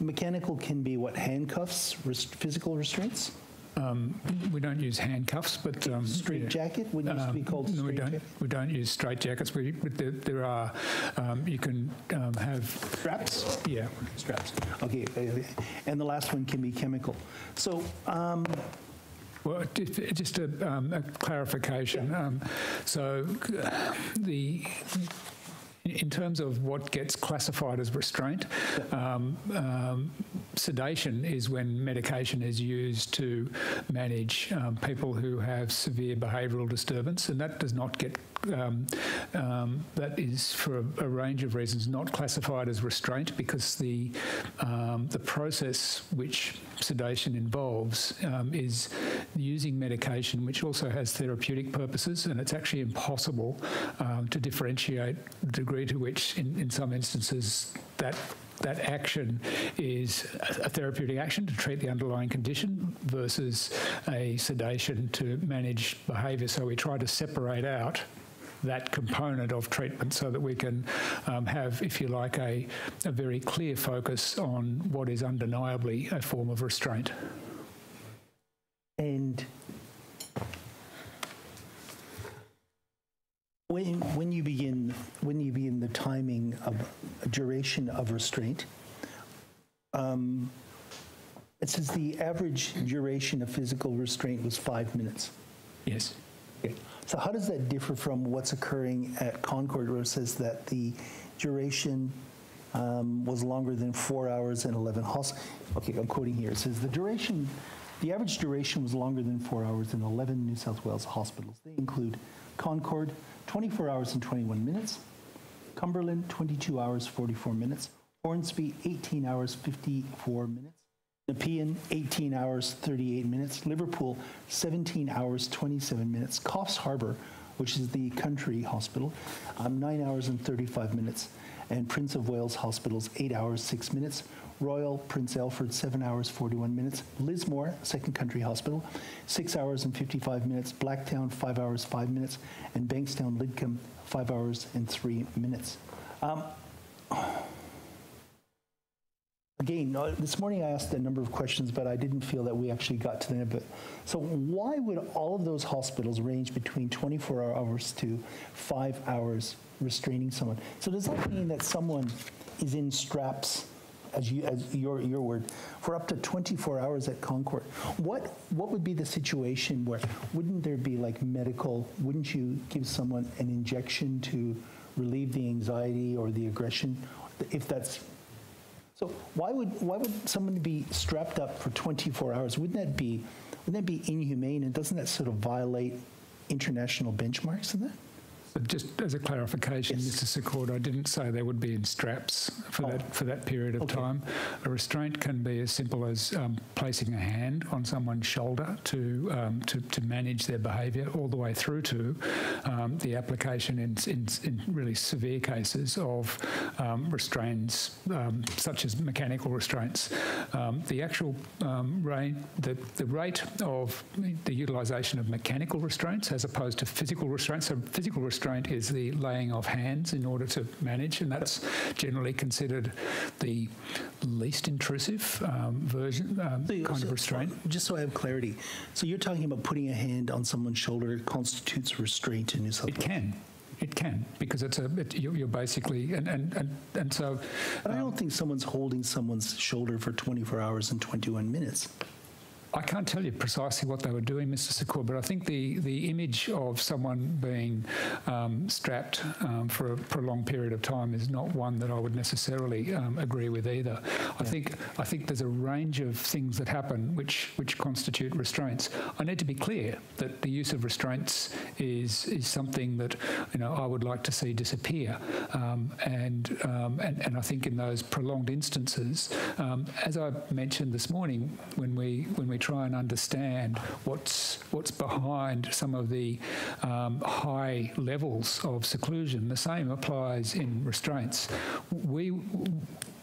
Mechanical can be what handcuffs, rest, physical restraints. Um, we don't use handcuffs, but um, straight yeah. jacket would used um, to be um, called. No, we don't. Jacket? We don't use straight jackets. We, there, there, are. Um, you can um, have straps. Yeah, straps. Okay, and the last one can be chemical. So. well, just a, a clarification. Yeah. so, uh, the in terms of what gets classified as restraint, um, um, sedation is when medication is used to manage um, people who have severe behavioural disturbance, and that does not get um, um, that is for a, a, range of reasons not classified as restraint because the um, the process which sedation involves is using medication which also has therapeutic purposes and it's actually impossible to differentiate the degree to which in, in some instances that that action is a therapeutic action to treat the underlying condition versus a sedation to manage behaviour. So we try to separate out that component of treatment so that we can um, have, if you like, a, a very clear focus on what is undeniably a form of restraint. And when, when you begin when you begin the timing of duration of restraint, um, it says the average duration of physical restraint was five minutes. Yes. Okay. So how does that differ from what's occurring at Concord where it says that the duration um, was longer than four hours and 11 hos. Okay, I'm quoting here. It says the duration, the average duration was longer than four hours in 11 New South Wales hospitals. They include Concord, 24 hours and 21 minutes, Cumberland, 22 hours, 44 minutes, Hornsby, 18 hours, 54 minutes, Nepean, 18 hours, 38 minutes, Liverpool, 17 hours, 27 minutes, Coffs Harbour, which is the country hospital, um, 9 hours and 35 minutes, and Prince of Wales Hospitals, 8 hours, 6 minutes, Royal Prince Alfred, 7 hours, 41 minutes, Lismore, second country hospital, 6 hours and 55 minutes, Blacktown, 5 hours, 5 minutes, and Bankstown Lidcombe, 5 hours and 3 minutes. Um, Again, uh, this morning I asked a number of questions, but I didn't feel that we actually got to the them. But so, why would all of those hospitals range between 24 hours to five hours restraining someone? So, does that mean that someone is in straps, as you, as your your word, for up to 24 hours at Concord? What what would be the situation where wouldn't there be like medical? Wouldn't you give someone an injection to relieve the anxiety or the aggression, if that's so why would why would someone be strapped up for 24 hours? Wouldn't that be wouldn't that be inhumane? And doesn't that sort of violate international benchmarks in that? But just as a clarification, Mr. Secord, I didn't say they would be in straps for that for that period of time. A restraint can be as simple as um, placing a hand on someone's shoulder to um, to, to manage their behaviour, all the way through to um, the application in, in, in, really severe cases of um, restraints, um, such as mechanical restraints. Um, the actual rate, the, the rate of the utilisation of mechanical restraints as opposed to physical restraints. So physical restraints restraint is the laying of hands in order to manage, and that's generally considered the least intrusive um, version um, so, kind so, of restraint. Just so I have clarity, so you're talking about putting a hand on someone's shoulder constitutes restraint in New South Wales? It can. It can because it's a it, you're basically and and and, and so. But um, I don't think someone's holding someone's shoulder for 24 hours and 21 minutes. I can't tell you precisely what they were doing, Mr. Secord, but I think the, the image of someone being um, strapped um, for a prolonged period of time is not one that I would necessarily um, agree with either. I think I think there's a range of things that happen which which constitute restraints. I need to be clear that the use of restraints is is something that you know I would like to see disappear, um, and, um, and and I think in those prolonged instances, um, as I mentioned this morning when we when we try and understand what's what's behind some of the um, high levels of seclusion. The same applies in restraints. We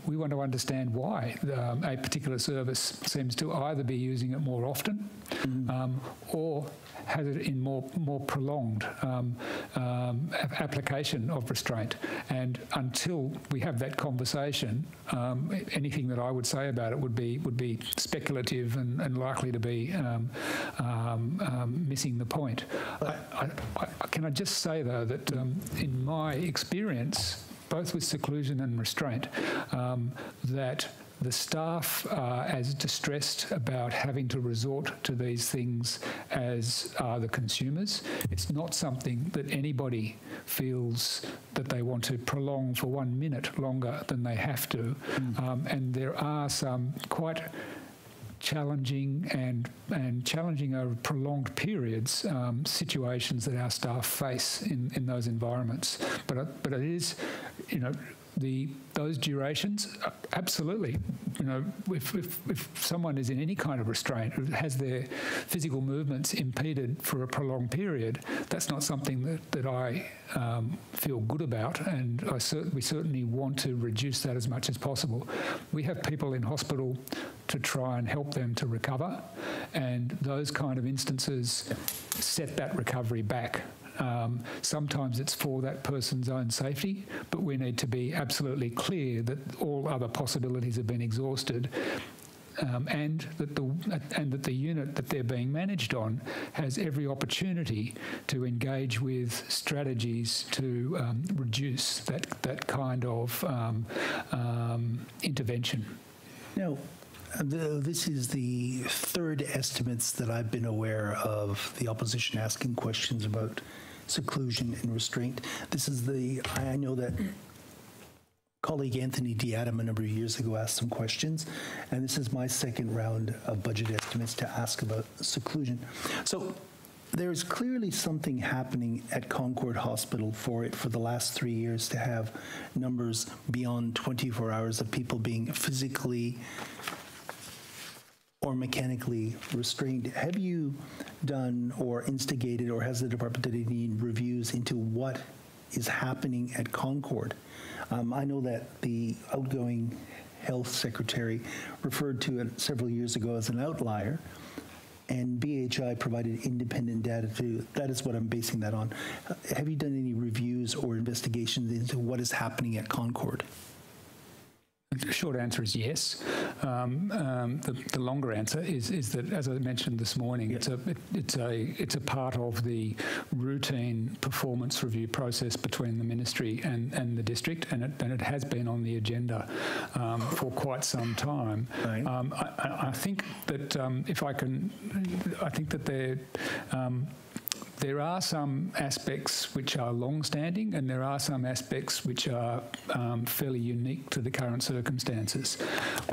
we want to understand why um, a particular service seems to either be using it more often mm. um, or has it in more more prolonged um, um, application of restraint. And until we have that conversation, um, anything that I would say about it would be would be speculative and, and likely to be um, um, um, missing the point. I, I, I, can I just say though that in my experience, both with seclusion and restraint, that the staff are as distressed about having to resort to these things as are the consumers. It's not something that anybody feels that they want to prolong for one minute longer than they have to. Mm. Um, and there are some quite challenging and and challenging over prolonged periods um, situations that our staff face in, in those environments. But but it is, you know, the those durations, absolutely. You know, if, if, if someone is in any kind of restraint, has their physical movements impeded for a prolonged period, that's not something that, that I um, feel good about, and I cer- we certainly want to reduce that as much as possible. We have people in hospital to try and help them to recover, and those kind of instances set that recovery back. Um, sometimes it's for that person's own safety, but we need to be absolutely clear that all other possibilities have been exhausted. Um, and that the and that the unit that they're being managed on has every opportunity to engage with strategies to um, reduce that that kind of um, um, intervention. Now, this is the third estimates that I've been aware of the opposition asking questions about seclusion and restraint. This is the, I know that colleague Anthony D'Adam a number of years ago asked some questions, and this is my second round of budget estimates to ask about seclusion. So there's clearly something happening at Concord Hospital for it for the last three years to have numbers beyond 24 hours of people being physically or mechanically restrained. Have you done or instigated, or has the department done any reviews into what is happening at Concord? Um, I know that the outgoing health secretary referred to it several years ago as an outlier, and BHI provided independent data to. That is what I'm basing that on. Have you done any reviews or investigations into what is happening at Concord? The short answer is yes. Um, um, the, the, longer answer is is that, as I mentioned this morning, it's a it, it's a it's a part of the routine performance review process between the ministry and, and the district, and it, and it has been on the agenda um, for quite some time. Right. Um, I, I, think that um, if I can, I think that there um, there are some aspects which are long-standing and there are some aspects which are um, fairly unique to the current circumstances.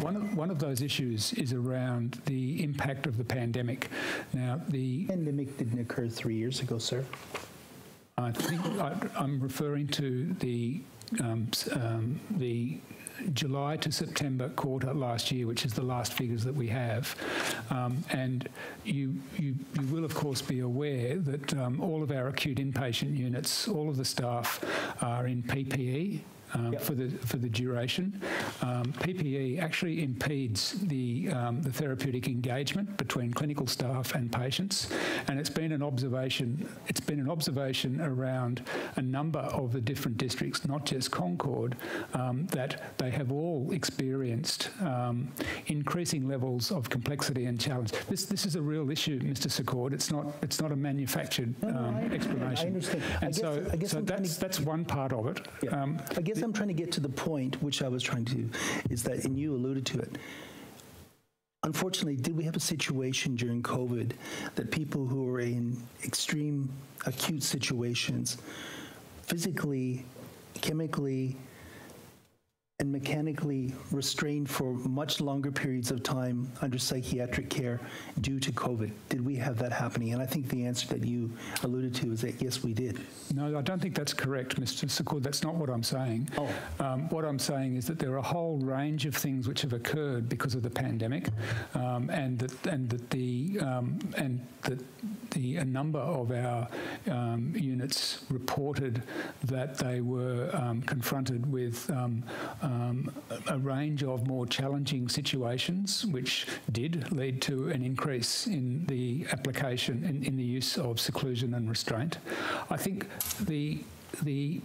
One of, one of those issues is around the impact of the pandemic. Now, the pandemic didn't occur three years ago, sir. I think I, am referring to the um, um, the July to September quarter last year, which is the last figures that we have. Um, and you, you, you, will, of course, be aware that um, all of our acute inpatient units, all of the staff are in PPE um, yep. for the for the duration. Um, PPE actually impedes the um, the therapeutic engagement between clinical staff and patients, and it's been an observation. It's been an observation around a number of the different districts, not just Concord, um, that they have all experienced um, increasing levels of complexity and challenge. This this is a real issue, Mr. Secord. It's not it's not a manufactured no, no, I explanation. I understand. And I guess, so, I guess so that's that's one part of it. Yeah. Guess I'm trying to get to the point, which I was trying to, is that, and you alluded to it. Unfortunately, did we have a situation during COVID that people who were in extreme acute situations, physically, chemically, and mechanically restrained for much longer periods of time under psychiatric care due to COVID? Did we have that happening? And I think the answer that you alluded to is that yes, we did. No, I don't think that's correct, Mr. Secord. That's not what I'm saying. Oh. Um, what I'm saying is that there are a whole range of things which have occurred because of the pandemic, um, and that and that the um, and that the a number of our um, units reported that they were um, confronted with um, a range of more challenging situations, which did lead to an increase in the application in, in the use of seclusion and restraint. I think the the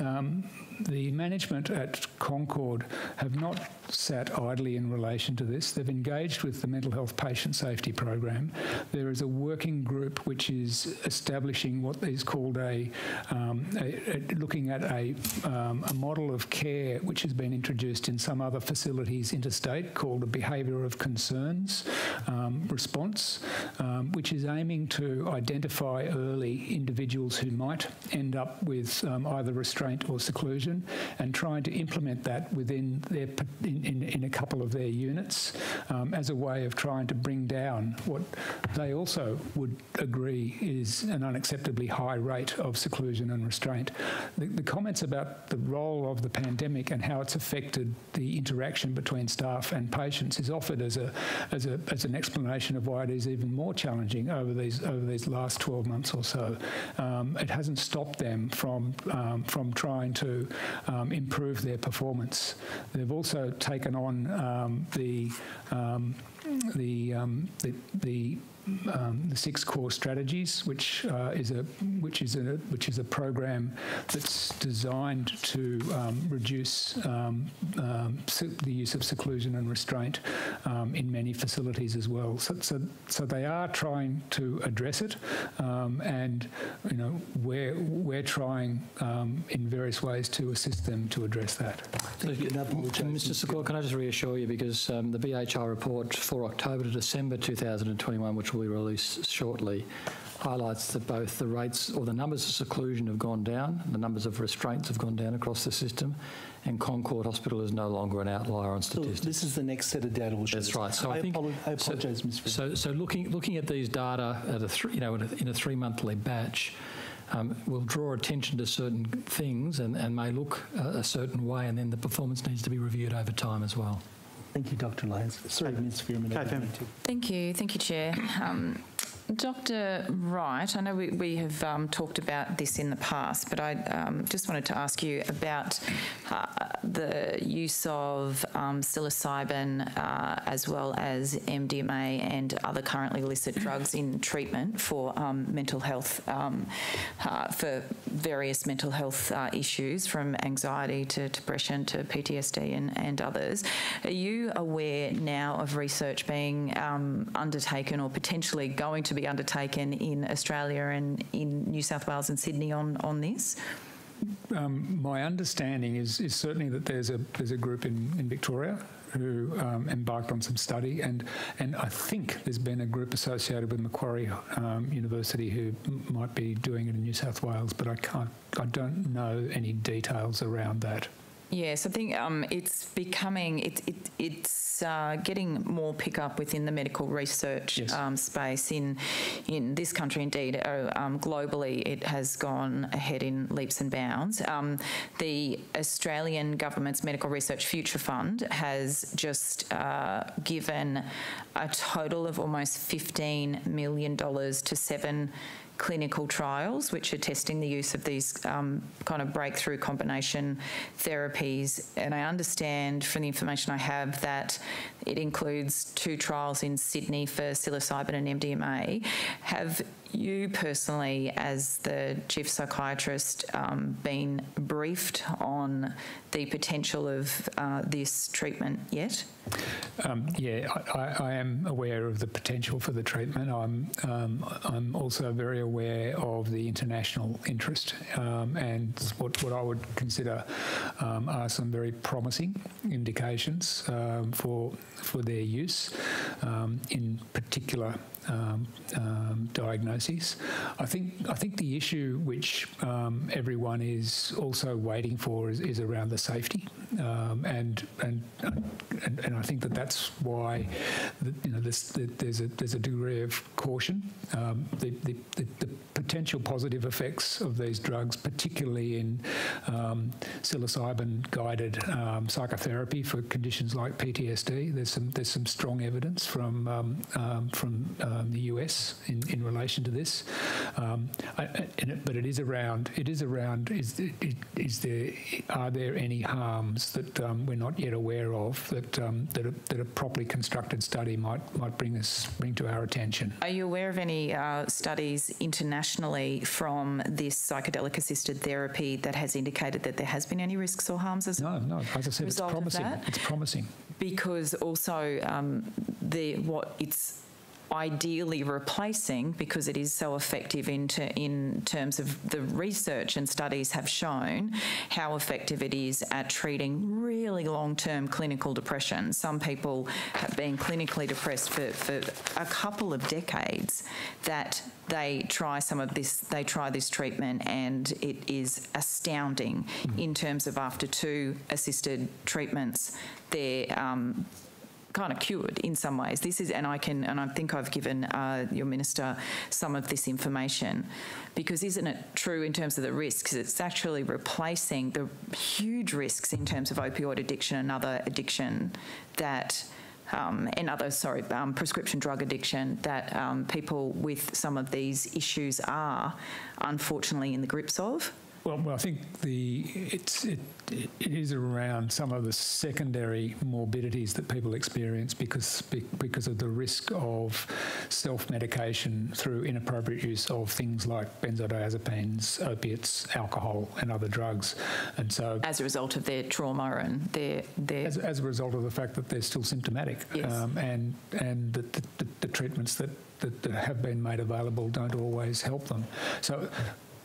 um, the management at Concord have not sat idly in relation to this. They've engaged with the Mental Health Patient Safety Program. There is a working group which is establishing what is called a, um, a, a looking at a, um, a model of care which has been introduced in some other facilities interstate called a behaviour of concerns um, response, um, which is aiming to identify early individuals who might end up with um, either restraint or seclusion and trying to implement that within their in, in, in a couple of their units um, as a way of trying to bring down what they also would agree is an unacceptably high rate of seclusion and restraint. The, the comments about the role of the pandemic and how it's affected the interaction between staff and patients is offered as a as a as an explanation of why it is even more challenging over these over these last 12 months or so. Um, it hasn't stopped them from um, from trying to um, improve their performance. They've also taken on um, the um, the, um, the, the um, the six core strategies, which uh, is a which is a which is a program that's designed to um, reduce um, um the use of seclusion and restraint um, in many facilities as well. So, so, so they are trying to address it, um, and you know we're we're trying in various ways to assist them to address that. Mr. Secord, can I just reassure you because the BHI report for October to December 2021, which will be released shortly, highlights that both the rates or the numbers of seclusion have gone down, the numbers of restraints have gone down across the system, and Concord Hospital is no longer an outlier on So statistics. this is the next set of data we'll show. That's right. So I, I, think I apologise, Ms. So, so looking looking at these data at a thr- you know in a, in a three monthly batch, um, will draw attention to certain things and, and may look a, a certain way, and then the performance needs to be reviewed over time as well. Thank you, Dr. Lyons. Sorry, Ms. Faehrmann. I didn't mean to. Thank you. Thank you, Chair. Um, Dr. Wright, I know we, we have um, talked about this in the past, but I um, just wanted to ask you about uh, the use of um, psilocybin uh, as well as MDMA and other currently illicit drugs in treatment for um, mental health, um, uh, for various mental health uh, issues from anxiety to depression to PTSD and, and others. Are you aware now of research being um, undertaken or potentially going to be undertaken in Australia and in New South Wales and Sydney on, on this? Um, my understanding is, is certainly that there's a there's a group in, in Victoria who um, embarked on some study, and and I think there's been a group associated with Macquarie um, University who might be doing it in New South Wales, but I can't I don't know any details around that. Yes, I think um, it's becoming it, it, it's uh, getting more pickup within the medical research um, space in in this country. Indeed, uh, um, globally, it has gone ahead in leaps and bounds. Um, the Australian government's Medical Research Future Fund has just uh, given a total of almost fifteen million dollars to seven clinical trials which are testing the use of these um, kind of breakthrough combination therapies. And I understand from the information I have that it includes two trials in Sydney for psilocybin and MDMA. Have you personally, as the chief psychiatrist, um, been briefed on the potential of uh, this treatment yet? Um, yeah, I, I, am aware of the potential for the treatment. I'm um, I'm also very aware of the international interest um, and what, what I would consider um, are some very promising indications um, for for their use, in particular um, um, diagnoses. I think I think the issue which um, everyone is also waiting for is, is around the safety, um, and, and and and I think that that's why the, you know this, the, there's a there's a degree of caution. Um, the, the, the, potential positive effects of these drugs, particularly in psilocybin guided psychotherapy for conditions like PTSD. There's some there's some strong evidence from from um, the US in, in relation to this. Um, I, it, but it is around it is around is the- there are there any harms that um, we're not yet aware of that um, that, a, that a properly constructed study might might bring us bring to our attention. Are you aware of any uh, studies internationally from this psychedelic assisted therapy that has indicated that there has been any risks or harms as No, no. As I said, it's promising. It's promising. because also um, the what it's ideally replacing because it is so effective in, ter- in terms of the research and studies have shown how effective it is at treating really long-term clinical depression. Some people have been clinically depressed for, for a couple of decades that they try some of this they try this treatment and it is astounding in terms of after two assisted treatments they're um, kind of cured in some ways. This is, and I can, and I think I've given uh, your minister some of this information, because isn't it true in terms of the risks? It's actually replacing the huge risks in terms of opioid addiction and other addiction that. Um, and other, sorry, um, prescription drug addiction that um, people with some of these issues are unfortunately in the grips of. Well, well, I think the it's it, it is around some of the secondary morbidities that people experience because because of the risk of self-medication through inappropriate use of things like benzodiazepines, opiates, alcohol, and other drugs, and so as a result of their trauma and their their as, as a result of the fact that they're still symptomatic, Yes. um, and and the, the, the, the treatments that, that, that have been made available don't always help them. So,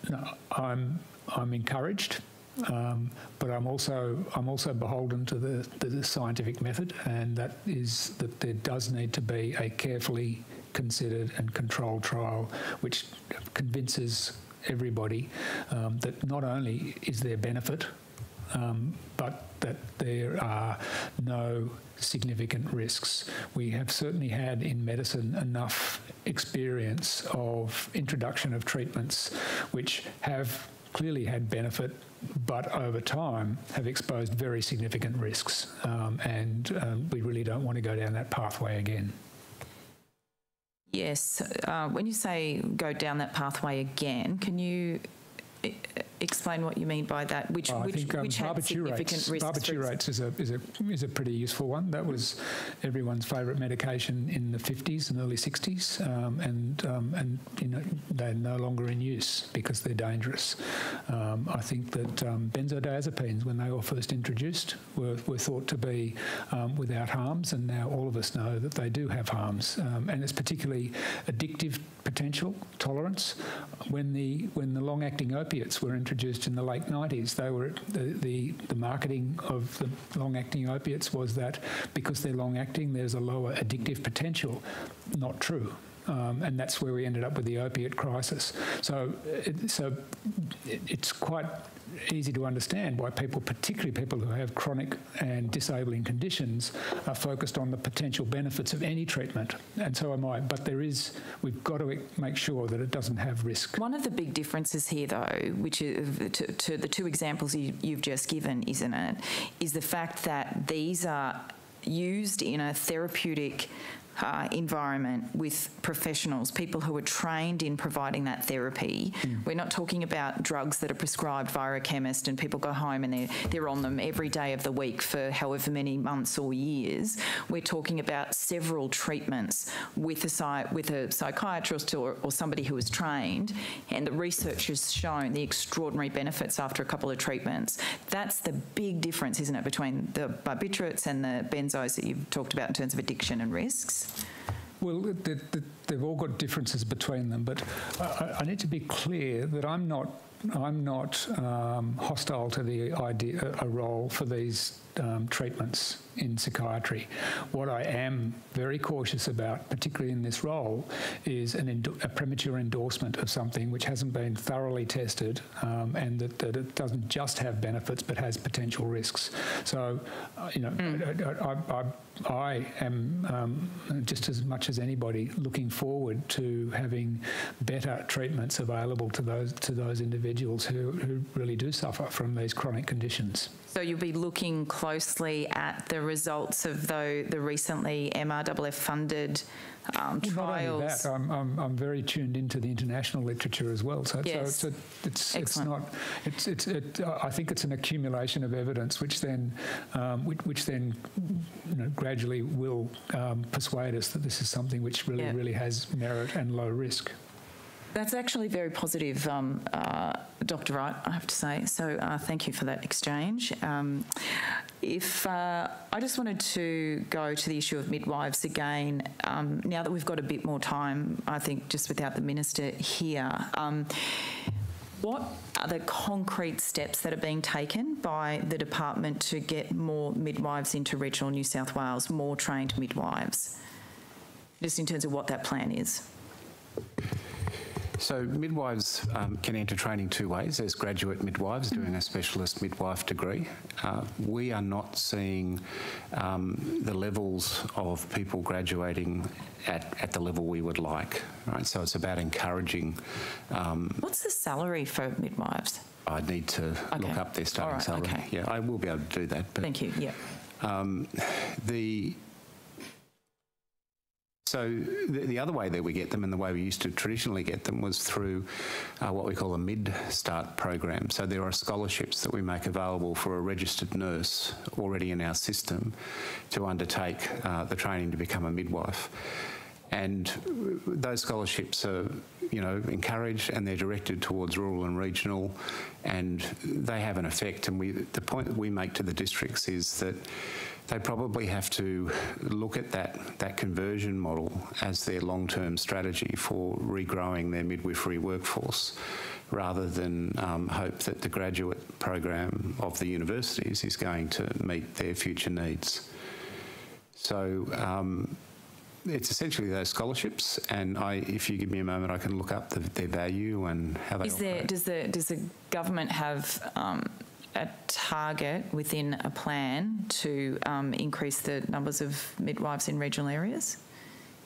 no, I'm I'm encouraged, um, but I'm also I'm also beholden to the, the, scientific method, and that is that there does need to be a carefully considered and controlled trial, which convinces everybody um, that not only is there benefit, um, but that there are no significant risks. We have certainly had in medicine enough experience of introduction of treatments which have clearly had benefit but over time have exposed very significant risks um, and um, we really don't want to go down that pathway again. Yes. Uh, when you say go down that pathway again, can you explain what you mean by that? Which, Oh, which, think um, which had significant barbiturates, risks? barbiturates is a, is, a, is a pretty useful one. That was everyone's favourite medication in the 50s and early 60s, um, and um, and you know they're no longer in use because they're dangerous. Um, I think that um, benzodiazepines, when they were first introduced, were, were thought to be um, without harms, and now all of us know that they do have harms, um, and it's particularly addictive potential tolerance. When the when the long-acting opiates were introduced in the late 90s, they were the, the, the marketing of the long-acting opiates was that because they're long-acting, there's a lower addictive potential. Not true. Um, and that's where we ended up with the opiate crisis. So, it, so it, it's quite easy to understand why people, particularly people who have chronic and disabling conditions, are focused on the potential benefits of any treatment. And so am I. But there is, we've got to make sure that it doesn't have risk. One of the big differences here, though, which is to, to the two examples you, you've just given, isn't it, is the fact that these are used in a therapeutic uh, environment with professionals, people who are trained in providing that therapy. We're not talking about drugs that are prescribed via a chemist and people go home and they're, they're on them every day of the week for however many months or years. We're talking about several treatments with a, with a psychiatrist or, or somebody who is trained, and the research has shown the extraordinary benefits after a couple of treatments. That's the big difference, isn't it, between the barbiturates and the benzos that you've talked about in terms of addiction and risks? Well, they, they've all got differences between them, but I, I need to be clear that I'm not. I'm not um, hostile to the idea a role for these um, treatments in psychiatry. What I am very cautious about, particularly in this role, is a premature endorsement of something which hasn't been thoroughly tested um, and that, that it doesn't just have benefits but has potential risks. So, uh, you know, I, I, I, I am um, just as much as anybody looking forward to having better treatments available to those to those individuals who, who really do suffer from these chronic conditions. So you'll be looking closely at the results of the, the recently MRFF funded um, Well, not only that, I'm, I'm, I'm very tuned into the international literature as well. So, Yes. so it's, a, it's, it's not. It's, it's, it, I think it's an accumulation of evidence, which then, um, which, which then, you know, gradually will um, persuade us that this is something which really, Yeah. really has merit and low risk. That's actually very positive, um, uh, Dr. Wright, I have to say. So uh, thank you for that exchange. Um, if uh, I just wanted to go to the issue of midwives again, um, now that we've got a bit more time, I think just without the minister here. Um, what are the concrete steps that are being taken by the department to get more midwives into regional New South Wales, more trained midwives? Just in terms of what that plan is. So midwives um, can enter training two ways. There's graduate midwives doing a specialist midwife degree. Uh, we are not seeing um, the levels of people graduating at, at the level we would like. Right. So it's about encouraging. Um, What's the salary for midwives? I need to look up their starting right, salary. okay. Yeah, I will be able to do that. But, Thank you. Yeah. um, the so the, the other way that we get them, and the way we used to traditionally get them, was through uh, what we call a mid-start program. So there are scholarships that we make available for a registered nurse already in our system to undertake uh, the training to become a midwife. And those scholarships are, you know, encouraged and they're directed towards rural and regional, and they have an effect. And we, the point that we make to the districts is that they probably have to look at that, that conversion model as their long-term strategy for regrowing their midwifery workforce rather than um, hope that the graduate program of the universities is going to meet their future needs. So um, it's essentially those scholarships, and I, if you give me a moment, I can look up the, their value and how they. Is there does the does the government have um, a target within a plan to um, increase the numbers of midwives in regional areas?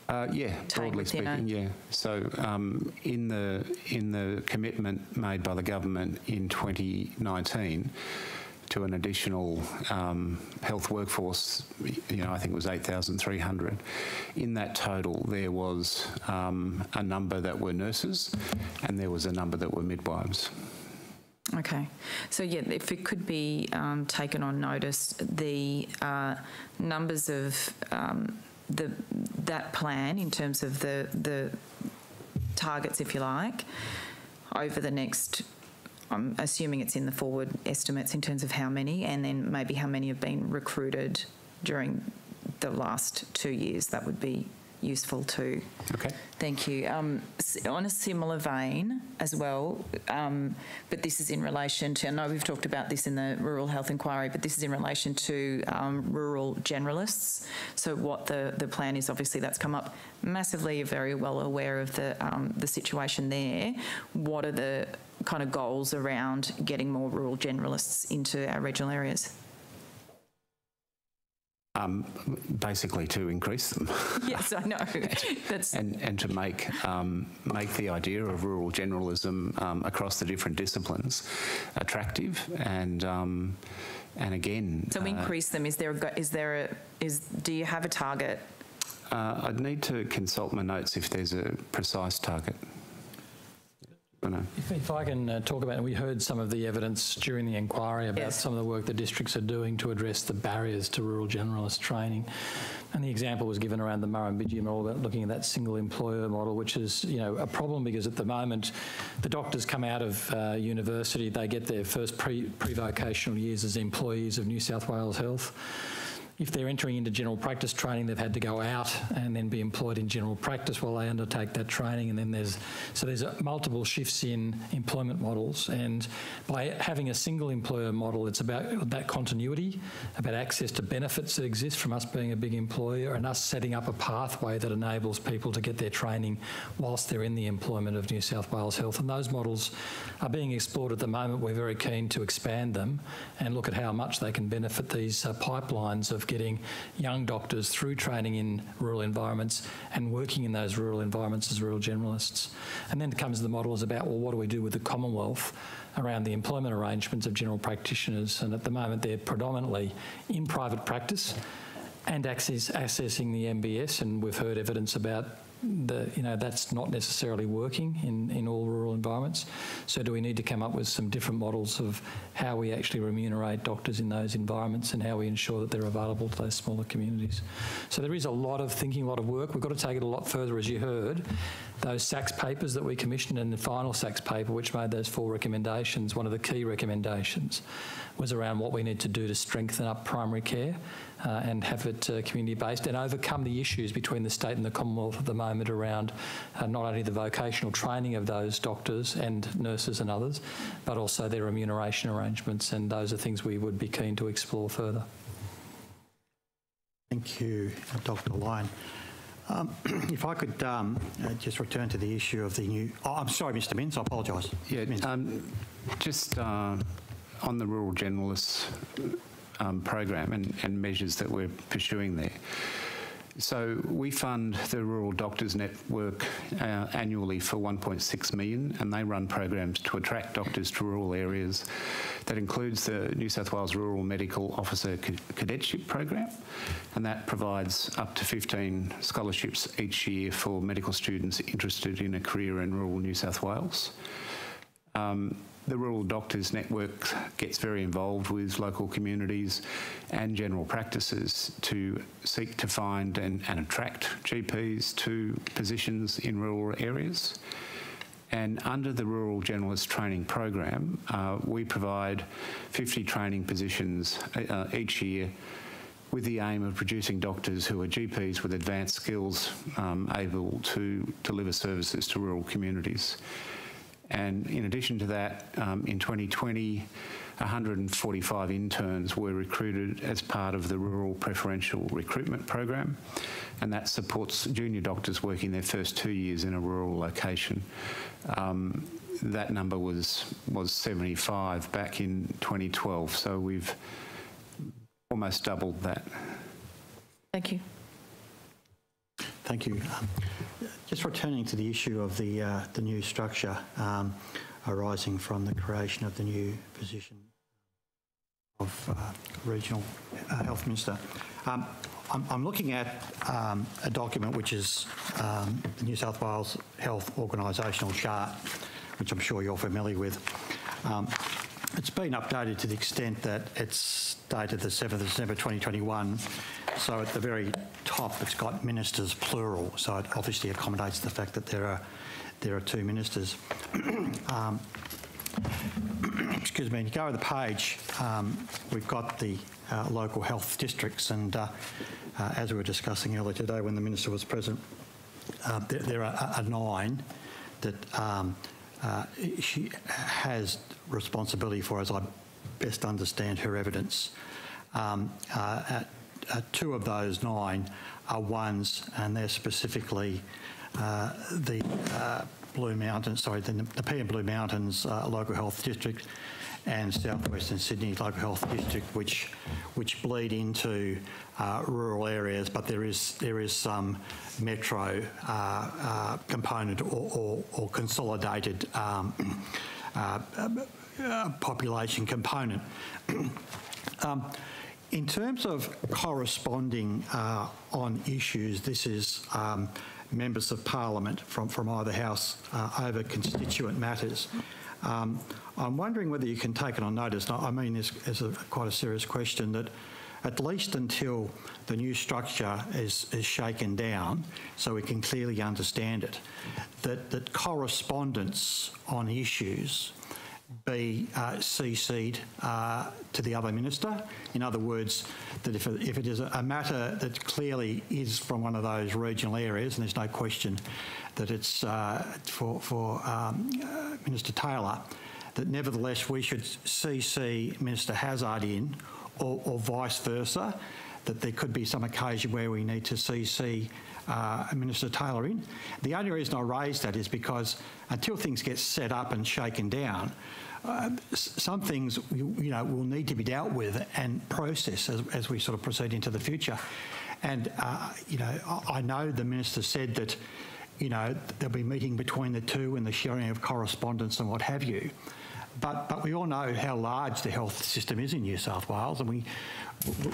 Uh, yeah, broadly speaking, yeah. So um, in the in the commitment made by the government in 2019 to an additional um, health workforce, you know, I think it was 8,300. In that total, there was um, a number that were nurses, and there was a number that were midwives. Okay, so yeah, if it could be um, taken on notice, the uh, numbers of um, the that plan in terms of the the targets, if you like, over the next. I'm assuming it's in the forward estimates in terms of how many, and then maybe how many have been recruited during the last two years. That would be useful too. Okay. Thank you. Um, on a similar vein as well, um, but this is in relation to, I know we've talked about this in the rural health inquiry, but this is in relation to um, rural generalists. So what the, the plan is, obviously that's come up massively, you're very well aware of the, um, the situation there. What are the kind of goals around getting more rural generalists into our regional areas? Um, basically, to increase them. *laughs* yes, I know. *laughs* That's and and to make um, make the idea of rural generalism um, across the different disciplines attractive and um, and again. so uh, increase them. Is there a, is there a, is, do you have a target uh, I'd need to consult my notes if there's a precise target. I know. If, if I can uh, talk about, and we heard some of the evidence during the inquiry about Yes. some of the work the districts are doing to address the barriers to rural generalist training. And the example was given around the Murrumbidgee model about looking at that single employer model, which is, you know, a problem because at the moment the doctors come out of uh, university, they get their first pre, pre-vocational years as employees of New South Wales Health. If they're entering into general practice training, they've had to go out and then be employed in general practice while they undertake that training. And then there's so there's uh, multiple shifts in employment models. And by having a single employer model, it's about that continuity, about access to benefits that exist from us being a big employer, and us setting up a pathway that enables people to get their training whilst they're in the employment of New South Wales Health. And those models are being explored at the moment. We're very keen to expand them and look at how much they can benefit these uh, pipelines of getting young doctors through training in rural environments and working in those rural environments as rural generalists. And then it comes the models about, well, what do we do with the Commonwealth around the employment arrangements of general practitioners? And at the moment, they're predominantly in private practice and access, accessing the MBS, and we've heard evidence about the, you know, that's not necessarily working in, in all rural environments. So do we need to come up with some different models of how we actually remunerate doctors in those environments and how we ensure that they're available to those smaller communities? So there is a lot of thinking, a lot of work. We've got to take it a lot further, as you heard. Those SACS papers that we commissioned and the final SACS paper, which made those four recommendations, one of the key recommendations was around what we need to do to strengthen up primary care uh, and have it uh, community based and overcome the issues between the state and the Commonwealth at the moment around uh, not only the vocational training of those doctors and nurses and others, but also their remuneration arrangements. And those are things we would be keen to explore further. Thank you, Dr. Lyon. Um, *clears throat* if I could um, uh, just return to the issue of the new. Oh, I'm sorry, Mr. Minns. I apologise. Yeah, um, just uh, on the rural generalists um, program and, and measures that we're pursuing there. So we fund the Rural Doctors Network uh, annually for 1.6 million, and they run programs to attract doctors to rural areas. That includes the New South Wales Rural Medical Officer Cadetship Program, and that provides up to 15 scholarships each year for medical students interested in a career in rural New South Wales. Um, the Rural Doctors Network gets very involved with local communities and general practices to seek to find and, and attract GPs to positions in rural areas. And under the Rural Generalist Training Program, uh, we provide 50 training positions uh, each year with the aim of producing doctors who are GPs with advanced skills um, able to deliver services to rural communities. And in addition to that, um, in 2020, 145 interns were recruited as part of the Rural Preferential Recruitment Program, and that supports junior doctors working their first two years in a rural location. Um, that number was was 75 back in 2012, so we've almost doubled that. Thank you. Thank you. Um, just returning to the issue of the uh, the new structure um, arising from the creation of the new position of uh, regional uh, health minister. Um, I'm, I'm, looking at um, a document which is um, the New South Wales Health Organisational Chart, which I'm sure you're familiar with. It's been updated to the extent that it's dated the 7th of December 2021. So at the very top, it's got ministers plural. So it obviously accommodates the fact that there are there are two ministers. *clears throat* um, *clears throat* excuse me. And you go to the page, um, we've got the uh, local health districts, and uh, uh, as we were discussing earlier today, when the minister was present, uh, there, there, are, are nine that um, uh, she has responsibility for, as I best understand her evidence. Um, uh, uh, two of those nine are ones, and they're specifically uh, the Blue Mountains, sorry, the, the and Blue Mountains Local Health District and Southwestern Sydney Local Health District, which which bleed into uh, rural areas, but there is there is some metro uh, uh, component or, or, or consolidated um, population component. *clears throat* um, in terms of corresponding on issues, this is um, members of parliament from, from either house over constituent matters. Um, I'm wondering whether you can take it on notice. I mean this as a, quite a serious question that at least until the new structure is, is shaken down so we can clearly understand it, that, that correspondence on issues be uh, CC'd uh, to the other minister. In other words, that if it, if it is a matter that clearly is from one of those regional areas, and there's no question that it's uh, for, for um, uh, Minister Taylor, that nevertheless we should CC Minister Hazzard in or, or, vice versa, that there could be some occasion where we need to CC uh, Minister Taylor in. The only reason I raise that is because until things get set up and shaken down, uh, some things you, know will need to be dealt with and processed as, as we sort of proceed into the future. And uh, you know, I, I know the minister said that you know there'll be meeting between the two and the sharing of correspondence and what have you. But, but we all know how large the health system is in New South Wales, and we,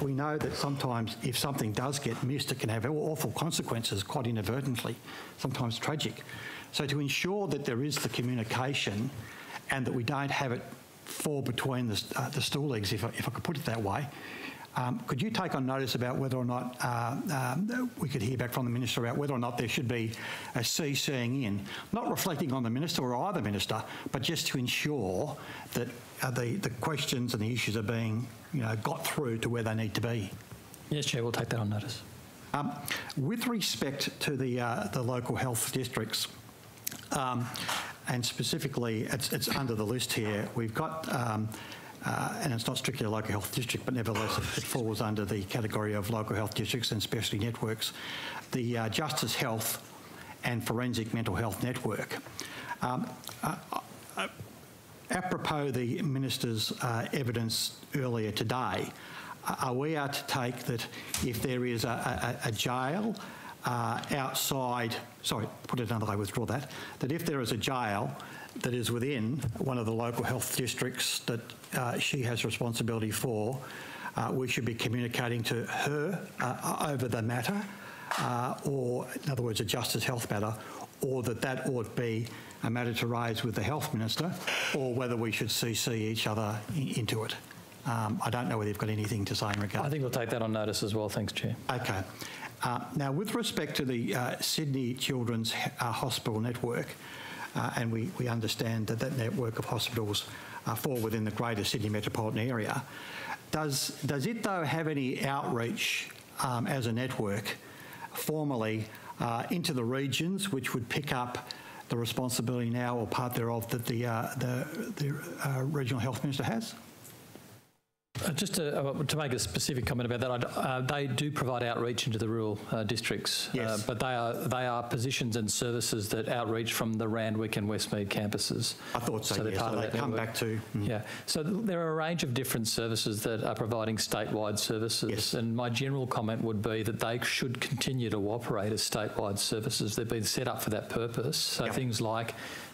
we know that sometimes if something does get missed, it can have awful consequences quite inadvertently, sometimes tragic. So to ensure that there is the communication and that we don't have it fall between the, uh, the stool legs, if I, if I could put it that way, um, could you take on notice about whether or not uh, um, we could hear back from the minister about whether or not there should be a CCing in, not reflecting on the minister or either minister, but just to ensure that uh, the, the questions and the issues are being you know, got through to where they need to be? Yes, Chair, we'll take that on notice. Um, with respect to the, uh, the local health districts, um, and specifically, it's, it's, under the list here. We've got um, uh, and it's not strictly a local health district, but nevertheless it, falls under the category of local health districts and specialty networks. The uh, Justice Health and Forensic Mental Health Network. Um, uh, uh apropos the Minister's uh, evidence earlier today, are we are to take that if there is a, a, a jail uh, outside, sorry, put it another way, withdraw that, that if there is a jail that is within one of the local health districts that uh, she has responsibility for, uh, we should be communicating to her uh, over the matter, uh, or in other words, a justice health matter, or that that ought be a matter to raise with the health minister, or whether we should CC each other into it. Um, I don't know whether you've got anything to say in regard. I think we'll take that on notice as well. Thanks, Chair. Okay. Uh, now, with respect to the uh, Sydney Children's Hospital Network, uh, and we, we understand that that network of hospitals uh, fall within the greater Sydney metropolitan area. Does, does it, though, have any outreach um, as a network formally uh, into the regions which would pick up the responsibility now, or part thereof, that the, uh, the, the uh, Regional Health Minister has? Uh, Just to, uh, to make a specific comment about that, uh, they do provide outreach into the rural uh, districts, Yes. uh, but they are they are positions and services that outreach from the Randwick and Westmead campuses. I thought so, they're yes. part So of they that come network. back to- mm. Yeah, so th- there are a range of different services that are providing statewide services, Yes. and my general comment would be that they should continue to operate as statewide services. They've been set up for that purpose. So things like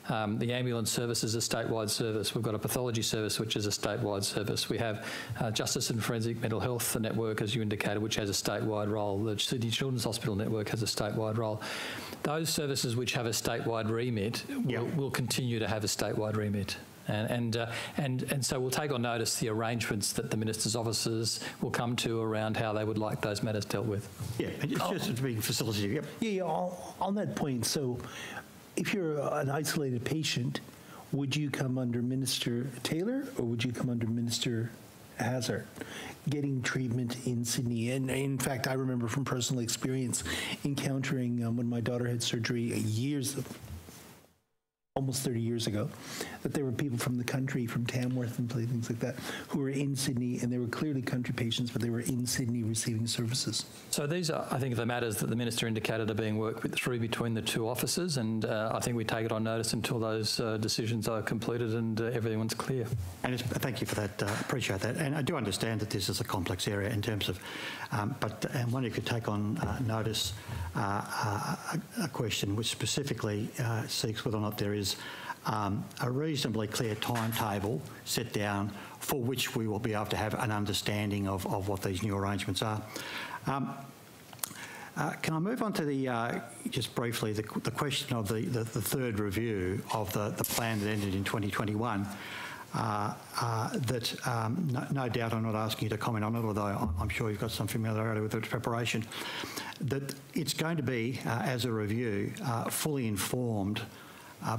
um, the ambulance service is a statewide service. We've got a pathology service, which is a statewide service. We have uh, Justice and Forensic Mental Health Network, as you indicated, which has a statewide role. The Sydney Children's Hospital Network has a statewide role. Those services which have a statewide remit will, will continue to have a statewide remit. And and, uh, and and so we'll take on notice the arrangements that the minister's officers will come to around how they would like those matters dealt with. Yeah, it's just a big facility. Yep. Yeah, yeah, on, on that point, so if you're an isolated patient, would you come under Minister Taylor or would you come under Minister Hazzard? Getting treatment in Sydney. And in fact, I remember from personal experience encountering um, when my daughter had surgery years, almost 30 years ago, that there were people from the country, from Tamworth and things like that, who were in Sydney and they were clearly country patients, but they were in Sydney receiving services. So these are, I think, the matters that the minister indicated are being worked with, through between the two offices, and uh, I think we take it on notice until those uh, decisions are completed and uh, everyone's clear. And it's, thank you for that. Uh, appreciate that. And I do understand that this is a complex area in terms of, um, but and one who could take on uh, notice uh, uh, a, a question which specifically uh, seeks whether or not there is um, a reasonably clear timetable set down for which we will be able to have an understanding of, of what these new arrangements are. Um, uh, Can I move on to the, uh, just briefly, the the question of the the the third review of the the plan that ended in 2021? Uh, uh, That, um, no no doubt, I'm not asking you to comment on it, although I'm- sure you've got some familiarity with its preparation, that it's going to be, uh, as a review, fully informed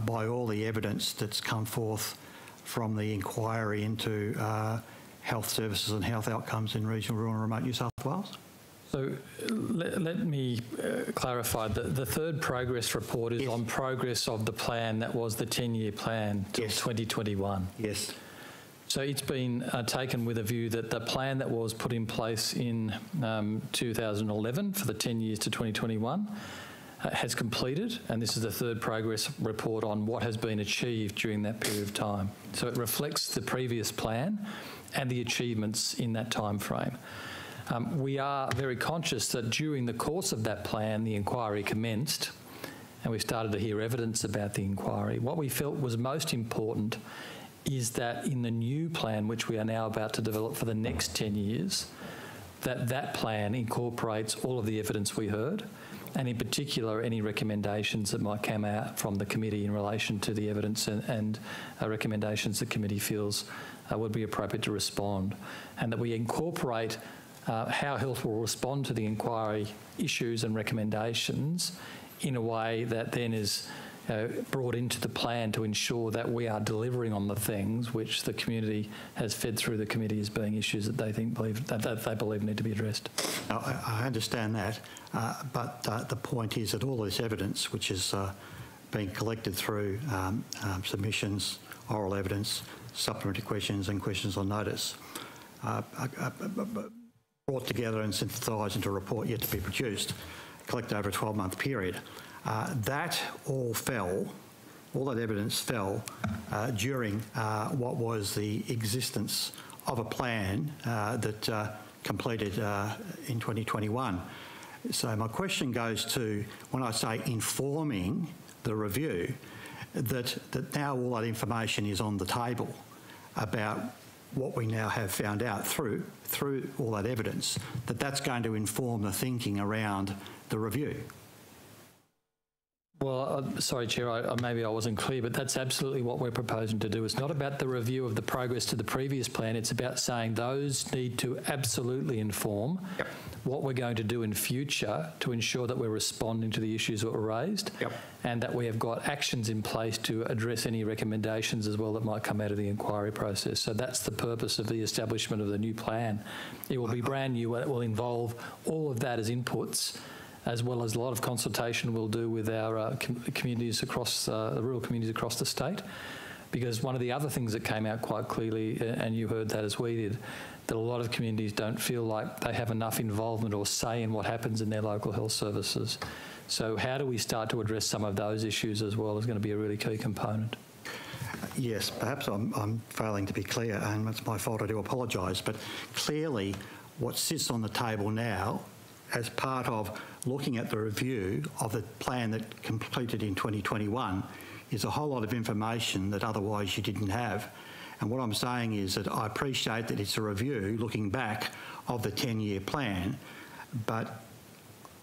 by all the evidence that's come forth from the inquiry into health services and health outcomes in regional, rural and remote New South Wales? So let, let me uh, clarify that the third progress report is on progress of the plan that was the 10-year plan till 2021. Yes. So it's been uh, taken with a view that the plan that was put in place in um, 2011 for the 10 years to 2021 uh, has completed, and this is the third progress report on what has been achieved during that period of time. So it reflects the previous plan and the achievements in that time frame. Um, we are very conscious that during the course of that plan, the inquiry commenced, and we started to hear evidence about the inquiry. What we felt was most important is that in the new plan, which we are now about to develop for the next 10 years, that that plan incorporates all of the evidence we heard, and in particular, any recommendations that might come out from the committee in relation to the evidence and, and uh, recommendations the committee feels uh, would be appropriate to respond, and that we incorporate uh, how health will respond to the inquiry issues and recommendations in a way that then is brought into the plan to ensure that we are delivering on the things which the community has fed through the committee as being issues that they think believe that, that they believe need to be addressed. Now, I, I understand that, uh, but uh, the point is that all this evidence, which is uh, being collected through um, um, submissions, oral evidence, supplementary questions, and questions on notice, uh, uh, brought together and synthesised into a report yet to be produced, collected over a 12-month period. Uh, that all fell, all that evidence fell uh, during uh, what was the existence of a plan uh, that uh, completed uh, in 2021. So my question goes to when I say informing the review, that, that now all that information is on the table about what we now have found out through through all that evidence, that that's going to inform the thinking around the review. Well, uh, sorry, Chair, I, I- maybe I wasn't clear, but that's absolutely what we're proposing to do. It's not about the review of the progress to the previous plan. It's about saying those need to absolutely inform what we're going to do in future to ensure that we're responding to the issues that were raised and that we have got actions in place to address any recommendations as well that might come out of the inquiry process. So that's the purpose of the establishment of the new plan. It will be brand new. It will involve all of that as inputs as well as a lot of consultation we'll do with our uh, com- communities across, uh, the rural communities across the state. Because one of the other things that came out quite clearly, and you heard that as we did, that a lot of communities don't feel like they have enough involvement or say in what happens in their local health services. So, how do we start to address some of those issues as well is going to be a really key component. Yes, perhaps I'm, I'm failing to be clear, and it's my fault. I do apologise. But clearly, what sits on the table now, as part of looking at the review of the plan that completed in 2021, is a whole lot of information that otherwise you didn't have. And what I'm saying is that I appreciate that it's a review looking back of the 10 year plan, but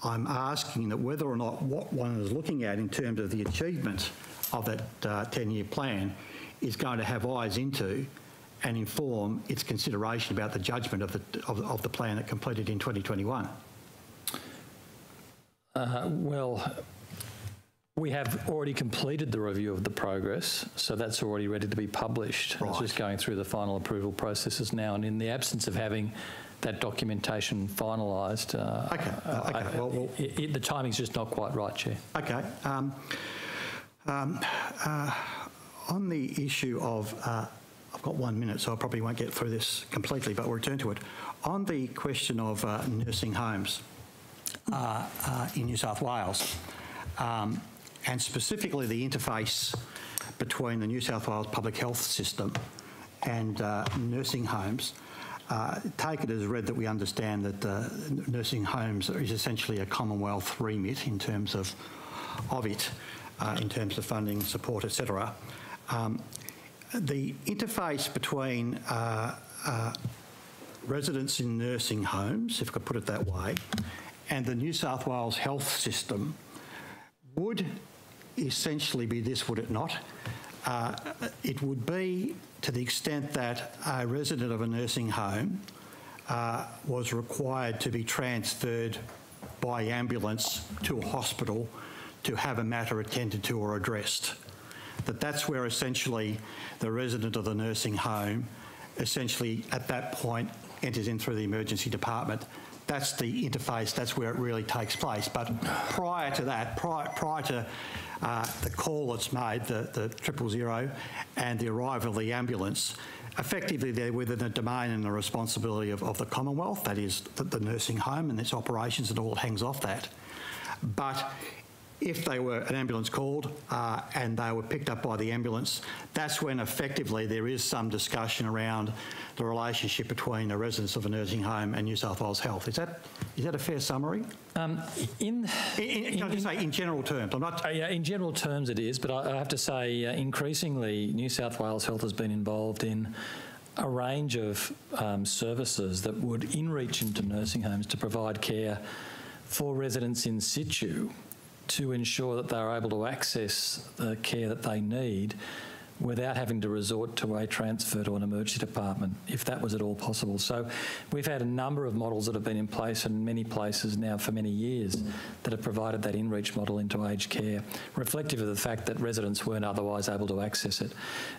I'm asking that whether or not what one is looking at in terms of the achievement of that uh, 10 year plan is going to have eyes into and inform its consideration about the judgment of the, of, of the plan that completed in 2021. Uh, well, we have already completed the review of the progress, so that's already ready to be published. It's just going through the final approval processes now, and in the absence of having that documentation finalised, uh, okay. Uh, okay. I, well, well, it, it, the timing's just not quite right, Chair. Okay. Um, um, uh, on the issue of, uh, I've got one minute, so I probably won't get through this completely, but we'll return to it. On the question of uh, nursing homes uh, uh, in New South Wales, um, and specifically the interface between the New South Wales public health system and uh, nursing homes, uh, take it as read that we understand that uh, nursing homes is essentially a Commonwealth remit in terms of of it, uh, in terms of funding, support, etc. Um, the interface between uh, uh, residents in nursing homes, if I could put it that way, and the New South Wales health system would essentially be this, would it not? Uh, it would be to the extent that a resident of a nursing home uh, was required to be transferred by ambulance to a hospital to have a matter attended to or addressed. That that's where essentially the resident of the nursing home essentially at that point enters in through the emergency department. That's the interface, that's where it really takes place. But prior to that, prior, prior to uh, the call that's made, the, the triple zero, and the arrival of the ambulance, effectively they're within the domain and the responsibility of, of the Commonwealth, that is the, the nursing home and its operations, and all hangs off that. But if they were an ambulance called uh, and they were picked up by the ambulance, that's when effectively there is some discussion around the relationship between the residents of a nursing home and New South Wales Health. Is that is that a fair summary? Um, in, in, in, can I just say in general terms? I'm not. Uh, yeah, in general terms, it is, but I, I have to say, uh, increasingly, New South Wales Health has been involved in a range of um, services that would in reach into nursing homes to provide care for residents in situ to ensure that they're able to access the care that they need without having to resort to a transfer to an emergency department, if that was at all possible. So we've had a number of models that have been in place in many places now for many years that have provided that in-reach model into aged care, reflective of the fact that residents weren't otherwise able to access it.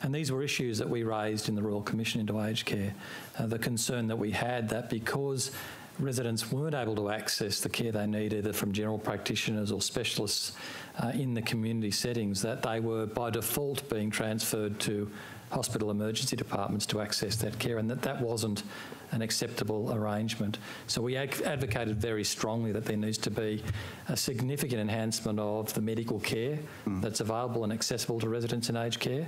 And these were issues that we raised in the Royal Commission into aged care. Uh, the concern that we had that because residents weren't able to access the care they need either from general practitioners or specialists uh, in the community settings, that they were by default being transferred to hospital emergency departments to access that care, and that that wasn't an acceptable arrangement. So we advocated very strongly that there needs to be a significant enhancement of the medical care mm. that's available and accessible to residents in aged care.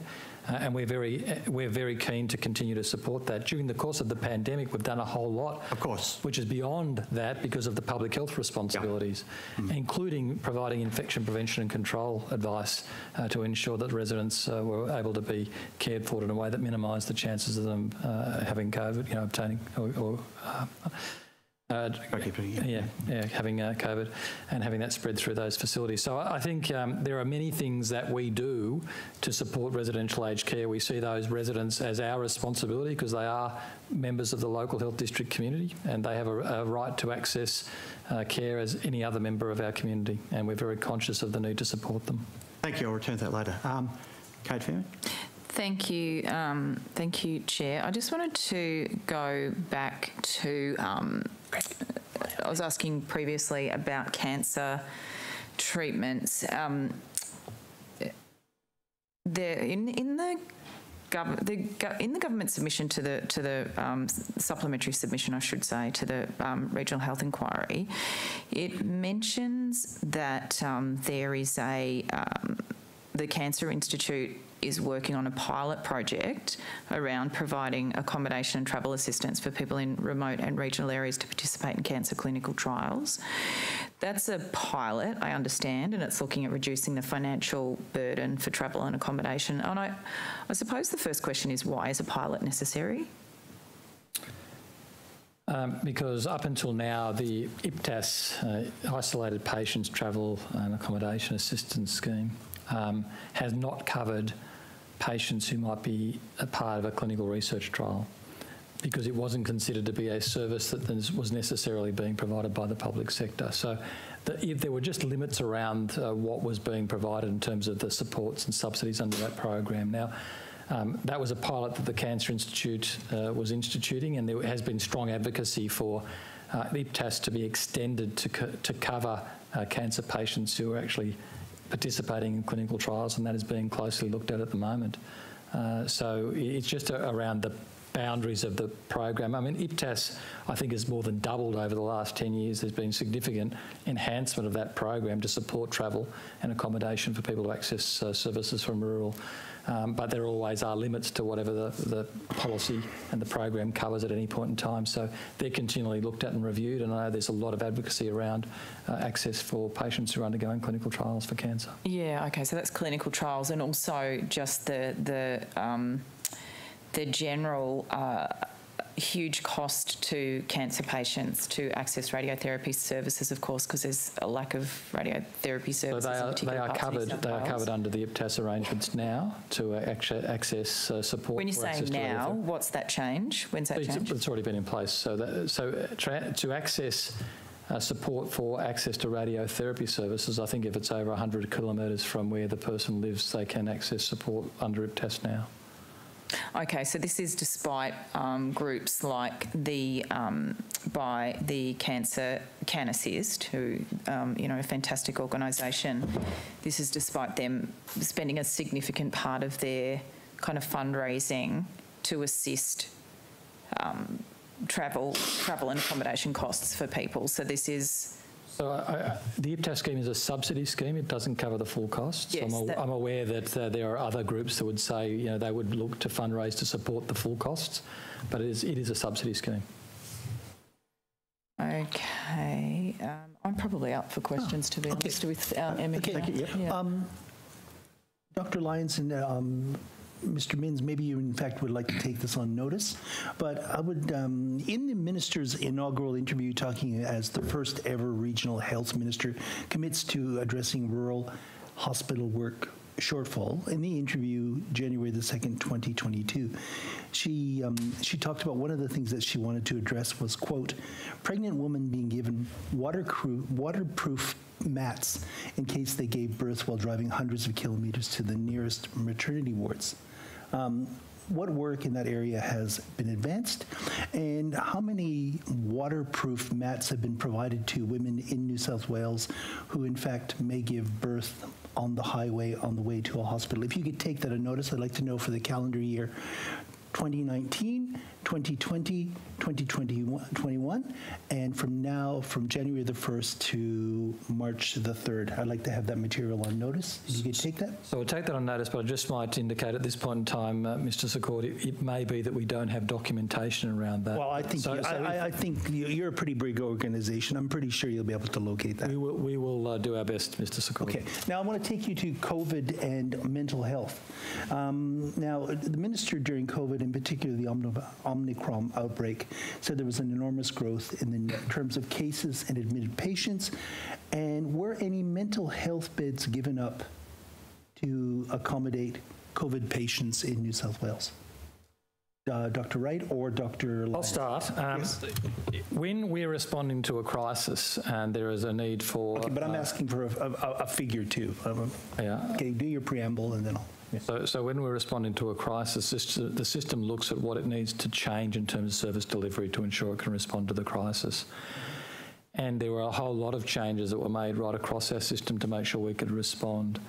Uh, and we're very, uh, we're very keen to continue to support that. During the course of the pandemic, we've done a whole lot. Of course. Which is beyond that because of the public health responsibilities, yeah. mm. including providing infection prevention and control advice uh, to ensure that residents uh, were able to be cared for in a way that minimised the chances of them uh, having COVID, you know, obtaining or, or uh, yeah, yeah, having uh, COVID and having that spread through those facilities. So I think um, there are many things that we do to support residential aged care. We see those residents as our responsibility because they are members of the local health district community and they have a, a right to access uh, care as any other member of our community. And we're very conscious of the need to support them. Thank you. I'll return to that later. Um, Cate Faehrmann. Thank you, um, thank you, Chair. I just wanted to go back to um, I was asking previously about cancer treatments. Um, there in in the the in the government submission to the to the um, supplementary submission, I should say, to the um, regional health inquiry, it mentions that um, there is a um, the Cancer Institute is working on a pilot project around providing accommodation and travel assistance for people in remote and regional areas to participate in cancer clinical trials. That's a pilot, I understand, and it's looking at reducing the financial burden for travel and accommodation. And I, I suppose the first question is why is a pilot necessary? Um, because up until now, the IPTAS, uh, Isolated Patients Travel and Accommodation Assistance Scheme, um, has not covered patients who might be a part of a clinical research trial because it wasn't considered to be a service that was necessarily being provided by the public sector. So the, if there were just limits around uh, what was being provided in terms of the supports and subsidies under that program. Now, um, that was a pilot that the Cancer Institute uh, was instituting, and there has been strong advocacy for uh, IPTAS to be extended to, co to cover uh, cancer patients who are actually participating in clinical trials, and that is being closely looked at at the moment. Uh, so it's just a, around the boundaries of the program. I mean, IPTAS, I think, has more than doubled over the last 10 years. There's been significant enhancement of that program to support travel and accommodation for people to access uh, services from rural um, but there always are limits to whatever the, the policy and the program covers at any point in time. So they're continually looked at and reviewed, and I know there's a lot of advocacy around uh, access for patients who are undergoing clinical trials for cancer. Yeah, okay, so that's clinical trials, and also just the the um, the general. Uh, huge cost to cancer patients to access radiotherapy services, of course, because there's a lack of radiotherapy services. So they are, they are covered. They are covered under the IPTAS arrangements now to actually access uh, support. When you say now, what's that change? When's that it's, change? It's already been in place. So that, so uh, to access. Uh, support for access to radiotherapy services. I think if it's over 100 kilometres from where the person lives, they can access support under IPTAS now. Okay, so this is despite um, groups like the um, by the Cancer Can Assist, who um, you know a fantastic organisation. This is despite them spending a significant part of their kind of fundraising to assist um, travel travel and accommodation costs for people. So this is so I, the IPTAS scheme is a subsidy scheme. It doesn't cover the full costs. Yes, I'm, I'm, aware that uh, there are other groups that would say you know they would look to fundraise to support the full costs, but it is, it is a subsidy scheme. Okay, um, I'm probably up for questions oh, to be okay. honest with uh, Emma. Okay, thank you. Yep. Yeah. Um, Dr. Lyonson, um, Mr. Minns, maybe you in fact would like to take this on notice, but I would, um, in the minister's inaugural interview, talking as the first ever regional health minister, commits to addressing rural hospital work shortfall. In the interview, January the 2nd, 2022, she, um, she talked about one of the things that she wanted to address was, quote, pregnant women being given waterproof mats in case they gave birth while driving hundreds of kilometers to the nearest maternity wards. Um, what work in that area has been advanced, and how many waterproof mats have been provided to women in New South Wales who, in fact, may give birth on the highway on the way to a hospital? If you could take that a notice, I'd like to know for the calendar year 2019, 2020, 2021, and from now, from January the 1st to March the 3rd. I'd like to have that material on notice. If you could take that. So we'll take that on notice, but I just might indicate at this point in time, uh, Mr. Secord, it, it, may be that we don't have documentation around that. Well, I think, so, you, so I, I, think you're a pretty big organisation. I'm pretty sure you'll be able to locate that. We will, we will uh, do our best, Mr. Secord. Okay. Now I want to take you to COVID and mental health. Um, now, the minister during COVID, in particular the Omicron outbreak, said there was an enormous growth in, the, in terms of cases and admitted patients. And were any mental health beds given up to accommodate COVID patients in New South Wales? Uh, Dr. Wright or Dr. Lyons? I'll start. Um, yes. When we're responding to a crisis and there is a need for. Okay, but I'm uh, asking for a, a, a figure too. Um, yeah. Okay, do your preamble and then I'll. So, so when we're responding to a crisis, the system looks at what it needs to change in terms of service delivery to ensure it can respond to the crisis. And there were a whole lot of changes that were made right across our system to make sure we could respond.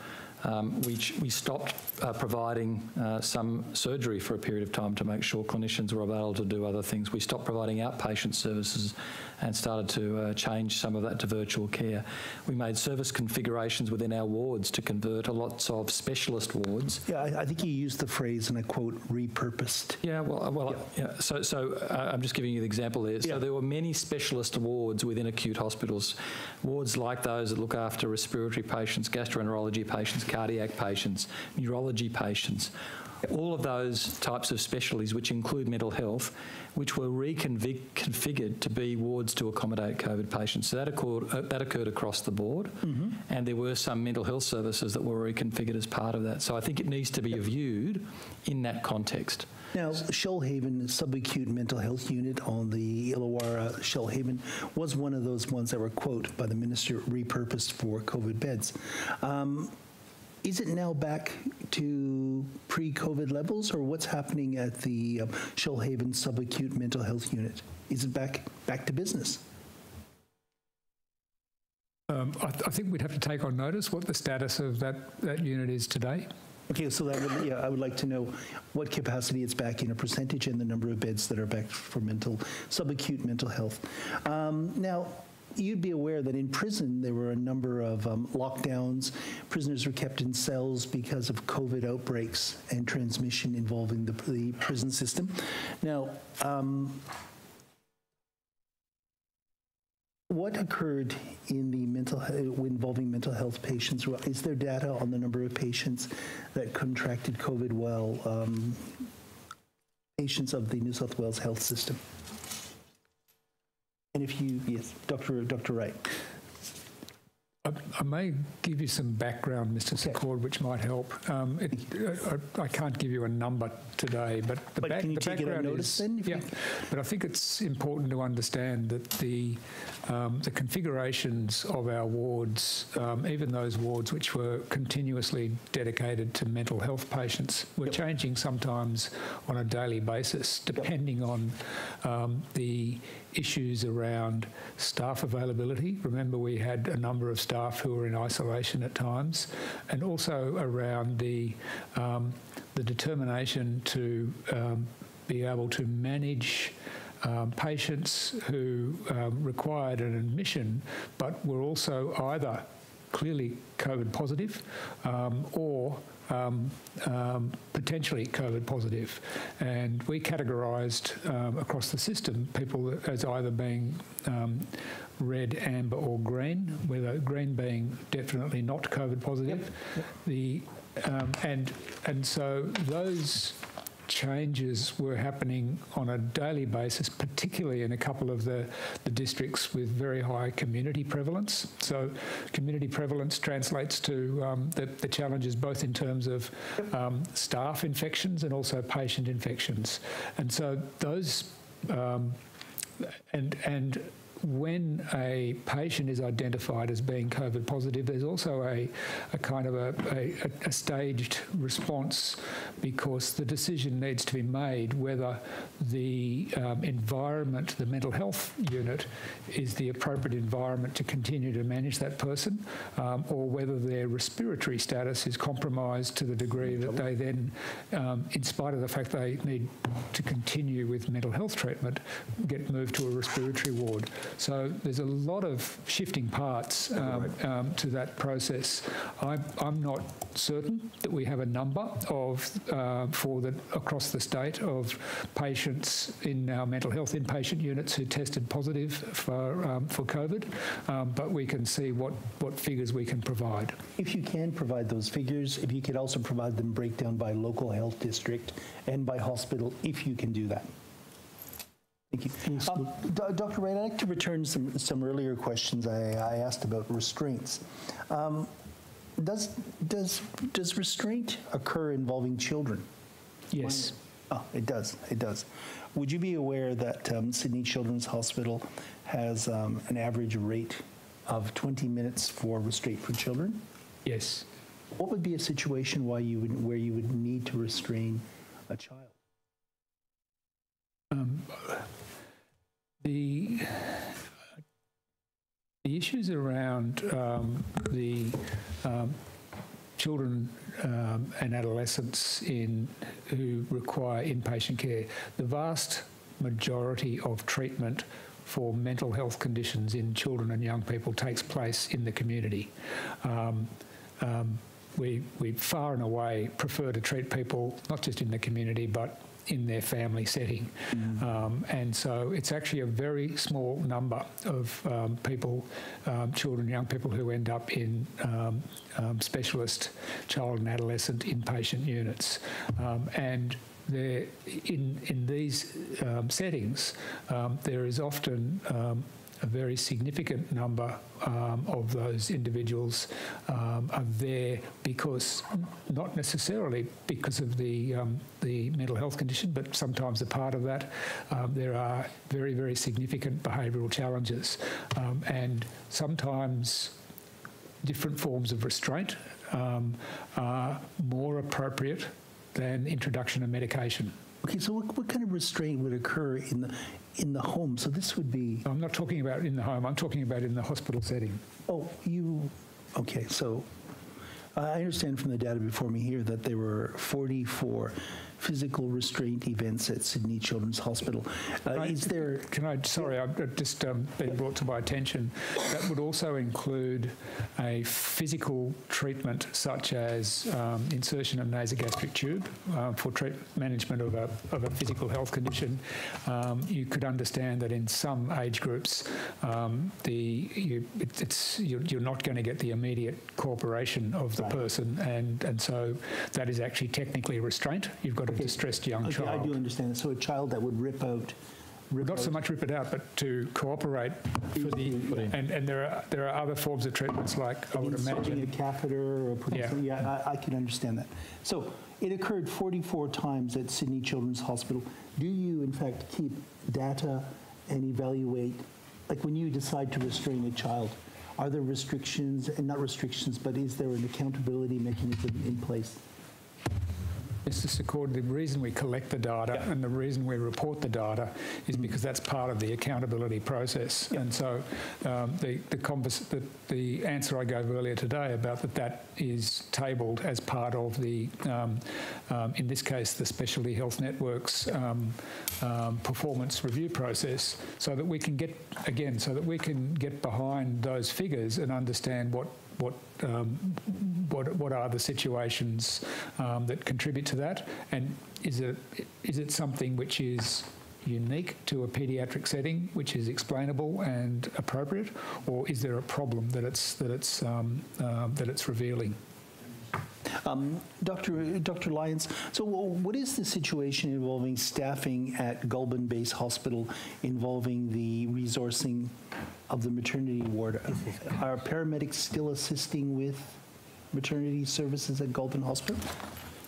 Um, we, we stopped uh, providing uh, some surgery for a period of time to make sure clinicians were available to do other things. We stopped providing outpatient services and started to uh, change some of that to virtual care. We made service configurations within our wards to convert a lots of specialist wards. Yeah, I, I think you used the phrase, and I quote, repurposed. Yeah, well, well, yeah. so, so uh, I'm just giving you the example there. So there were many specialist wards within acute hospitals, wards like those that look after respiratory patients, gastroenterology patients, cardiac patients, neurology patients, all of those types of specialties, which include mental health, which were reconfigured to be wards to accommodate COVID patients. So that occurred, uh, that occurred across the board, Mm-hmm. and there were some mental health services that were reconfigured as part of that. So I think it needs to be viewed in that context. Now, Shellharbour Subacute Mental Health Unit on the Illawarra Shellharbour was one of those ones that were, quote, by the minister, repurposed for COVID beds. Um, is it now back to pre-COVID levels, or what's happening at the uh, Shellharbour Subacute Mental Health Unit? Is it back back to business? Um, I, th- I think we'd have to take on notice what the status of that, that unit is today. Okay, so that would, yeah, I would like to know what capacity it's back in, a percentage, and the number of beds that are back for mental, subacute mental health. Um, now, you'd be aware that in prison there were a number of um, lockdowns. Prisoners were kept in cells because of COVID outbreaks and transmission involving the, the prison system. Now, um, what occurred in the mental involving mental health patients? Is there data on the number of patients that contracted COVID while um, patients of the New South Wales health system? And if you, yes, Dr. Dr. Wright. I, I may give you some background, Mr. Secord, which might help. Um, it, I, I can't give you a number today, but the, But back, can you the take it on background notice is then, if yeah. But I think it's important to understand that the um, the configurations of our wards, um, even those wards which were continuously dedicated to mental health patients, were changing sometimes on a daily basis, depending on um, the issues around staff availability. Remember, we had a number of staff who were in isolation at times, and also around the um, the determination to um, be able to manage. Um, patients who um, required an admission but were also either clearly COVID positive um, or um, um, potentially COVID positive. And we categorised um, across the system people as either being um, red, amber, or green, whether green being definitely not COVID positive. The um, and and so those changes were happening on a daily basis, particularly in a couple of the, the districts with very high community prevalence. So, community prevalence translates to um, the, the challenges both in terms of um, staff infections and also patient infections. And so, those um, and and when a patient is identified as being COVID positive, there's also a, a kind of a, a, a, staged response because the decision needs to be made whether the um, environment, the mental health unit, is the appropriate environment to continue to manage that person, um, or whether their respiratory status is compromised to the degree that they then, um, in spite of the fact they need to continue with mental health treatment, get moved to a respiratory ward. So there's a lot of shifting parts um, um, to that process. I, I'm not certain that we have a number of uh, for the across the state of patients in our mental health inpatient units who tested positive for um, for COVID, um, but we can see what what figures we can provide. If you can provide those figures, if you could also provide them breakdown by local health district and by hospital, if you can do that. Thank you. Um, Dr. Wright, I'd like to return some, some earlier questions I, I asked about restraints. Um, does, does, does restraint occur involving children? Yes. Oh, it does. It does. Would you be aware that um, Sydney Children's Hospital has um, an average rate of 20 minutes for restraint for children? Yes. What would be a situation why you would, where you would need to restrain a child? The the issues around um, the um, children um, and adolescents in who require inpatient care, the vast majority of treatment for mental health conditions in children and young people takes place in the community. Um, um, we, we far and away prefer to treat people not just in the community but in their family setting. Um, and so it's actually a very small number of um, people, um, children, young people who end up in um, um, specialist child and adolescent inpatient units. Um, and in, in these um, settings, um, there is often um, a very significant number um, of those individuals um, are there because not necessarily because of the um, the mental health condition, but sometimes a part of that. Um, there are very very significant behavioural challenges, um, and sometimes different forms of restraint um, are more appropriate than introduction of medication. Okay, so what, what kind of restraint would occur in the in the home? So this would be. I'm not talking about in the home. I'm talking about in the hospital setting. Oh, you. Okay, so I understand from the data before me here that there were 44 physical restraint events at Sydney Children's Hospital. Uh, Right. is there? Can I? Sorry, I've just um, been brought to my attention. That would also include a physical treatment such as um, insertion of nasogastric tube uh, for treat, management of a, of a physical health condition. Um, you could understand that in some age groups, um, the you, it, it's you're, you're not going to get the immediate cooperation of the person, and and so that is actually technically restraint. You've got a distressed young Okay, child. I do understand that. So a child that would rip out. Rip Not so much rip it out, but to cooperate for the and, and there are there are other forms of treatments like I would imagine. a catheter or putting Yeah. something. Yeah, I, I can understand that. So it occurred 44 times at Sydney Children's Hospital. Do you, in fact, keep data and evaluate, like when you decide to restrain a child, are there restrictions, and not restrictions, but is there an accountability mechanism in place? Mr. Secord, the reason we collect the data and the reason we report the data is because that's part of the accountability process. And so um, the, the, convers- the, the answer I gave earlier today about that that is tabled as part of the, um, um, in this case, the Specialty Health Network's um, um, performance review process so that we can get, again, so that we can get behind those figures and understand what what um, what what are the situations um, that contribute to that, and is it is it something which is unique to a paediatric setting, which is explainable and appropriate, or is there a problem that it's that it's um, um, that it's revealing? Um, Dr. Dr. Lyons, so what is the situation involving staffing at Goulburn Base Hospital involving the resourcing of the maternity ward? *laughs* Are paramedics still assisting with maternity services at Goulburn Hospital?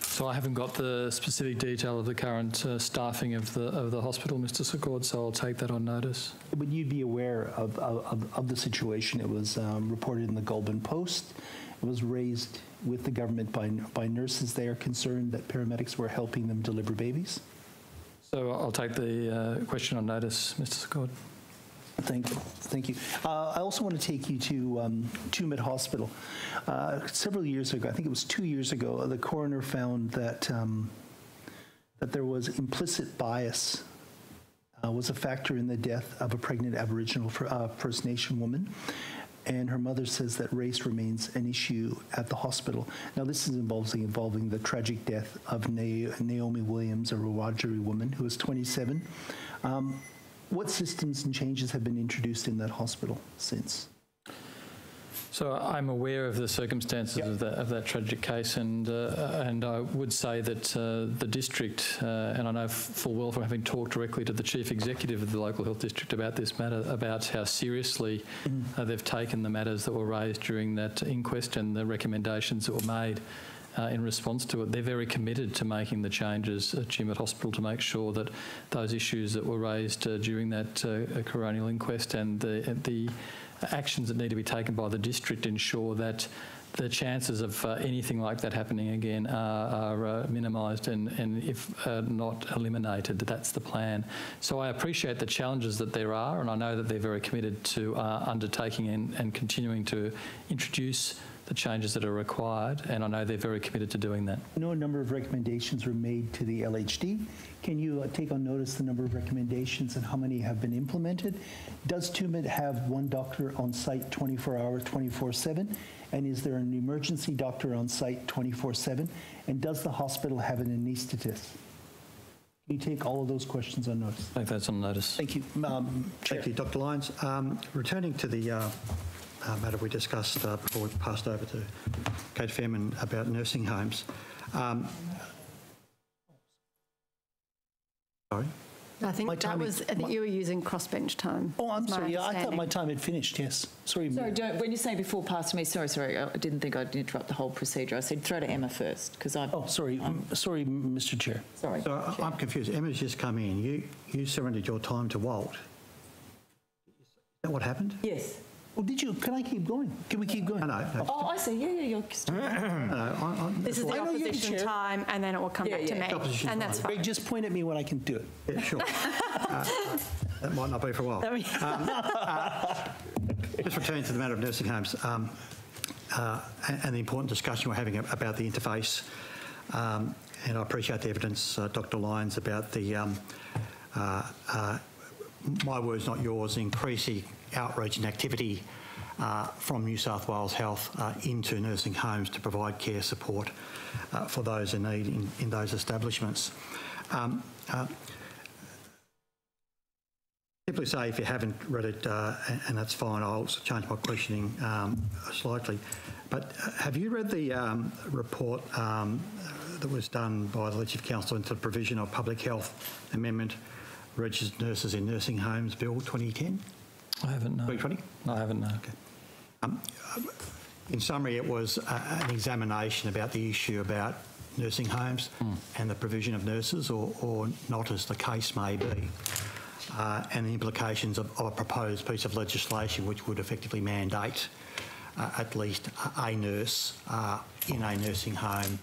So I haven't got the specific detail of the current uh, staffing of the of the hospital, Mr. Secord, so I'll take that on notice. Would you be aware of, of, of the situation? It was um, reported in the Goulburn Post. It was raised with the government by, by nurses. They are concerned that paramedics were helping them deliver babies. So I'll take the uh, question on notice, Mr. Secord. Thank you. Thank you. Uh, I also want to take you to um, Tumut Hospital. Uh, several years ago, I think it was two years ago, the coroner found that um, that there was implicit bias uh, was a factor in the death of a pregnant Aboriginal uh, First Nation woman. And her mother says that race remains an issue at the hospital. Now, this is involving, involving the tragic death of Na- Naomi Williams, a Wiradjuri woman who was 27. Um, what systems and changes have been introduced in that hospital since? So I'm aware of the circumstances of, that, of that tragic case, and uh, and I would say that uh, the district, uh, and I know full well from having talked directly to the chief executive of the local health district about this matter, about how seriously uh, they've taken the matters that were raised during that inquest and the recommendations that were made. Uh, in response to it, they're very committed to making the changes at Tumut Hospital to make sure that those issues that were raised uh, during that uh, coronial inquest and the, the actions that need to be taken by the district ensure that the chances of uh, anything like that happening again are, are uh, minimised and, and if uh, not eliminated, that's the plan. So I appreciate the challenges that there are, and I know that they're very committed to uh, undertaking and, and continuing to introduce the changes that are required, and I know they're very committed to doing that. I know a number of recommendations were made to the LHD. Can you uh, take on notice the number of recommendations and how many have been implemented? Does Tumut have one doctor on site 24 hours, 24 7? And is there an emergency doctor on site 24 7? And does the hospital have an anaesthetist? Can you take all of those questions on notice? I think that's on notice. Thank you. Um, Thank you, Dr. Lyons. Um, returning to the uh, uh, matter we discussed uh, before we passed over to Cate Faehrmann about nursing homes. Um, sorry? I think My that timing- was, I think you were using crossbench time. Oh, I'm is my sorry. I thought my time had finished. Yes. Sorry. Sorry, don't, when you say before pass to me, sorry, sorry, I didn't think I'd interrupt the whole procedure. I said throw to Emma first because I. Oh, sorry. Um, sorry, Mr. Chair. Sorry. So I- I'm confused. Emma's just come in. You, you surrendered your time to Walt. Is that what happened? Yes. Well, did you? Can I keep going? Can we keep going? No, no. no. Oh, I see. Yeah, yeah, you're. no *clears throat* I, I, This is the I know the opposition time, and then it will come Yeah, back to me. Opposition And that's time. fine. Just point at me when I can do it. Yeah, sure. *laughs* Uh, that might not be for a while. Um, uh, just returning to the matter of nursing homes um, uh, and, and the important discussion we're having about the interface. Um, and I appreciate the evidence, uh, Dr. Lyons, about the, um, uh, uh, my words, not yours, increasing outreach and activity uh, from New South Wales Health uh, into nursing homes to provide care support uh, for those in need in, in those establishments. Um, uh, Simply say, if you haven't read it, uh, and, that's fine, I'll change my questioning um, slightly. But uh, have you read the um, report um, that was done by the Legislative Council into the provision of Public Health Amendment Registered Nurses in Nursing Homes Bill 2010? I haven't, no. 2020? No, I haven't, no. Um, in summary, it was uh, an examination about the issue about nursing homes and the provision of nurses, or, or not, as the case may be, uh, and the implications of, of a proposed piece of legislation which would effectively mandate uh, at least a, a nurse uh, in a nursing home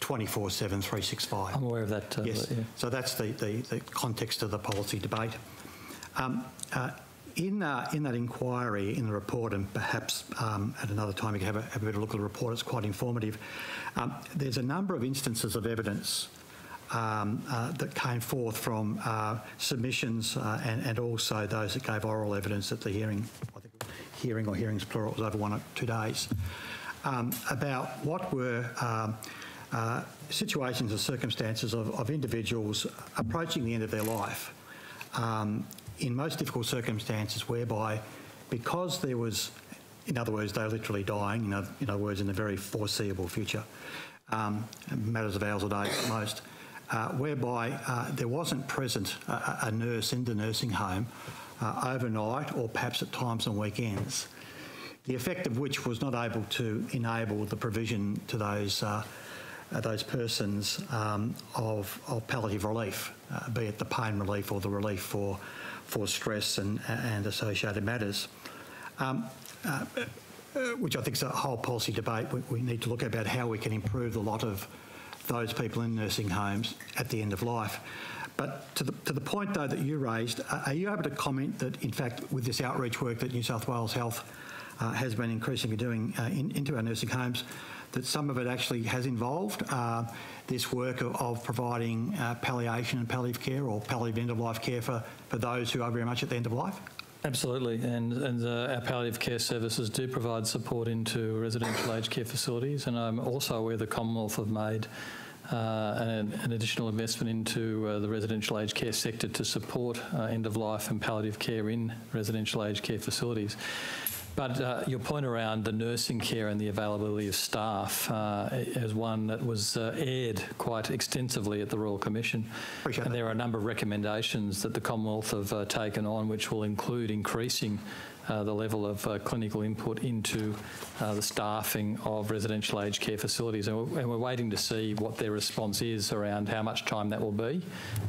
24 7, 365. I'm aware of that. Uh, Yes. yeah. So that's the, the, the context of the policy debate. Um, uh, in, uh, in that inquiry, in the report, and perhaps um, at another time you can have a, have a better look at the report, it's quite informative. Um, there's a number of instances of evidence um, uh, that came forth from uh, submissions uh, and, and also those that gave oral evidence at the hearing, I think hearing or hearings plural, it was over one or two days, um, about what were um, uh, situations and circumstances of, of individuals approaching the end of their life um, in most difficult circumstances whereby because there was, in other words, they're literally dying, in other, in other words, in the very foreseeable future, um, matters of hours or days at most, uh, whereby uh, there wasn't present a, a nurse in the nursing home uh, overnight or perhaps at times on weekends, the effect of which was not able to enable the provision to those uh, uh, those persons um, of, of palliative relief, uh, be it the pain relief or the relief for for stress and, and associated matters, um, uh, uh, which I think is a whole policy debate we, we need to look about how we can improve the lot of those people in nursing homes at the end of life. But to the, to the point, though, that you raised, uh, are you able to comment that, in fact, with this outreach work that New South Wales Health uh, has been increasingly doing uh, in, into our nursing homes, that some of it actually has involved uh, this work of, of providing uh, palliation and palliative care or palliative end-of-life care for, for those who are very much at the end of life? Absolutely, and, and uh, our palliative care services do provide support into residential aged care facilities, and I'm also aware the Commonwealth have made uh, an, an additional investment into uh, the residential aged care sector to support uh, end of life and palliative care in residential aged care facilities. But uh, your point around the nursing care and the availability of staff uh, is one that was uh, aired quite extensively at the Royal Commission. and there are a number of recommendations that the Commonwealth have uh, taken on, which will include increasing uh, the level of uh, clinical input into uh, the staffing of residential aged care facilities. And we're, and we're waiting to see what their response is around how much time that will be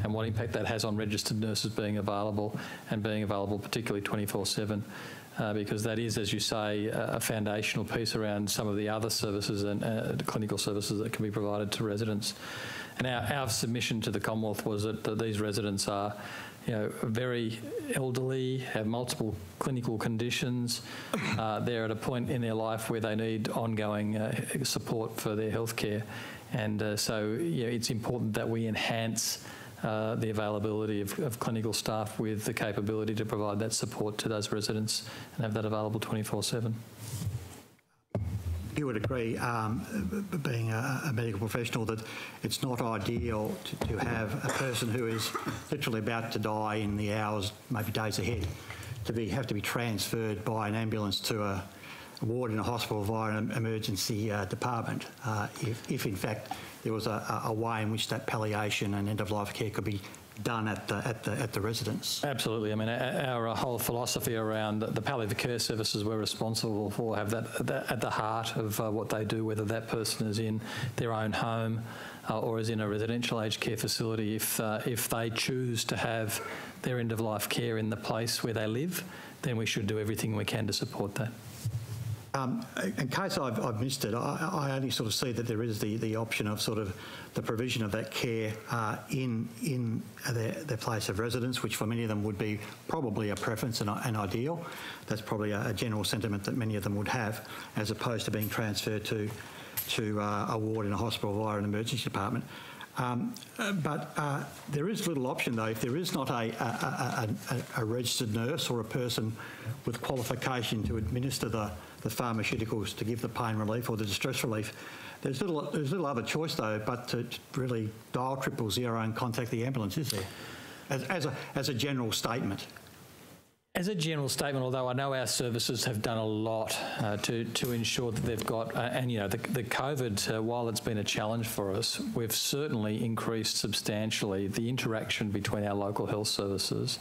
and what impact that has on registered nurses being available and being available particularly 24 7. Uh, because that is, as you say, a, foundational piece around some of the other services and uh, clinical services that can be provided to residents. And our, our submission to the Commonwealth was that, that these residents are you know, very elderly, have multiple clinical conditions. Uh, they're at a point in their life where they need ongoing uh, support for their healthcare. And uh, so it's important that we enhance uh, the availability of, of, clinical staff with the capability to provide that support to those residents and have that available 24-7. You would agree, um, being a, a, medical professional, that it's not ideal to, to, have a person who is literally about to die in the hours, maybe days ahead, to be have to be transferred by an ambulance to a, ward in a hospital via an emergency uh, department, uh, if, if in fact there was a, a way in which that palliation and end of life care could be done at the, at the, at the residence. Absolutely. I mean, our, our whole philosophy around the palliative care services we're responsible for have that, that at the heart of uh, what they do, whether that person is in their own home uh, or is in a residential aged care facility. If, uh, if they choose to have their end of life care in the place where they live, then we should do everything we can to support that. Um, in case I've, I've missed it, I, I, only sort of see that there is the, the option of sort of the provision of that care uh, in in their, their place of residence, which for many of them would be probably a preference and an ideal. That's probably a, a, general sentiment that many of them would have, as opposed to being transferred to to uh, a ward in a hospital via an emergency department. Um, but uh, there is little option though if there is not a, a, a, registered nurse or a person with qualification to administer the the pharmaceuticals to give the pain relief or the distress relief. There's little, there's little other choice though, but to really dial triple zero and contact the ambulance, is there? As, as, a, as a general statement. As a general statement, although I know our services have done a lot uh, to, to ensure that they've got, uh, and you know, the, the COVID, uh, while it's been a challenge for us, we've certainly increased substantially the interaction between our local health services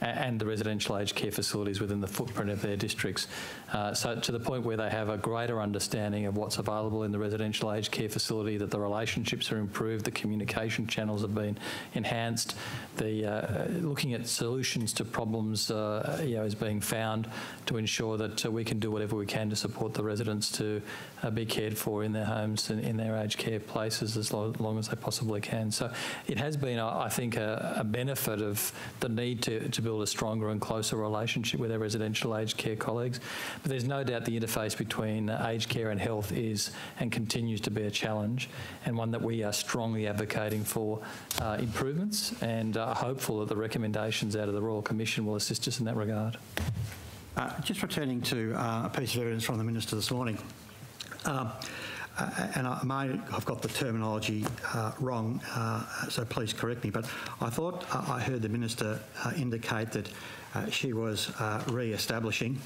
and the residential aged care facilities within the footprint of their districts. Uh, so to the point where they have a greater understanding of what's available in the residential aged care facility, that the relationships are improved, the communication channels have been enhanced, the uh, looking at solutions to problems uh, you know, is being found to ensure that uh, we can do whatever we can to support the residents to uh, be cared for in their homes and in their aged care places as lo long as they possibly can. So it has been, I think, a, a benefit of the need to, to build a stronger and closer relationship with our residential aged care colleagues. But there's no doubt the interface between uh, aged care and health is and continues to be a challenge and one that we are strongly advocating for uh, improvements and uh, hopeful that the recommendations out of the Royal Commission will assist us in that regard. Uh, just returning to uh, a piece of evidence from the Minister this morning. Um, uh, and I may have got the terminology uh, wrong, uh, so please correct me, but I thought I heard the Minister uh, indicate that uh, she was uh, re-establishing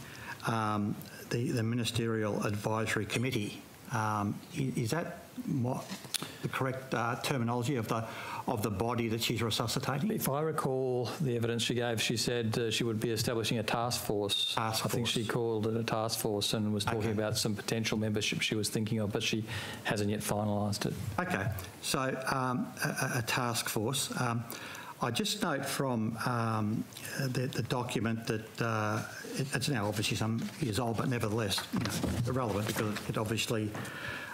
um, the, the, Ministerial Advisory Committee. Um, is that what the correct terminology of the of the body that she's resuscitating? If I recall the evidence she gave, she said uh, she would be establishing a task force. Task I think she called it a task force and was talking okay. about some potential membership she was thinking of, but she hasn't yet finalised it. Okay, so um, a, a, task force. Um, I just note from um, the, the, document that uh, it, it's now obviously some years old, but nevertheless you know, irrelevant because it obviously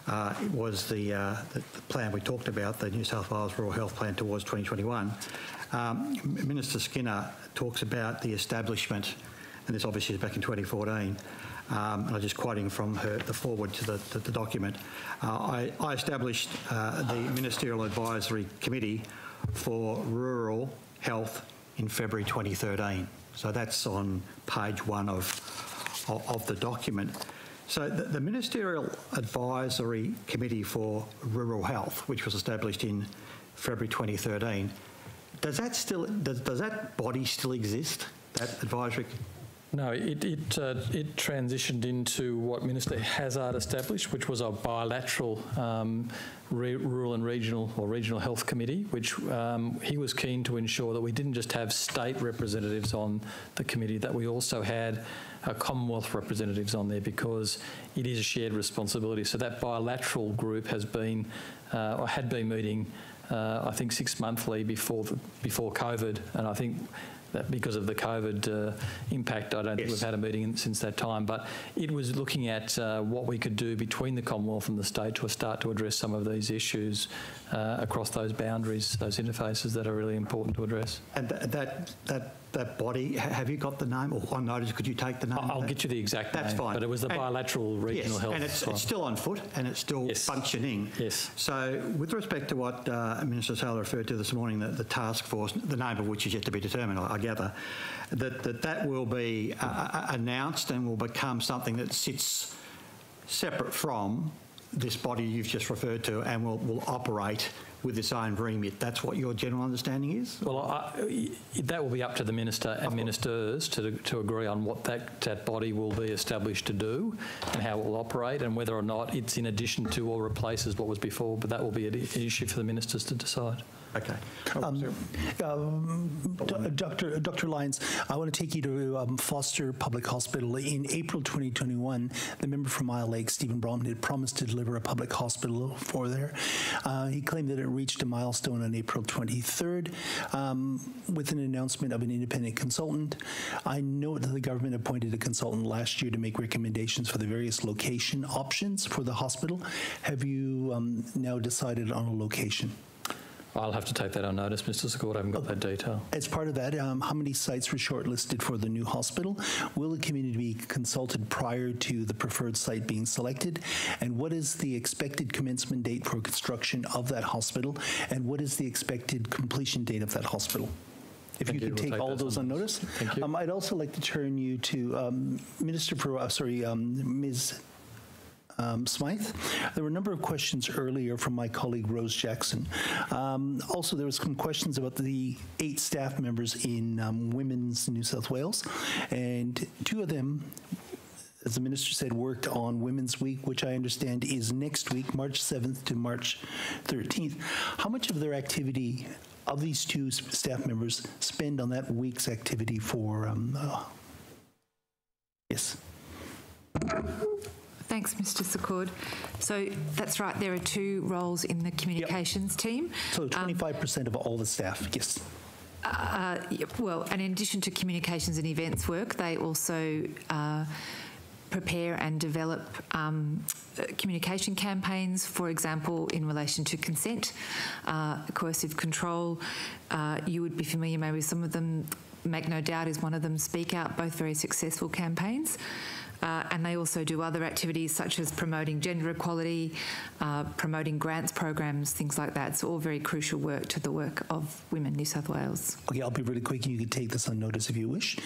uh, was the, uh, the, the, plan we talked about, the New South Wales Rural Health Plan towards 2021. Um, Minister Skinner talks about the establishment, and this obviously is back in 2014, um, and I'm just quoting from her, the forward to the, the, the document. Uh, I, I, established uh, the Ministerial Advisory Committee for Rural Health in February 2013. So that's on page one of, of, the document. So the, the, Ministerial Advisory Committee for Rural Health, which was established in February 2013, does that still does, does that body still exist? That advisory no, it it, uh, it transitioned into what Minister Hazzard established, which was a bilateral um, rural and regional or regional health committee, which um, he was keen to ensure that we didn't just have state representatives on the committee, that we also had uh, Commonwealth representatives on there because it is a shared responsibility. So that bilateral group has been uh, or had been meeting, uh, I think, six monthly before the, before COVID, and I think that because of the COVID uh, impact, I don't think we've had a meeting since that time. But it was looking at uh, what we could do between the Commonwealth and the state to start to address some of these issues uh, across those boundaries, those interfaces that are really important to address. And th- that that that body, have you got the name or on notice? Could you take the name? I'll get you the exact That's name, fine. but it was the And- bilateral regional yes, health. and it's, it's still on foot and it's still functioning. Yes. So, with respect to what uh, Minister Taylor referred to this morning, the, the task force, the name of which is yet to be determined, I, I gather, that, that that will be uh, uh, announced and will become something that sits separate from this body you've just referred to and will, will operate with its own remit. That's what your general understanding is? Well, I, that will be up to the minister and ministers to, to agree on what that, that body will be established to do and how it will operate and whether or not it's in addition to or replaces what was before. But that will be an issue for the ministers to decide. Okay. Um, um, Dr. Dr. Lyons, I want to take you to um, Foster Public Hospital. In April 2021, the member from Isle Lake, Stephen Bromhead, had promised to deliver a public hospital for there. Uh, he claimed that it reached a milestone on April 23rd um, with an announcement of an independent consultant. I note that the government appointed a consultant last year to make recommendations for the various location options for the hospital. Have you um, now decided on a location? I'll have to take that on notice, Mr. Secord. I haven't got that detail. As part of that, um, how many sites were shortlisted for the new hospital? Will the community be consulted prior to the preferred site being selected? And what is the expected commencement date for construction of that hospital? And what is the expected completion date of that hospital? If Thank you you. could We'll take take all those on notice. Thank you. Um, I'd also like to turn you to um, Minister for, uh, sorry, um, Ms um, Smythe. There were a number of questions earlier from my colleague Rose Jackson. Um, also, there was some questions about the eight staff members in um, Women's New South Wales, and two of them. As the minister said, worked on Women's Week, which I understand is next week, March 7th to March 13th. How much of their activity, of these two staff members, spend on that week's activity for? Um, uh, yes. Thanks, Mr. Secord. So that's right, there are two roles in the communications team. So 25% of all the staff, yes. Uh, well, and in addition to communications and events work, they also uh, prepare and develop um, communication campaigns, for example, in relation to consent, uh, coercive control. Uh, you would be familiar maybe with some of them. Make No Doubt is one of them. Speak Out, both very successful campaigns. Uh, and they also do other activities such as promoting gender equality, uh, promoting grants programs, things like that. It's all very crucial work to the work of Women New South Wales. Okay, I'll be really quick. You can take this on notice if you wish.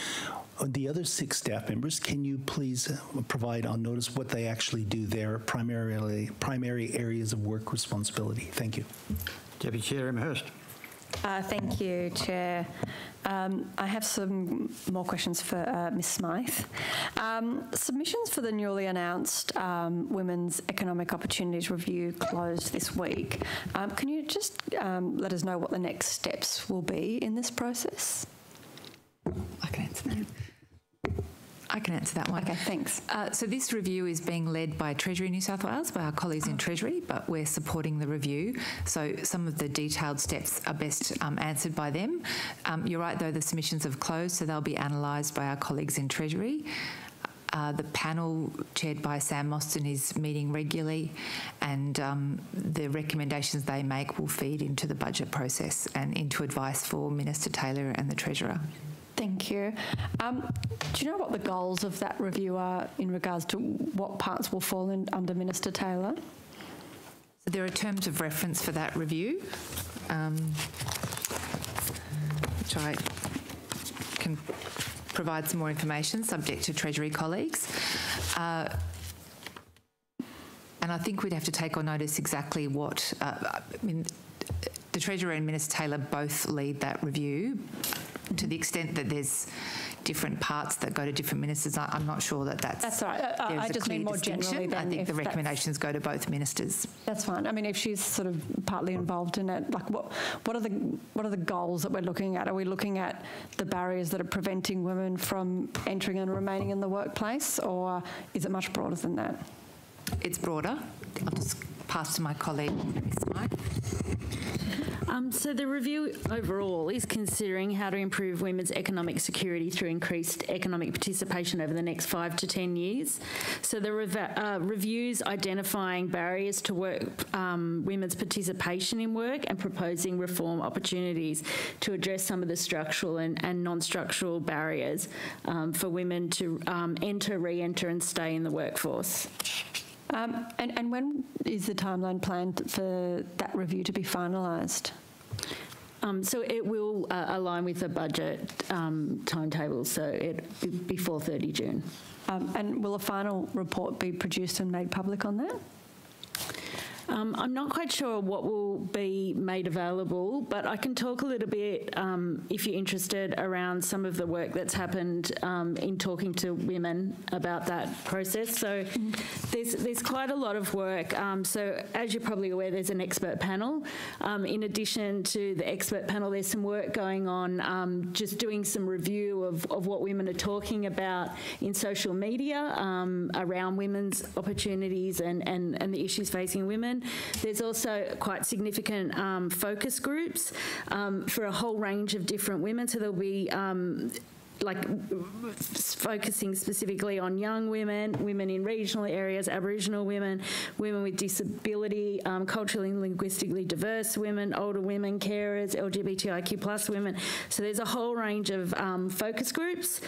Uh, The other six staff members, can you please uh, provide on notice what they actually do there, primarily primary areas of work responsibility? Thank you. Deputy Chair Emma Hurst. Uh, thank you, Chair. Um, I have some more questions for uh, Ms Smythe. Um, submissions for the newly announced um, Women's Economic Opportunities Review closed this week. Um, can you just um, let us know what the next steps will be in this process? I can answer that. I can answer that one. Okay, thanks. Uh, so this review is being led by Treasury New South Wales, by our colleagues in Treasury, but we're supporting the review. So some of the detailed steps are best um, answered by them. Um, you're right, though, the submissions have closed, so they'll be analysed by our colleagues in Treasury. Uh, the panel, chaired by Sam Mostyn, is meeting regularly, and um, the recommendations they make will feed into the budget process and into advice for Minister Taylor and the Treasurer. Thank you. Um, do you know what the goals of that review are in regards to what parts will fall in, under Minister Taylor? So there are terms of reference for that review, um, which I can provide some more information, subject to Treasury colleagues. Uh, and I think we'd have to take on notice exactly what, uh, I mean, the Treasurer and Minister Taylor both lead that review. To the extent that there's different parts that go to different ministers, I, I'm not sure that that's. That's right. I- I just mean more generally. I think the recommendations go to both ministers. That's fine. I mean, if she's sort of partly involved in it, like what what are the what are the goals that we're looking at? Are we looking at the barriers that are preventing women from entering and remaining in the workplace, or is it much broader than that? It's broader. I'll just pass to my colleague. Smythe. Um, so the review overall is considering how to improve women's economic security through increased economic participation over the next five to ten years. So the rev- uh, reviews identifying barriers to work, um, women's participation in work, and proposing reform opportunities to address some of the structural and, and non-structural barriers um, for women to um, enter, re-enter, and stay in the workforce. Um, and, and when is the timeline planned for that review to be finalised? Um, so it will uh, align with the budget um, timetable, so it before 30 June. Um, and will a final report be produced and made public on that? Um, I'm not quite sure what will be made available, but I can talk a little bit, um, if you're interested, around some of the work that's happened um, in talking to women about that process. So there's there's quite a lot of work. Um, so as you're probably aware, there's an expert panel. Um, in addition to the expert panel, there's some work going on, um, just doing some review of, of what women are talking about in social media around women's opportunities and, and, and the issues facing women. There's also quite significant um, focus groups um, for a whole range of different women. So there'll be um, like focusing specifically on young women, women in regional areas, Aboriginal women, women with disability, um, culturally and linguistically diverse women, older women, carers, LGBTIQ plus women. So there's a whole range of um, focus groups.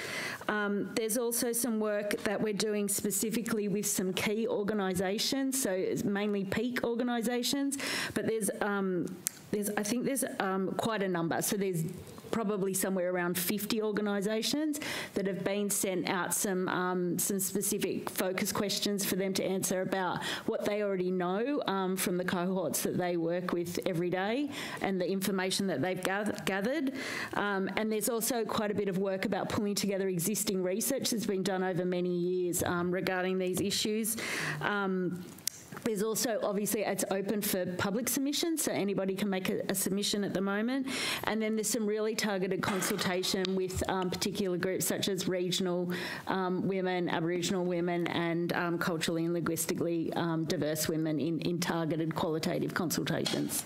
Um, there's also some work that we're doing specifically with some key organisations, so mainly peak organisations, but there's um, there's, I think there's um, quite a number. So there's probably somewhere around 50 organisations that have been sent out some um, some specific focus questions for them to answer about what they already know um, from the cohorts that they work with every day and the information that they've gathered. Um, and there's also quite a bit of work about pulling together existing research that's been done over many years um, regarding these issues. There's also obviously it's open for public submission, so anybody can make a, a submission at the moment. And then there's some really targeted consultation with um, particular groups such as regional um, women, Aboriginal women, and um, culturally and linguistically um, diverse women in, in targeted qualitative consultations.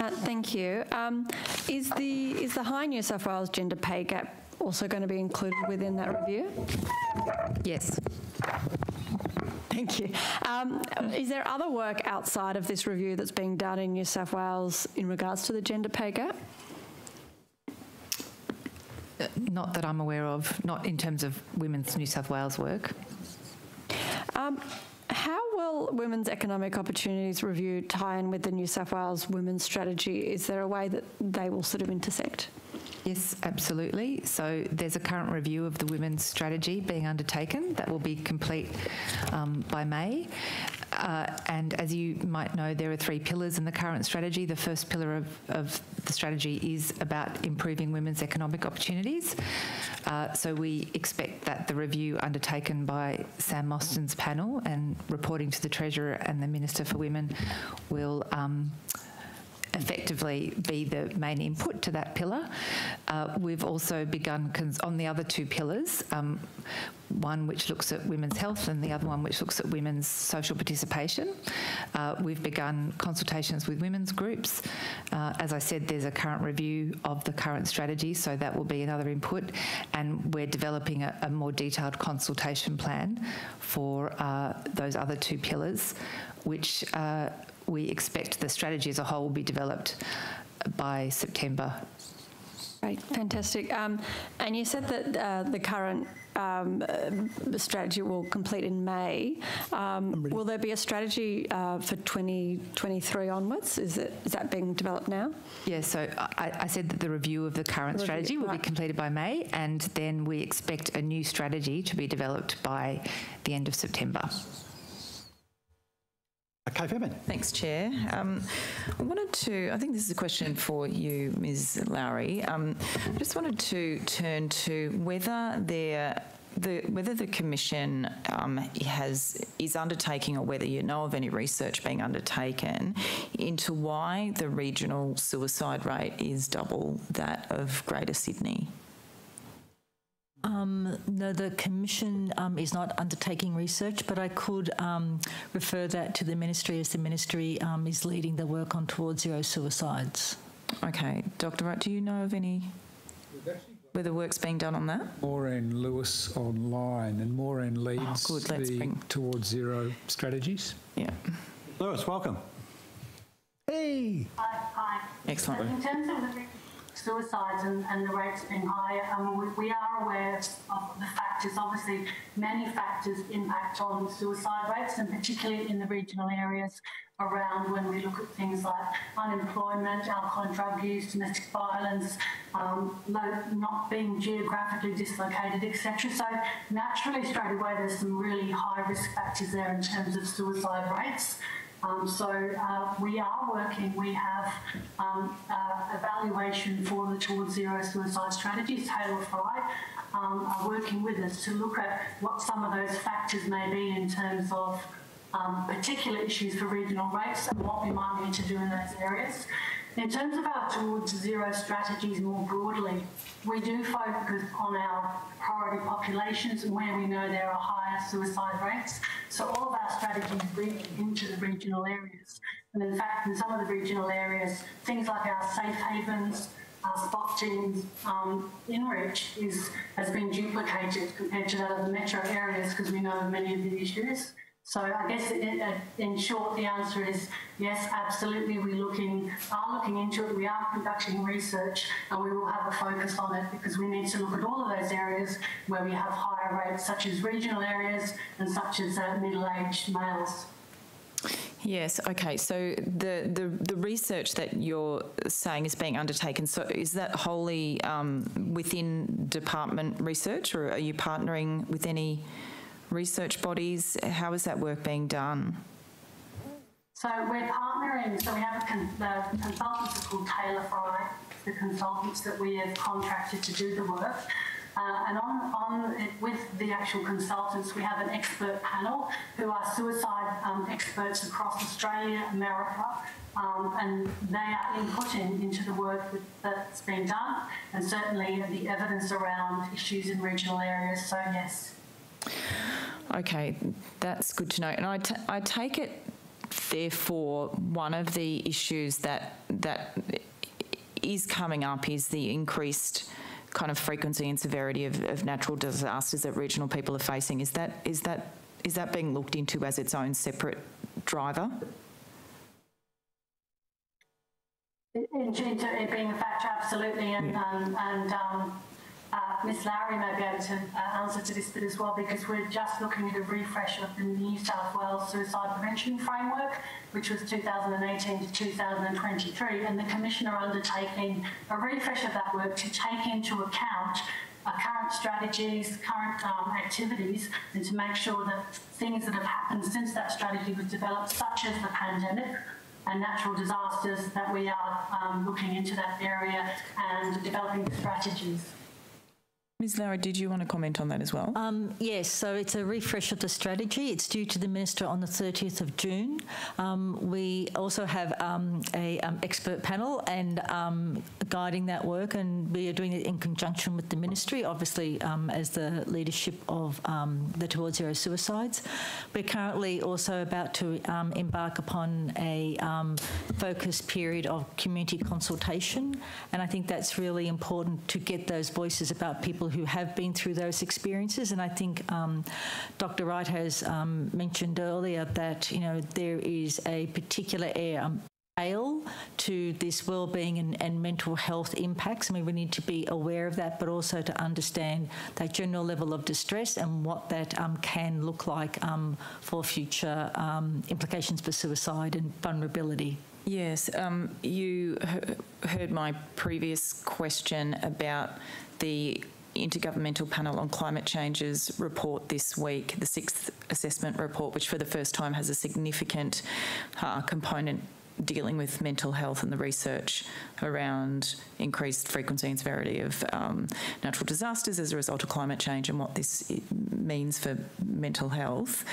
Uh, thank you. Um, is the is the High New South Wales gender pay gap also going to be included within that review? Yes. Thank you. Um, is there other work outside of this review that's being done in New South Wales in regards to the gender pay gap? Uh, not that I'm aware of, not in terms of Women's New South Wales work. Um, how will Women's Economic Opportunities Review tie in with the New South Wales Women's Strategy? Is there a way that they will sort of intersect? Yes, absolutely. So there's a current review of the women's strategy being undertaken that will be complete um, by May. Uh, and as you might know, there are three pillars in the current strategy. The first pillar of, of the strategy is about improving women's economic opportunities. Uh, so we expect that the review undertaken by Sam Mostyn's panel and reporting to the Treasurer and the Minister for Women will um, effectively be the main input to that pillar. Uh, we've also begun on the other two pillars, um, one which looks at women's health and the other one which looks at women's social participation. Uh, we've begun consultations with women's groups. Uh, as I said, there's a current review of the current strategy, so that will be another input. And we're developing a, a more detailed consultation plan for uh, those other two pillars, which uh, we expect the strategy as a whole will be developed by September. Great, fantastic. Um, and you said that uh, the current um, uh, strategy will complete in May. Um, will there be a strategy uh, for 2023 onwards? Is, it, is that being developed now? Yeah, so I, I said that the review of the current the strategy will right. be completed by May, and then we expect a new strategy to be developed by the end of September. Okay, Faehrmann. Thanks, Chair. Um, I wanted to, I think this is a question for you, Ms Lourey. Um, I just wanted to turn to whether there the, whether the commission um, has is undertaking or whether you know of any research being undertaken into why the regional suicide rate is double that of Greater Sydney. Um, no, the Commission um, is not undertaking research, but I could um, refer that to the Ministry as the Ministry um, is leading the work on towards zero suicides. Okay, Dr. Wright, do you know of any whether work's being done on that? Maureen Lewis online, and Maureen leads good, let's the bring- Towards Zero strategies. Yeah. Lewis, welcome. Hey. Hi, hi. Excellent. Suicides and, and the rates being higher, um, we, we are aware of the factors. Obviously, many factors impact on suicide rates, and particularly in the regional areas around when we look at things like unemployment, alcohol and drug use, domestic violence, um, not being geographically dislocated, etc. So naturally, straight away, there's some really high risk factors there in terms of suicide rates. Um, so uh, we are working, we have um, uh, evaluation for the Towards Zero Suicide Strategies, Taylor Fry, um, are working with us to look at what some of those factors may be in terms of um, particular issues for regional rates and what we might need to do in those areas. In terms of our Towards Zero strategies more broadly, we do focus on our priority populations and where we know there are higher suicide rates. So all of our strategies reach into the regional areas. And in fact, in some of the regional areas, things like our safe havens, our spot teams um, in reach is, has been duplicated compared to that of the metro areas because we know many of the issues. So I guess in, short, the answer is yes, absolutely. We looking are looking into it. We are conducting research, and we will have a focus on it because we need to look at all of those areas where we have higher rates, such as regional areas and such as uh, middle-aged males. Yes. Okay. So the, the the research that you're saying is being undertaken. So is that wholly um, within department research, or are you partnering with any research bodies? How is that work being done? So we're partnering, so we have a con- the consultants called Taylor Fry, the consultants that we have contracted to do the work. Uh, and on, on it, with the actual consultants, we have an expert panel who are suicide um, experts across Australia, America, um, and they are inputting into the work that, that's been done, and certainly the evidence around issues in regional areas. So yes. Okay, that's good to know. And I, t- I take it, therefore, one of the issues that that is coming up is the increased kind of frequency and severity of, of natural disasters that regional people are facing. Is that is that is that being looked into as its own separate driver? Into it being a factor, absolutely, and um, and um, Ms Lourey may be able to uh, answer to this bit as well because we're just looking at a refresh of the New South Wales Suicide Prevention Framework, which was 2018 to 2023, and the Commissioner undertaking a refresh of that work to take into account our current strategies, current um, activities, and to make sure that things that have happened since that strategy was developed, such as the pandemic, and natural disasters, that we are um, looking into that area and developing strategies. Ms Lourey, did you want to comment on that as well? Um, yes, so it's a refresh of the strategy. It's due to the Minister on the 30th of June. Um, we also have um, a um, expert panel and um, guiding that work and we are doing it in conjunction with the Ministry, obviously um, as the leadership of the Towards Zero Suicides. We're currently also about to embark upon a focused period of community consultation and I think that's really important to get those voices about people who have been through those experiences. And I think um, Dr. Wright has um, mentioned earlier that you know there is a particular air. Um, to this well-being and, and, mental health impacts. I mean, we need to be aware of that, but also to understand that general level of distress and what that um, can look like um, for future um, implications for suicide and vulnerability. Yes, um, you heard my previous question about the Intergovernmental Panel on Climate Change's report this week, the sixth assessment report, which for the first time has a significant uh, component dealing with mental health and the research around increased frequency and severity of um, natural disasters as a result of climate change and what this means for mental health.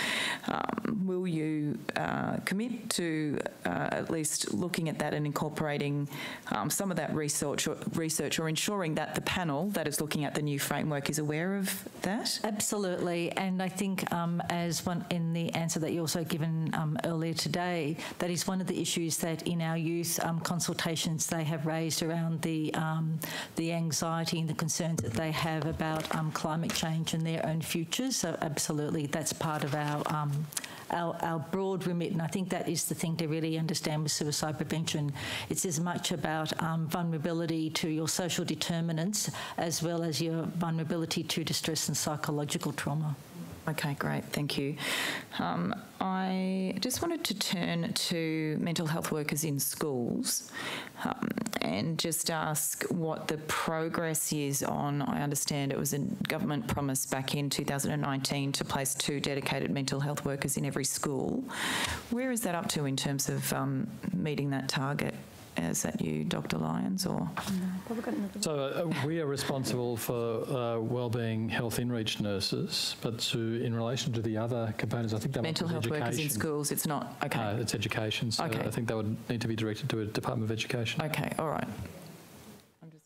Um, will you uh, commit to uh, at least looking at that and incorporating um, some of that research or, research or ensuring that the panel that is looking at the new framework is aware of that? Absolutely, and I think um, as one in the answer that you also given um, earlier today, that is one of the issues that in our youth um, consultations, they have raised around the um, the anxiety and the concerns that they have about um, climate change and their own futures. So absolutely, that's part of our um, our, our broad remit, and I think that is the thing to really understand with suicide prevention. It's as much about um, vulnerability to your social determinants as well as your vulnerability to distress and psychological trauma. Okay, great, thank you. Um, I just wanted to turn to mental health workers in schools um, and just ask what the progress is on. I understand it was a government promise back in 2019 to place two dedicated mental health workers in every school. Where is that up to in terms of um, meeting that target? Is that you, Dr. Lyons, or? So uh, we are responsible for uh, wellbeing health in-reach nurses, but to, in relation to the other components, I think that Mental health education. workers in schools, it's not, okay. No, it's education. So Okay. I think that would need to be directed to a Department of Education. Okay, all right.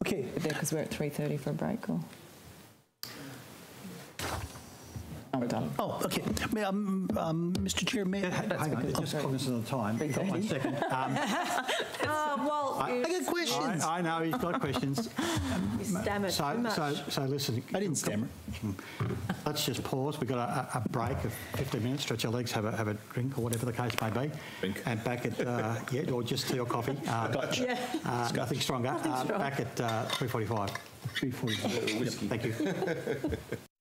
Okay. There, because we're at 3.30 for a break, or? I'm done. Oh, okay. May, um, um, Mr. Chair, may I? Hang on, just cognizant of the time. You've got one second. *laughs* Um, well, I- I got questions. I, I know he's got questions. *laughs* stammered So, too much. so, so listen. I didn't stammer. Let's just pause. We've got a, a a break of 15 minutes. Stretch your legs, have a have a drink or whatever the case may be. Drink. And back at uh, yeah, or just tea or coffee. Uh, Gotcha. uh, nothing stronger. Uh, back at uh, 3:45. 345. Thank you. *laughs*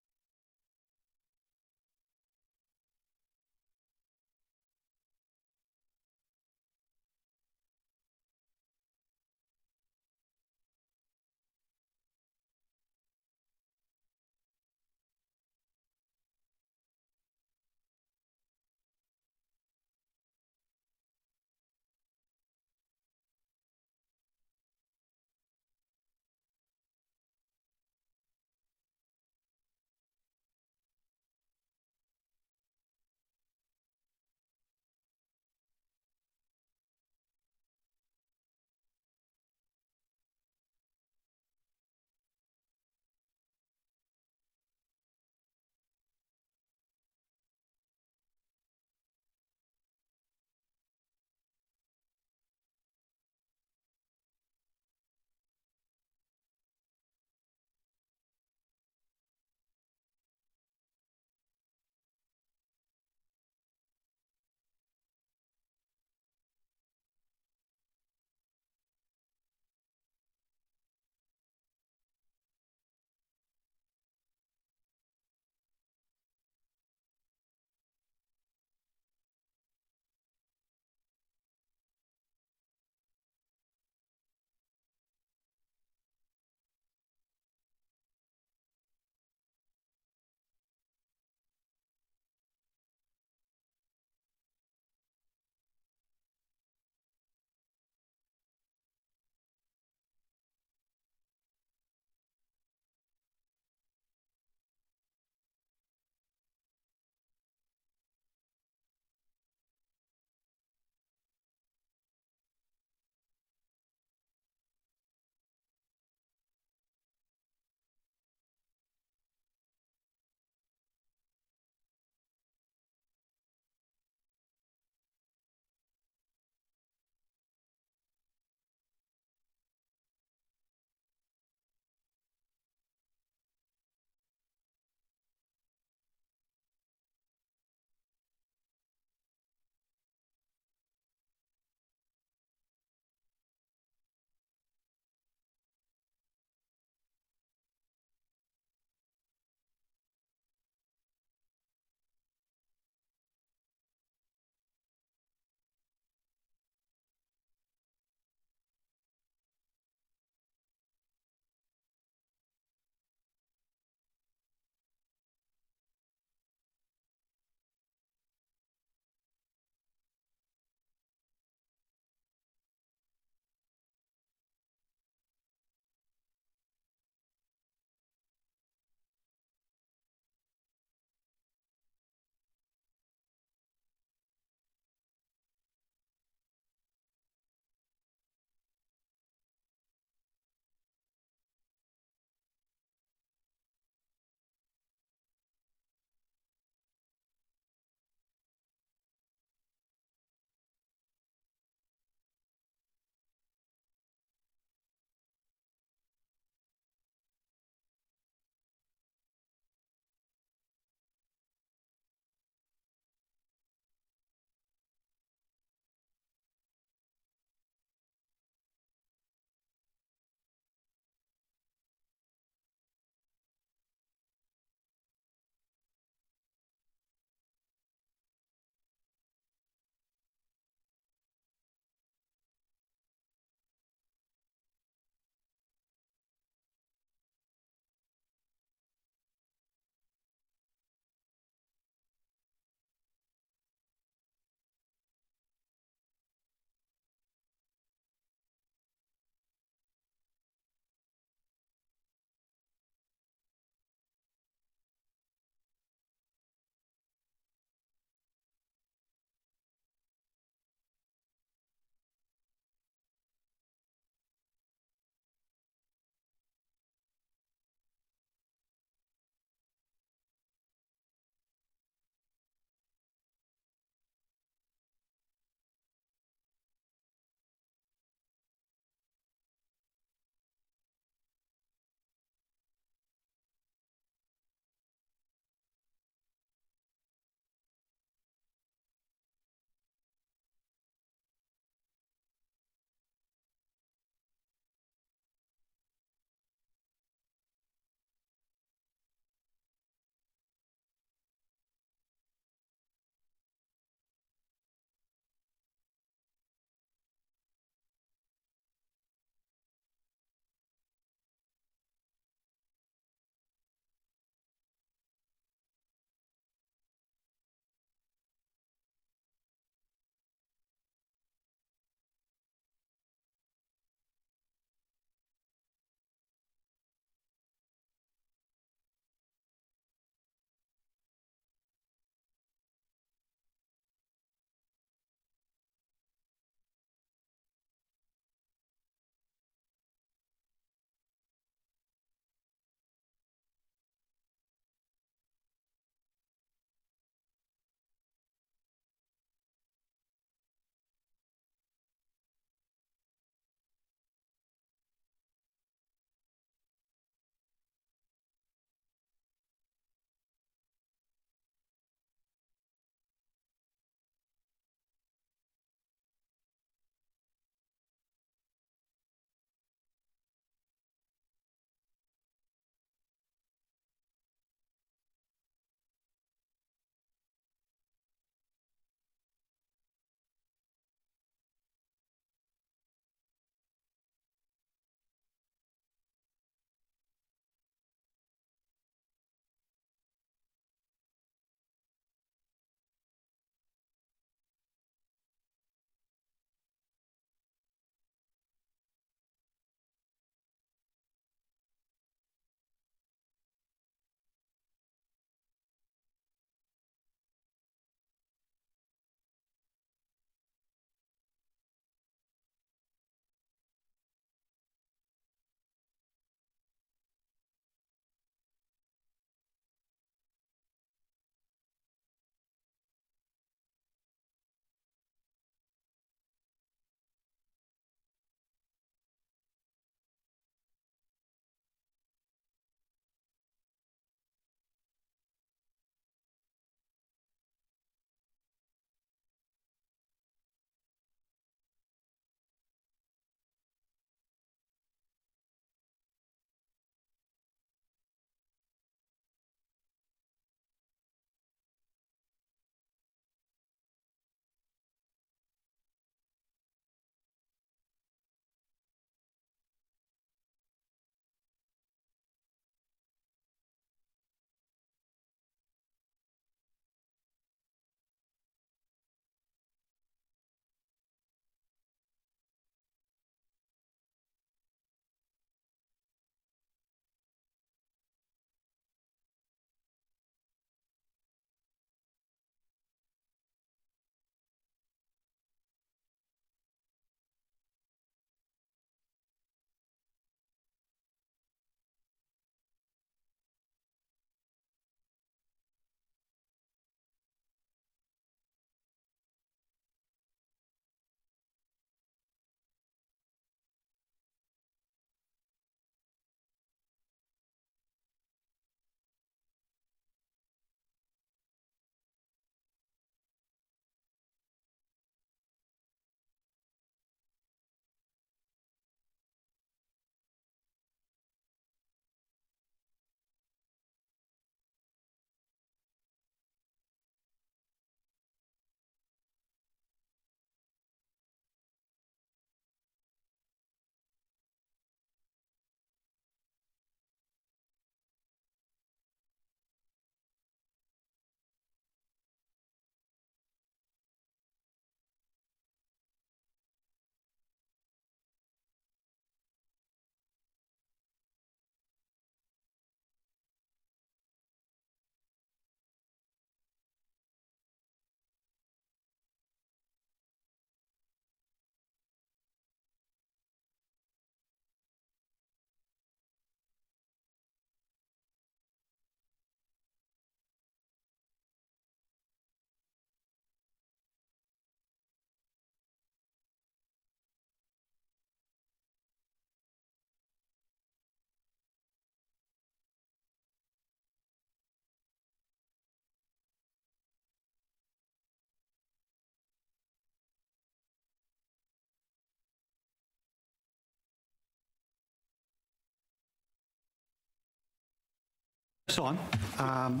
on. Um,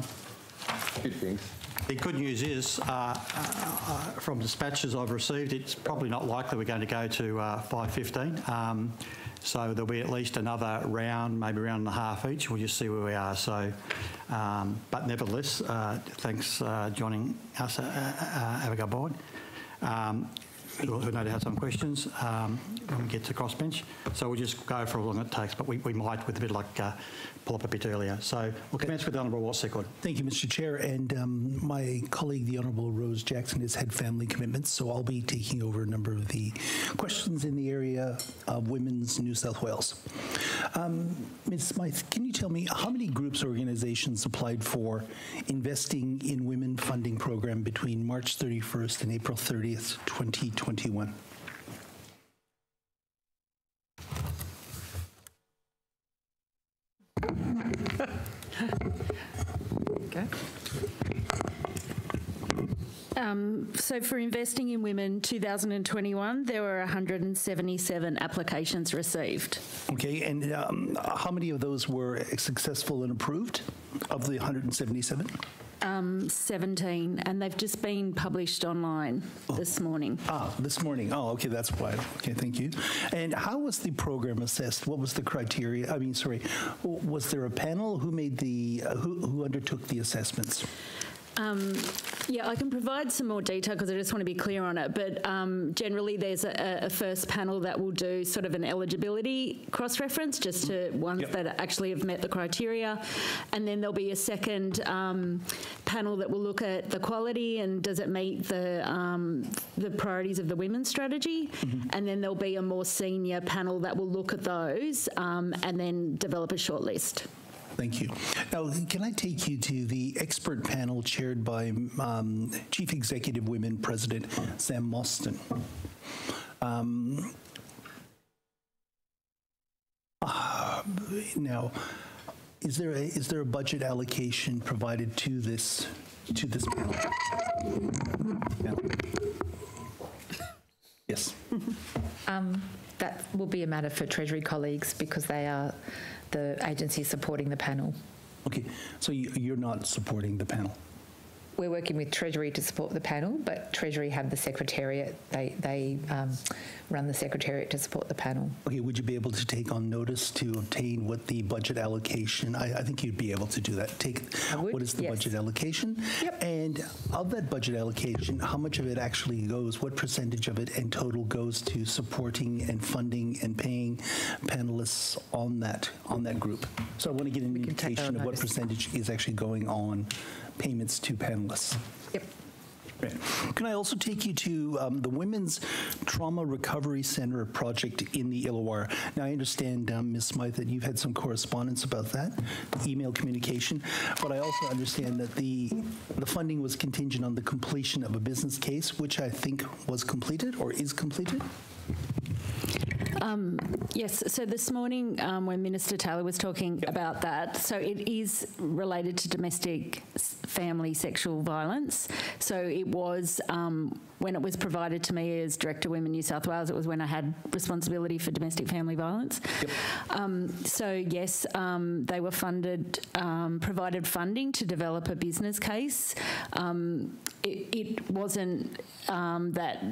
good things. The good news is, uh, uh, uh, from dispatches I've received, it's probably not likely we're going to go to uh, 5.15. Um, so there'll be at least another round, maybe round and a half each. We'll just see where we are. So, um, but nevertheless, uh, thanks uh, joining us, uh, uh, Abigail Boyd. Um, who who no doubt some questions um, when we get to crossbench. So we'll just go for how long it takes, but we, we might with a bit like uh, pull up a bit earlier. So we'll commence with the Honourable Ross Secord. Thank you, Mr. Chair. And um, my colleague, the Honourable Rose Jackson, has had family commitments, so I'll be taking over a number of the questions in the area of women's New South Wales. Um, Ms. Smythe, can tell me how many groups or organizations applied for investing in women funding program between March 31st and April 30th, 2021? *laughs* Okay. Um, so for investing in women 2021, there were 177 applications received. Okay, and um, how many of those were successful and approved of the 177? Um, 17, and they've just been published online this morning. Ah, this morning. Oh, okay, that's why. Okay, thank you. And how was the program assessed? What was the criteria? I mean, sorry, was there a panel? Who made the, uh, who, who undertook the assessments? Um, yeah, I can provide some more detail because I just want to be clear on it. But um, generally, there's a, a first panel that will do sort of an eligibility cross reference just to ones Yep. that actually have met the criteria. And then there'll be a second um, panel that will look at the quality and does it meet the, um, the priorities of the women's strategy. And then there'll be a more senior panel that will look at those um, and then develop a short list. Thank you. Now, can I take you to the expert panel chaired by um, Chief Executive Women President Sam Mostyn? Um, ah, now, is there a, is there a budget allocation provided to this to this panel? Panel. Yes. Um, that will be a matter for Treasury colleagues because they are the agency supporting the panel. Okay, so you, you're not supporting the panel. We're working with Treasury to support the panel, but Treasury have the secretariat. They they um, run the secretariat to support the panel. Okay, would you be able to take on notice to obtain what the budget allocation? I, I think you'd be able to do that. Take what is the yes. budget allocation, Yep. and of that budget allocation, how much of it actually goes? What percentage of it in total goes to supporting and funding and paying panelists on that on that group? So I want to get an indication of what percentage is actually going on payments to panelists. Yep. Can I also take you to um, the Women's Trauma Recovery Center project in the Illawarra? Now, I understand, um, Ms. Smythe, that you've had some correspondence about that, email communication, but I also understand that the the funding was contingent on the completion of a business case, which I think was completed or is completed. Um, yes, so this morning um, when Minister Taylor was talking about that, so it is related to domestic family sexual violence. So it was, um, when it was provided to me as Director Women New South Wales, it was when I had responsibility for domestic family violence. Um, so yes, um, they were funded, um, provided funding to develop a business case. Um, it, it wasn't um, that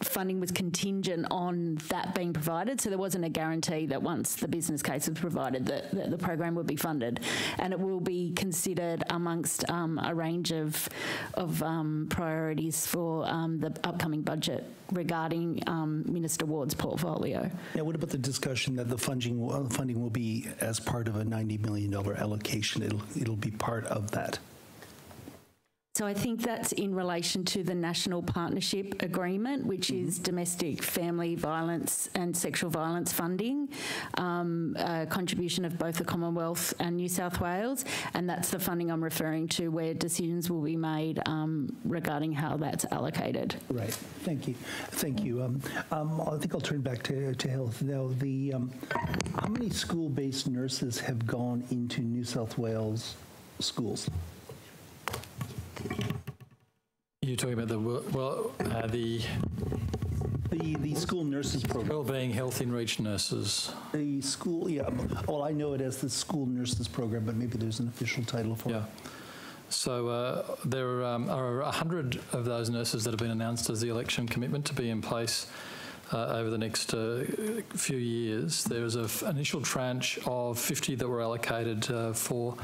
funding was contingent on that being provided. So there wasn't a guarantee that once the business case was provided that, that the program would be funded. And it will be considered amongst um, a range of, of um, priorities for um, the upcoming budget regarding um, Minister Ward's portfolio. Now, what about the discussion that the funding uh, funding will be as part of a $90 million allocation? It'll, it'll be part of that. So I think that's in relation to the National Partnership Agreement, which is domestic family violence and sexual violence funding, um, a contribution of both the Commonwealth and New South Wales, and that's the funding I'm referring to where decisions will be made um, regarding how that's allocated. Right. Thank you. Thank you. Um, um, I think I'll turn back to, to health now. The um, how many school-based nurses have gone into New South Wales schools? You're talking about the well, uh, the The, the school nurses program. Well-being, Health in Reach nurses. The school, yeah, well, I know it as the school nurses program, but maybe there's an official title for Yeah. it. So uh, there um, are 100 of those nurses that have been announced as the election commitment to be in place uh, over the next uh, few years. There is an initial tranche of 50 that were allocated uh, for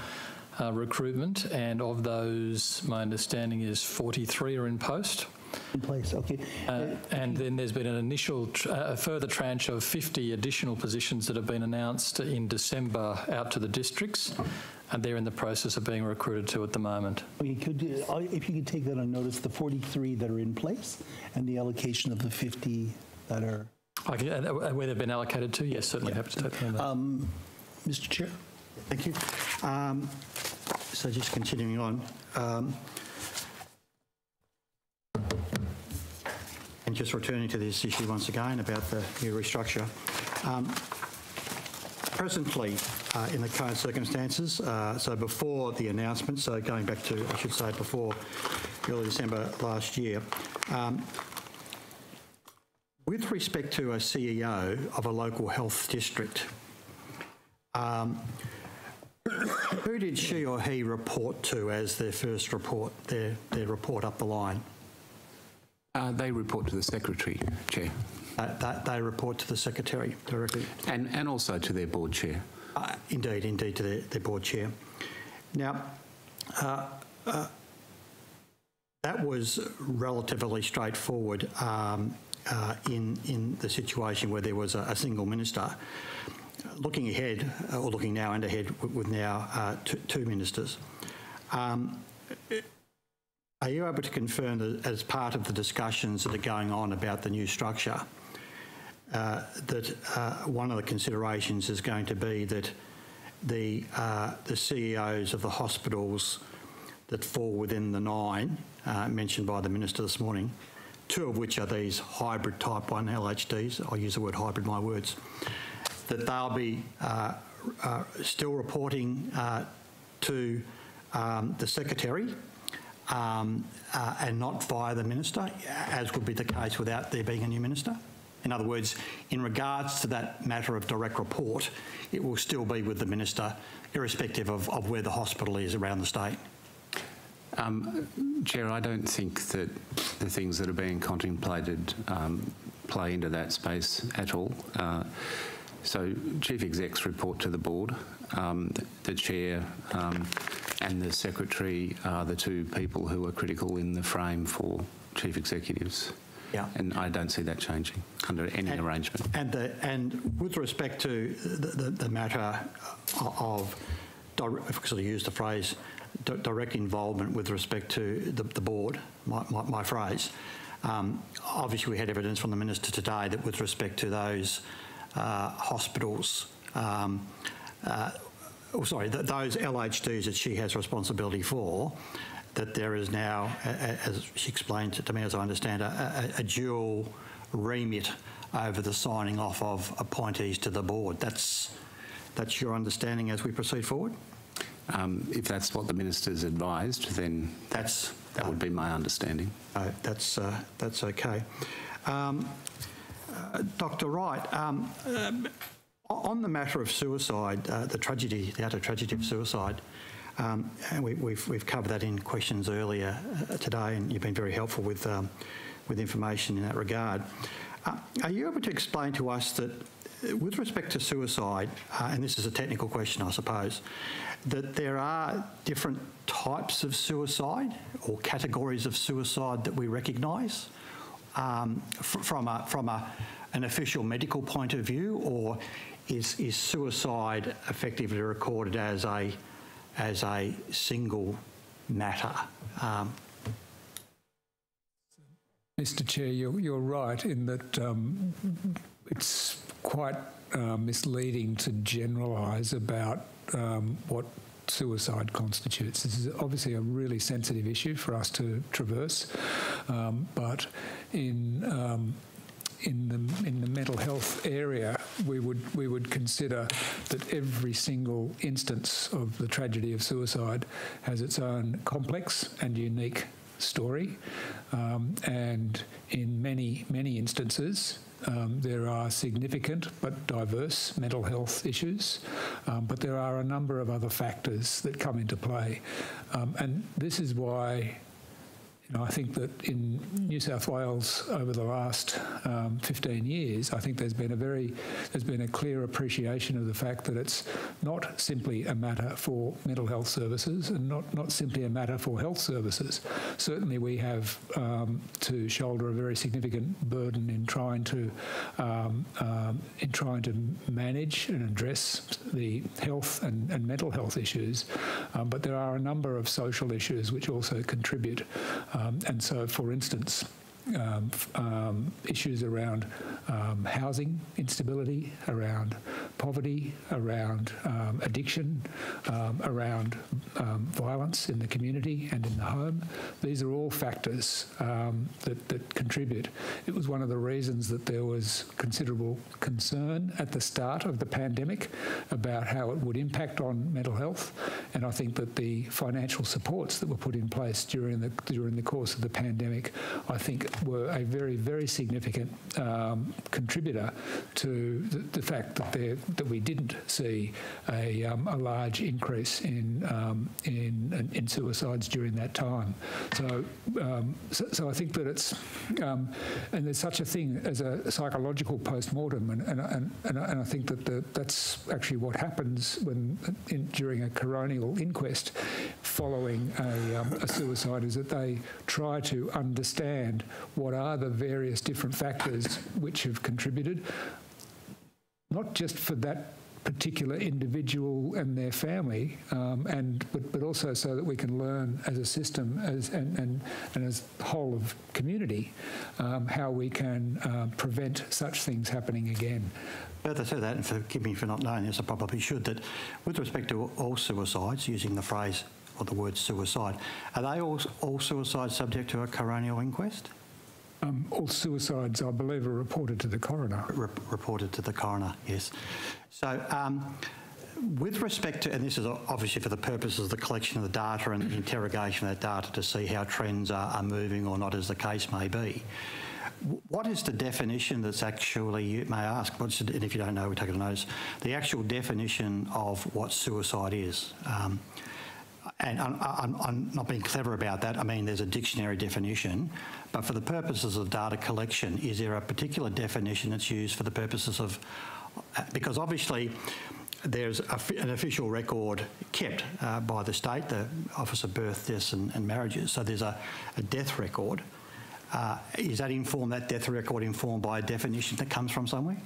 uh, recruitment, and of those, my understanding is 43 are in post. In place, okay. Uh, and then there's been an initial, tr- uh, a further tranche of 50 additional positions that have been announced in December out to the districts, and they're in the process of being recruited to at the moment. Okay, could, you- if you could take that on notice, the 43 that are in place and the allocation of the 50 that are. I can, uh, where they've been allocated to, yes, certainly happy to take that. Um, Mr. Chair? Thank you. Um, so just continuing on. Um, and just returning to this issue once again about the new restructure. Um, presently, uh, in the current circumstances, uh, so before the announcement, so going back to, I should say, before early December last year, um, with respect to a CEO of a local health district, um, who did she or he report to as their first report, their, their report up the line? Uh, they report to the Secretary, Chair. Uh, that they report to the Secretary directly? And, and also to their Board Chair. Uh, indeed, indeed, to their, their Board Chair. Now, uh, uh, that was relatively straightforward um, uh, in, in the situation where there was a, a single minister. Looking ahead, uh, or looking now and ahead with, now uh, two, two ministers, um, are you able to confirm that as part of the discussions that are going on about the new structure, uh, that uh, one of the considerations is going to be that the, uh, the CEOs of the hospitals that fall within the nine uh, mentioned by the Minister this morning, two of which are these hybrid type 1 LHDs, I'll use the word hybrid my words, that they'll be uh, uh, still reporting uh, to um, the Secretary um, and not via the Minister, as would be the case without there being a new Minister? In other words, in regards to that matter of direct report, it will still be with the Minister, irrespective of, of where the hospital is around the state. Um, Chair, I don't think that the things that are being contemplated um, play into that space at all. Uh, so, chief execs report to the board. Um, the, chair um, and the secretary are the two people who are critical in the frame for chief executives. Yeah. And I don't see that changing under any And- arrangement. And, the, and with respect to the, the, the matter of, if I sort of use the phrase, direct involvement with respect to the, the board, my, my, my phrase, um, obviously we had evidence from the minister today that with respect to those hospitals, um, uh, oh, sorry, th- those LHDs that she has responsibility for, that there is now, as she explained to me, as I understand, a, a, a dual remit over the signing off of appointees to the board. That's that's your understanding as we proceed forward. Um, if that's what the minister's advised, then that's that would be my understanding. Uh, that's uh, that's okay. Um, Dr. Wright, um, um, on the matter of suicide, uh, the tragedy, the utter tragedy of suicide, um, and we, we've we've covered that in questions earlier uh, today, and you've been very helpful with um, with information in that regard. Uh, are you able to explain to us that, with respect to suicide, and this is a technical question, I suppose, that there are different types of suicide or categories of suicide that we recognise um, fr- from a from a an official medical point of view, or is is suicide effectively recorded as a as a single matter? Um, Mr. Chair, you're, you're right in that um, it's quite uh, misleading to generalise about um, what suicide constitutes. This is obviously a really sensitive issue for us to traverse, um, but in um, in the in the mental health area, we would we would consider that every single instance of the tragedy of suicide has its own complex and unique story. Um, and in many, many instances, um, there are significant but diverse mental health issues, um, but there are a number of other factors that come into play. Um, and this is why you know, I think that in New South Wales over the last um, 15 years, I think there's been a very, there's been a clear appreciation of the fact that it's not simply a matter for mental health services and not, not simply a matter for health services. Certainly we have um, to shoulder a very significant burden in trying to, um, um in trying to manage and address the health and, and mental health issues, um, but there are a number of social issues which also contribute um, and so, for instance, um, um, issues around um, housing instability, around poverty, around um, addiction, um, around um, violence in the community and in the home. These are all factors that, that contribute. It was one of the reasons that there was considerable concern at the start of the pandemic about how it would impact on mental health, and I think that the financial supports that were put in place during the during the course of the pandemic, I think were a very, very significant um, contributor to the, the fact that, that we didn't see a, um, a large increase in, um, in, in suicides during that time. So, um, so, so, I think that it's, um, and there's such a thing as a psychological post-mortem, and, and, and, and, I think that the, that's actually what happens when in, during a coronial inquest following a, um, a suicide is that they try to understand what are the various different factors which have contributed, not just for that particular individual and their family, um, and but, but also so that we can learn as a system as and, and, and as whole of community um, how we can uh, prevent such things happening again. Further to that, and forgive me for not knowing this, I probably should, that with respect to all suicides, using the phrase or the word suicide, are they all, all suicides subject to a coronial inquest? Um, all suicides, I believe, are reported to the coroner. Re reported to the coroner, yes. So, um, with respect to, and this is obviously for the purposes of the collection of the data and the interrogation of that data to see how trends are, are moving or not, as the case may be. What is the definition that's actually, you may ask, what's and if you don't know, we take it a notice, the actual definition of what suicide is? Um, and I'm, I'm, I'm, not being clever about that. I mean, there's a dictionary definition, but for the purposes of data collection, is there a particular definition that's used for the purposes of, because obviously there's a, an official record kept uh, by the state, the Office of Birth, Deaths and, and Marriages. So there's a, a death record. Uh, is that informed, that death record informed by a definition that comes from somewhere?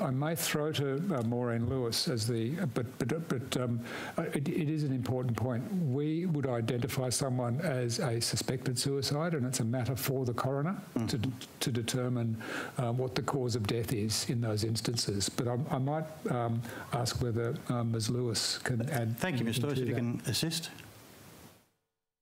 I may throw to uh, Maureen Lewis as the, but but but um, uh, it, it is an important point. We would identify someone as a suspected suicide, and it's a matter for the coroner mm. to to determine uh, what the cause of death is in those instances. But I, I might um, ask whether Ms. Lewis can add. Thank you, Ms. Lewis. If you can assist.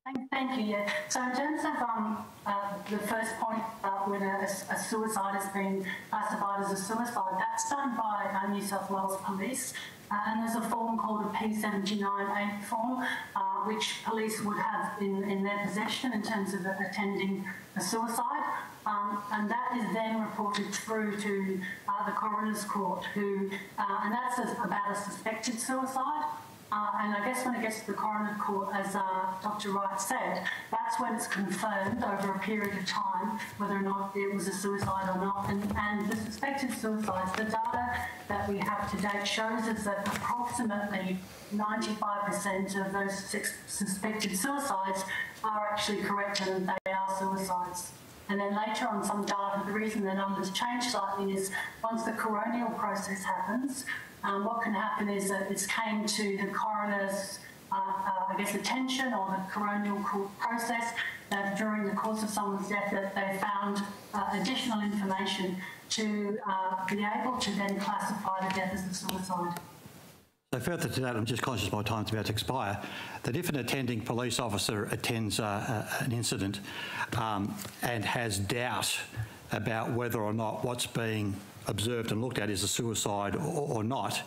Thank, thank you. Yeah. So in terms of um, uh, the first point about whether a, a, suicide has been classified as a suicide, that's done by uh, New South Wales Police. Uh, and there's a form called a P79A form, uh, which police would have in, in their possession in terms of attending a suicide. Um, and that is then reported through to uh, the coroner's court, who, uh, and that's about a suspected suicide. Uh, and I guess when it gets to the coroner court, as uh, Dr. Wright said, that's when it's confirmed over a period of time whether or not it was a suicide or not. And, and the suspected suicides, the data that we have to date shows us that approximately 95% of those suspected suicides are actually correct and they are suicides. And then later on, some data, the reason the numbers change slightly is once the coronial process happens, um, what can happen is that this came to the coroner's, uh, uh, I guess, attention or the coronial process that during the course of someone's death that they found uh, additional information to uh, be able to then classify the death as a suicide. So further to that, I'm just conscious my time's about to expire, that if an attending police officer attends uh, uh, an incident um, and has doubt about whether or not what's being observed and looked at is a suicide or, or not,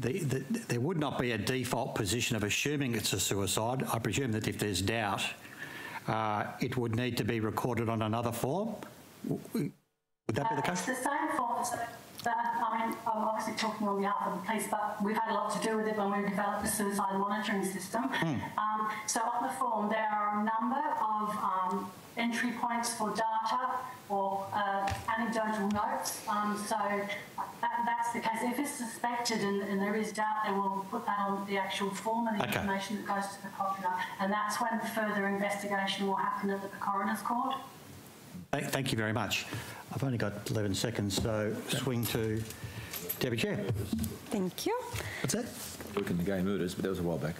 the, the, there would not be a default position of assuming it's a suicide. I presume that if there's doubt, uh, it would need to be recorded on another form. Would that be the Uh, case? It's the same form, that, I mean, I'm obviously talking on behalf of the police, but we've had a lot to do with it when we developed the suicide monitoring system. Um, so on the form, there are a number of um, entry points for data or uh, anecdotal notes. Um, so that, that's the case. If it's suspected and, and there is doubt, they will put that on the actual form and the Okay. information that goes to the coroner. And that's when further investigation will happen at the coroner's court. Thank you very much. I've only got 11 seconds, so swing to Deputy Chair. Thank you. What's that? Looking the game orders, but that was a while back.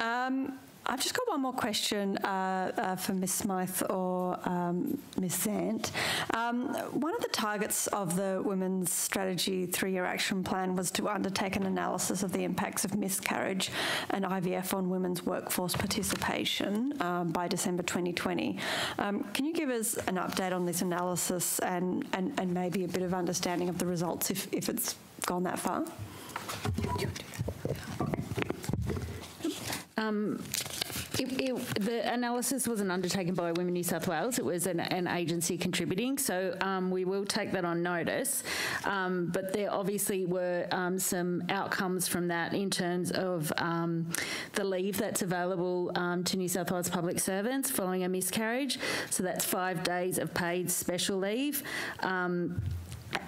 Um, I've just got one more question uh, uh, for Ms Smythe or um, Ms Zant. Um, one of the targets of the Women's Strategy three-year action plan was to undertake an analysis of the impacts of miscarriage and IVF on women's workforce participation um, by December 2020. Um, can you give us an update on this analysis and, and, and maybe a bit of understanding of the results if, if it's gone that far? Um, it, it, the analysis wasn't undertaken by Women New South Wales. It was an, an agency contributing, so um, we will take that on notice. Um, but there obviously were um, some outcomes from that in terms of um, the leave that's available um, to New South Wales public servants following a miscarriage. So that's five days of paid special leave.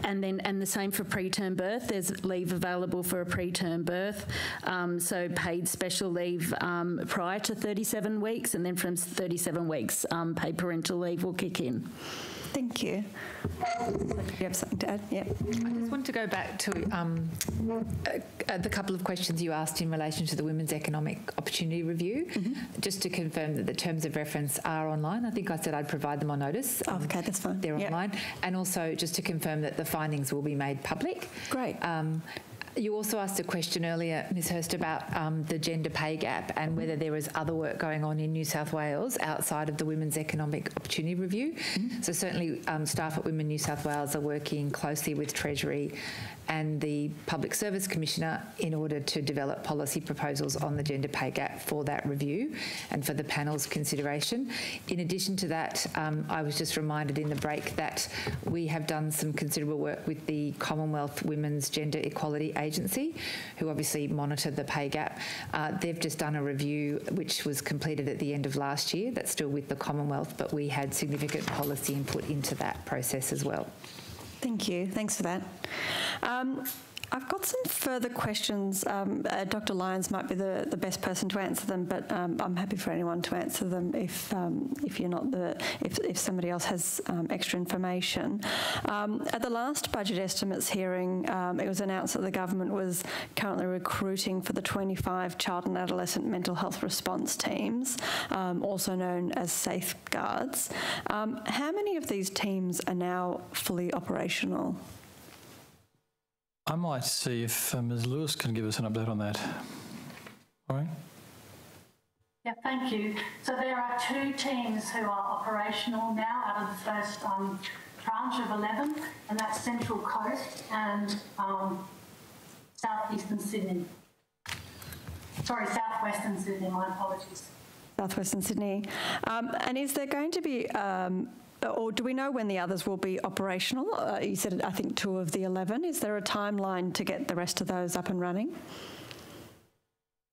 And then, and the same for preterm birth. There's leave available for a preterm birth, um, so paid special leave um, prior to 37 weeks, and then from 37 weeks, um, paid parental leave will kick in. Thank you. You have something to add? Yep. I just want to go back to um, uh, the couple of questions you asked in relation to the Women's Economic Opportunity Review. Just to confirm that the terms of reference are online. I think I said I'd provide them on notice. Um, okay, that's fine. They're Yep. online. And also just to confirm that the findings will be made public. Great. Um, you also asked a question earlier, Ms Hurst, about um, the gender pay gap and whether there is other work going on in New South Wales outside of the Women's Economic Opportunity Review. So certainly um, staff at Women New South Wales are working closely with Treasury and the Public Service Commissioner in order to develop policy proposals on the gender pay gap for that review and for the panel's consideration. In addition to that, um, I was just reminded in the break that we have done some considerable work with the Commonwealth Women's Gender Equality Agency, who obviously monitor the pay gap. Uh, they've just done a review which was completed at the end of last year. That's still with the Commonwealth, but we had significant policy input into that process as well. Thank you. Thanks for that. Um, I've got some further questions. Um, uh, Dr. Lyons might be the, the best person to answer them, but um, I'm happy for anyone to answer them if um, if you're not the if, if somebody else has um, extra information. Um, at the last budget estimates hearing, it was announced that the government was currently recruiting for the 25 child and adolescent mental health response teams, also known as safeguards. How many of these teams are now fully operational? I might see if uh, Ms Lewis can give us an update on that. All right. Yeah, thank you. So there are two teams who are operational now out of the first um, tranche of 11, and that's Central Coast and um, Southeastern Sydney. Sorry, Southwestern Sydney, my apologies. Southwestern Sydney. Um, and is there going to be, um, or do we know when the others will be operational? Uh, you said, I think, two of the 11. Is there a timeline to get the rest of those up and running?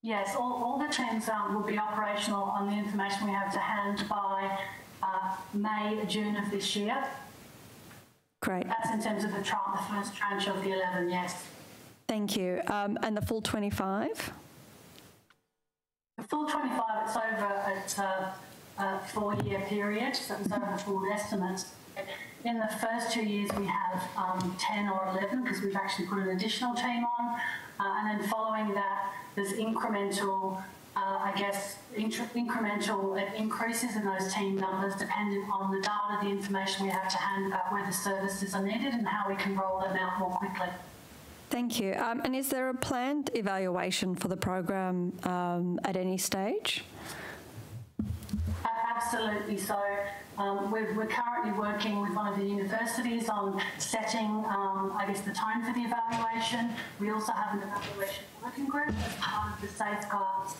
Yes, all, all the teams um, will be operational on the information we have to hand by uh, May, June of this year. Great. That's in terms of the, the first tranche of the 11, yes. Thank you. Um, and the full 25? The full 25, it's over at... a, a four-year period, so it's over the full estimates. In the first two years, we have um, 10 or 11 because we've actually put an additional team on. Uh, and then following that, there's incremental, uh, I guess, incremental increases in those team numbers dependent on the data, the information we have to hand about where the services are needed and how we can roll them out more quickly. Thank you. Um, and is there a planned evaluation for the program um, at any stage? Absolutely. So um, we're, we're currently working with one of the universities on setting, um, I guess, the tone for the evaluation. We also have an evaluation working group as part of the safeguards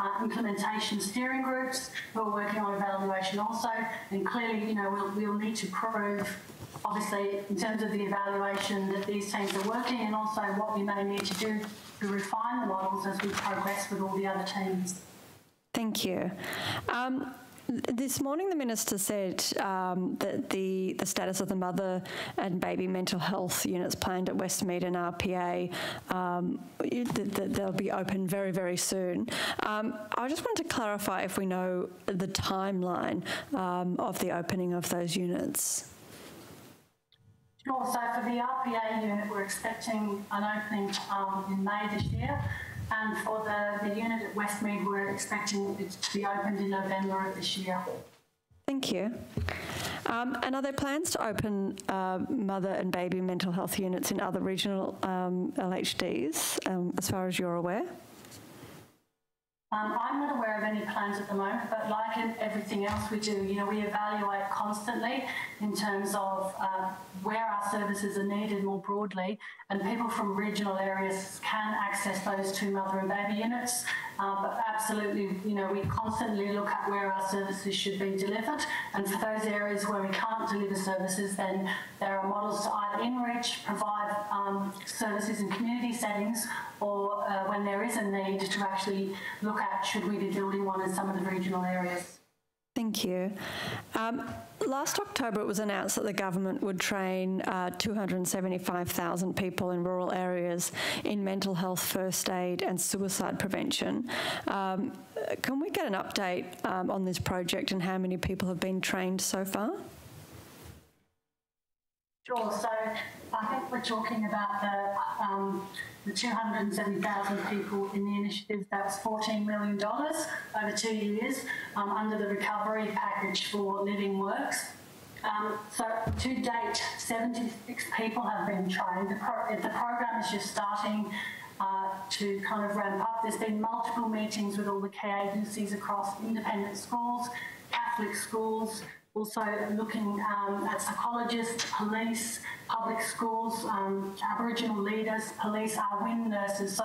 uh, implementation steering groups who are working on evaluation also. And clearly, you know, we'll, we'll need to prove, obviously, in terms of the evaluation, that these teams are working and also what we may need to do to refine the models as we progress with all the other teams. Thank you. Um, this morning, the minister said um, that the, the status of the mother and baby mental health units planned at Westmead and RPA um, that, that they'll be open very, very soon. Um, I just want to clarify if we know the timeline um, of the opening of those units. Sure. So for the RPA unit, we're expecting an opening um, in May this year. And for the, the unit at Westmead, we're expecting it to be opened in November of this year. Thank you. Um, and are there plans to open uh, mother and baby mental health units in other regional um, LHDs, um, as far as you're aware? Um, I'm not aware of any plans at the moment, but like in everything else we do, you know, we evaluate constantly in terms of uh, where our services are needed more broadly, and people from regional areas can access those two mother and baby units. Uh, but absolutely, you know, we constantly look at where our services should be delivered, and for those areas where we can't deliver services, then there are models to either enrich, provide um, services in community settings, or uh, when there is a need to actually look at should we be building one in some of the regional areas. Thank you. Um, last October, it was announced that the government would train uh, 275,000 people in rural areas in mental health, first aid, and suicide prevention. Um, can we get an update um, on this project and how many people have been trained so far? Sure. So I think we're talking about the um, the 270,000 people in the initiative, that's $14 million over two years um, under the recovery package for LivingWorks. Um, so to date, 76 people have been trained. The, pro the program is just starting uh, to kind of ramp up. There's been multiple meetings with all the key agencies across independent schools, Catholic schools, also looking um, at psychologists, police, public schools, um, Aboriginal leaders, police, our WHIN nurses. So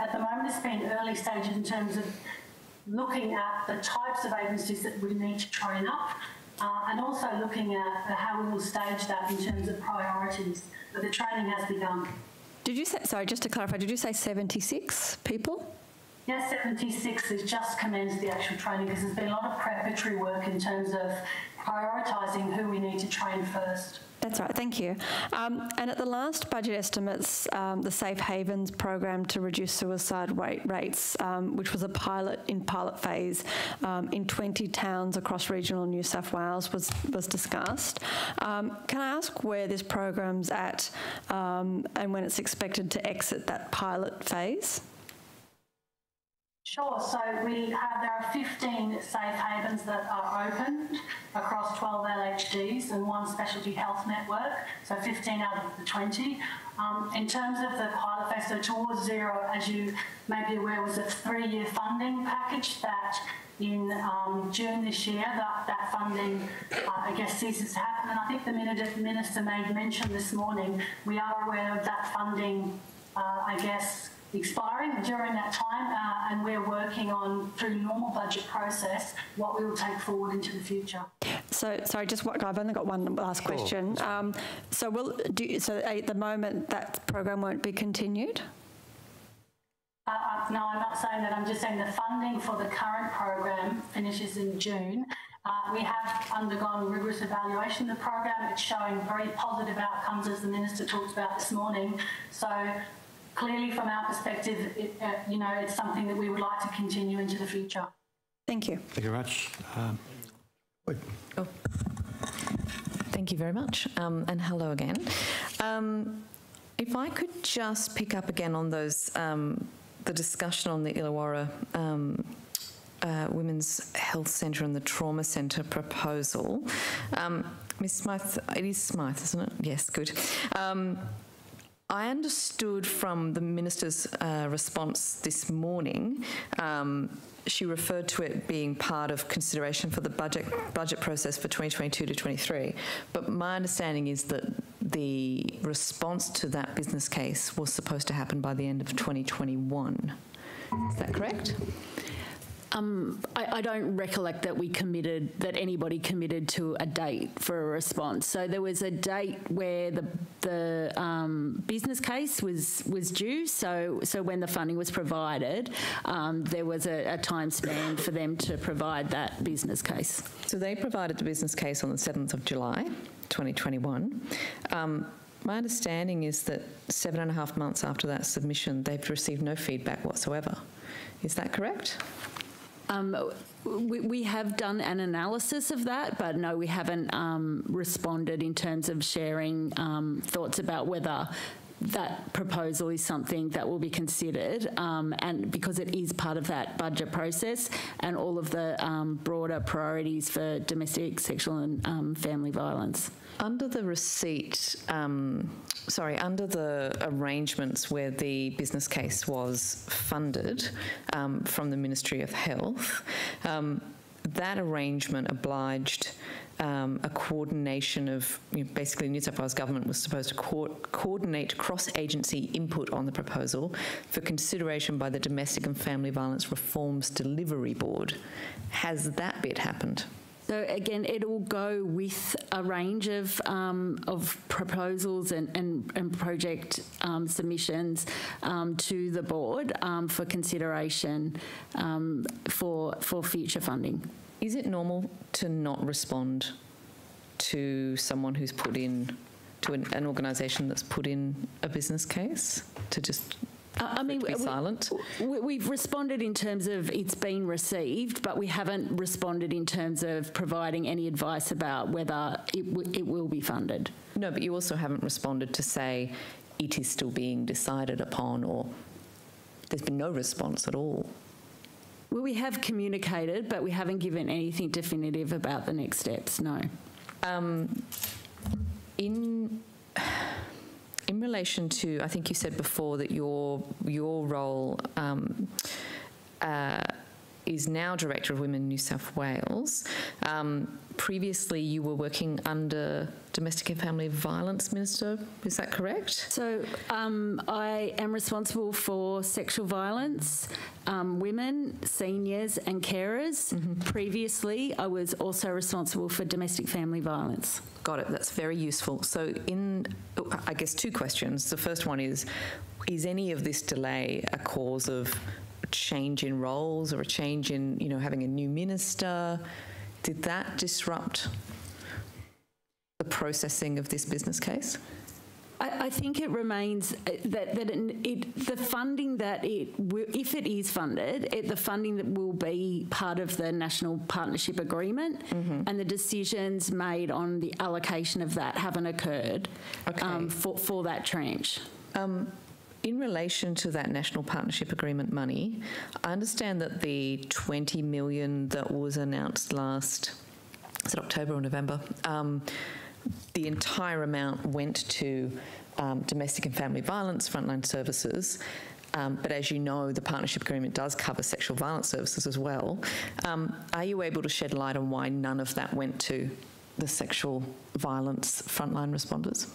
at the moment it's been early stages in terms of looking at the types of agencies that we need to train up uh, and also looking at how we will stage that in terms of priorities. But the training has begun. Did you say, sorry, just to clarify, did you say 76 people? Yes, 76 has just commenced the actual training because there's been a lot of preparatory work in terms of prioritising who we need to train first. That's right, thank you. Um, and at the last budget estimates, um, the Safe Havens program to reduce suicide rate rates, um, which was a pilot in pilot phase um, in 20 towns across regional New South Wales, was was discussed. Um, can I ask where this program's at um, and when it's expected to exit that pilot phase? Sure. So we have there are 15 safe havens that are opened across 12 LHDs and one specialty health network. So 15 out of the 20. Um, in terms of the pilot phase, so towards zero, as you may be aware, was a three-year funding package that in um, June this year that, that funding, uh, I guess, ceases to happen. And I think the minister made mention this morning, we are aware of that funding, uh, I guess, expiring during that time, uh, and we're working on through normal budget process what we will take forward into the future. So, sorry, just what I've only got one last question. Um, so, will do so at the moment that program won't be continued. Uh, uh, no, I'm not saying that. I'm just saying the funding for the current program finishes in June. Uh, we have undergone rigorous evaluation of the program. It's showing very positive outcomes, as the minister talked about this morning. So clearly, from our perspective, it, uh, you know, it's something that we would like to continue into the future. Thank you. Thank you very much. Um, oh. Thank you very much, um, and hello again. Um, if I could just pick up again on those, um, the discussion on the Illawarra um, uh, Women's Health Centre and the Trauma Centre proposal. Um, Ms Smyth, it is Smyth, isn't it? Yes, good. I understood from the minister's uh, response this morning, um, she referred to it being part of consideration for the budget budget process for 2022 to 23. But my understanding is that the response to that business case was supposed to happen by the end of 2021. Is that correct? Um, I, I don't recollect that we committed, that anybody committed to a date for a response. So there was a date where the, the um, business case was, was due. So, so when the funding was provided, um, there was a, a time span for them to provide that business case. So they provided the business case on the 7th of July 2021. Um, my understanding is that seven and a half months after that submission, they've received no feedback whatsoever. Is that correct? Um, we, we have done an analysis of that, but no, we haven't um, responded in terms of sharing um, thoughts about whether that proposal is something that will be considered um, and because it is part of that budget process and all of the um, broader priorities for domestic sexual and um, family violence. Under the receipt, um, sorry, under the arrangements where the business case was funded um, from the Ministry of Health, um, that arrangement obliged um, a coordination of you know, basically New South Wales government was supposed to co coordinate cross-agency input on the proposal for consideration by the Domestic and Family Violence Reforms Delivery Board. Has that bit happened? So again, it will go with a range of um, of proposals and, and, and project um, submissions um, to the board um, for consideration um, for for future funding. Is it normal to not respond to someone who's put in to an, an organisation that's put in a business case to just I mean, we, silent? We, have responded in terms of it's been received, but we haven't responded in terms of providing any advice about whether it, it will be funded. No, but you also haven't responded to say it is still being decided upon or there's been no response at all. Well, we have communicated, but we haven't given anything definitive about the next steps, no. Um, in in relation to, I think you said before that your your role um, uh, is now Director of Women New South Wales. Um, previously, you were working under Domestic and Family Violence Minister. Is that correct? So um, I am responsible for sexual violence, um, women, seniors, and carers. Mm -hmm. Previously, I was also responsible for domestic family violence. Got it. That's very useful. So, in I guess two questions. The first one is: Is any of this delay a cause of change in roles or a change in, you know, having a new minister? Did that disrupt the processing of this business case? I, I think it remains uh, that, that it, it, the funding that it, if it is funded, it, the funding that will be part of the National Partnership Agreement mm -hmm. and the decisions made on the allocation of that haven't occurred okay. um, for, for that tranche. Um, in relation to that National Partnership Agreement money, I understand that the 20 million that was announced last, is it October or November? Um, the entire amount went to um, domestic and family violence frontline services. Um, but as you know, the partnership agreement does cover sexual violence services as well. Um, are you able to shed light on why none of that went to the sexual violence frontline responders?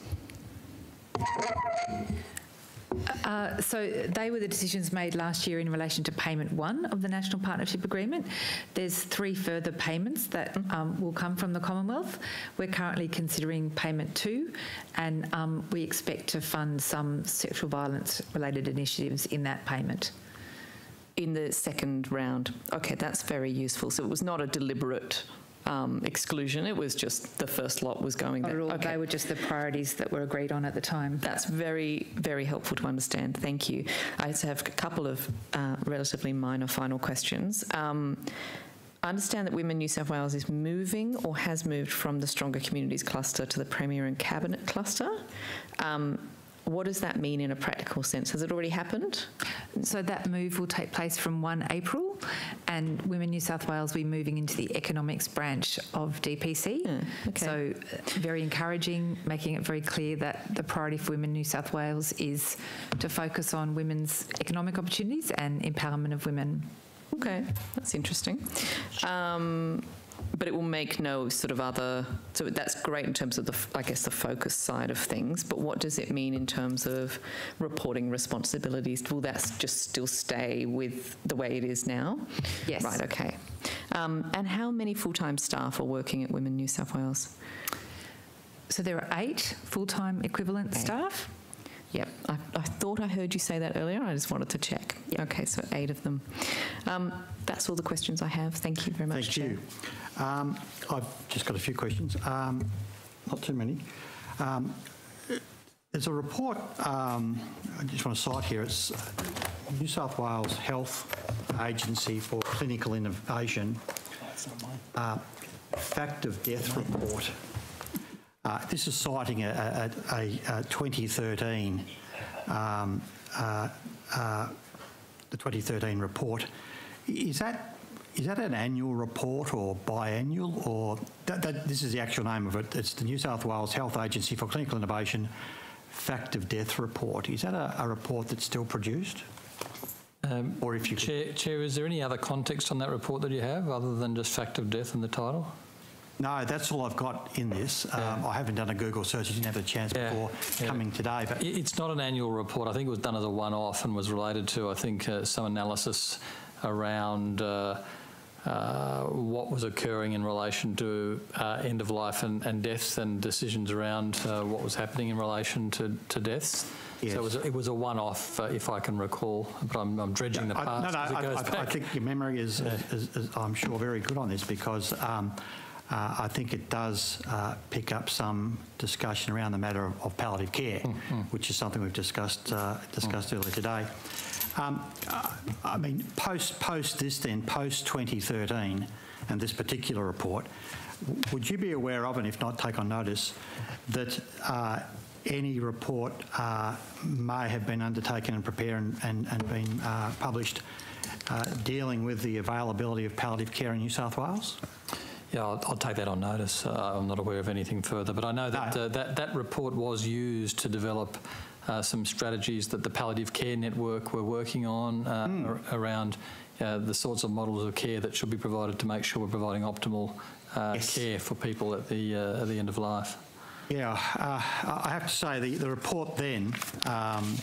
Uh, so they were the decisions made last year in relation to payment one of the National Partnership Agreement. There's three further payments that um, will come from the Commonwealth. We're currently considering payment two, and um, we expect to fund some sexual violence related initiatives in that payment. In the second round. Okay, that's very useful. So it was not a deliberate um, exclusion. It was just the first lot was going there. Okay. They were just the priorities that were agreed on at the time. That's very, very helpful to understand. Thank you. I just have a couple of uh, relatively minor final questions. Um, I understand that Women New South Wales is moving or has moved from the Stronger Communities cluster to the Premier and Cabinet cluster. Um, what does that mean in a practical sense? Has it already happened? So that move will take place from 1 April and Women New South Wales will be moving into the economics branch of DPC. Yeah, okay. So very encouraging, making it very clear that the priority for Women New South Wales is to focus on women's economic opportunities and empowerment of women. Okay, that's interesting. Um, but it will make no sort of other. So that's great in terms of the, I guess, the focus side of things. But what does it mean in terms of reporting responsibilities? Will that just still stay with the way it is now? Yes. Right. Okay. Um, and how many full-time staff are working at Women New South Wales? So there are eight full-time equivalent staff. Yep, I, I thought I heard you say that earlier. I just wanted to check. Okay, so eight of them. Um, that's all the questions I have. Thank you very much. Thank Chair. you. Um, I've just got a few questions, um, not too many. Um, there's a report, um, I just want to cite here, it's New South Wales Health Agency for Clinical Innovation, uh, fact of death report. Uh, this is citing a, a, a, a 2013, um, uh, uh, the 2013 report. Is that is that an annual report or biannual, or that, that, this is the actual name of it? It's the New South Wales Health Agency for Clinical Innovation Fact of Death Report. Is that a, a report that's still produced? Um, or if you Chair, Chair, is there any other context on that report that you have other than just fact of death in the title? No, that's all I've got in this. Um, I haven't done a Google search. I didn't have a chance before yeah. coming today. But It's not an annual report. I think it was done as a one-off and was related to, I think, uh, some analysis around uh, uh, what was occurring in relation to uh, end of life and, and deaths and decisions around uh, what was happening in relation to, to deaths. Yes. So it was, a- it was a one-off, uh, if I can recall, but I'm, I'm dredging the I- past no, no, as it I, goes I- I think your memory is, is, is, I'm sure, very good on this because um, uh, I think it does uh, pick up some discussion around the matter of, of palliative care, Hmm, which is something we've discussed uh, discussed earlier today. Um, uh, I mean, post post this then, post 2013, and this particular report, would you be aware of, and if not, take on notice, that uh, any report uh, may have been undertaken and prepared and, and, and been uh, published uh, dealing with the availability of palliative care in New South Wales? Yeah, I'll, I'll take that on notice. Uh, I'm not aware of anything further, but I know that uh, that, that report was used to develop uh, some strategies that the palliative care network were working on uh, ar- around uh, the sorts of models of care that should be provided to make sure we're providing optimal uh, care for people at the uh, at the end of life. Yeah, uh, I have to say the, the report then um,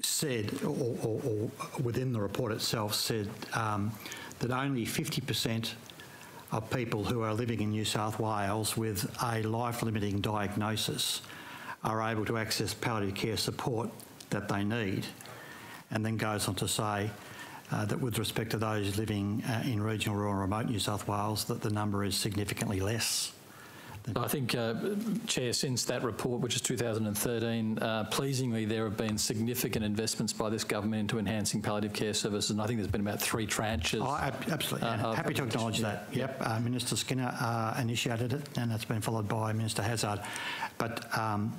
said, or, or, or within the report itself said um, that only 50% of people who are living in New South Wales with a life-limiting diagnosis are able to access palliative care support that they need, and then goes on to say uh, that with respect to those living uh, in regional, rural, remote New South Wales, that the number is significantly less. I think, uh, Chair, since that report, which is 2013, uh, pleasingly there have been significant investments by this government into enhancing palliative care services, and I think there's been about three tranches. Oh, ab- absolutely. uh, Happy to acknowledge that. Yep. Uh, Minister Skinner uh, initiated it, and that's been followed by Minister Hazzard. But um,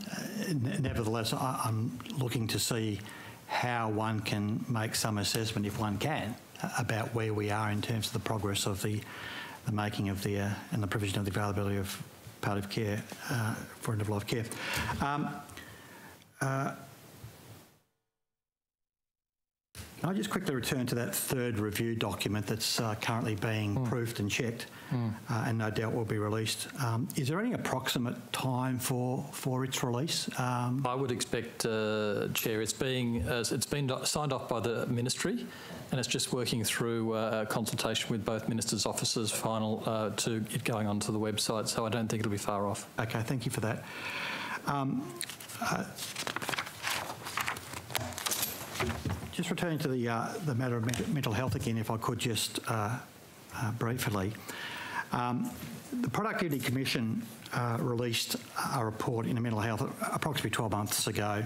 n- nevertheless, I- I'm looking to see how one can make some assessment, if one can, about where we are in terms of the progress of the, the making of the uh, and the provision of the availability of palliative care uh, for end of life care. Um, uh, Can I just quickly return to that third review document that's uh, currently being proofed and checked, uh, and no doubt will be released? Um, is there any approximate time for for its release? Um, I would expect, uh, Chair, it's being uh, it's been signed off by the ministry, and it's just working through uh, consultation with both ministers' offices, final uh, to it going onto the website. So I don't think it'll be far off. Okay, thank you for that. Um, uh, just returning to the uh, the matter of mental health again, if I could just uh, uh, briefly. Um, the Productivity Commission uh, released a report into mental health approximately 12 months ago,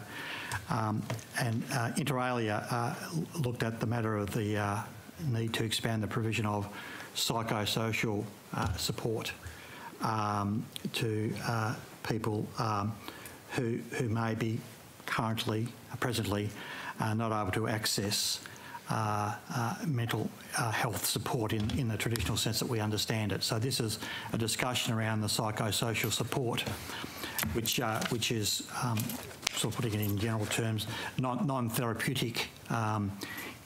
um, and uh, inter alia uh, looked at the matter of the need to expand the provision of psychosocial support um, to people um, who who may be currently, presently, not able to access uh, uh, mental uh, health support in, in the traditional sense that we understand it. So this is a discussion around the psychosocial support, which uh, which is um, sort of putting it in general terms, non, non-therapeutic um,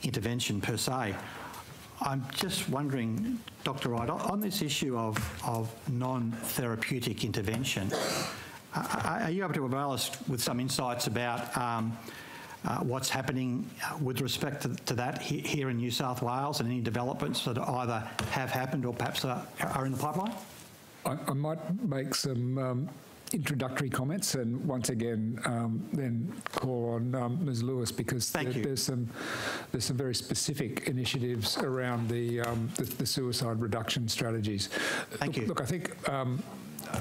intervention per se. I'm just wondering, Dr. Wright, on- this issue of, of non-therapeutic intervention, are are you able to avail us with some insights about um, uh, what's happening uh, with respect to, to that he- here in New South Wales and any developments that either have happened or perhaps are, are in the pipeline? I, I might make some um, introductory comments and once again um, then call on um, Ms Lewis because there- there's some there's some very specific initiatives around the um, the, the suicide reduction strategies. Thank look, you. Look, I think.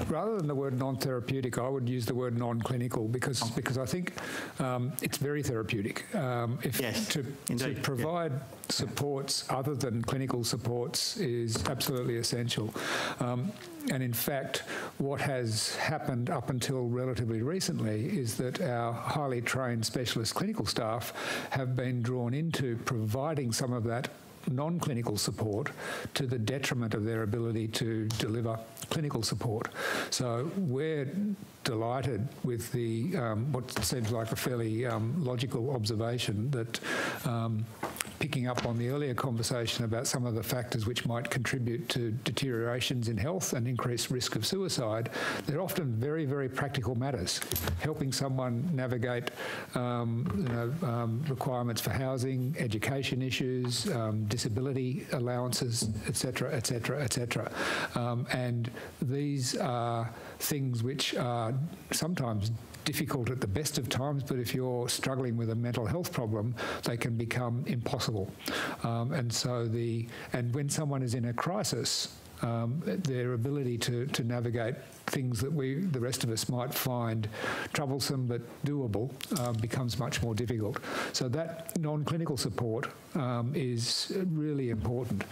Rather than the word non-therapeutic, I would use the word non-clinical because because I think um, it's very therapeutic. Um, if to, to provide supports other than clinical supports is absolutely essential. Um, and in fact, what has happened up until relatively recently is that our highly trained specialist clinical staff have been drawn into providing some of that non-clinical support to the detriment of their ability to deliver clinical support. So we're delighted with the um, what seems like a fairly um, logical observation that um, picking up on the earlier conversation about some of the factors which might contribute to deteriorations in health and increased risk of suicide, they're often very, very practical matters. Helping someone navigate um, you know, um, requirements for housing, education issues, um, disability allowances, etc., etc., etc. And these are things which are sometimes difficult at the best of times, but if you're struggling with a mental health problem, they can become impossible. Um, and so the and when someone is in a crisis, um, their ability to, to navigate things that we, the rest of us, might find troublesome but doable uh, becomes much more difficult. So that non-clinical support um, is really important.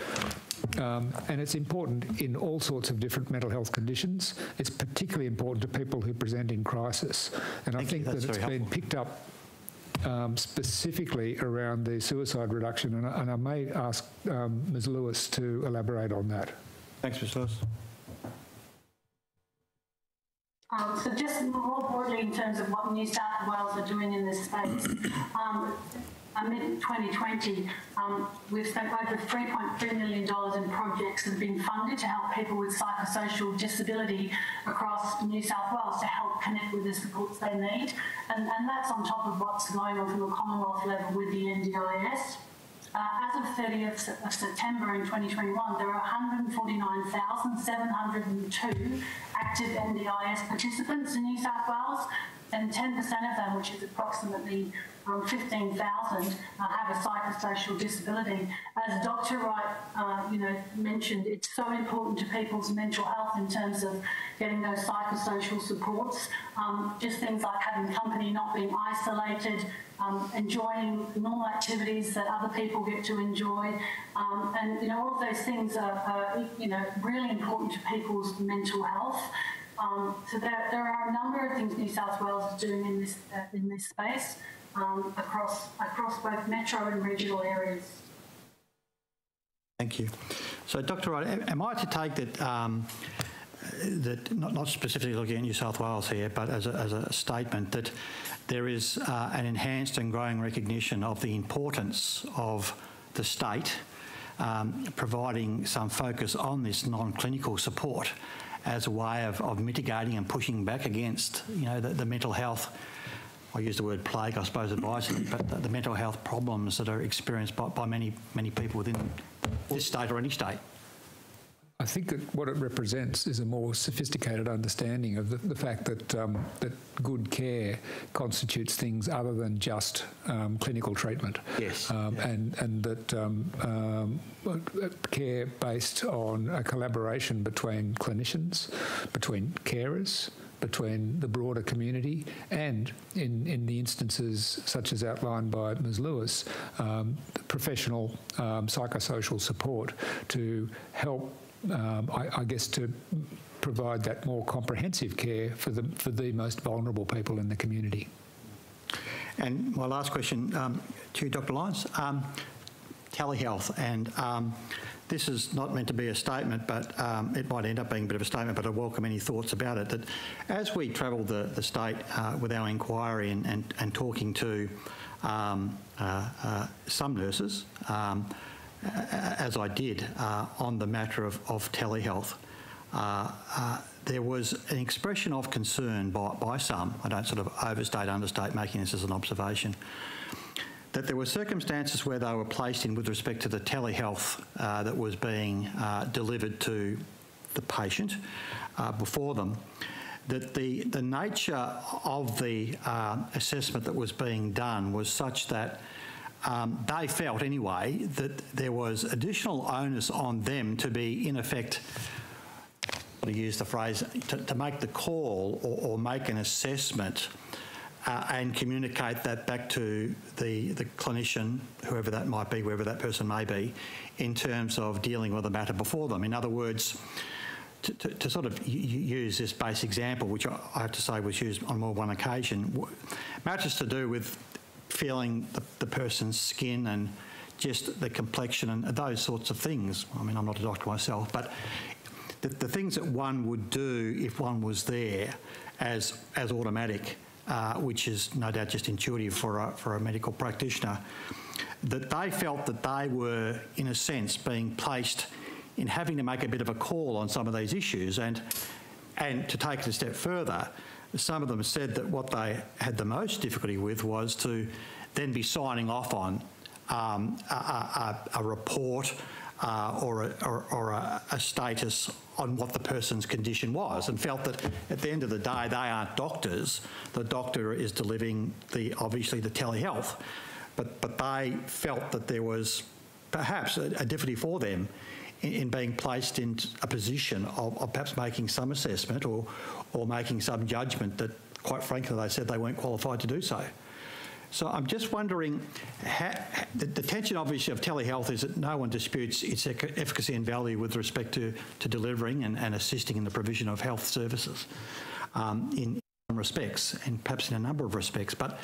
Um, and it's important in all sorts of different mental health conditions. It's particularly important to people who present in crisis. And Thank I think that it's been helpful. picked up um, specifically around the suicide reduction. And I, and I may ask um, Ms Lewis to elaborate on that. Thanks, Ms Lewis. Um, so just more broadly in terms of what New South Wales are doing in this space, *coughs* um, amid 2020, um, we've spent over $3.3 million in projects that have been funded to help people with psychosocial disability across New South Wales to help connect with the supports they need. And, and that's on top of what's going on from a Commonwealth level with the NDIS. Uh, as of 30th of September in 2021, there are 149,702 active NDIS participants in New South Wales, and 10% of them, which is approximately um, 15,000, uh, have a psychosocial disability. As Dr. Wright, uh, you know, mentioned, it's so important to people's mental health in terms of getting those psychosocial supports. Um, just things like having company, not being isolated, um, enjoying normal activities that other people get to enjoy, um, and you know, all of those things are, are, you know, really important to people's mental health. Um, so there, there are a number of things New South Wales is doing in this uh, in this space um, across across both metro and regional areas. Thank you. So, Dr. Wright, am- I to take that, um, that not, not specifically looking at New South Wales here, but as a, as a statement that there is uh, an enhanced and growing recognition of the importance of the state um, providing some focus on this non-clinical support as a way of, of mitigating and pushing back against, you know, the, the mental health I use the word plague, I suppose, advisedly, but the, the mental health problems that are experienced by, by many, many people within this state or any state. I think that what it represents is a more sophisticated understanding of the, the fact that um, that good care constitutes things other than just um, clinical treatment. Yes. Um, and and that um, um, care based on a collaboration between clinicians, between carers, between the broader community and in, in the instances such as outlined by Ms Lewis, um, professional um, psychosocial support to help, um, I, I guess, to provide that more comprehensive care for the, for the most vulnerable people in the community. And my last question um, to Dr. Lyons. Um, telehealth, and um, this is not meant to be a statement, but um, it might end up being a bit of a statement, but I welcome any thoughts about it. That as we travel the, the state uh, with our inquiry and, and, and talking to um, uh, uh, some nurses, um, as I did uh, on the matter of, of telehealth, uh, uh, there was an expression of concern by, by some, I don't sort of overstate, understate making this as an observation, that there were circumstances where they were placed in with respect to the telehealth uh, that was being uh, delivered to the patient uh, before them, that the, the nature of the uh, assessment that was being done was such that um, they felt anyway that there was additional onus on them to be in effect to use the phrase to, to make the call or, or make an assessment uh, and communicate that back to the, the clinician, whoever that might be, wherever that person may be, in terms of dealing with the matter before them. In other words, to, to, to sort of use this base example, which I, have to say was used on more than one occasion, matters to do with feeling the, the person's skin and just the complexion and those sorts of things. I mean, I'm not a doctor myself, but the, the things that one would do if one was there as, as automatic, uh, which is no doubt just intuitive for a, for a medical practitioner, that they felt that they were, in a sense, being placed in having to make a bit of a call on some of these issues. And, and to take it a step further, some of them said that what they had the most difficulty with was to then be signing off on um, a, a, a, report uh, or, a, or, or a, status on what the person's condition was and felt that at the end of the day they aren't doctors. The doctor is delivering the obviously the telehealth, but but they felt that there was perhaps a, a difficulty for them in, in, being placed in a position of, of perhaps making some assessment or or making some judgment that, quite frankly, they said they weren't qualified to do so. So I'm just wondering, the, the, tension obviously of telehealth is that no one disputes its efficacy and value with respect to, to delivering and, and assisting in the provision of health services um, in some respects and perhaps in a number of respects. But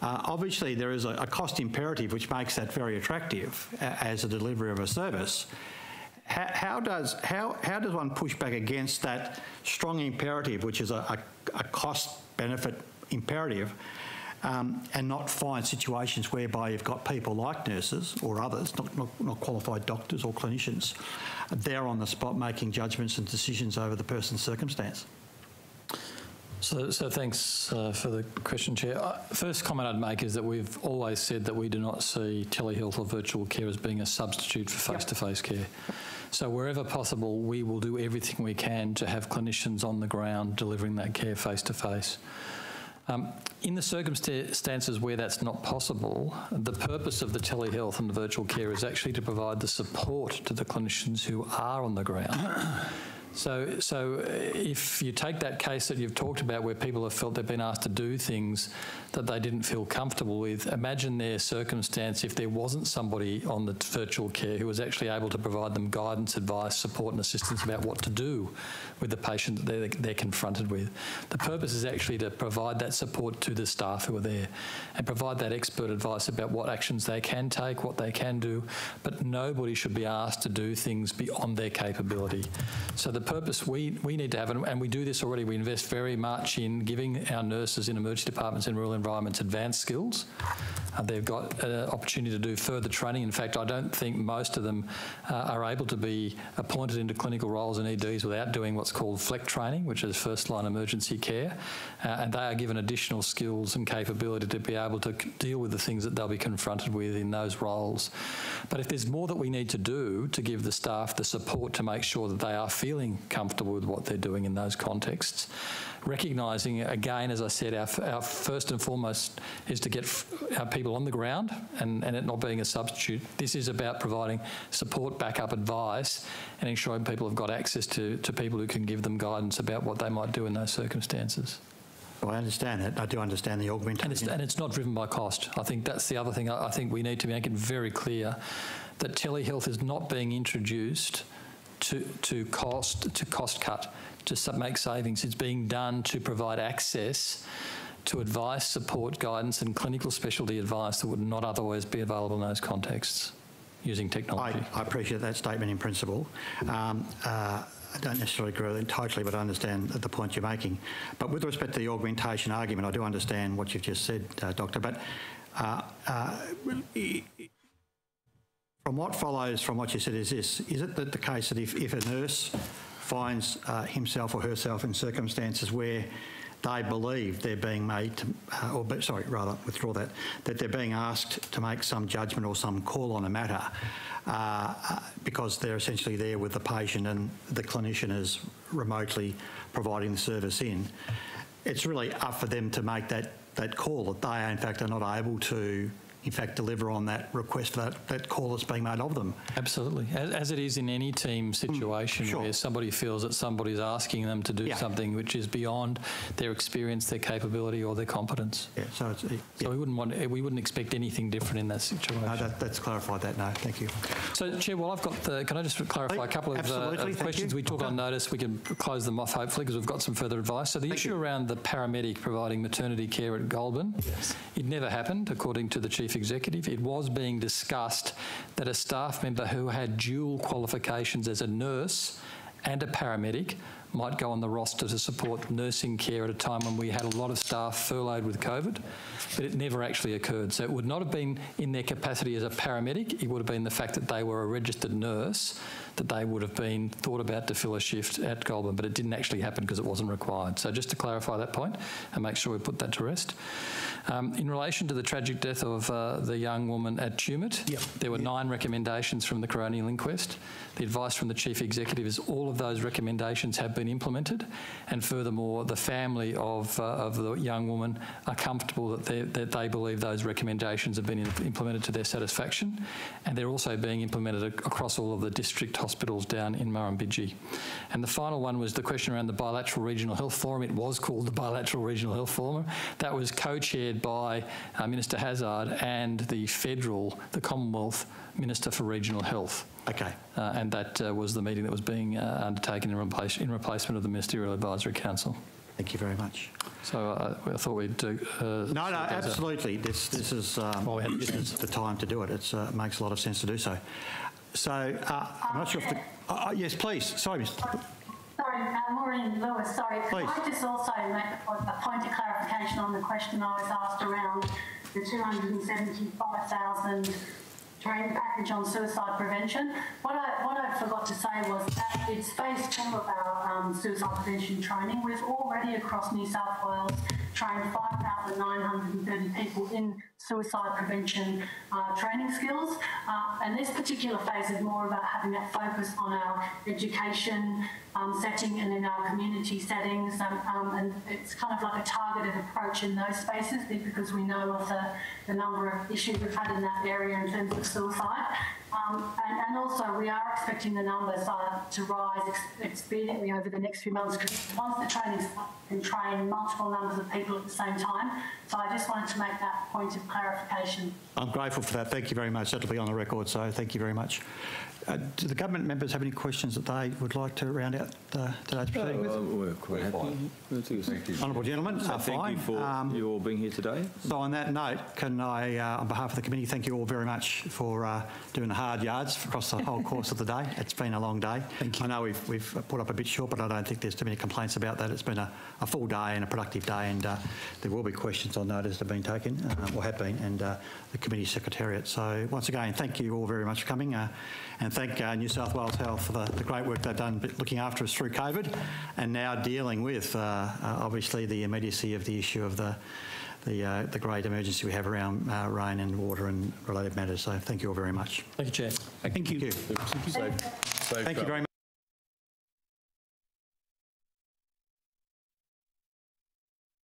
uh, obviously there is a, a, cost imperative which makes that very attractive as a delivery of a service. How, how, does, how, how does one push back against that strong imperative, which is a, a, a cost benefit imperative, um, and not find situations whereby you've got people like nurses or others, not, not, not, qualified doctors or clinicians, there on the spot making judgments and decisions over the person's circumstance? So, so thanks uh, for the question, Chair. Uh, first comment I'd make is that we've always said that we do not see telehealth or virtual care as being a substitute for face-to-face -face care. So wherever possible, we will do everything we can to have clinicians on the ground delivering that care face-to-face. Um, in the circumstances where that's not possible, the purpose of the telehealth and the virtual care is actually to provide the support to the clinicians who are on the ground. *clears throat* So, so uh, if you take that case that you've talked about where people have felt they've been asked to do things that they didn't feel comfortable with, imagine their circumstance if there wasn't somebody on the virtual care who was actually able to provide them guidance, advice, support and assistance about what to do with the patient that they're, they're confronted with. The purpose is actually to provide that support to the staff who are there and provide that expert advice about what actions they can take, what they can do, but nobody should be asked to do things beyond their capability. So the purpose we, we need to have, and, and we do this already, we invest very much in giving our nurses in emergency departments in rural environments advanced skills. Uh, they've got an opportunity to do further training. In fact, I don't think most of them uh, are able to be appointed into clinical roles in EDs without doing what's called FLEC training, which is first line emergency care. Uh, and they are given additional skills and capability to be able to deal with the things that they'll be confronted with in those roles. But if there's more that we need to do to give the staff the support to make sure that they are feeling comfortable with what they're doing in those contexts. Recognising, again, as I said, our, our first and foremost is to get our people on the ground and, and it not being a substitute. This is about providing support, backup, advice and ensuring people have got access to, to people who can give them guidance about what they might do in those circumstances. Well, I understand that. I do understand the augmentation. And it's, and it's, not driven by cost. I think that's the other thing. I, I think we need to make it very clear that telehealth is not being introduced to, to cost to cost cut to make savings. It's being done to provide access to advice, support, guidance, and clinical specialty advice that would not otherwise be available in those contexts using technology. I, I appreciate that statement in principle. Um, uh, I don't necessarily agree with it totally, but I understand the point you're making. But with respect to the augmentation argument, I do understand what you've just said, uh, Doctor. But uh, uh from from what follows from what you said is this, is it that the case that if, if a nurse finds uh, himself or herself in circumstances where they believe they're being made, to, uh, or sorry, rather withdraw that, that they're being asked to make some judgment or some call on a matter uh, uh, because they're essentially there with the patient and the clinician is remotely providing the service in. It's really up for them to make that, that call that they, in fact, are not able to in fact, deliver on that request, that, that call that's being made of them. Absolutely. As, as it is in any team situation sure. where somebody feels that somebody's asking them to do Yeah. something which is beyond their experience, their capability, or their competence. Yeah, so it's, So we wouldn't want, we wouldn't expect anything different in that situation. No, that, that's clarified that. No, thank you. So, Chair, well, I've got the, can I just clarify a couple of, uh, of thank questions you. we took Okay. on notice? We can close them off, hopefully, because we've got some further advice. So the issue around the paramedic providing maternity care at Goulburn, it never happened, according to the Chief Executive. It was being discussed that a staff member who had dual qualifications as a nurse and a paramedic might go on the roster to support nursing care at a time when we had a lot of staff furloughed with COVID, but it never actually occurred. So it would not have been in their capacity as a paramedic, it would have been the fact that they were a registered nurse that they would have been thought about to fill a shift at Goulburn, but it didn't actually happen because it wasn't required. So just to clarify that point and make sure we put that to rest. Um, in relation to the tragic death of uh, the young woman at Tumut, there were nine recommendations from the coronial inquest. The advice from the Chief Executive is all of those recommendations have been implemented, and furthermore, the family of, uh, of the young woman are comfortable that they, that they believe those recommendations have been implemented to their satisfaction, and they're also being implemented ac- across all of the district hospitals down in Murrumbidgee. And the final one was the question around the bilateral regional health forum. It was called the bilateral regional health forum. That was co-chaired by uh, Minister Hazzard and the federal, the Commonwealth Minister for Regional Health. Okay. Uh, and that uh, was the meeting that was being uh, undertaken in, replace, in replacement of the Ministerial Advisory Council. Thank you very much. So uh, I thought we'd do. Uh, No, no, out. absolutely. This, this is um, this is the time to do it. It uh, makes a lot of sense to do so. So uh, I'm not sure if the. Yes, please. Sorry, Mr. Sorry, uh, Maureen Lewis, sorry. Please. Could I just also make a point, a point of clarification on the question I was asked around the 275,000 training package on suicide prevention? What I, what I forgot to say was that it's phase two of our um, suicide prevention training. We've already across New South Wales trained 5,930 people in suicide prevention uh, training skills. Uh, and this particular phase is more about having that focus on our education um, setting and in our community settings. Um, um, and it's kind of like a targeted approach in those spaces because we know of the, the number of issues we've had in that area in terms of suicide. Um, and, and also, we are expecting the numbers uh, to rise ex- expediently over the next few months because once the training starts, we can train multiple numbers of people at the same time. So I just wanted to make that point of clarification. I'm grateful for that. Thank you very much. That'll be on the record, so thank you very much. Uh, do the government members have any questions that they would like to round out uh, today's proceeding with? we're quite happy. Thank. Honourable gentlemen, So uh, thank fine. you for Um, you all being here today. So on that note, can I, uh, on behalf of the committee, thank you all very much for uh, doing the hard yards across the whole course of the day. *laughs* It's been a long day. Thank you. I know we've, we've put up a bit short, but I don't think there's too many complaints about that. It's been a, a full day and a productive day, and uh, there will be questions on notice that have been taken, uh, or have been, and uh, the committee secretariat. So once again, thank you all very much for coming, uh, and thank uh, New South Wales Health for the, the great work they've done looking after us through COVID, and now dealing with, uh, uh, obviously, the immediacy of the issue of the the, uh, the great emergency we have around uh, rain and water and related matters. So thank you all very much. Thank you, Chair. Thank, you. Thank you so. Thank you very much.